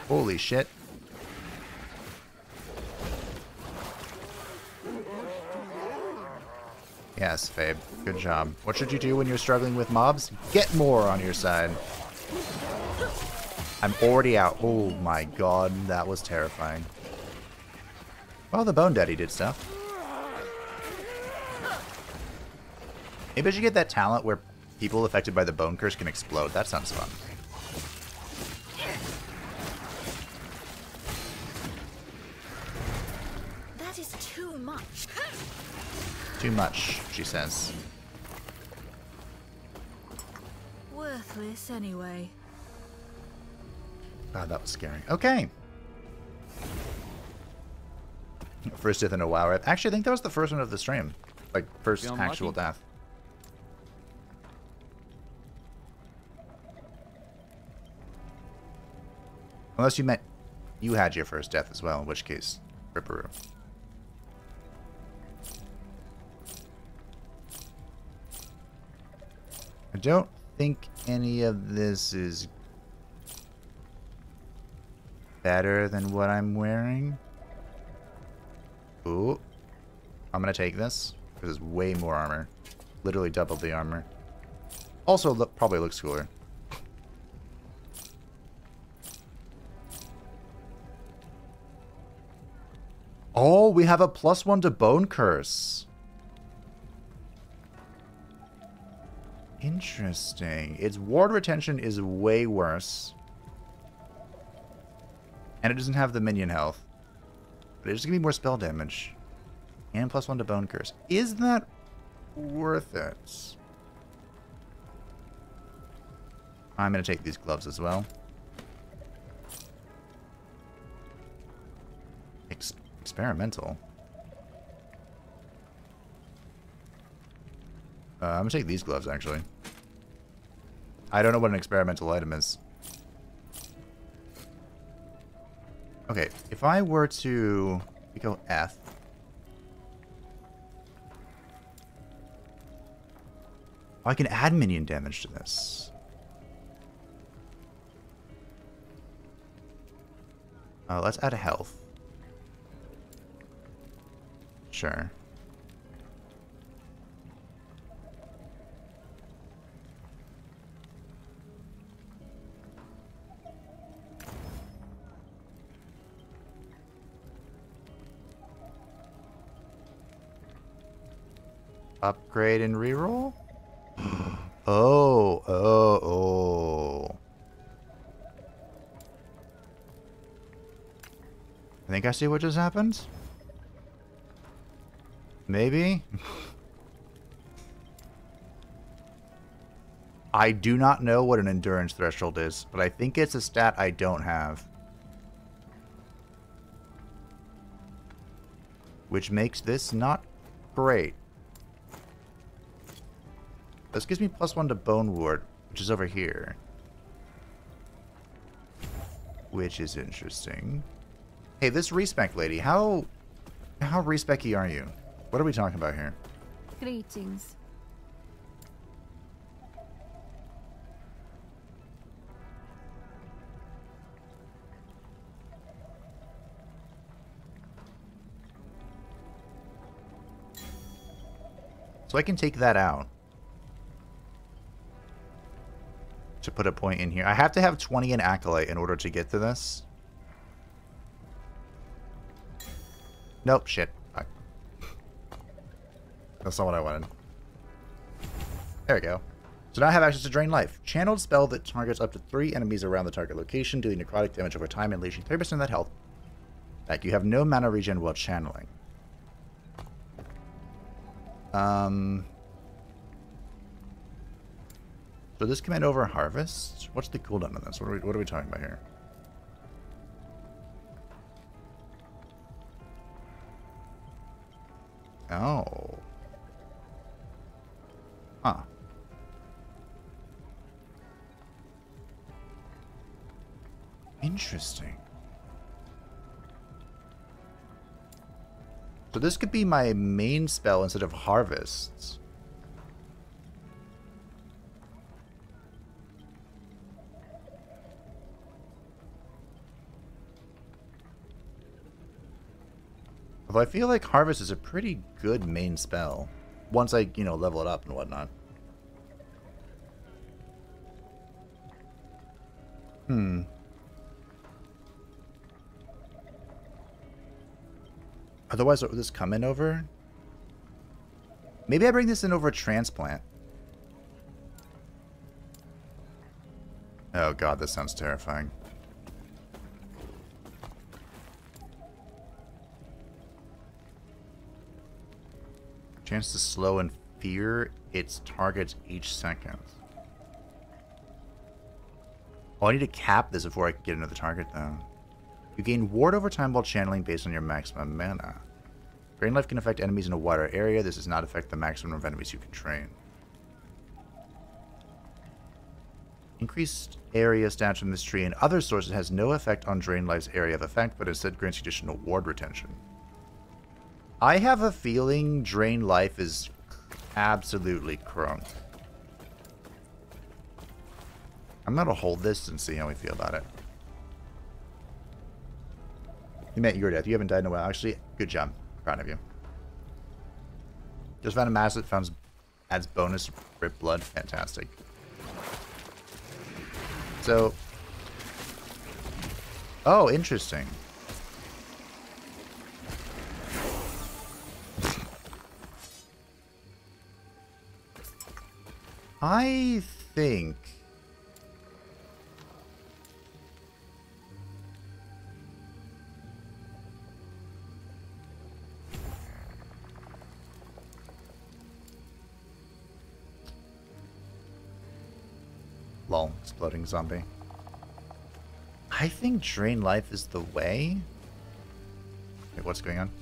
Holy shit. Yes, Fabe. Good job. What should you do when you're struggling with mobs? Get more on your side. I'm already out. Oh my god, that was terrifying. Well, the Bone Daddy did stuff. Maybe I should get that talent where people affected by the Bone Curse can explode. That sounds fun. Too much, she says. Worthless anyway. God, that was scary. Okay. First death in a while. Rip. Actually, I think that was the first one of the stream. Like, first Feeling actual lucky? death. Unless you meant you had your first death as well, in which case, Ripperoo. I don't think any of this is better than what I'm wearing. Ooh. I'm gonna take this. This is way more armor. Literally double the armor. Also, look, probably looks cooler. Oh, we have a plus one to bone curse. Interesting. Its ward retention is way worse. And it doesn't have the minion health. But it's going to be more spell damage. And plus one to bone curse. Is that worth it? I'm going to take these gloves as well. Ex experimental. Uh, I'm going to take these gloves, actually. I don't know what an experimental item is. Okay, if I were to go F. I can add minion damage to this. Uh, let's add a health. Sure. Upgrade and reroll? Oh, oh, oh. I think I see what just happened. Maybe? I do not know what an endurance threshold is, but I think it's a stat I don't have. Which makes this not great. This gives me plus one to Bone Ward, which is over here. Which is interesting. Hey, this respec lady, how how respecky are you? What are we talking about here? Greetings. So I can take that out. To put a point in here. I have to have 20 in Acolyte in order to get to this. Nope, shit. That's not what I wanted. There we go. So now I have access to Drain Life. Channeled spell that targets up to three enemies around the target location, dealing necrotic damage over time and leeching 30% of that health. Back, you have no mana regen while channeling. Um... So this command over harvest? What's the cooldown on this? What are we, what are we talking about here? Oh. Huh. Interesting. So this could be my main spell instead of harvests. Although I feel like Harvest is a pretty good main spell. once I, you know, level it up and whatnot. Hmm. Otherwise, what would this come in over? Maybe I bring this in over a transplant. Oh god, this sounds terrifying. Chance to slow and fear its targets each second. Oh, I need to cap this before I get another target, though. You gain ward over time while channeling based on your maximum mana. Drain life can affect enemies in a wider area. This does not affect the maximum of enemies you can train. Increased area stats from this tree and other sources has no effect on Drain Life's area of effect, but instead grants additional ward retention. I have a feeling Drain Life is absolutely crunk. I'm gonna hold this and see how we feel about it. You met your death. You haven't died in a while. Actually, good job. Proud of you. Just found a mass that found adds bonus rip blood. Fantastic. So, oh, interesting. I think Lol, exploding zombie. I think Drain Life is the way. Wait, what's going on?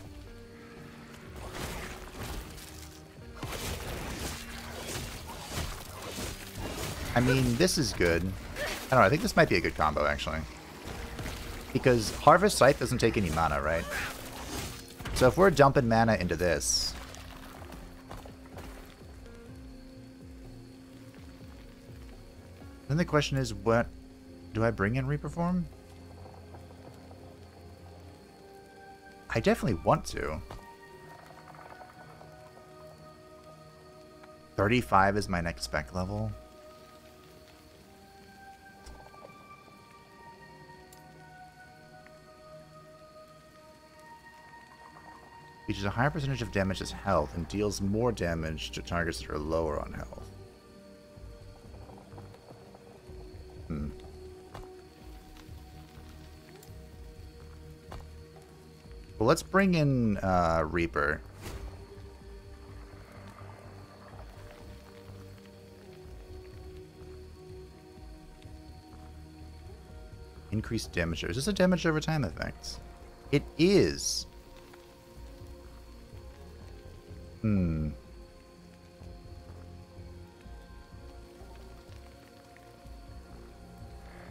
I mean, this is good. I don't know, I think this might be a good combo, actually. Because Harvest Scythe doesn't take any mana, right? So if we're dumping mana into this, Then the question is, what do I bring in Reaper form? I definitely want to. 35 is my next spec level. Features a higher percentage of damage as health and deals more damage to targets that are lower on health. Hmm. Well, let's bring in uh, Reaper. Increased damage. Is this a damage over time effect? It is. Hmm.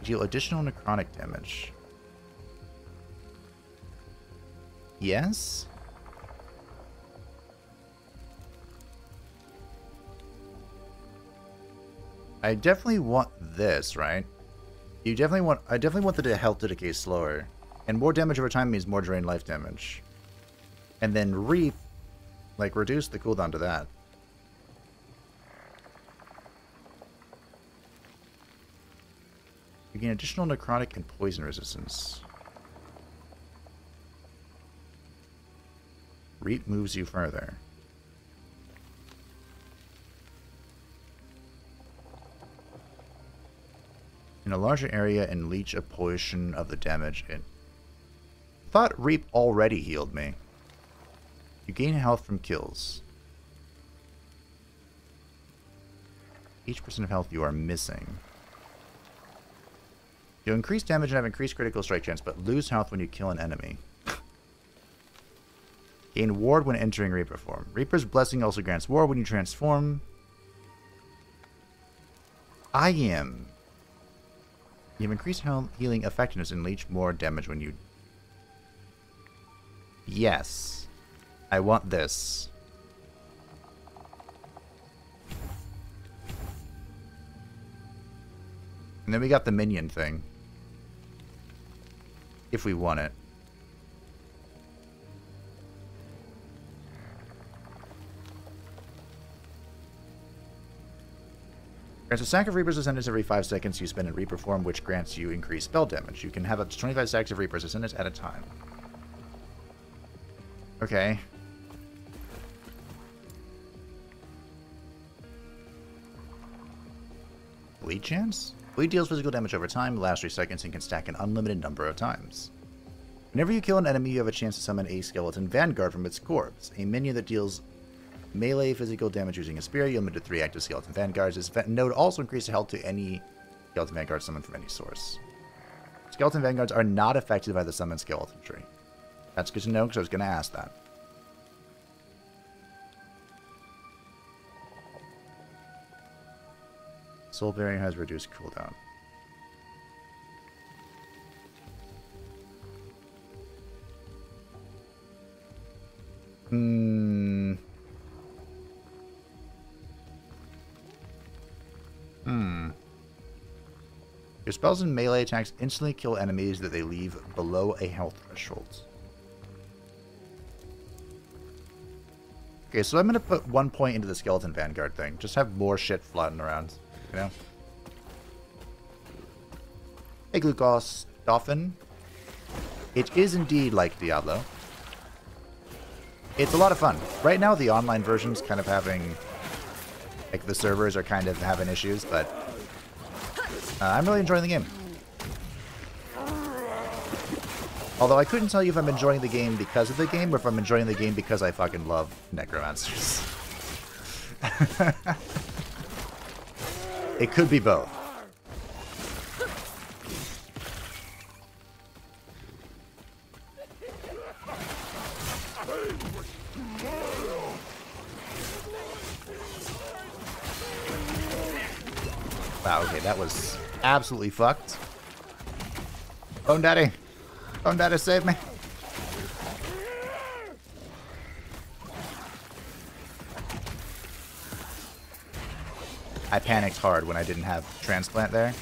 Deal additional necrotic damage. Yes? I definitely want this, right? You definitely want... I definitely want the health to decay slower. And more damage over time means more drain life damage. And then Reap, like, reduce the cooldown to that. You gain additional necrotic and poison resistance. Reap moves you further. In a larger area and leech a portion of the damage in. Thought Reap already healed me. You gain health from kills. Each percent of health you are missing. You increase damage and have increased critical strike chance, but lose health when you kill an enemy. Gain ward when entering Reaper form. Reaper's Blessing also grants ward when you transform. I am. You have increased health healing effectiveness and leech more damage when you... Yes. I want this. And then we got the minion thing if we want it. Grants a stack of Reaper's Ascendance every 5 seconds you spend in Reaper form, which grants you increased spell damage. You can have up to 25 stacks of Reaper's Ascendance at a time. Okay. Bleed chance? Bleed deals physical damage over time, lasts 3 seconds, and can stack an unlimited number of times. Whenever you kill an enemy, you have a chance to summon a skeleton vanguard from its corpse, a minion that deals melee physical damage using a spear. You limit to three active skeleton vanguards. This node also increases health to any skeleton vanguard summoned from any source. Skeleton vanguards are not affected by the summon skeleton tree. That's good to know because I was going to ask that. Soul Bearing has reduced cooldown. Hmm. Hmm. Your spells and melee attacks instantly kill enemies that they leave below a health threshold. Okay, so I'm going to put one point into the Skeleton Vanguard thing. Just have more shit floating around, Hey, Glucose Dolphin. It is indeed like Diablo. It's a lot of fun. Right now, the online version's kind of having... Like, the servers are kind of having issues, but... Uh, I'm really enjoying the game. Although I couldn't tell you if I'm enjoying the game because of the game, or if I'm enjoying the game because I fucking love Necromancers. it could be both. Wow, okay, that was absolutely fucked. Bone Daddy. Bone Daddy, save me. I panicked hard when I didn't have transplant there.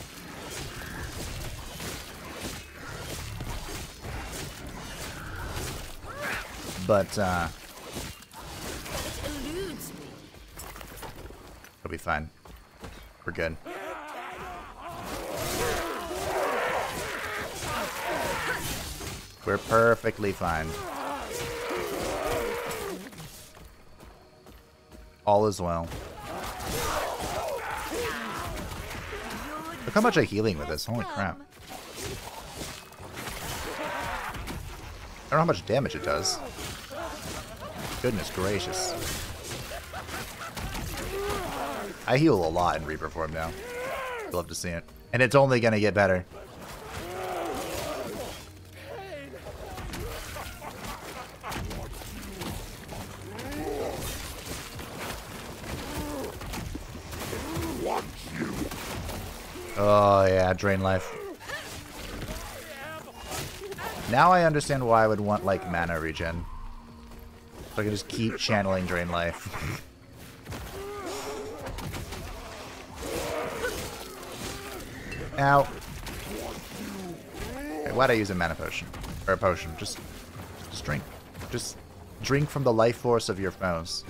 But, uh... It'll be fine. We're good. We're perfectly fine. All is well. Look how much I'm healing with this. Holy crap. I don't know how much damage it does. Goodness gracious. I heal a lot in Reaper form now. Love to see it. And it's only gonna get better. Oh, yeah, drain life. Now I understand why I would want, like, mana regen. So I can just keep channeling drain life. Ow. Okay, why'd I use a mana potion? Or a potion? Just, just drink. Just drink from the life force of your foes.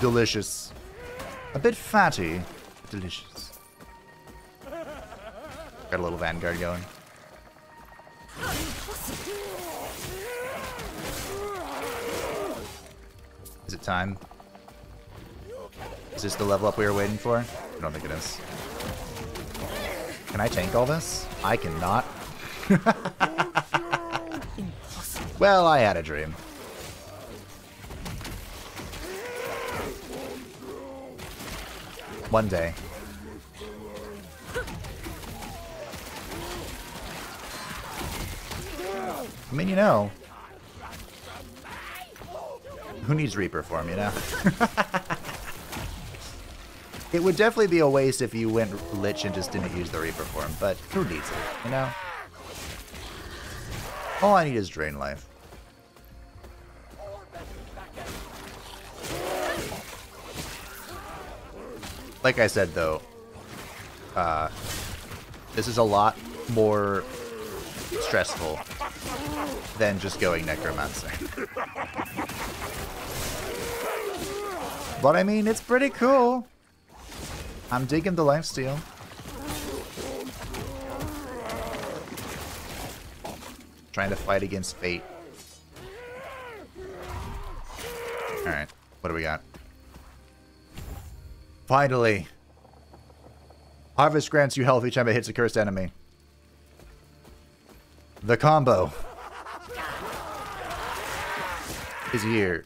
Delicious. A bit fatty. Delicious. Got a little vanguard going. Is it time? Is this the level up we were waiting for? I don't think it is. Can I tank all this? I cannot. well, I had a dream. One day. I mean, you know. Who needs Reaper form, you know? it would definitely be a waste if you went Lich and just didn't use the Reaper form, but who needs it, you know? All I need is Drain Life. Like I said, though, uh, this is a lot more stressful than just going Necromancer. But I mean, it's pretty cool. I'm digging the lifesteal. Trying to fight against fate. Alright, what do we got? Finally! Harvest grants you health each time it hits a cursed enemy. The combo is here.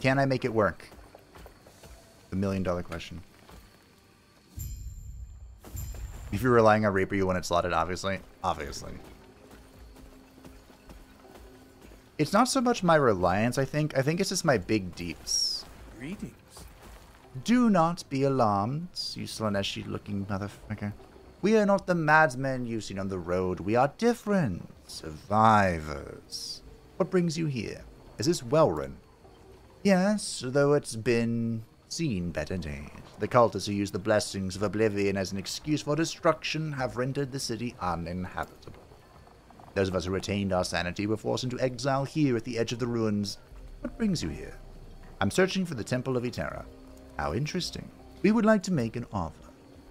Can I make it work? The million dollar question. If you're relying on Reaper, you want it slotted, obviously. Obviously. It's not so much my reliance, I think. I think it's just my big deeps. Greetings. Do not be alarmed, you Slaaneshi looking motherfucker. We are not the madmen you've seen on the road. We are different. Survivors. What brings you here? Is this Welryn? Yes, though it's been seen better days. The cultists who use the blessings of oblivion as an excuse for destruction have rendered the city uninhabitable. Those of us who retained our sanity were forced into exile here at the edge of the ruins. What brings you here? I'm searching for the Temple of Eterra. How interesting. We would like to make an offer.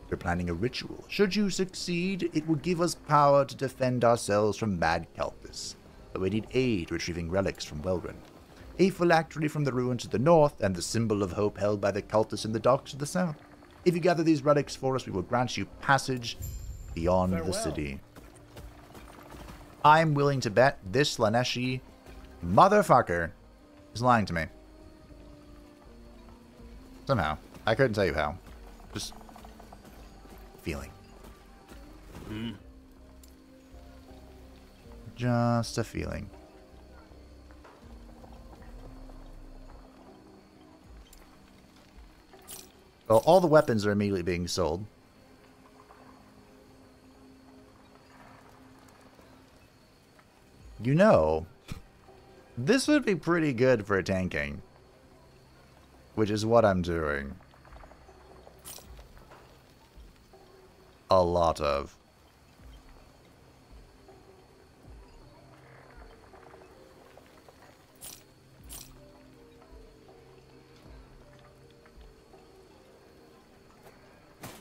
We're planning a ritual. Should you succeed, it will give us power to defend ourselves from mad cultists. But we need aid retrieving relics from Welryn. A phylactery from the ruins to the north, and the symbol of hope held by the cultists in the docks to the south. If you gather these relics for us, we will grant you passage beyond Farewell. the city. I'm willing to bet this Slaaneshi motherfucker is lying to me. Somehow. I couldn't tell you how. Just feeling. Hmm. Just a feeling. Well, all the weapons are immediately being sold. You know, this would be pretty good for a tanking. Which is what I'm doing. A lot of.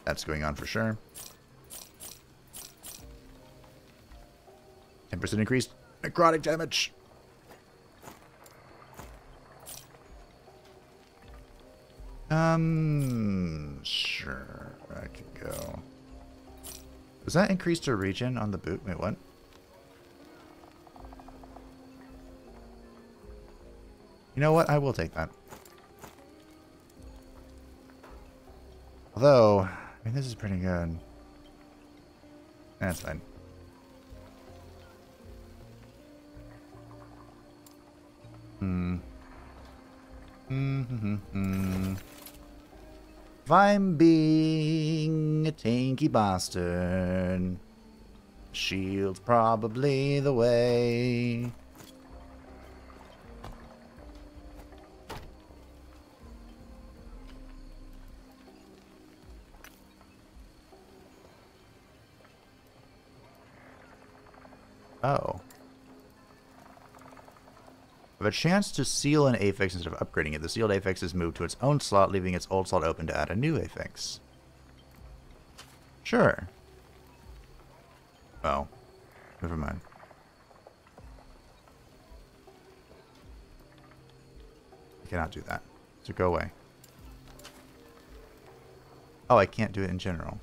That's going on for sure. 10% increased necrotic damage. Um, sure, I could go. Was that increased to region on the boot? Wait, what? You know what? I will take that. Although, I mean, this is pretty good. That's fine. Hmm. Mm-hmm. If I'm being a tanky bastard, shield's probably the way. Oh. Have a chance to seal an affix instead of upgrading it. The sealed affix is moved to its own slot, leaving its old slot open to add a new affix. Sure. Oh. Never mind. I cannot do that. So go away. Oh, I can't do it in general.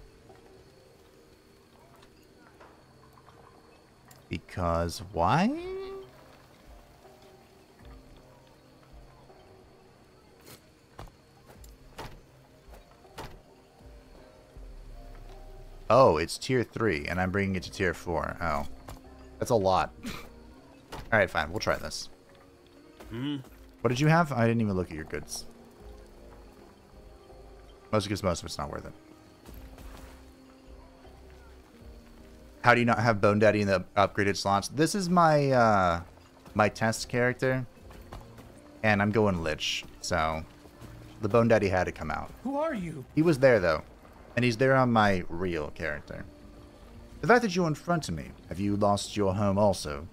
Because why? Oh, it's tier 3, and I'm bringing it to tier 4. Oh. That's a lot. Alright, fine. We'll try this. Hmm? What did you have? I didn't even look at your goods. Most because most of it's not worth it. How do you not have Bone Daddy in the upgraded slots? This is my uh, my test character, and I'm going Lich, so the Bone Daddy had to come out. Who are you? He was there though, and he's there on my real character. The fact that you're in front of me, have you lost your home also?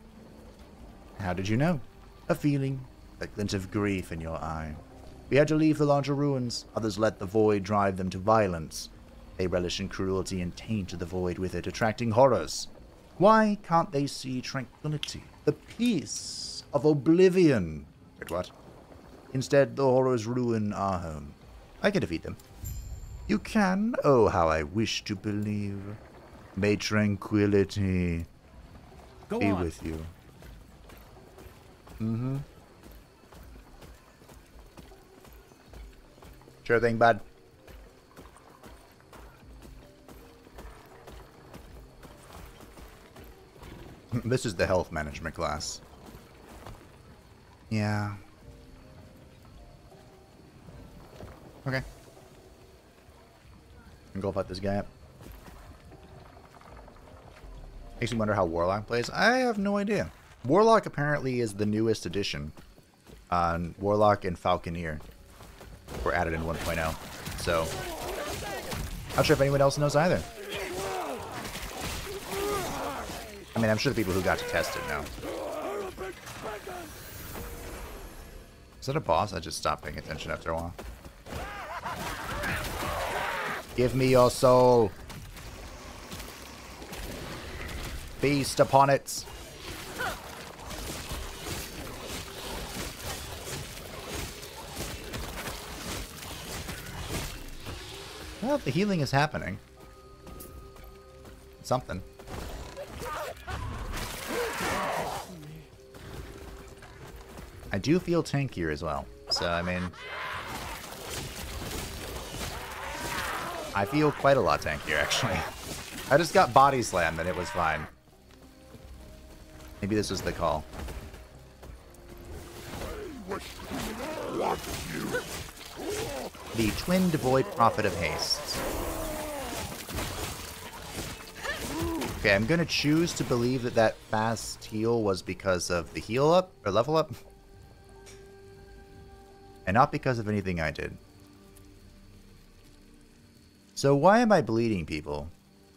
How did you know? A feeling, a glint of grief in your eye. We had to leave the larger ruins. Others let the void drive them to violence. They relish in cruelty and taint the void with it, attracting horrors. Why can't they see tranquility, the peace of oblivion? Wait, what? Instead, the horrors ruin our home. I can defeat them. You can? Oh, how I wish to believe. May tranquility Go be on. with you. Mm-hmm. Sure thing, bud. this is the health management class. Yeah. Okay. Go fight this guy. Makes me wonder how Warlock plays. I have no idea. Warlock apparently is the newest addition. On Warlock and Falconer were added in 1.0. So, not sure if anyone else knows either. I mean, I'm sure the people who got to test it know. Is that a boss? I just stopped paying attention after a while. Give me your soul. Feast upon it. Well, the healing is happening. Something. I do feel tankier as well. So, I mean... I feel quite a lot tankier, actually. I just got body slammed and it was fine. Maybe this was the call. The Twin Devoid Prophet of Haste. Okay, I'm gonna choose to believe that that fast heal was because of the heal up, or level up. And not because of anything I did. So why am I bleeding people?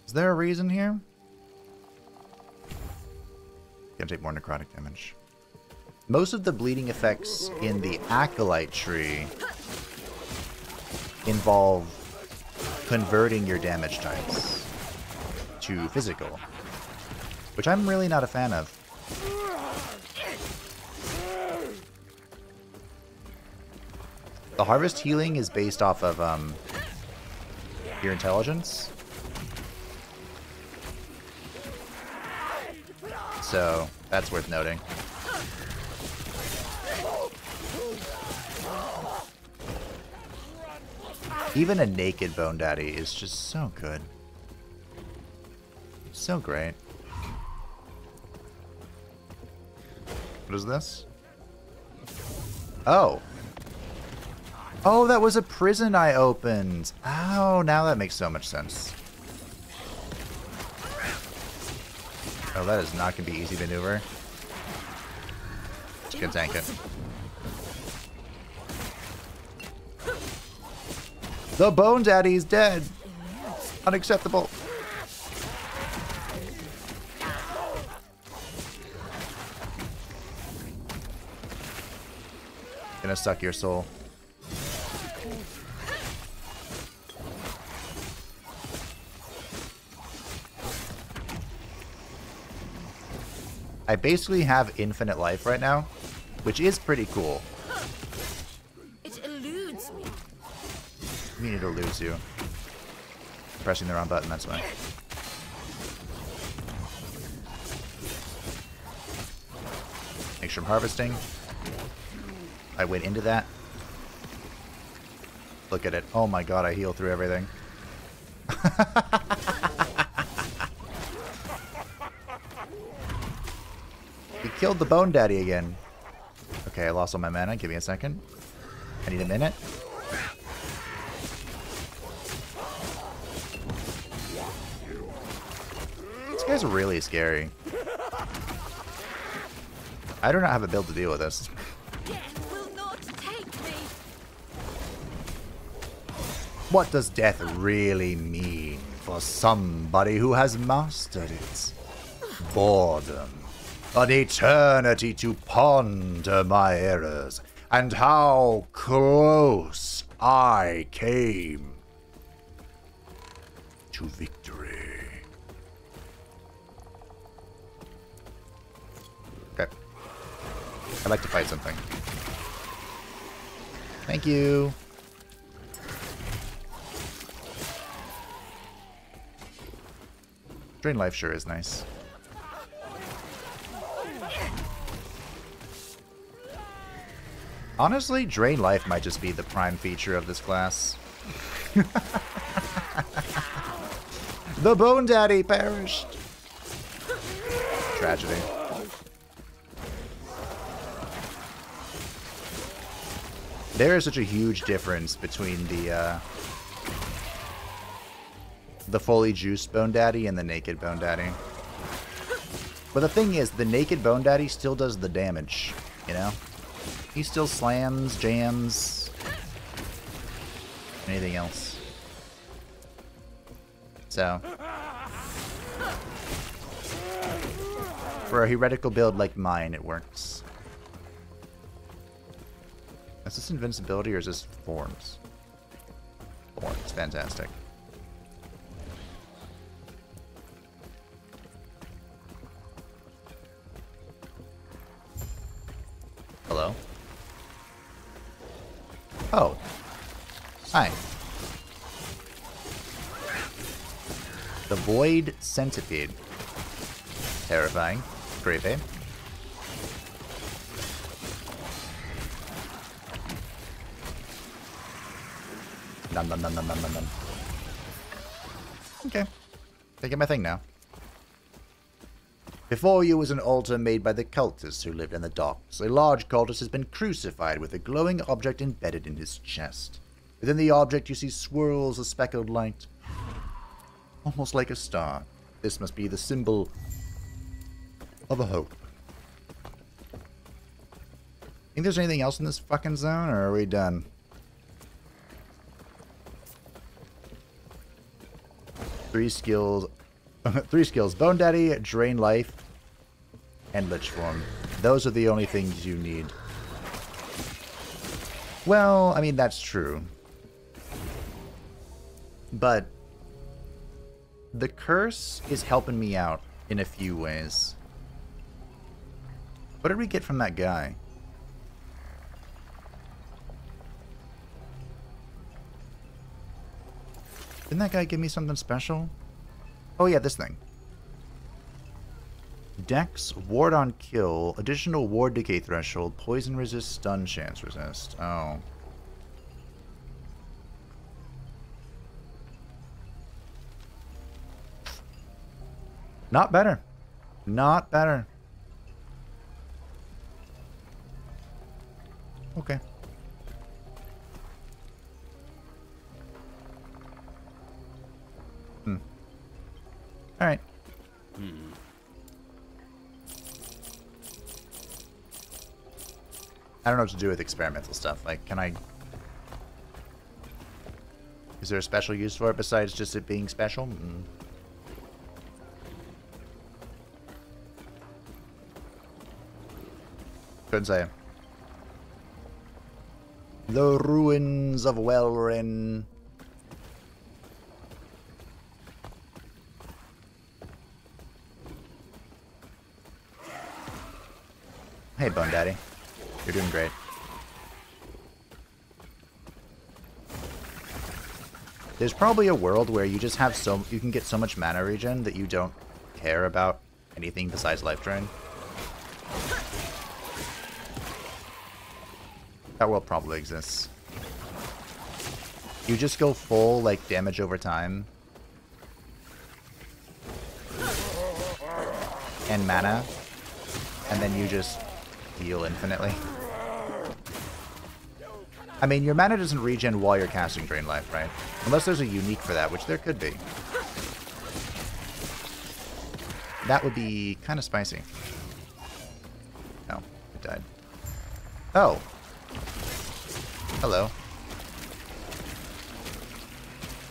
Is there a reason here? Gonna take more necrotic damage. Most of the bleeding effects in the Acolyte tree involve converting your damage types to physical, which I'm really not a fan of. The harvest healing is based off of um, your intelligence. So that's worth noting. Even a naked Bone Daddy is just so good. So great. What is this? Oh. Oh, that was a prison I opened. Oh, now that makes so much sense. Oh, that is not going to be easy maneuver. Just gonna tank it. The Bone Daddy's dead. Unacceptable. Gonna suck your soul. I basically have infinite life right now, which is pretty cool. It eludes me. You need to lose you. Pressing the wrong button, that's why. Make sure I'm harvesting. I went into that. Look at it. Oh my god, I heal through everything. he killed the Bone Daddy again. Okay, I lost all my mana. Give me a second. I need a minute. This guy's really scary. I do not have a build to deal with this. What does death really mean for somebody who has mastered it? Boredom. An eternity to ponder my errors. and how close I came to victory. Okay. I'd like to fight something. Thank you. Drain life sure is nice. Honestly, Drain Life might just be the prime feature of this class. the Bone Daddy perished. Tragedy. There is such a huge difference between the uh, the fully juiced Bone Daddy and the naked Bone Daddy. But the thing is, the naked Bone Daddy still does the damage, you know? He still slams, jams, anything else. So. For a heretical build like mine, it works. Is this invincibility or is this forms? Forms, fantastic. Hello? Oh. Hi. The Void Centipede. Terrifying. Creepy. Num num num num num num num. Okay. Get my thing now. Before you was an altar made by the cultists who lived in the docks. A large cultist has been crucified with a glowing object embedded in his chest. Within the object you see swirls of speckled light. Almost like a star. This must be the symbol of a hope. Think there's anything else in this fucking zone, or are we done? Three skills. Three skills. Bone Daddy, Drain Life, and Lich Form. Those are the only things you need. Well, I mean, that's true. But the curse is helping me out in a few ways. What did we get from that guy? Didn't that guy give me something special? Oh yeah, this thing. Dex, ward on kill, additional ward decay threshold, poison resist, stun chance resist. Oh. Not better. Not better. Okay. Alright. Hmm. I don't know what to do with experimental stuff. Like, can I... Is there a special use for it besides just it being special? Mm. Couldn't say. The ruins of Welryn. Hey, Bone Daddy. You're doing great. There's probably a world where you just have so you can get so much mana regen that you don't care about anything besides life drain. That world probably exists. You just go full like damage over time. And mana. And then you just heal infinitely. I mean, your mana doesn't regen while you're casting Drain Life, right? Unless there's a unique for that, which there could be. That would be kind of spicy. No, it died. Oh. Hello.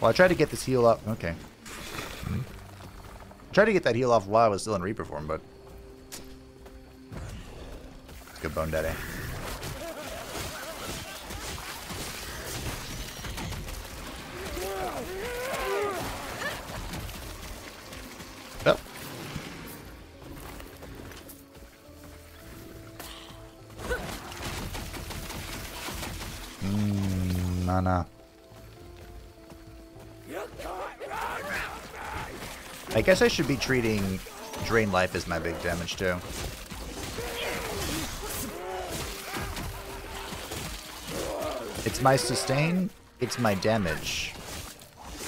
Well, I tried to get this heal up. Okay. I tried to get that heal off while I was still in Reaper form, but... Good Bone Daddy. Oh. Mm, I guess I should be treating Drain Life as my big damage too. It's my sustain, it's my damage.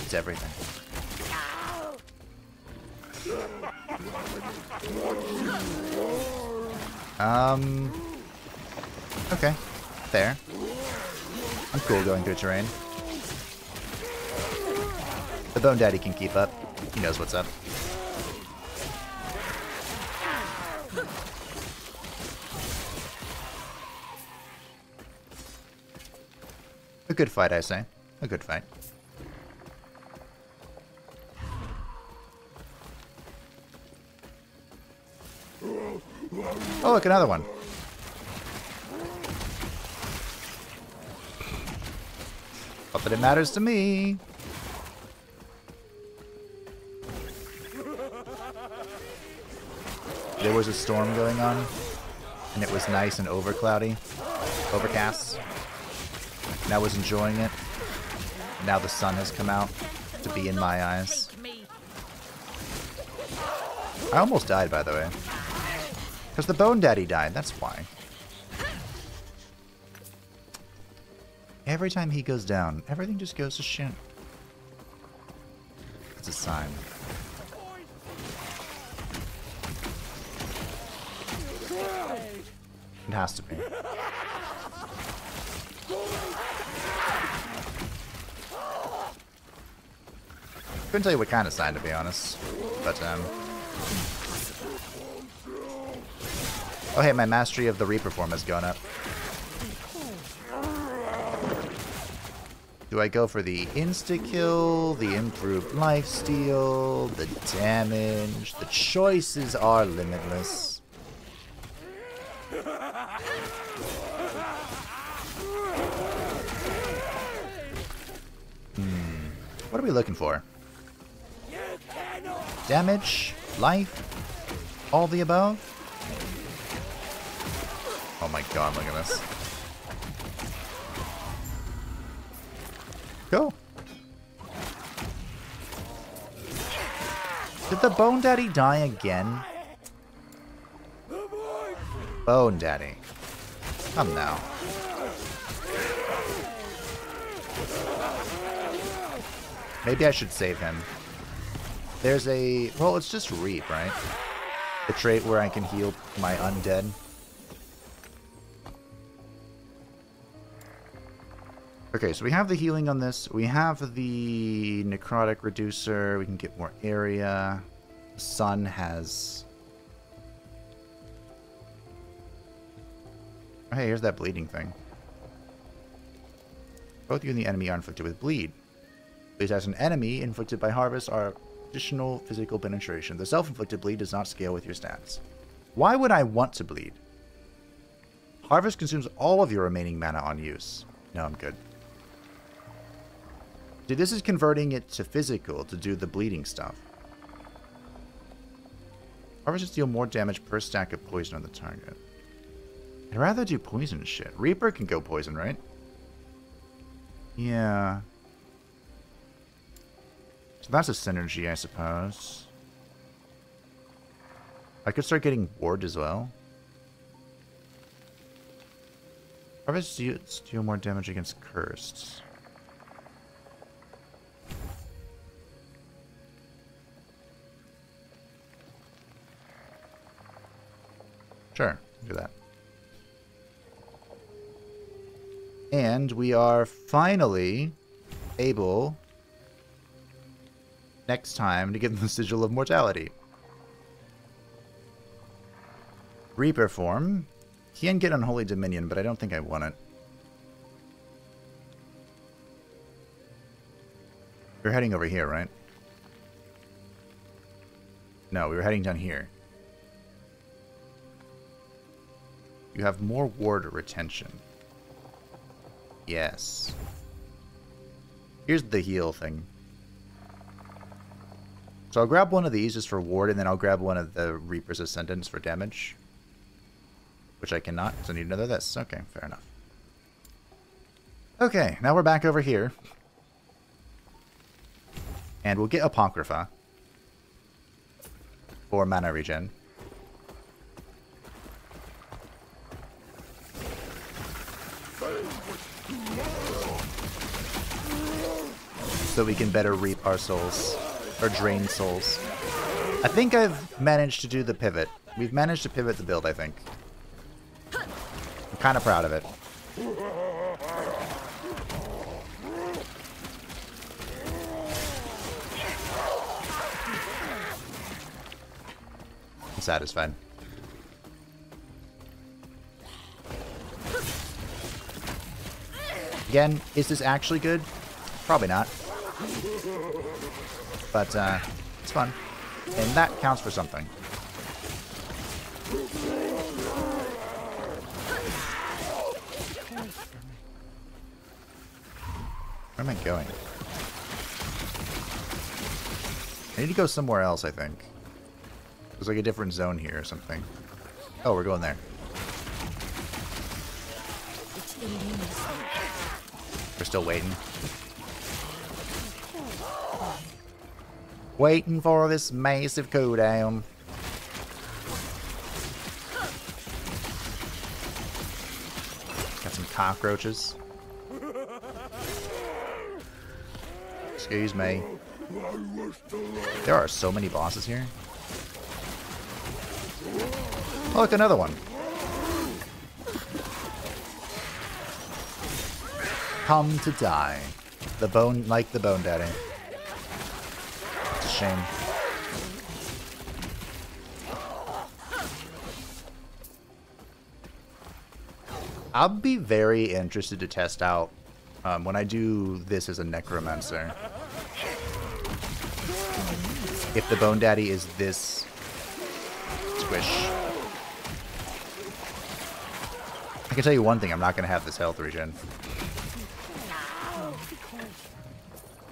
It's everything. Um. Okay. Fair. I'm cool going through terrain. The Bone Daddy can keep up. He knows what's up. A good fight, I say. A good fight. Oh, look, another one. Not that it matters to me. There was a storm going on, and it was nice and overcloudy. overcast. And I was enjoying it. Now the sun has come out to be in my eyes. I almost died, by the way. Because the Bone Daddy died, that's why. Every time he goes down, everything just goes to shit. It's a sign. It has to be. Couldn't tell you what kind of sign, to be honest. But, um... Oh, hey, my mastery of the Reaper form has gone up. Do I go for the insta-kill, the improved lifesteal, the damage? The choices are limitless. Hmm. What are we looking for? Damage? Life? All the above? Oh my god, look at this. Go. Did the Bone Daddy die again? Bone Daddy. Come now. Maybe I should save him. There's a... Well, it's just Reap, right? The trait where I can heal my undead. Okay, so we have the healing on this. We have the necrotic reducer. We can get more area. Sun has... Oh, hey, here's that bleeding thing. Both you and the enemy are inflicted with bleed. Please as an enemy inflicted by harvest are additional physical penetration. The self-inflicted bleed does not scale with your stats. Why would I want to bleed? Harvest consumes all of your remaining mana on use. No, I'm good. See, this is converting it to physical to do the bleeding stuff. Harvest deal more damage per stack of poison on the target. I'd rather do poison shit. Reaper can go poison, right? Yeah. That's a synergy, I suppose. I could start getting ward as well. Harvest deals deal more damage against cursed. Sure, do that. And we are finally able next time to get the Sigil of Mortality. Reaper form. Can get Unholy Dominion, but I don't think I want it. We're heading over here, right? No, we were heading down here. You have more ward retention. Yes. Here's the heal thing. So I'll grab one of these just for ward, and then I'll grab one of the Reaper's Ascendance for damage. Which I cannot, because I need another this. Okay, fair enough. Okay, now we're back over here. And we'll get Apocrypha. For mana regen. So we can better reap our souls. Or drain souls. I think I've managed to do the pivot. We've managed to pivot the build, I think. I'm kind of proud of it. I'm satisfied. Again, is this actually good? Probably not. But, uh, it's fun. And that counts for something. Where am I going? I need to go somewhere else, I think. There's like a different zone here or something. Oh, we're going there. We're still waiting. Waiting for this massive cooldown. Got some cockroaches. Excuse me. There are so many bosses here. Oh, look, another one. Come to die. The bone, like the bone daddy. Shame. I'll be very interested to test out um, when I do this as a necromancer. If the bone daddy is this squish. I can tell you one thing, I'm not going to have this health regen.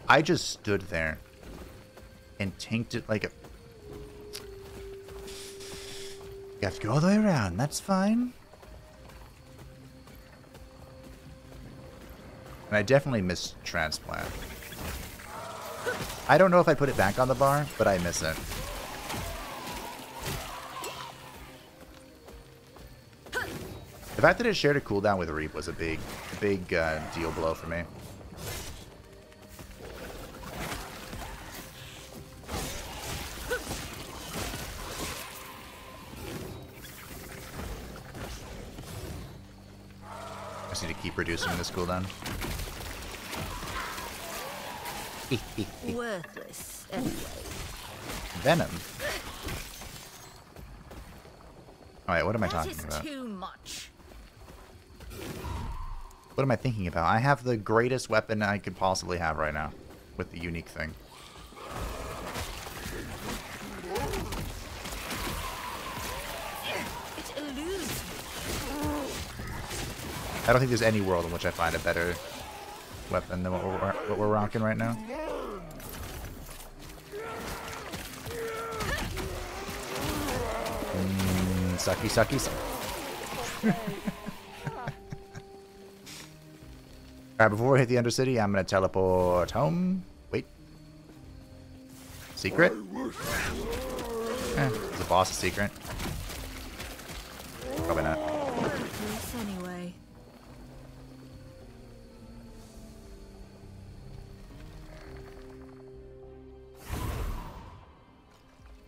I just stood there and tanked it like a... You have to go all the way around, that's fine. And I definitely miss transplant. I don't know if I put it back on the bar, but I miss it. The fact that it shared a cooldown with Reap was a big, big uh, deal blow for me. Just need to keep reducing this cooldown. Worthless, anyway. Venom? Alright, what am I talking about? too much. What am I thinking about? I have the greatest weapon I could possibly have right now with the unique thing. I don't think there's any world in which I find a better weapon than what we're, what we're rocking right now. Mm, sucky, sucky, sucky. Alright, before we hit the Undercity, I'm gonna teleport home. Wait. Secret? Eh, is the boss a secret? Probably not.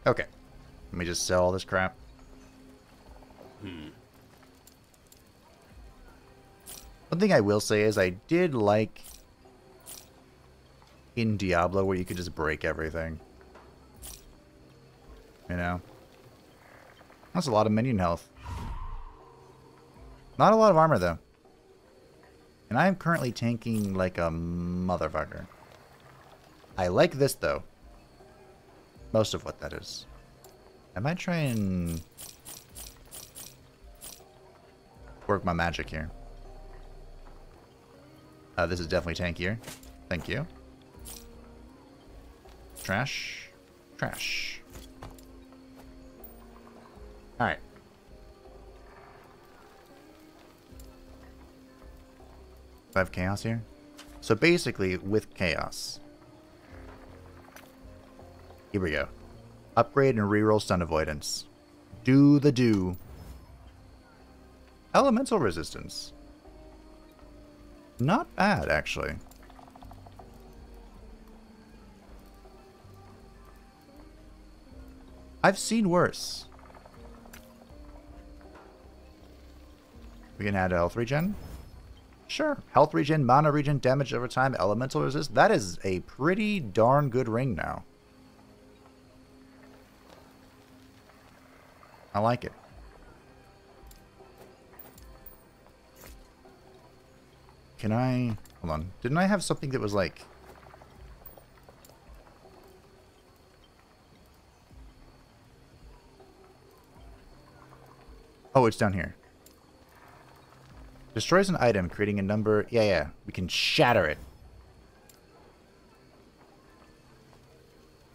Okay. Let me just sell all this crap. Hmm. One thing I will say is I did like in Diablo where you could just break everything. You know? That's a lot of minion health. Not a lot of armor though. And I am currently tanking like a motherfucker. I like this though. Most of what that is. I might try and work my magic here. Uh, this is definitely tankier. Thank you. Trash. Trash. Alright. I have chaos here? So basically, with chaos. Here we go. Upgrade and reroll stun avoidance. Do the do. Elemental resistance. Not bad, actually. I've seen worse. We can add health regen. Sure. Health regen, mana regen, damage over time, elemental resist. That is a pretty darn good ring now. I like it. Can I... Hold on. Didn't I have something that was like... Oh, it's down here. Destroys an item, creating a number... Yeah, yeah. We can shatter it.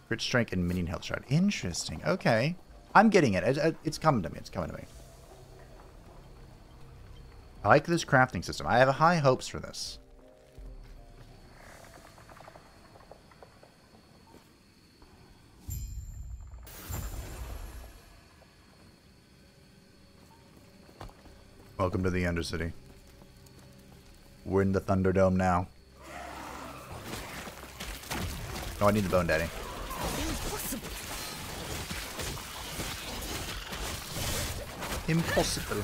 Crit strength and minion health shard. Interesting. Okay. I'm getting it. Uh, it's coming to me. It's coming to me. I like this crafting system. I have high hopes for this. Welcome to the Undercity. We're in the Thunderdome now. Oh, I need the Bone Daddy. Impossible.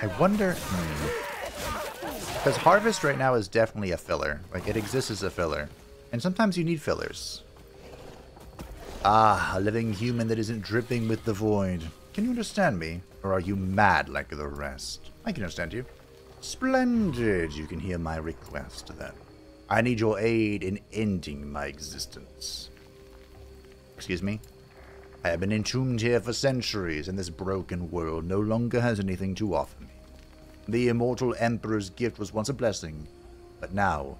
I wonder... Hmm. Because Harvest right now is definitely a filler. Like, it exists as a filler. And sometimes you need fillers. Ah, a living human that isn't dripping with the void. Can you understand me? Or are you mad like the rest? I can understand you. Splendid. You can hear my request, then. I need your aid in ending my existence. Excuse me? I have been entombed here for centuries, and this broken world no longer has anything to offer me. The immortal Emperor's gift was once a blessing, but now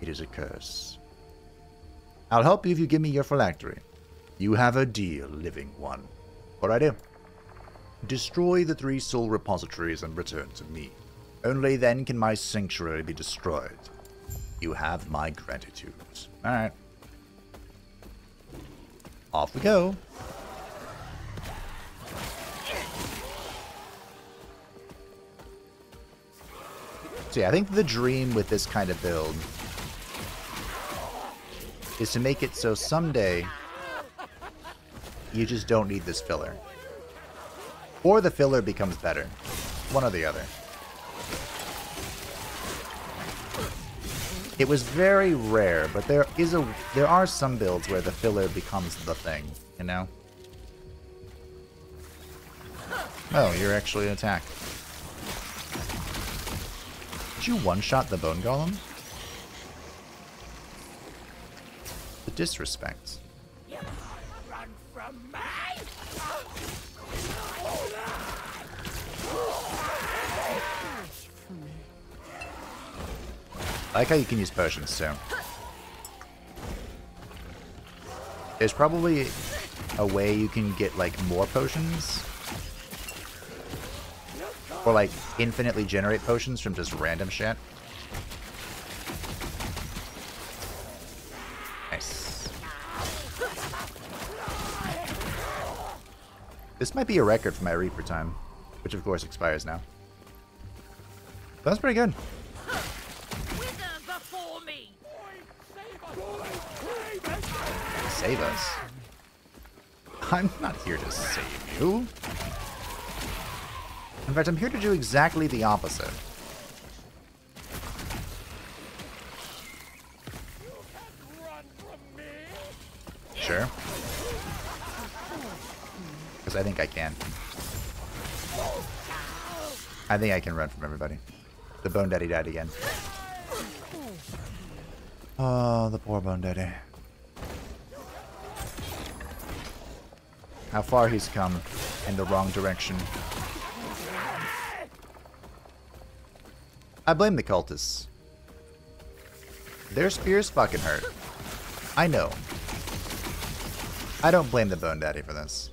it is a curse. I'll help you if you give me your phylactery. You have a deal, living one. What I do? Destroy the three soul repositories and return to me. Only then can my sanctuary be destroyed. You have my gratitude. Alright. Off we go. So yeah, I think the dream with this kind of build is to make it so someday you just don't need this filler. Or the filler becomes better. One or the other. It was very rare, but there is a there are some builds where the filler becomes the thing, you know? Oh, you're actually an attack. Did you one-shot the Bone Golem? The disrespect. I like how you can use potions too. There's probably a way you can get like more potions. Or like infinitely generate potions from just random shit. Nice. This might be a record for my Reaper time, which of course expires now. That's pretty good. Save us. I'm not here to save you. In fact, I'm here to do exactly the opposite. Sure. Because I think I can. I think I can run from everybody. The Bone Daddy died again. Oh, the poor Bone Daddy. How far he's come in the wrong direction. I blame the cultists. Their spears fucking hurt. I know. I don't blame the Bone Daddy for this.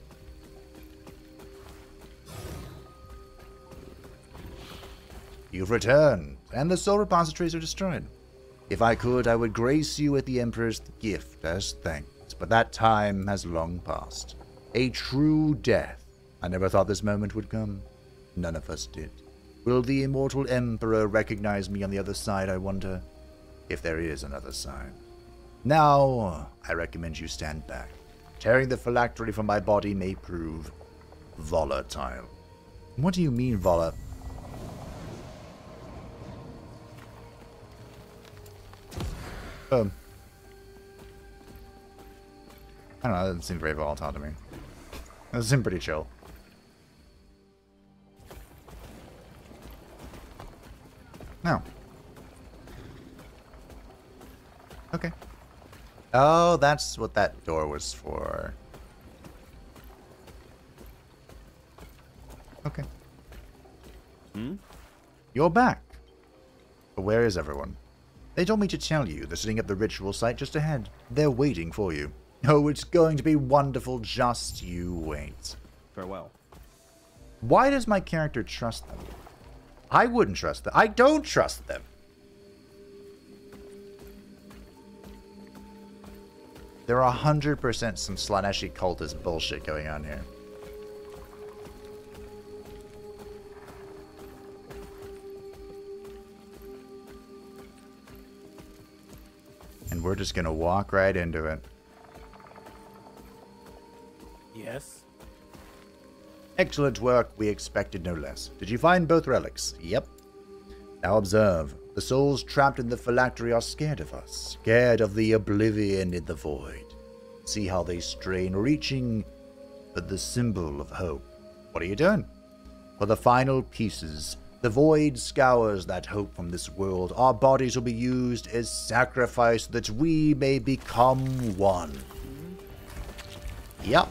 You've returned, and the soul repositories are destroyed. If I could, I would grace you with the Emperor's gift as thanks, but that time has long passed. A true death. I never thought this moment would come. None of us did. Will the immortal Emperor recognize me on the other side, I wonder? If there is another side. Now, I recommend you stand back. Tearing the phylactery from my body may prove volatile. What do you mean, vola? Um, I don't know, that doesn't seem very volatile to me. That seems pretty chill. No. Okay. Oh, that's what that door was for. Okay. Hmm? You're back. But where is everyone? They told me to tell you they're setting up the ritual site just ahead. They're waiting for you. Oh, it's going to be wonderful. Just you wait. Farewell. Why does my character trust them? I wouldn't trust them. I don't trust them. There are 100% some Slaaneshi cultist bullshit going on here. And we're just gonna walk right into it. Yes. Excellent work, we expected no less. Did you find both relics? Yep. Now observe. The souls trapped in the phylactery are scared of us, scared of the oblivion in the void. See how they strain, reaching for the symbol of hope. What are you doing? For the final pieces, the void scours that hope from this world. Our bodies will be used as sacrifice that we may become one. Mm-hmm. Yep.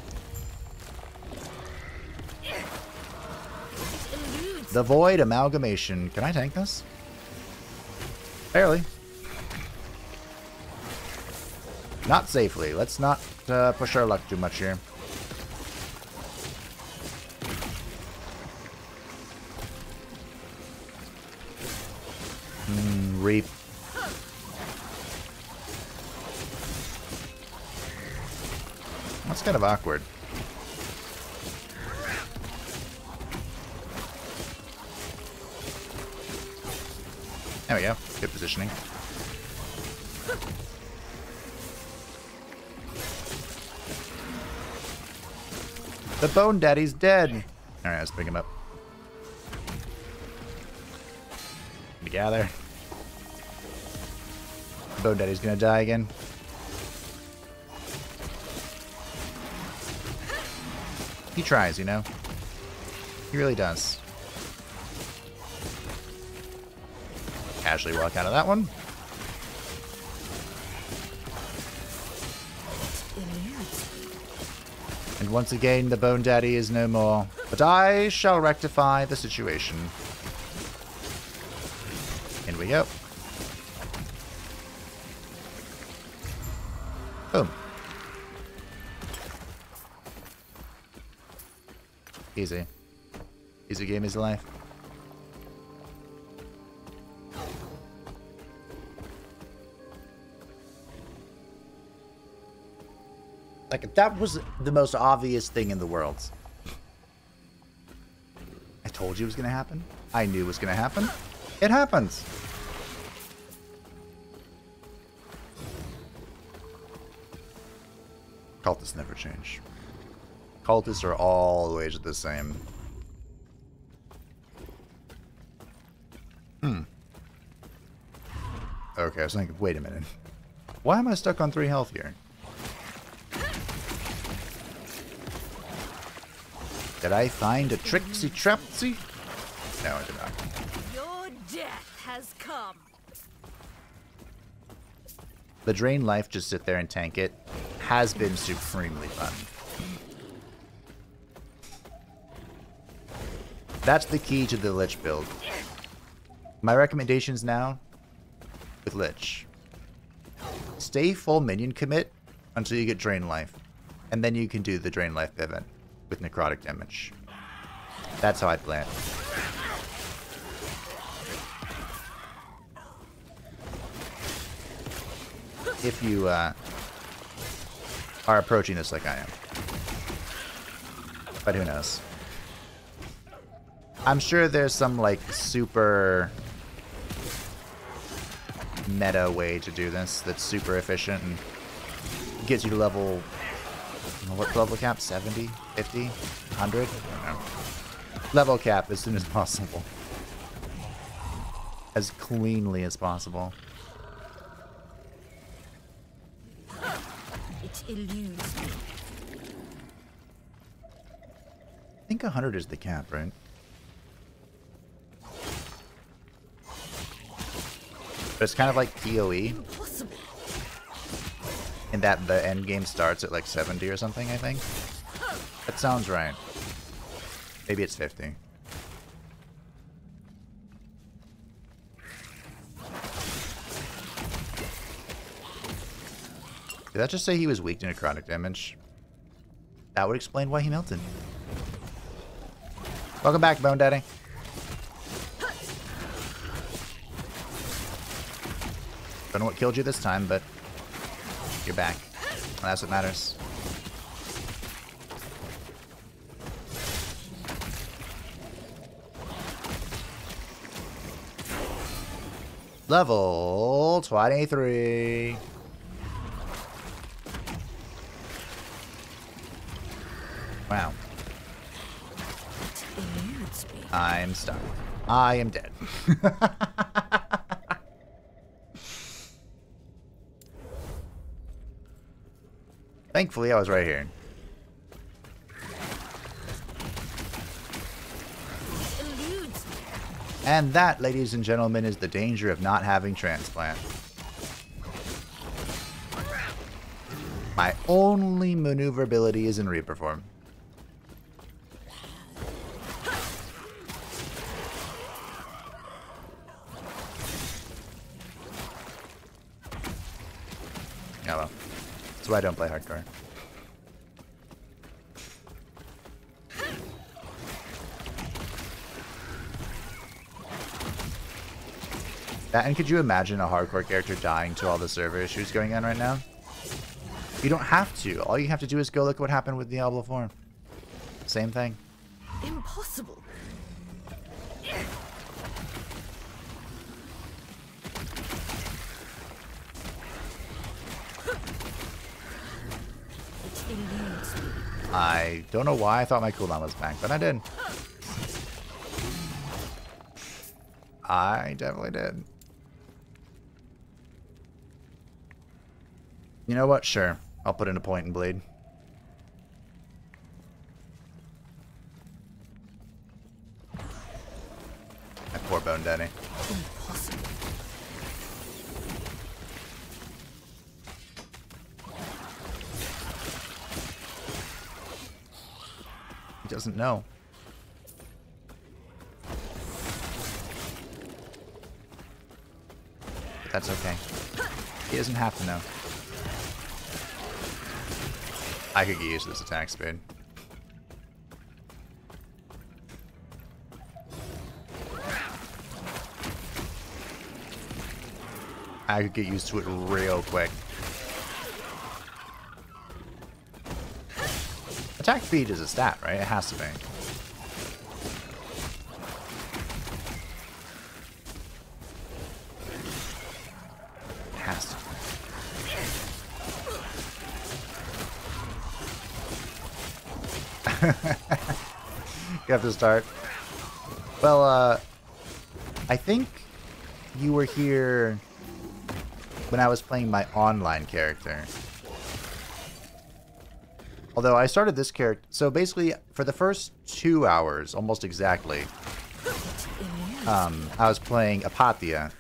The Void Amalgamation. Can I tank this? Barely. Not safely. Let's not uh, push our luck too much here. Mm, reap. That's kind of awkward. There we go. Good positioning. The Bone Daddy's dead. Alright, let's pick him up. Gather. Bone Daddy's gonna die again. He tries, you know? He really does. Casually walk out of that one. And once again, the Bone Daddy is no more. But I shall rectify the situation. In we go. Boom. Easy. Easy game, is life. Like, that was the most obvious thing in the world. I told you it was going to happen. I knew it was going to happen. It happens. Cultists never change. Cultists are always the same. Hmm. Okay, I was thinking, wait a minute. Why am I stuck on three health here? Did I find a tricksy trapsy? No, I did not. Your death has come. The drain life, just sit there and tank it, has been supremely fun. That's the key to the Lich build. My recommendations now, with Lich. Stay full minion commit until you get drain life. And then you can do the drain life pivot with necrotic damage. That's how I plan. If you uh, are approaching this like I am. But who knows? I'm sure there's some like super meta way to do this that's super efficient and gets you to level what level cap 70 50 100 I don't know. level cap as soon as possible as cleanly as possible It eludes me. I think 100 is the cap right but it's kind of like PoE in that the end game starts at like 70 or something, I think. That sounds right. Maybe it's 50. Did that just say he was weak to necrotic damage? That would explain why he melted. Welcome back, Bone Daddy. Don't know what killed you this time, but you're back. That's what matters. Level 23. Wow. I'm stuck. I am dead. Thankfully, I was right here. And that, ladies and gentlemen, is the danger of not having transplant. My only maneuverability is in Reaper form. Yeah, well. That's why I don't play hardcore. That, and could you imagine a hardcore character dying to all the server issues going on right now? You don't have to. All you have to do is go look what happened with Diablo 4. Same thing. Impossible. It eludes me. I don't know why I thought my cooldown was back, but I did. I definitely did. You know what? Sure. I'll put in a point and bleed. My poor Bone Daddy. He doesn't know. But that's okay. He doesn't have to know. I could get used to this attack speed. I could get used to it real quick. Attack speed is a stat, right? It has to be. It has to. You have to start. Well, uh, I think you were here when I was playing my online character. Although I started this character, so basically for the first two hours, almost exactly, um, I was playing Apatia,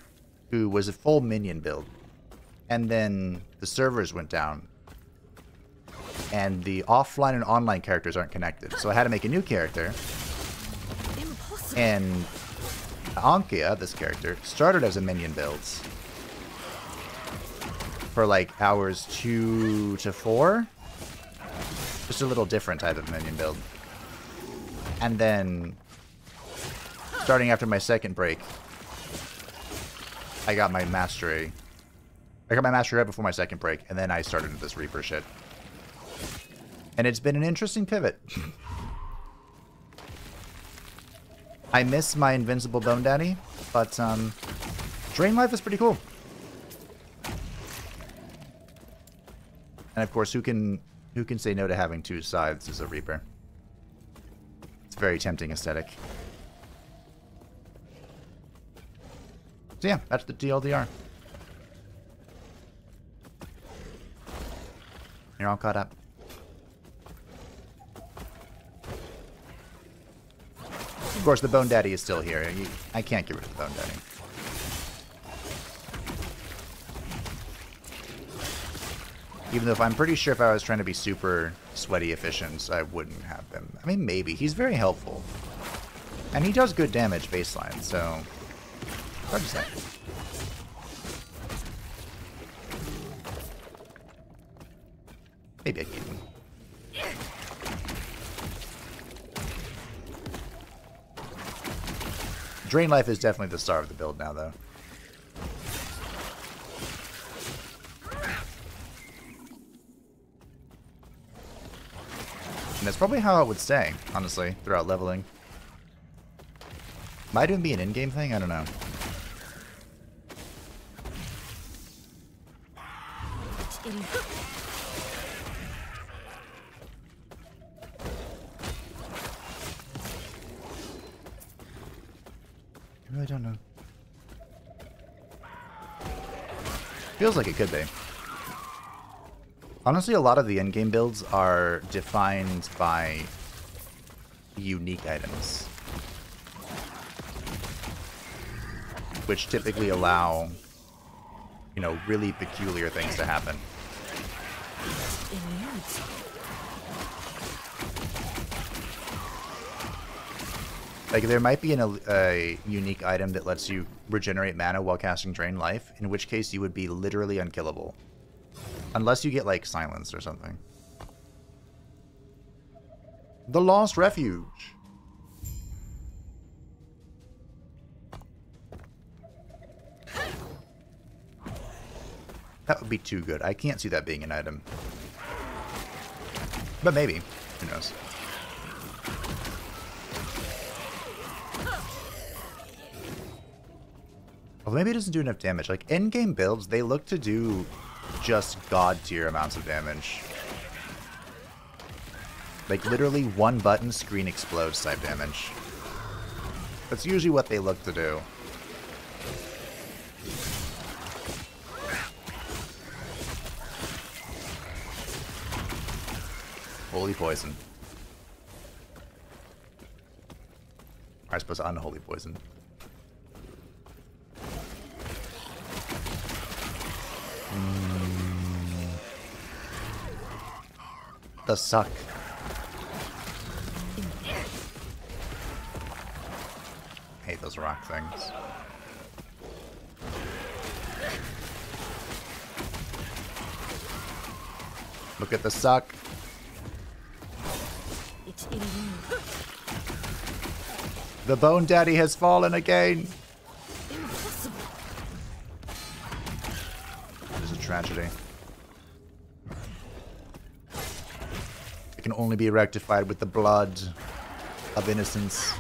who was a full minion build, and then the servers went down, and the offline and online characters aren't connected, so I had to make a new character. And Ankia, this character, started as a minion build for like hours two to four. just a little different type of minion build. And then, starting after my second break, I got my mastery. I got my mastery right before my second break, and then I started this Reaper shit. And it's been an interesting pivot. I miss my Invincible Bone Daddy, but um, Drain Life is pretty cool. And of course, who can who can say no to having two scythes as a Reaper? It's a very tempting aesthetic. So yeah, that's the TLDR. You're all caught up. Of course, the Bone Daddy is still here. I can't get rid of the Bone Daddy. Even though if I'm pretty sure if I was trying to be super sweaty efficient, I wouldn't have him. I mean, maybe. He's very helpful. And he does good damage baseline, so... Hard to say. Maybe I keep him. Drain Life is definitely the star of the build now, though. And that's probably how it would stay, honestly, throughout leveling. Might even be an in-game thing? I don't know. I really don't know. Feels like it could be. Honestly, a lot of the endgame builds are defined by unique items. Which typically allow, you know, really peculiar things to happen. Like, there might be an, a unique item that lets you regenerate mana while casting Drain Life, in which case you would be literally unkillable. Unless you get, like, silenced or something. The Last Refuge. That would be too good. I can't see that being an item. But maybe. Who knows? Well, maybe it doesn't do enough damage. Like, in-game builds, they look to do just god tier amounts of damage. Like, literally one button, screen explodes type damage. That's usually what they look to do. Holy poison. I suppose unholy poison. Mm. The suck. Hate those rock things. Look at the suck. It's in you. The Bone Daddy has fallen again. Tragedy. It can only be rectified with the blood of innocence.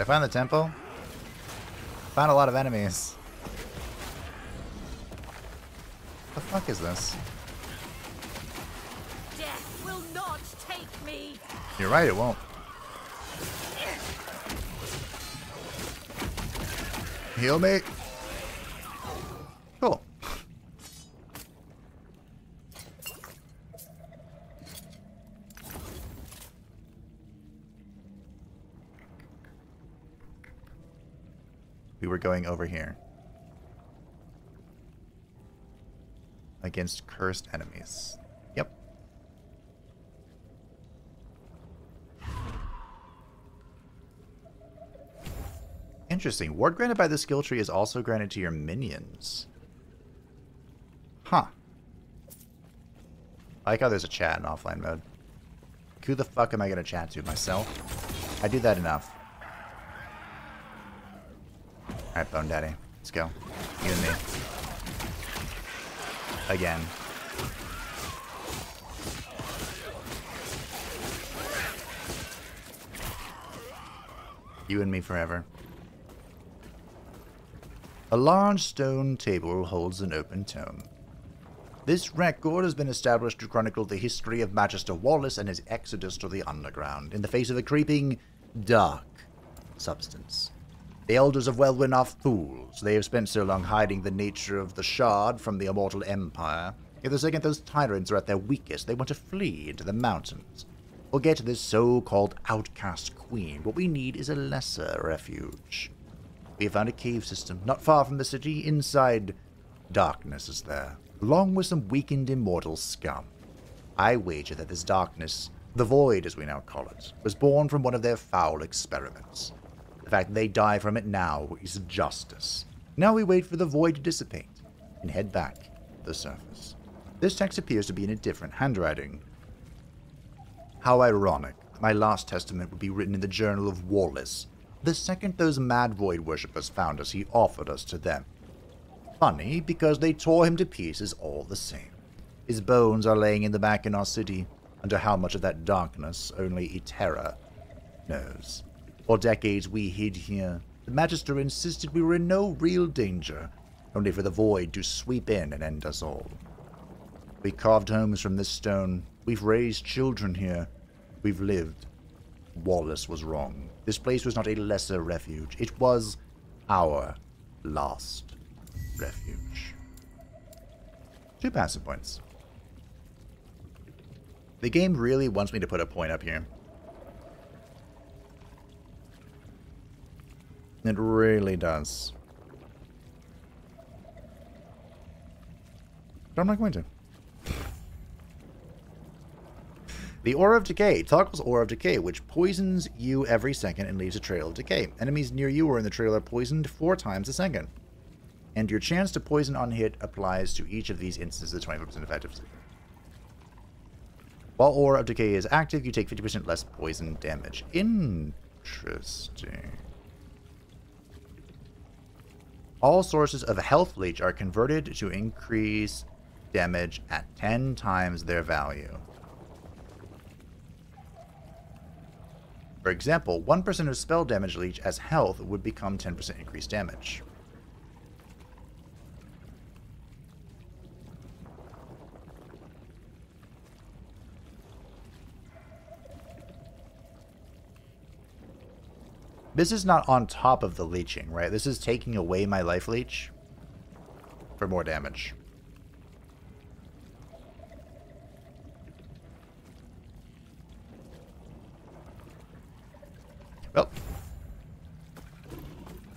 I find the temple. Found a lot of enemies. What The fuck is this? You're right, it won't. Heal me. Cool. We were going over here. Against cursed enemies. Yep. Interesting. Ward granted by the skill tree is also granted to your minions. Huh. I like how there's a chat in offline mode. Who the fuck am I going to chat to? Myself? I do that enough. Alright, Bone Daddy. Let's go. You and me. Again. You and me forever. A large stone table holds an open tome. This record has been established to chronicle the history of Magister Wallace and his exodus to the underground in the face of a creeping, dark substance. The elders of Welryn are fools. They have spent so long hiding the nature of the Shard from the Immortal Empire. If the second those tyrants are at their weakest, they want to flee into the mountains. Forget this so-called outcast queen. What we need is a lesser refuge. We have found a cave system not far from the city. Inside, darkness is there, along with some weakened immortal scum. I wager that this darkness, the void as we now call it, was born from one of their foul experiments. The fact that they die from it now is justice. Now we wait for the void to dissipate and head back to the surface. This text appears to be in a different handwriting. How ironic. My last testament would be written in the Journal of Wallace, the second those mad void worshippers found us, he offered us to them. Funny, because they tore him to pieces all the same. His bones are laying in the back in our City, under how much of that darkness only Eterra knows. For decades we hid here. The Magister insisted we were in no real danger, only for the void to sweep in and end us all. We carved homes from this stone. We've raised children here. We've lived. Wallace was wrong. This place was not a lesser refuge. It was our last refuge. Two passive points. The game really wants me to put a point up here. It really does. But I'm not going to. The Aura of Decay. Toggles Aura of Decay, which poisons you every second and leaves a trail of decay. Enemies near you or in the trail are poisoned four times a second. And your chance to poison on hit applies to each of these instances at 25% effectiveness. While Aura of Decay is active, you take 50% less poison damage. Interesting. All sources of health leech are converted to increase damage at 10 times their value. For example, 1% of spell damage leech as health would become 10% increased damage. This is not on top of the leeching, right? This is taking away my life leech for more damage. Well.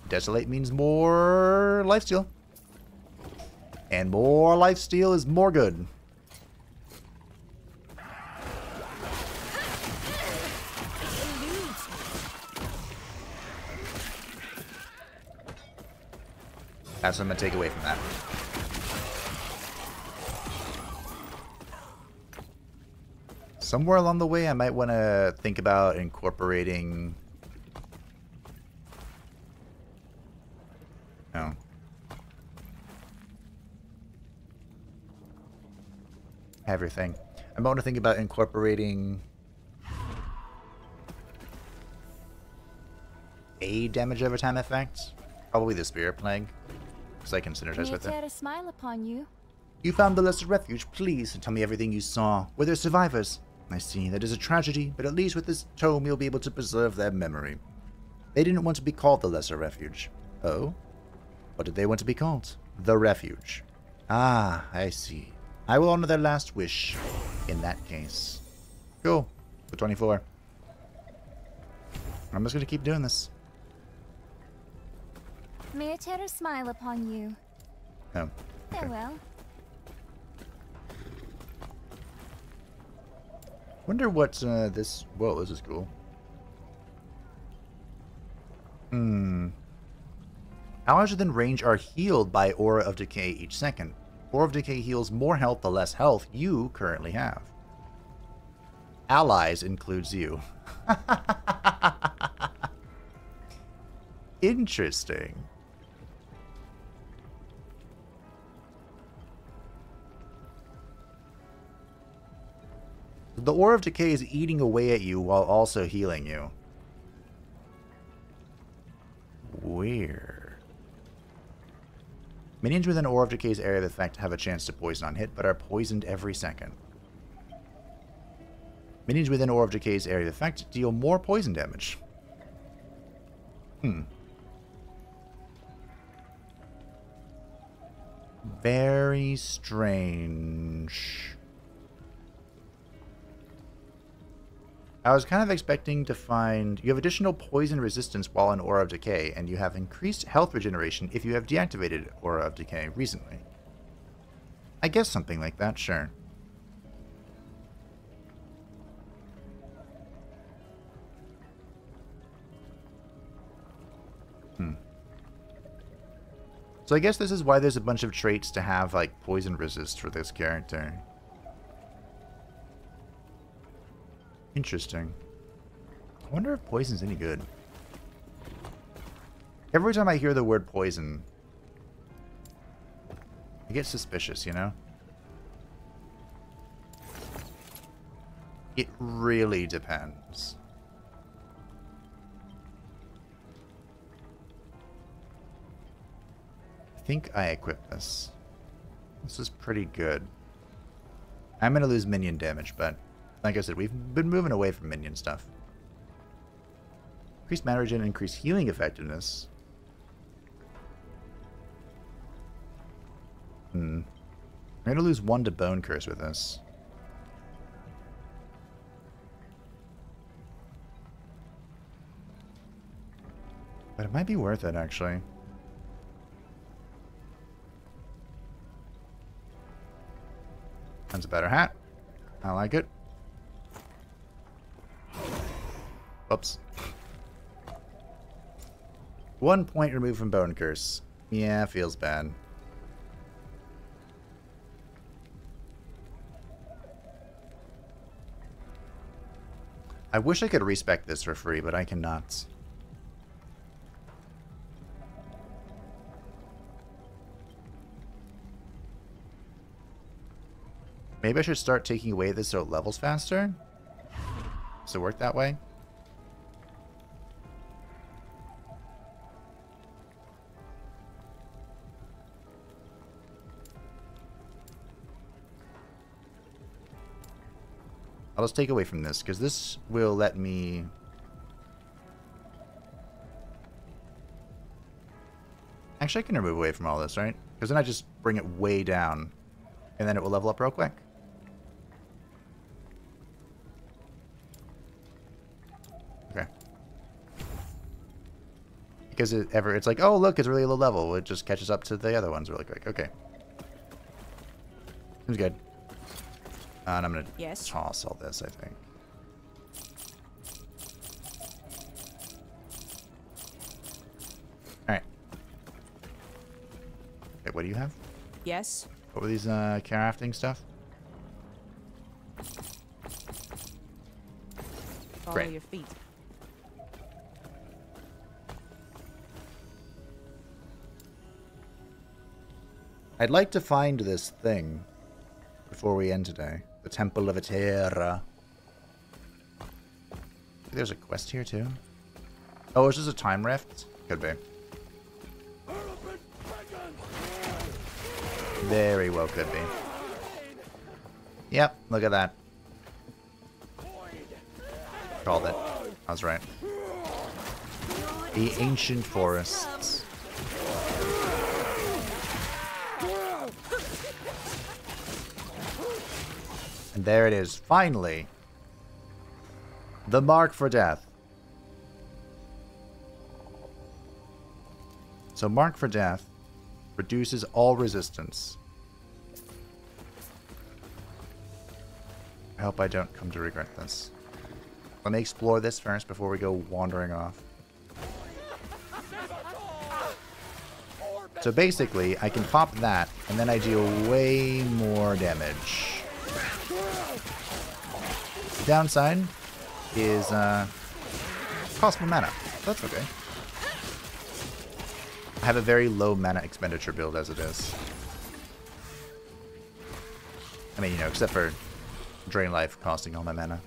Desolate means more lifesteal. And more lifesteal is more good. That's what I'm going to take away from that. Somewhere along the way, I might want to think about incorporating No. Everything. I'm going to think about incorporating a damage over time effect. Probably the Spirit Plague, because I can synergize with it. smile upon you. You found the Lesser Refuge. Please tell me everything you saw. Were there survivors? I see. That is a tragedy, but at least with this tome you'll be able to preserve their memory. They didn't want to be called the Lesser Refuge. Oh? What did they want to be called? The Refuge. Ah, I see. I will honor their last wish in that case. Cool. For 24. I'm just going to keep doing this. May Eterra smile upon you. Oh. Okay. Farewell. Wonder what uh, this... Whoa, this is cool. Hmm. Allies within range are healed by Aura of Decay each second. Aura of Decay heals more health the less health you currently have. Allies includes you. Interesting. The Aura of Decay is eating away at you while also healing you. Weird. Minions within Aura of Decay's area of effect have a chance to poison on hit, but are poisoned every second. Minions within Aura of Decay's area of effect deal more poison damage. Hmm. Very strange. I was kind of expecting to find you have additional poison resistance while in Aura of Decay, and you have increased health regeneration if you have deactivated Aura of Decay recently. I guess something like that, sure. Hmm. So I guess this is why there's a bunch of traits to have, like, poison resist for this character. Interesting. I wonder if poison's any good. Every time I hear the word poison, I get suspicious, you know? It really depends. I think I equip this. This is pretty good. I'm going to lose minion damage, but like I said, we've been moving away from minion stuff. Increased mana regen, increased healing effectiveness. Hmm. I'm going to lose one to Bone Curse with this. But it might be worth it, actually. That's a better hat. I like it. Oops. One point removed from Bone Curse. Yeah, feels bad. I wish I could respec this for free, but I cannot. Maybe I should start taking away this so it levels faster? Does it work that way? I'll just take away from this, because this will let me... Actually, I can remove away from all this, right? Because then I just bring it way down, and then it will level up real quick. Okay. Because it ever, it's like, oh, look, it's really low level. It just catches up to the other ones really quick. Okay. Seems good. And I'm going to yes. toss all this, I think. Alright. Okay, what do you have? Yes. What were these uh, crafting stuff? Follow Great. your feet. I'd like to find this thing before we end today. Temple of Eterra. There's a quest here too. Oh, is this a time rift? Could be. Very well could be. Yep, look at that. Called it. I was right. The ancient forests. And there it is, finally. The mark for death. So mark for death reduces all resistance. I hope I don't come to regret this. Let me explore this first before we go wandering off. So basically, I can pop that, and then I deal way more damage. Downside is uh, cost more mana. That's okay. I have a very low mana expenditure build as it is. I mean, you know, except for Drain Life costing all my mana.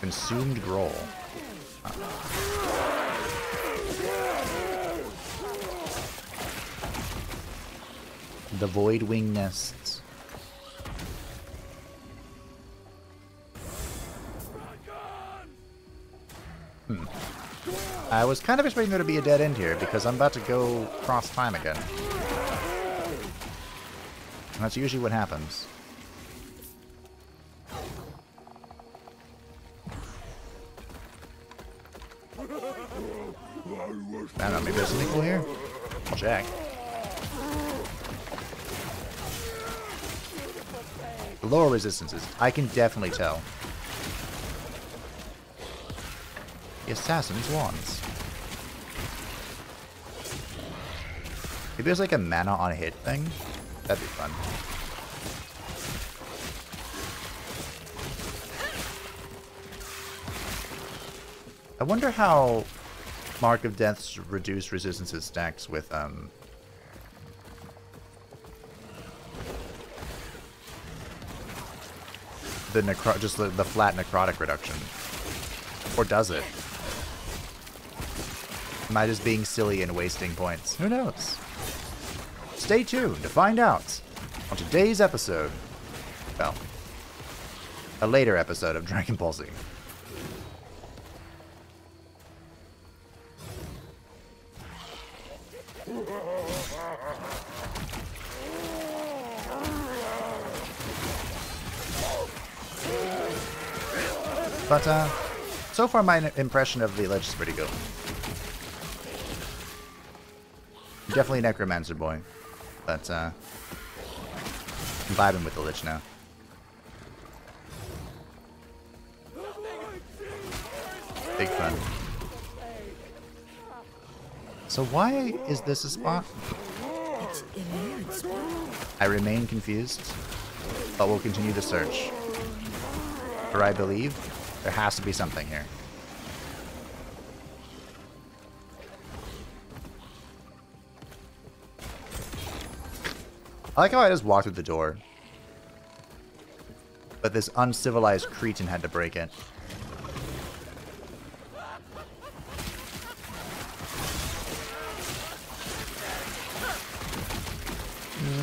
Consumed Growl. The Void Wing Nests. Hmm. I was kind of expecting there to be a dead end here because I'm about to go cross time again. And that's usually what happens. Lower resistances, I can definitely tell. The Assassin's Wands. Maybe there's like a mana on hit thing? That'd be fun. I wonder how Mark of Death's reduced resistances stacks with um the necro just the, the flat necrotic reduction. Or does it? Am I just being silly and wasting points? Who knows? Stay tuned to find out on today's episode. Well, a later episode of Dragon Ball Z. But, uh, so far my impression of the Lich is pretty good. Definitely Necromancer boy. But, uh, I'm vibing with the Lich now. Big fun. So why is this a spot? I remain confused, but we'll continue to search. For I believe there has to be something here. I like how I just walked through the door. But this uncivilized cretin had to break it.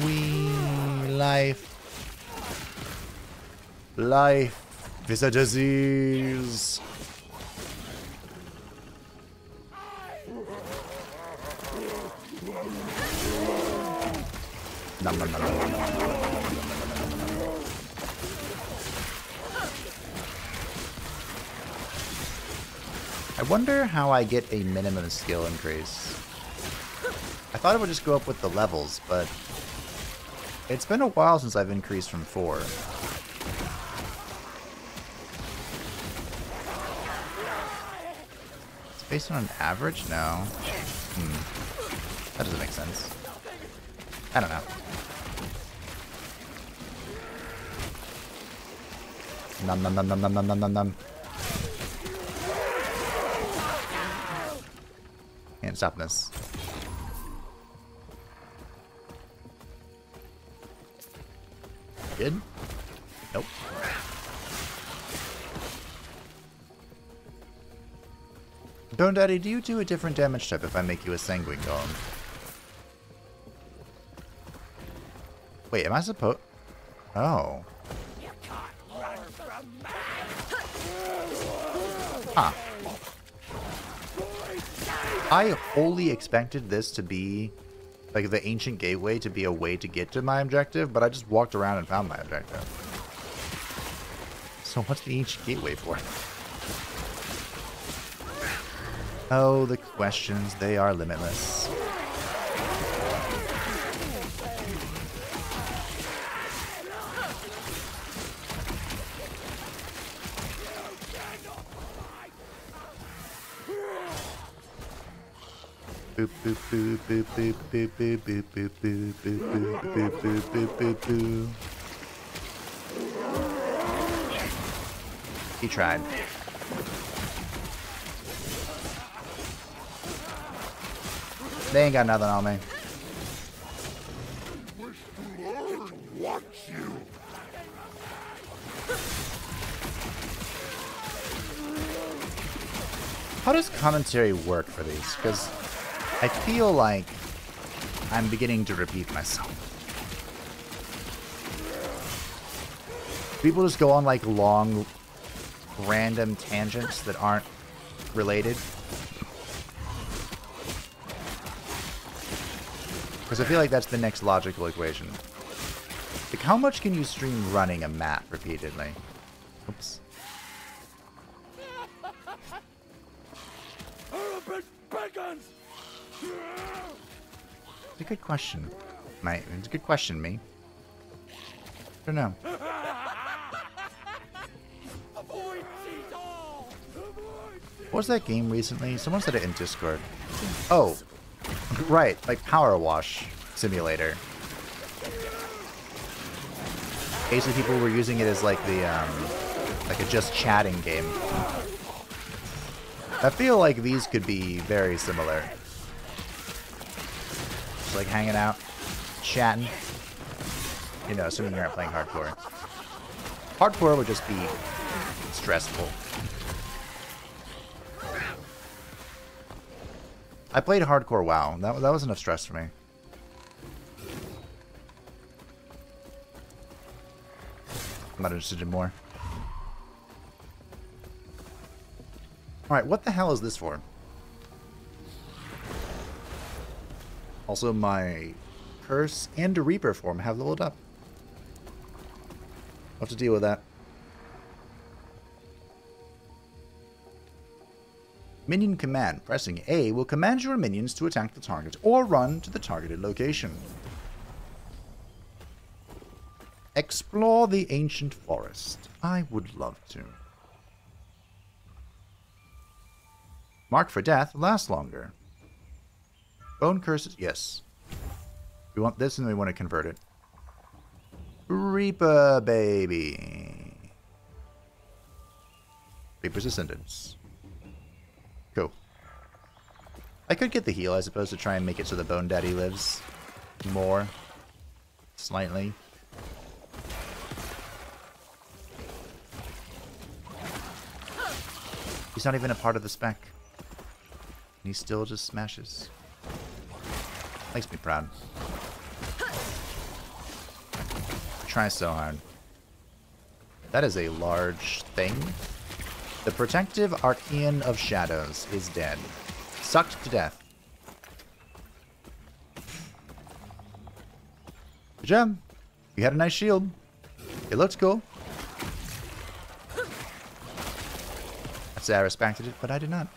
We life. Life Visa disease. Nom, nom, nom, I wonder how I get a minimum skill increase. I thought it would just go up with the levels, but it's been a while since I've increased from 4. Based on an average? No. Hmm. That doesn't make sense. I don't know. Num num num num num num num num num. Can't stop this. Bone Daddy, do you do a different damage type if I make you a Sanguine Golem? Wait, am I supposed... Oh. Huh. I wholly expected this to be, like, the Ancient Gateway to be a way to get to my objective, but I just walked around and found my objective. So what's the Ancient Gateway for? Oh, the questions, they are limitless. He tried. They ain't got nothing on me. How does commentary work for these? Because I feel like I'm beginning to repeat myself. People just go on like long, random tangents that aren't related. Because I feel like that's the next logical equation. Like, how much can you stream running a map repeatedly? Oops. It's a good question, mate. It's a good question, me. I don't know. What was that game recently? Someone said it in Discord. Oh, right, like Power Wash Simulator. Basically, people were using it as like the, um, like a just chatting game. I feel like these could be very similar. Just like hanging out, chatting. You know, assuming you're not playing hardcore. Hardcore would just be stressful. I played hardcore WoW. That, that was enough stress for me. I'm not interested in more. Alright, what the hell is this for? Also, my Curse and a Reaper form have leveled up. I'll have to deal with that. Minion command. Pressing A will command your minions to attack the target or run to the targeted location. Explore the ancient forest. I would love to. Mark for death lasts longer. Bone curses, yes. We want this and we want to convert it. Reaper baby. Reaper's Ascendance. Cool. I could get the heal, I suppose, to try and make it so the Bone Daddy lives more. Slightly. He's not even a part of the spec. And he still just smashes. Makes me proud. Try so hard. That is a large thing. The protective Archean of Shadows is dead. Sucked to death. Good. You had a nice shield. It looks cool. Say I respected it, but I did not.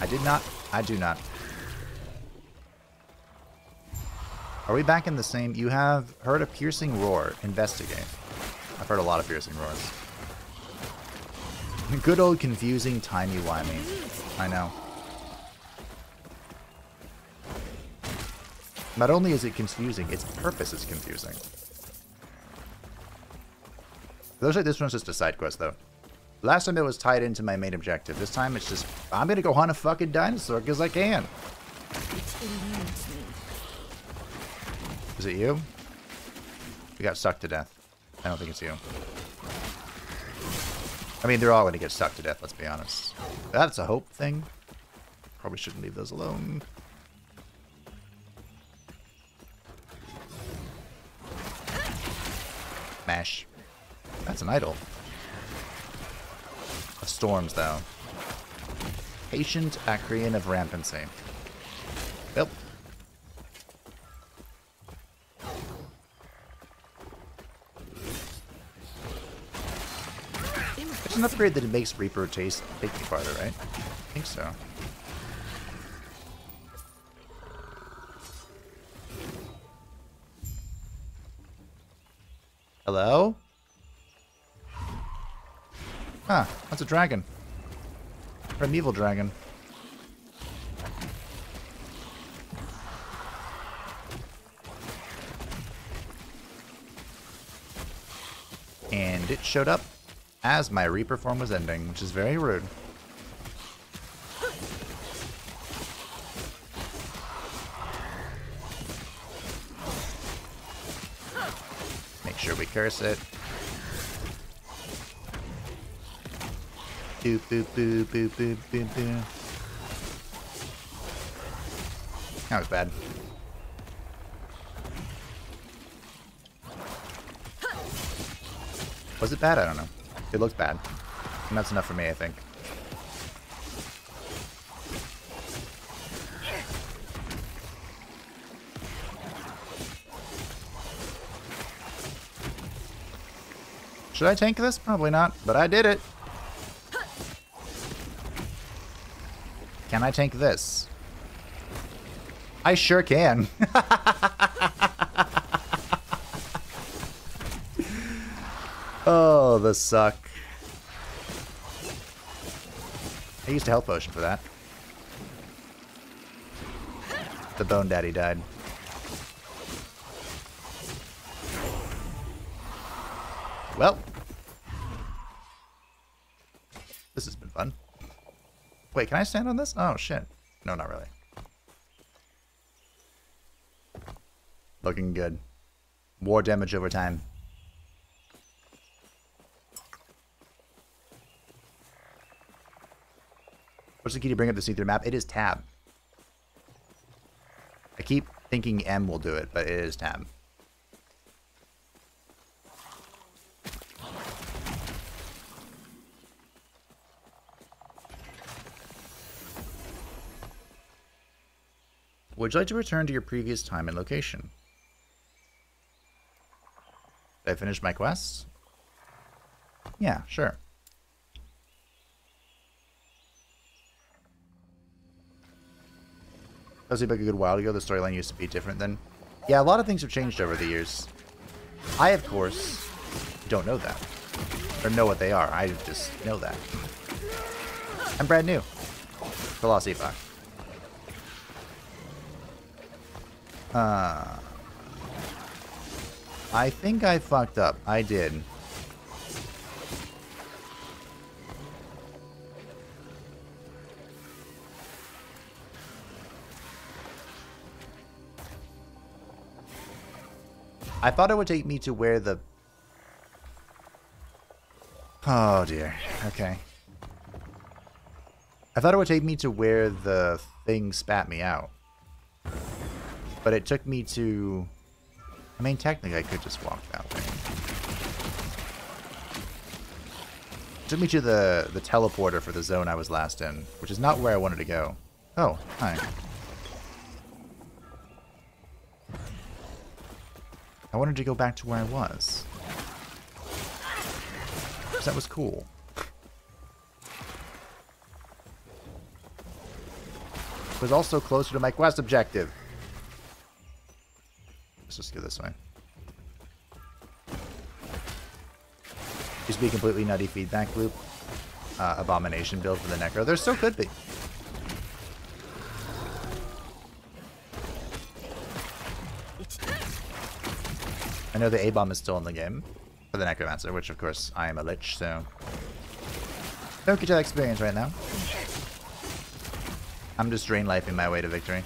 I did not. I do not. Are we back in the same? You have heard a piercing roar. Investigate. I've heard a lot of piercing roars. Good old confusing timey-wimey. I know. Not only is it confusing, its purpose is confusing. Looks like this one's just a side quest, though. Last time it was tied into my main objective. This time it's just, I'm gonna go hunt a fucking dinosaur because I can. Is it you? We got sucked to death. I don't think it's you. I mean, they're all gonna get sucked to death, let's be honest. That's a hope thing. Probably shouldn't leave those alone. Mash. That's an idol. Of storms, though. Patient Acrean of Rampancy. Yep. An upgrade that it makes Reaper taste take me farther, right? I think so. Hello? Huh, that's a dragon. Primeval dragon. And it showed up as my Reaper form was ending, which is very rude. Make sure we curse it. Boop, boop, boop, boop, boop, boop, boop. That was bad. Was it bad? I don't know. It looks bad. And that's enough for me, I think. Should I tank this? Probably not, but I did it. Can I tank this? I sure can. oh, the suck. I used a health potion for that. The Bone Daddy died. Well. This has been fun. Wait, can I stand on this? Oh, shit. No, not really. Looking good. More damage over time. What's the key to bring up the see-through map? It is tab. I keep thinking M will do it, but it is tab. Would you like to return to your previous time and location? Did I finish my quests? Yeah, sure. That was like a good while ago. The storyline used to be different then. Yeah, a lot of things have changed over the years. I, of course, don't know that. Or know what they are. I just know that. I'm brand new. The Lost Epoch. Uh, I think I fucked up. I did. I thought it would take me to where the... Oh dear. Okay. I thought it would take me to where the thing spat me out. But it took me to... I mean, technically I could just walk that way. It took me to the, the teleporter for the zone I was last in, which is not where I wanted to go. Oh, hi. I wanted to go back to where I was. Because that was cool. It was also closer to my quest objective. Let's just go this way. Just be completely nutty feedback loop. Uh, abomination build for the Necro. There still could be. Know the A-bomb is still in the game for the Necromancer, which of course I am a Lich, so... Get that experience right now. I'm just drain lifing my way to victory.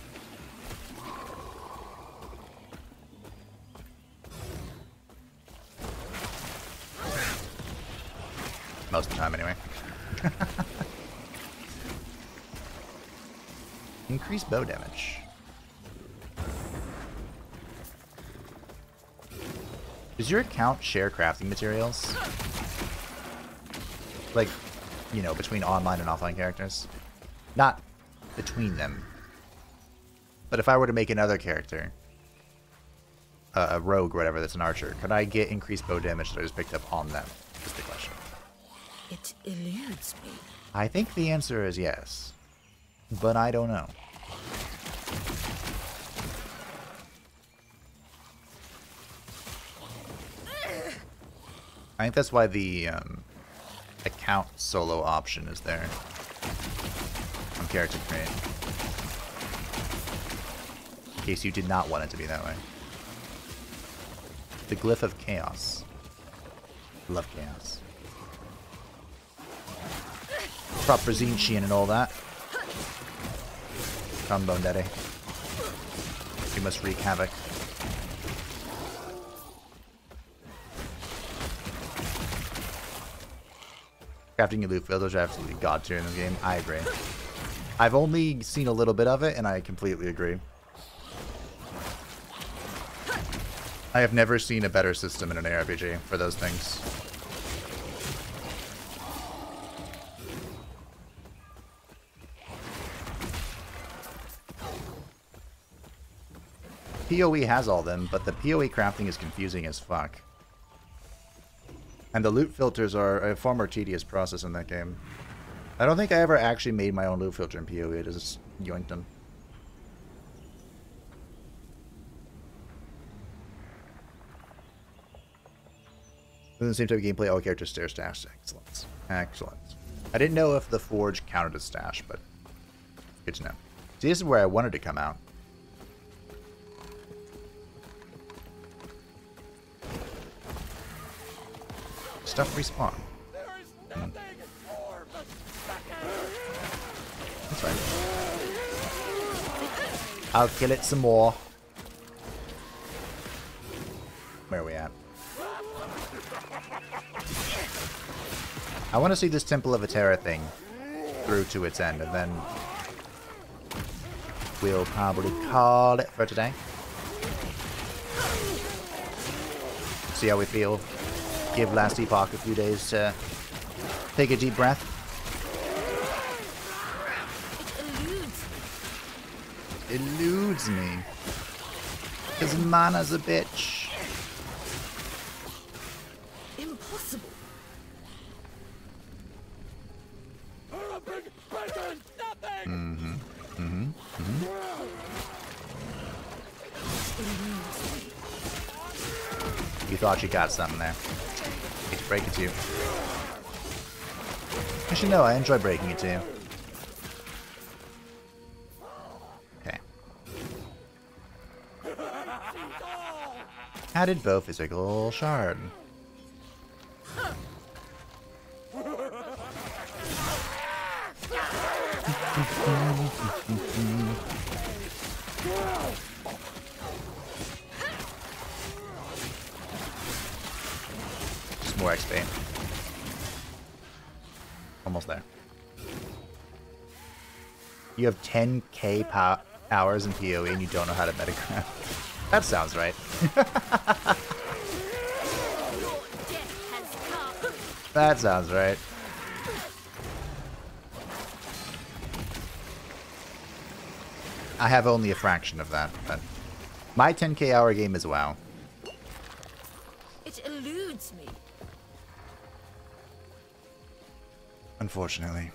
Most of the time, anyway. Increase bow damage. Does your account share crafting materials? Like, you know, between online and offline characters? Not between them. But if I were to make another character, uh, a rogue or whatever that's an archer, could I get increased bow damage that I just picked up on them? Is the question. It eludes me. I think the answer is yes. But I don't know. I think that's why the um, account solo option is there. On character create. In case you did not want it to be that way. The Glyph of Chaos. Love chaos. Proper Zinchian and all that. Come, Daddy. We must wreak havoc. Crafting your loot filters are absolutely god tier in this game. I agree. I've only seen a little bit of it, and I completely agree. I have never seen a better system in an ARPG for those things. PoE has all them, but the PoE crafting is confusing as fuck. And the loot filters are a far more tedious process in that game. I don't think I ever actually made my own loot filter in PoE, I just yoinked them. Within the same type of gameplay, all characters stare stash. Excellent. Excellent. I didn't know if the Forge counted as stash, but good to know. See, this is where I wanted to come out. Stuff respawn. That's fine. I'll kill it some more. Where are we at? I want to see this Temple of Eterra thing through to its end, and then we'll probably call it for today. See how we feel. Give Last Epoch a few days to take a deep breath. It eludes me. Because mana's a bitch. Impossible. Mm-hmm. Mm-hmm. Mm-hmm. You thought you got something there. Break it to you. Actually, no, I enjoy breaking it to you. Okay. Added bow physical shard. more XP. Almost there. You have 10k po hours in PoE and you don't know how to metacraft. That sounds right. that sounds right. I have only a fraction of that, but my 10k hour game is WoW. It eludes me. Unfortunately.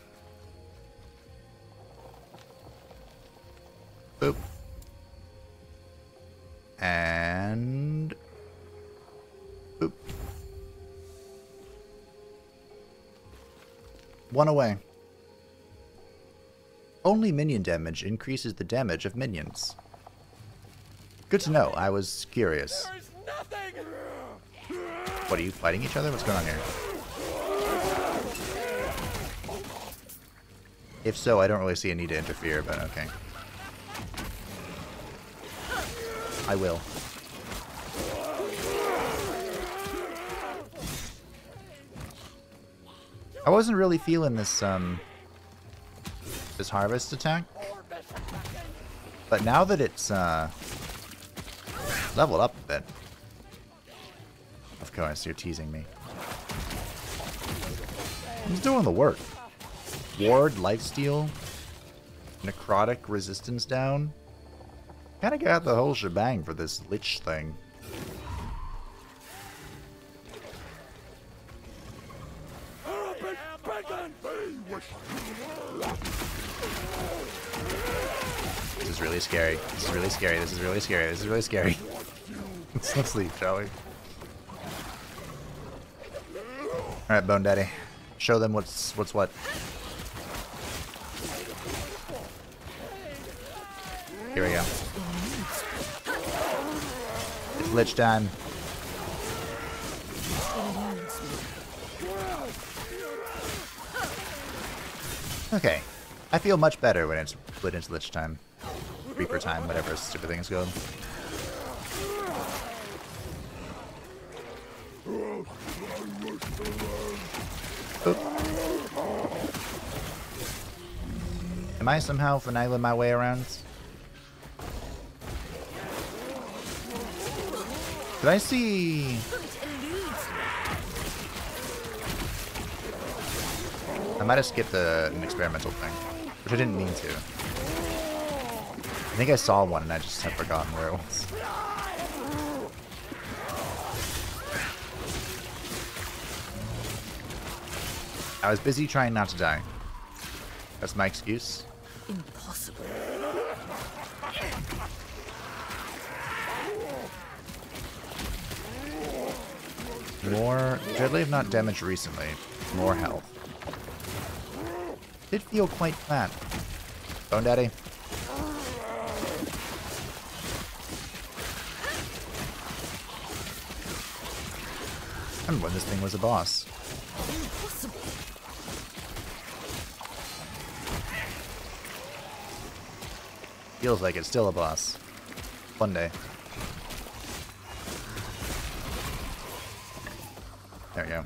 Boop. And... Boop. One away. Only minion damage increases the damage of minions. Good to know. I was curious. What, are you fighting each other? What's going on here? If so, I don't really see a need to interfere, but okay. I will. I wasn't really feeling this, um, this harvest attack. But now that it's, uh, leveled up a bit. Of course, you're teasing me. He's doing the work. Ward, lifesteal, necrotic resistance down. Kinda got the whole shebang for this lich thing. This is really scary. This is really scary. This is really scary. This is really scary. Let's let's shall we? Alright, Bone Daddy. Show them what's what's what. Here we go. It's Lich time. Okay. I feel much better when it's split into Lich time. Reaper time, whatever stupid things go. Am I somehow finagling my way around? Did I see... I might have skipped a, an experimental thing, which I didn't mean to. I think I saw one and I just have forgotten where it was. I was busy trying not to die. That's my excuse. Impossible. More... Dreadly have not damaged recently. More health. Did feel quite flat. Bone Daddy. I when this thing was a boss. Feels like it's still a boss. One day. There we go.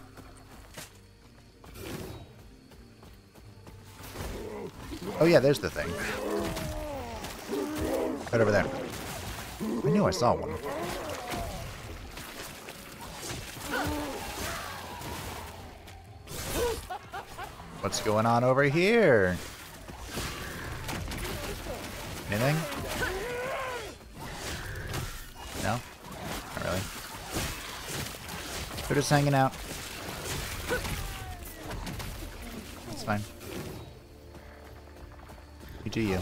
Oh yeah, there's the thing. Right over there. I knew I saw one. What's going on over here? Anything? No? Not really. We're just hanging out. It's fine. You do you.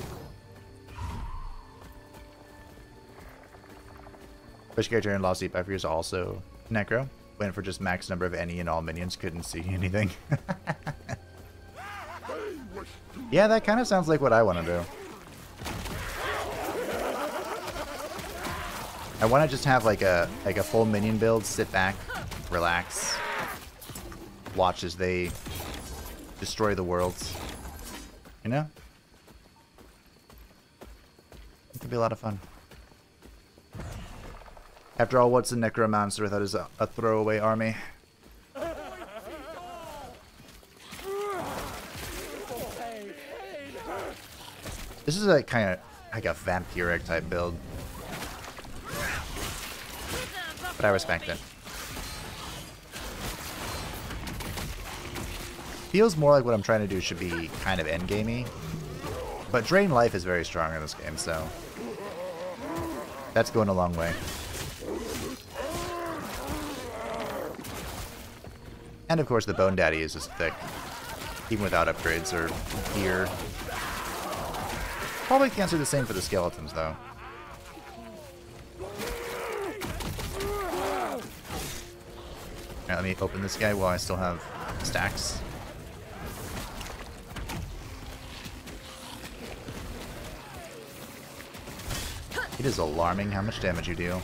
First character in Lost Deep After is also Necro. Went for just max number of any and all minions, couldn't see hmm. anything. yeah, that kind of sounds like what I want to do. I want to just have like a like a full minion build, sit back, relax, watch as they destroy the worlds. You know? It could be a lot of fun. After all, what's a necromancer without his a, throwaway army? This is a kind of like a vampiric type build. But I respect it. Feels more like what I'm trying to do should be kind of endgamey. But Drain Life is very strong in this game, so... That's going a long way. And of course the Bone Daddy is just thick. Even without upgrades or gear. Probably can't do the same for the skeletons, though. Alright, let me open this guy while I still have stacks. It is alarming how much damage you deal.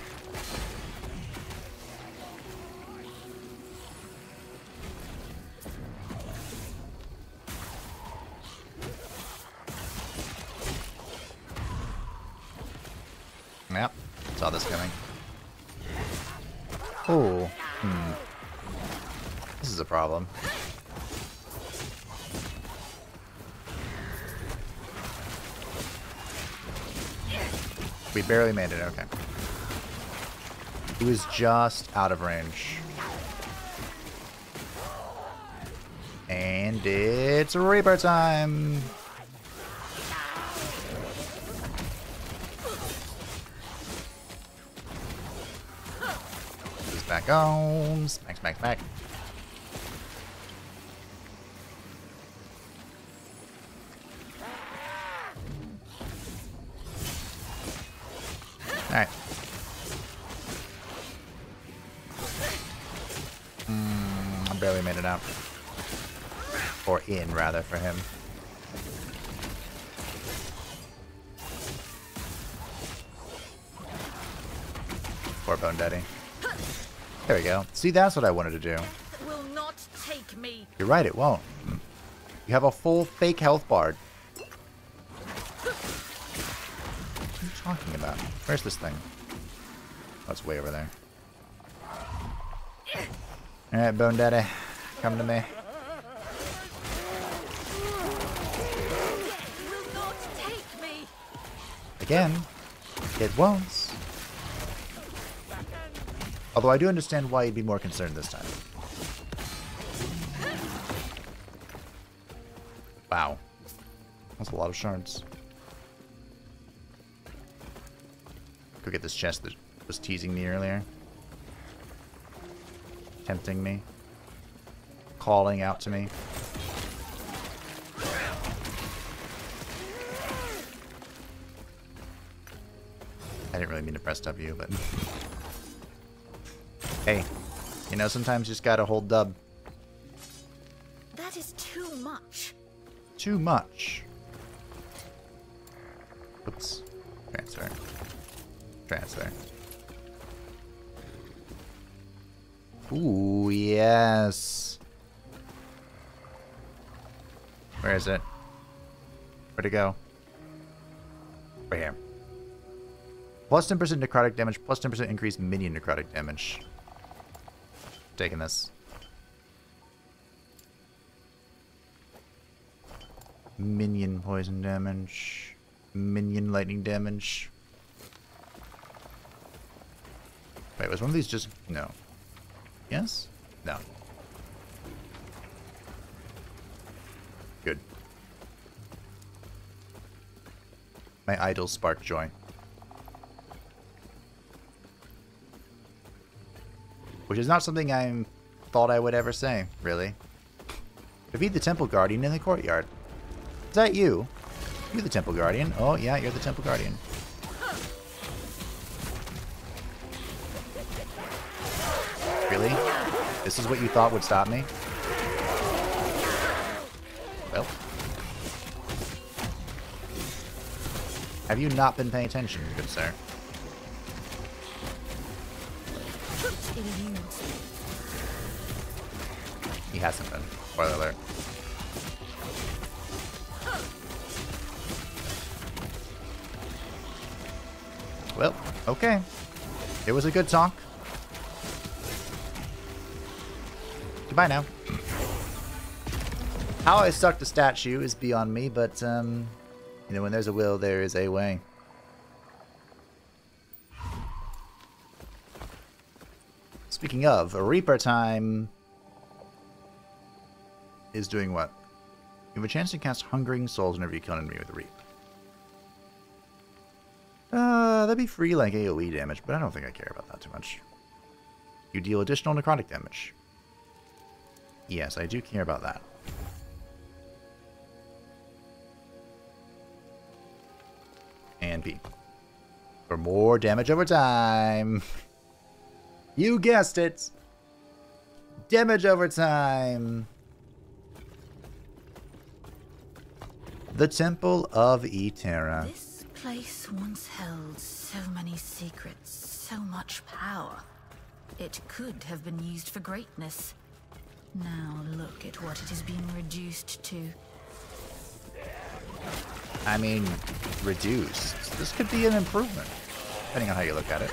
We made it, okay. He was just out of range. And it's Reaper time! This back on. Smack, smack, smack. him. Poor Bone Daddy. There we go. See, that's what I wanted to do. You're right, it won't. You have a full fake health bar. What are you talking about? Where's this thing? That's oh, way over there. Alright, Bone Daddy. Come to me. Again, it won't. Although I do understand why you'd be more concerned this time. Wow. That's a lot of shards. Go get this chest that was teasing me earlier. Tempting me. Calling out to me. Really mean to press W, but... hey, you know, sometimes you just gotta hold dub. That is too much. Too much. Oops. Transfer. Transfer. Ooh, yes. Where is it? Where'd it go? Plus 10% necrotic damage, plus 10% increased minion necrotic damage. Taking this. Minion poison damage. Minion lightning damage. Wait, was one of these just... No. Yes? No. Good. My idol spark joy. Which is not something I thought I would ever say, really. Defeat the Temple Guardian in the courtyard. Is that you? You the Temple Guardian? Oh, yeah, you're the Temple Guardian. Really? This is what you thought would stop me? Well. Have you not been paying attention, good sir? He hasn't been. Spoiler alert. Well, okay. It was a good talk. Goodbye now. How I stuck the statue is beyond me, but, um, you know, when there's a will, there is a way. Speaking of, a Reaper time is doing what? You have a chance to cast Hungering Souls whenever you kill an enemy with a Reap. Uh, that'd be free like AoE damage, but I don't think I care about that too much. You deal additional necrotic damage. Yes, I do care about that. And P. For more damage over time. You guessed it. Damage over time. The Temple of Eterra. This place once held so many secrets, so much power. It could have been used for greatness. Now look at what it has been reduced to. I mean, reduced. This could be an improvement, depending on how you look at it.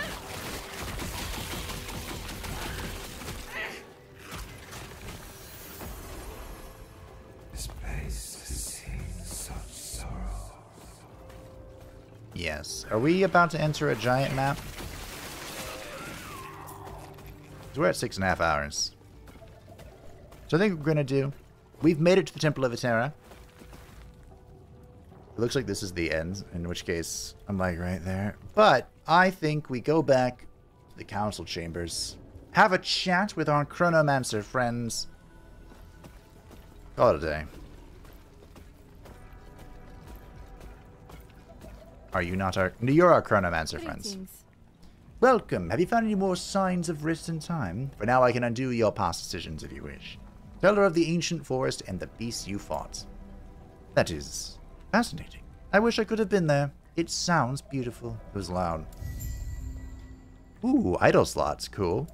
Yes. Are we about to enter a giant map? We're at six and a half hours. So I think we're going to do... We've made it to the Temple of Eterra. It looks like this is the end, in which case I'm like right there. But I think we go back to the council chambers, have a chat with our Chronomancer friends. Call it a day. Are you not our... No, You're our Chronomancer friends. Welcome. Have you found any more signs of and time? For now, I can undo your past decisions if you wish. Tell her of the ancient forest and the beasts you fought. That is fascinating. I wish I could have been there. It sounds beautiful. It was loud. Ooh, idle slots, cool.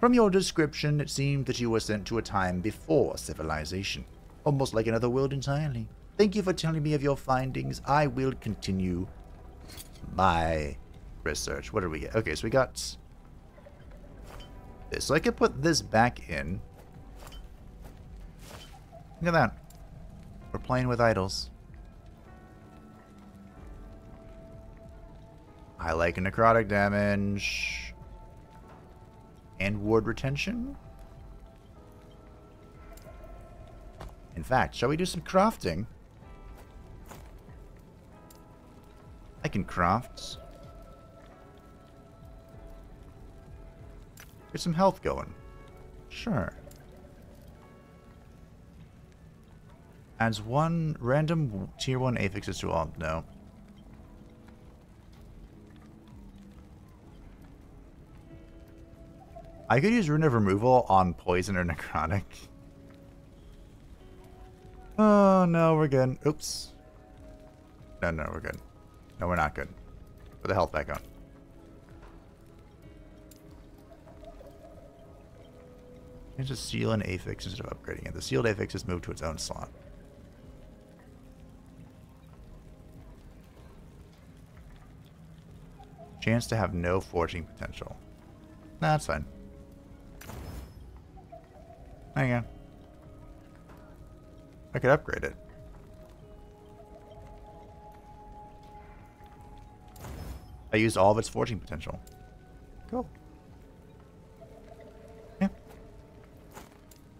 From your description, it seemed that you were sent to a time before civilization. Almost like another world entirely. Thank you for telling me of your findings. I will continue my research. What did we get? Okay, so we got this. So I could put this back in. Look at that. We're playing with idols. I like necrotic damage. And ward retention. In fact, shall we do some crafting? I can craft. Get some health going. Sure. Adds one random tier 1 affixes to all. No. I could use Rune of Removal on Poison or Necrotic. Oh, no, we're good. Oops. No, no, we're good. No, we're not good. Put the health back on. Here's a seal and affix instead of upgrading it. The sealed affix is moved to its own slot. Chance to have no forging potential. Nah, that's fine. There you go. I could upgrade it. I used all of its forging potential. Cool. Yeah.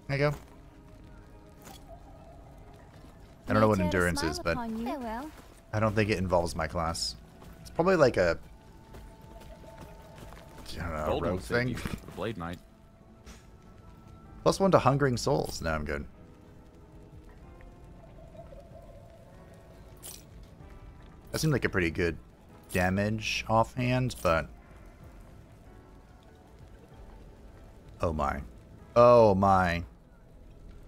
There you go. I don't know what endurance is, but I don't think it involves my class. It's probably like a I don't know, Golden rogue thing. you for Blade Knight. Plus one to Hungering Souls. Now I'm good. That seemed like a pretty good damage offhand, but... Oh my. Oh my.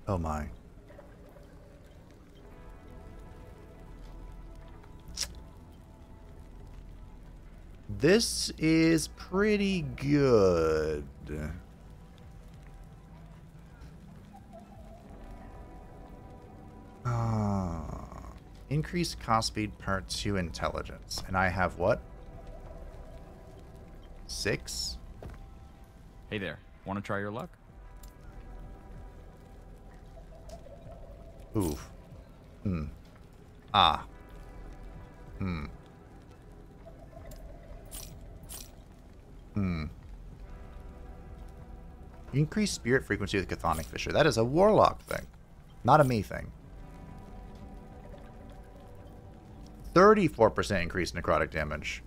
Oh my. This is pretty good. Ah. Increase cost speed part 2 intelligence. And I have what? Six? Hey there. Want to try your luck? Oof. Hmm. Ah. Hmm. Hmm. Increase spirit frequency with Chthonic Fissure. That is a warlock thing, not a me thing. 34% increase in necrotic damage.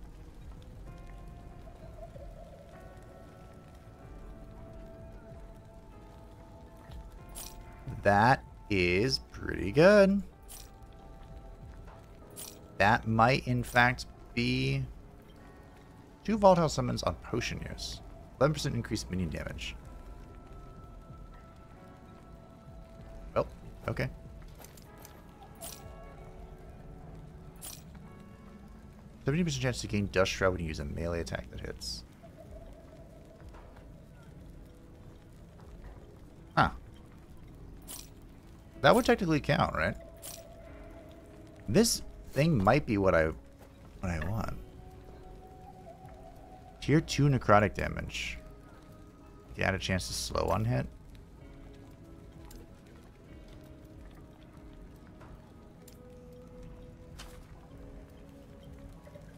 That is pretty good. That might, in fact, be two volatile summons on potion use. 11% increased minion damage. Well, okay. Seventy percent chance to gain Dust Shroud when you use a melee attack that hits. Huh. That would technically count, right? This thing might be what I what I want. Tier 2 necrotic damage. You add a chance to slow on hit.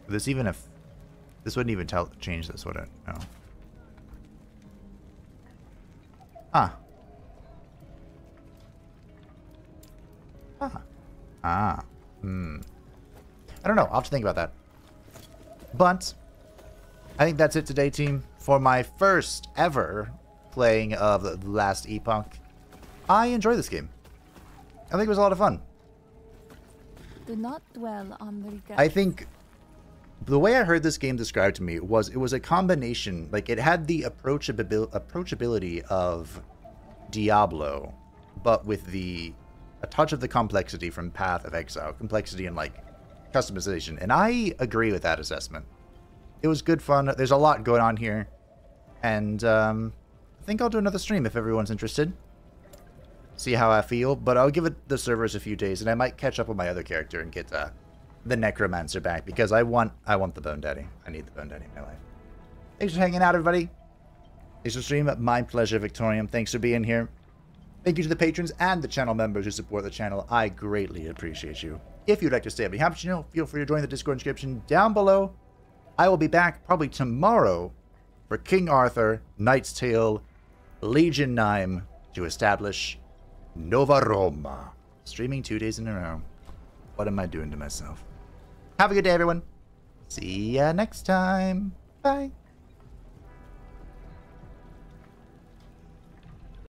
This even if this wouldn't even tell change this, would it? No. Ah. Ah. Ah. Hmm. I don't know. I'll have to think about that. But I think that's it today, team, for my first ever playing of the last epoch. I enjoy this game. I think it was a lot of fun. Do not dwell on the regret. I think the way I heard this game described to me was it was a combination, like it had the approachability, approachability of Diablo, but with the a touch of the complexity from Path of Exile, complexity and like customization. And I agree with that assessment. it was good fun. There's a lot going on here. And um, I think I'll do another stream if everyone's interested. See how I feel. But I'll give it the servers a few days, and I might catch up with my other character and get uh, the Necromancer back because I want I want the Bone Daddy. I need the Bone Daddy in my life. Thanks for hanging out, everybody. Thanks for stream. My pleasure, Victorium. Thanks for being here. Thank you to the patrons and the channel members who support the channel. I greatly appreciate you. If you'd like to stay up behind the channel, feel free to join the Discord description down below. I will be back probably tomorrow for King Arthur, Knight's Tale, Legion 9 to establish Nova Roma. Streaming two days in a row. What am I doing to myself? Have a good day, everyone. See ya next time. Bye.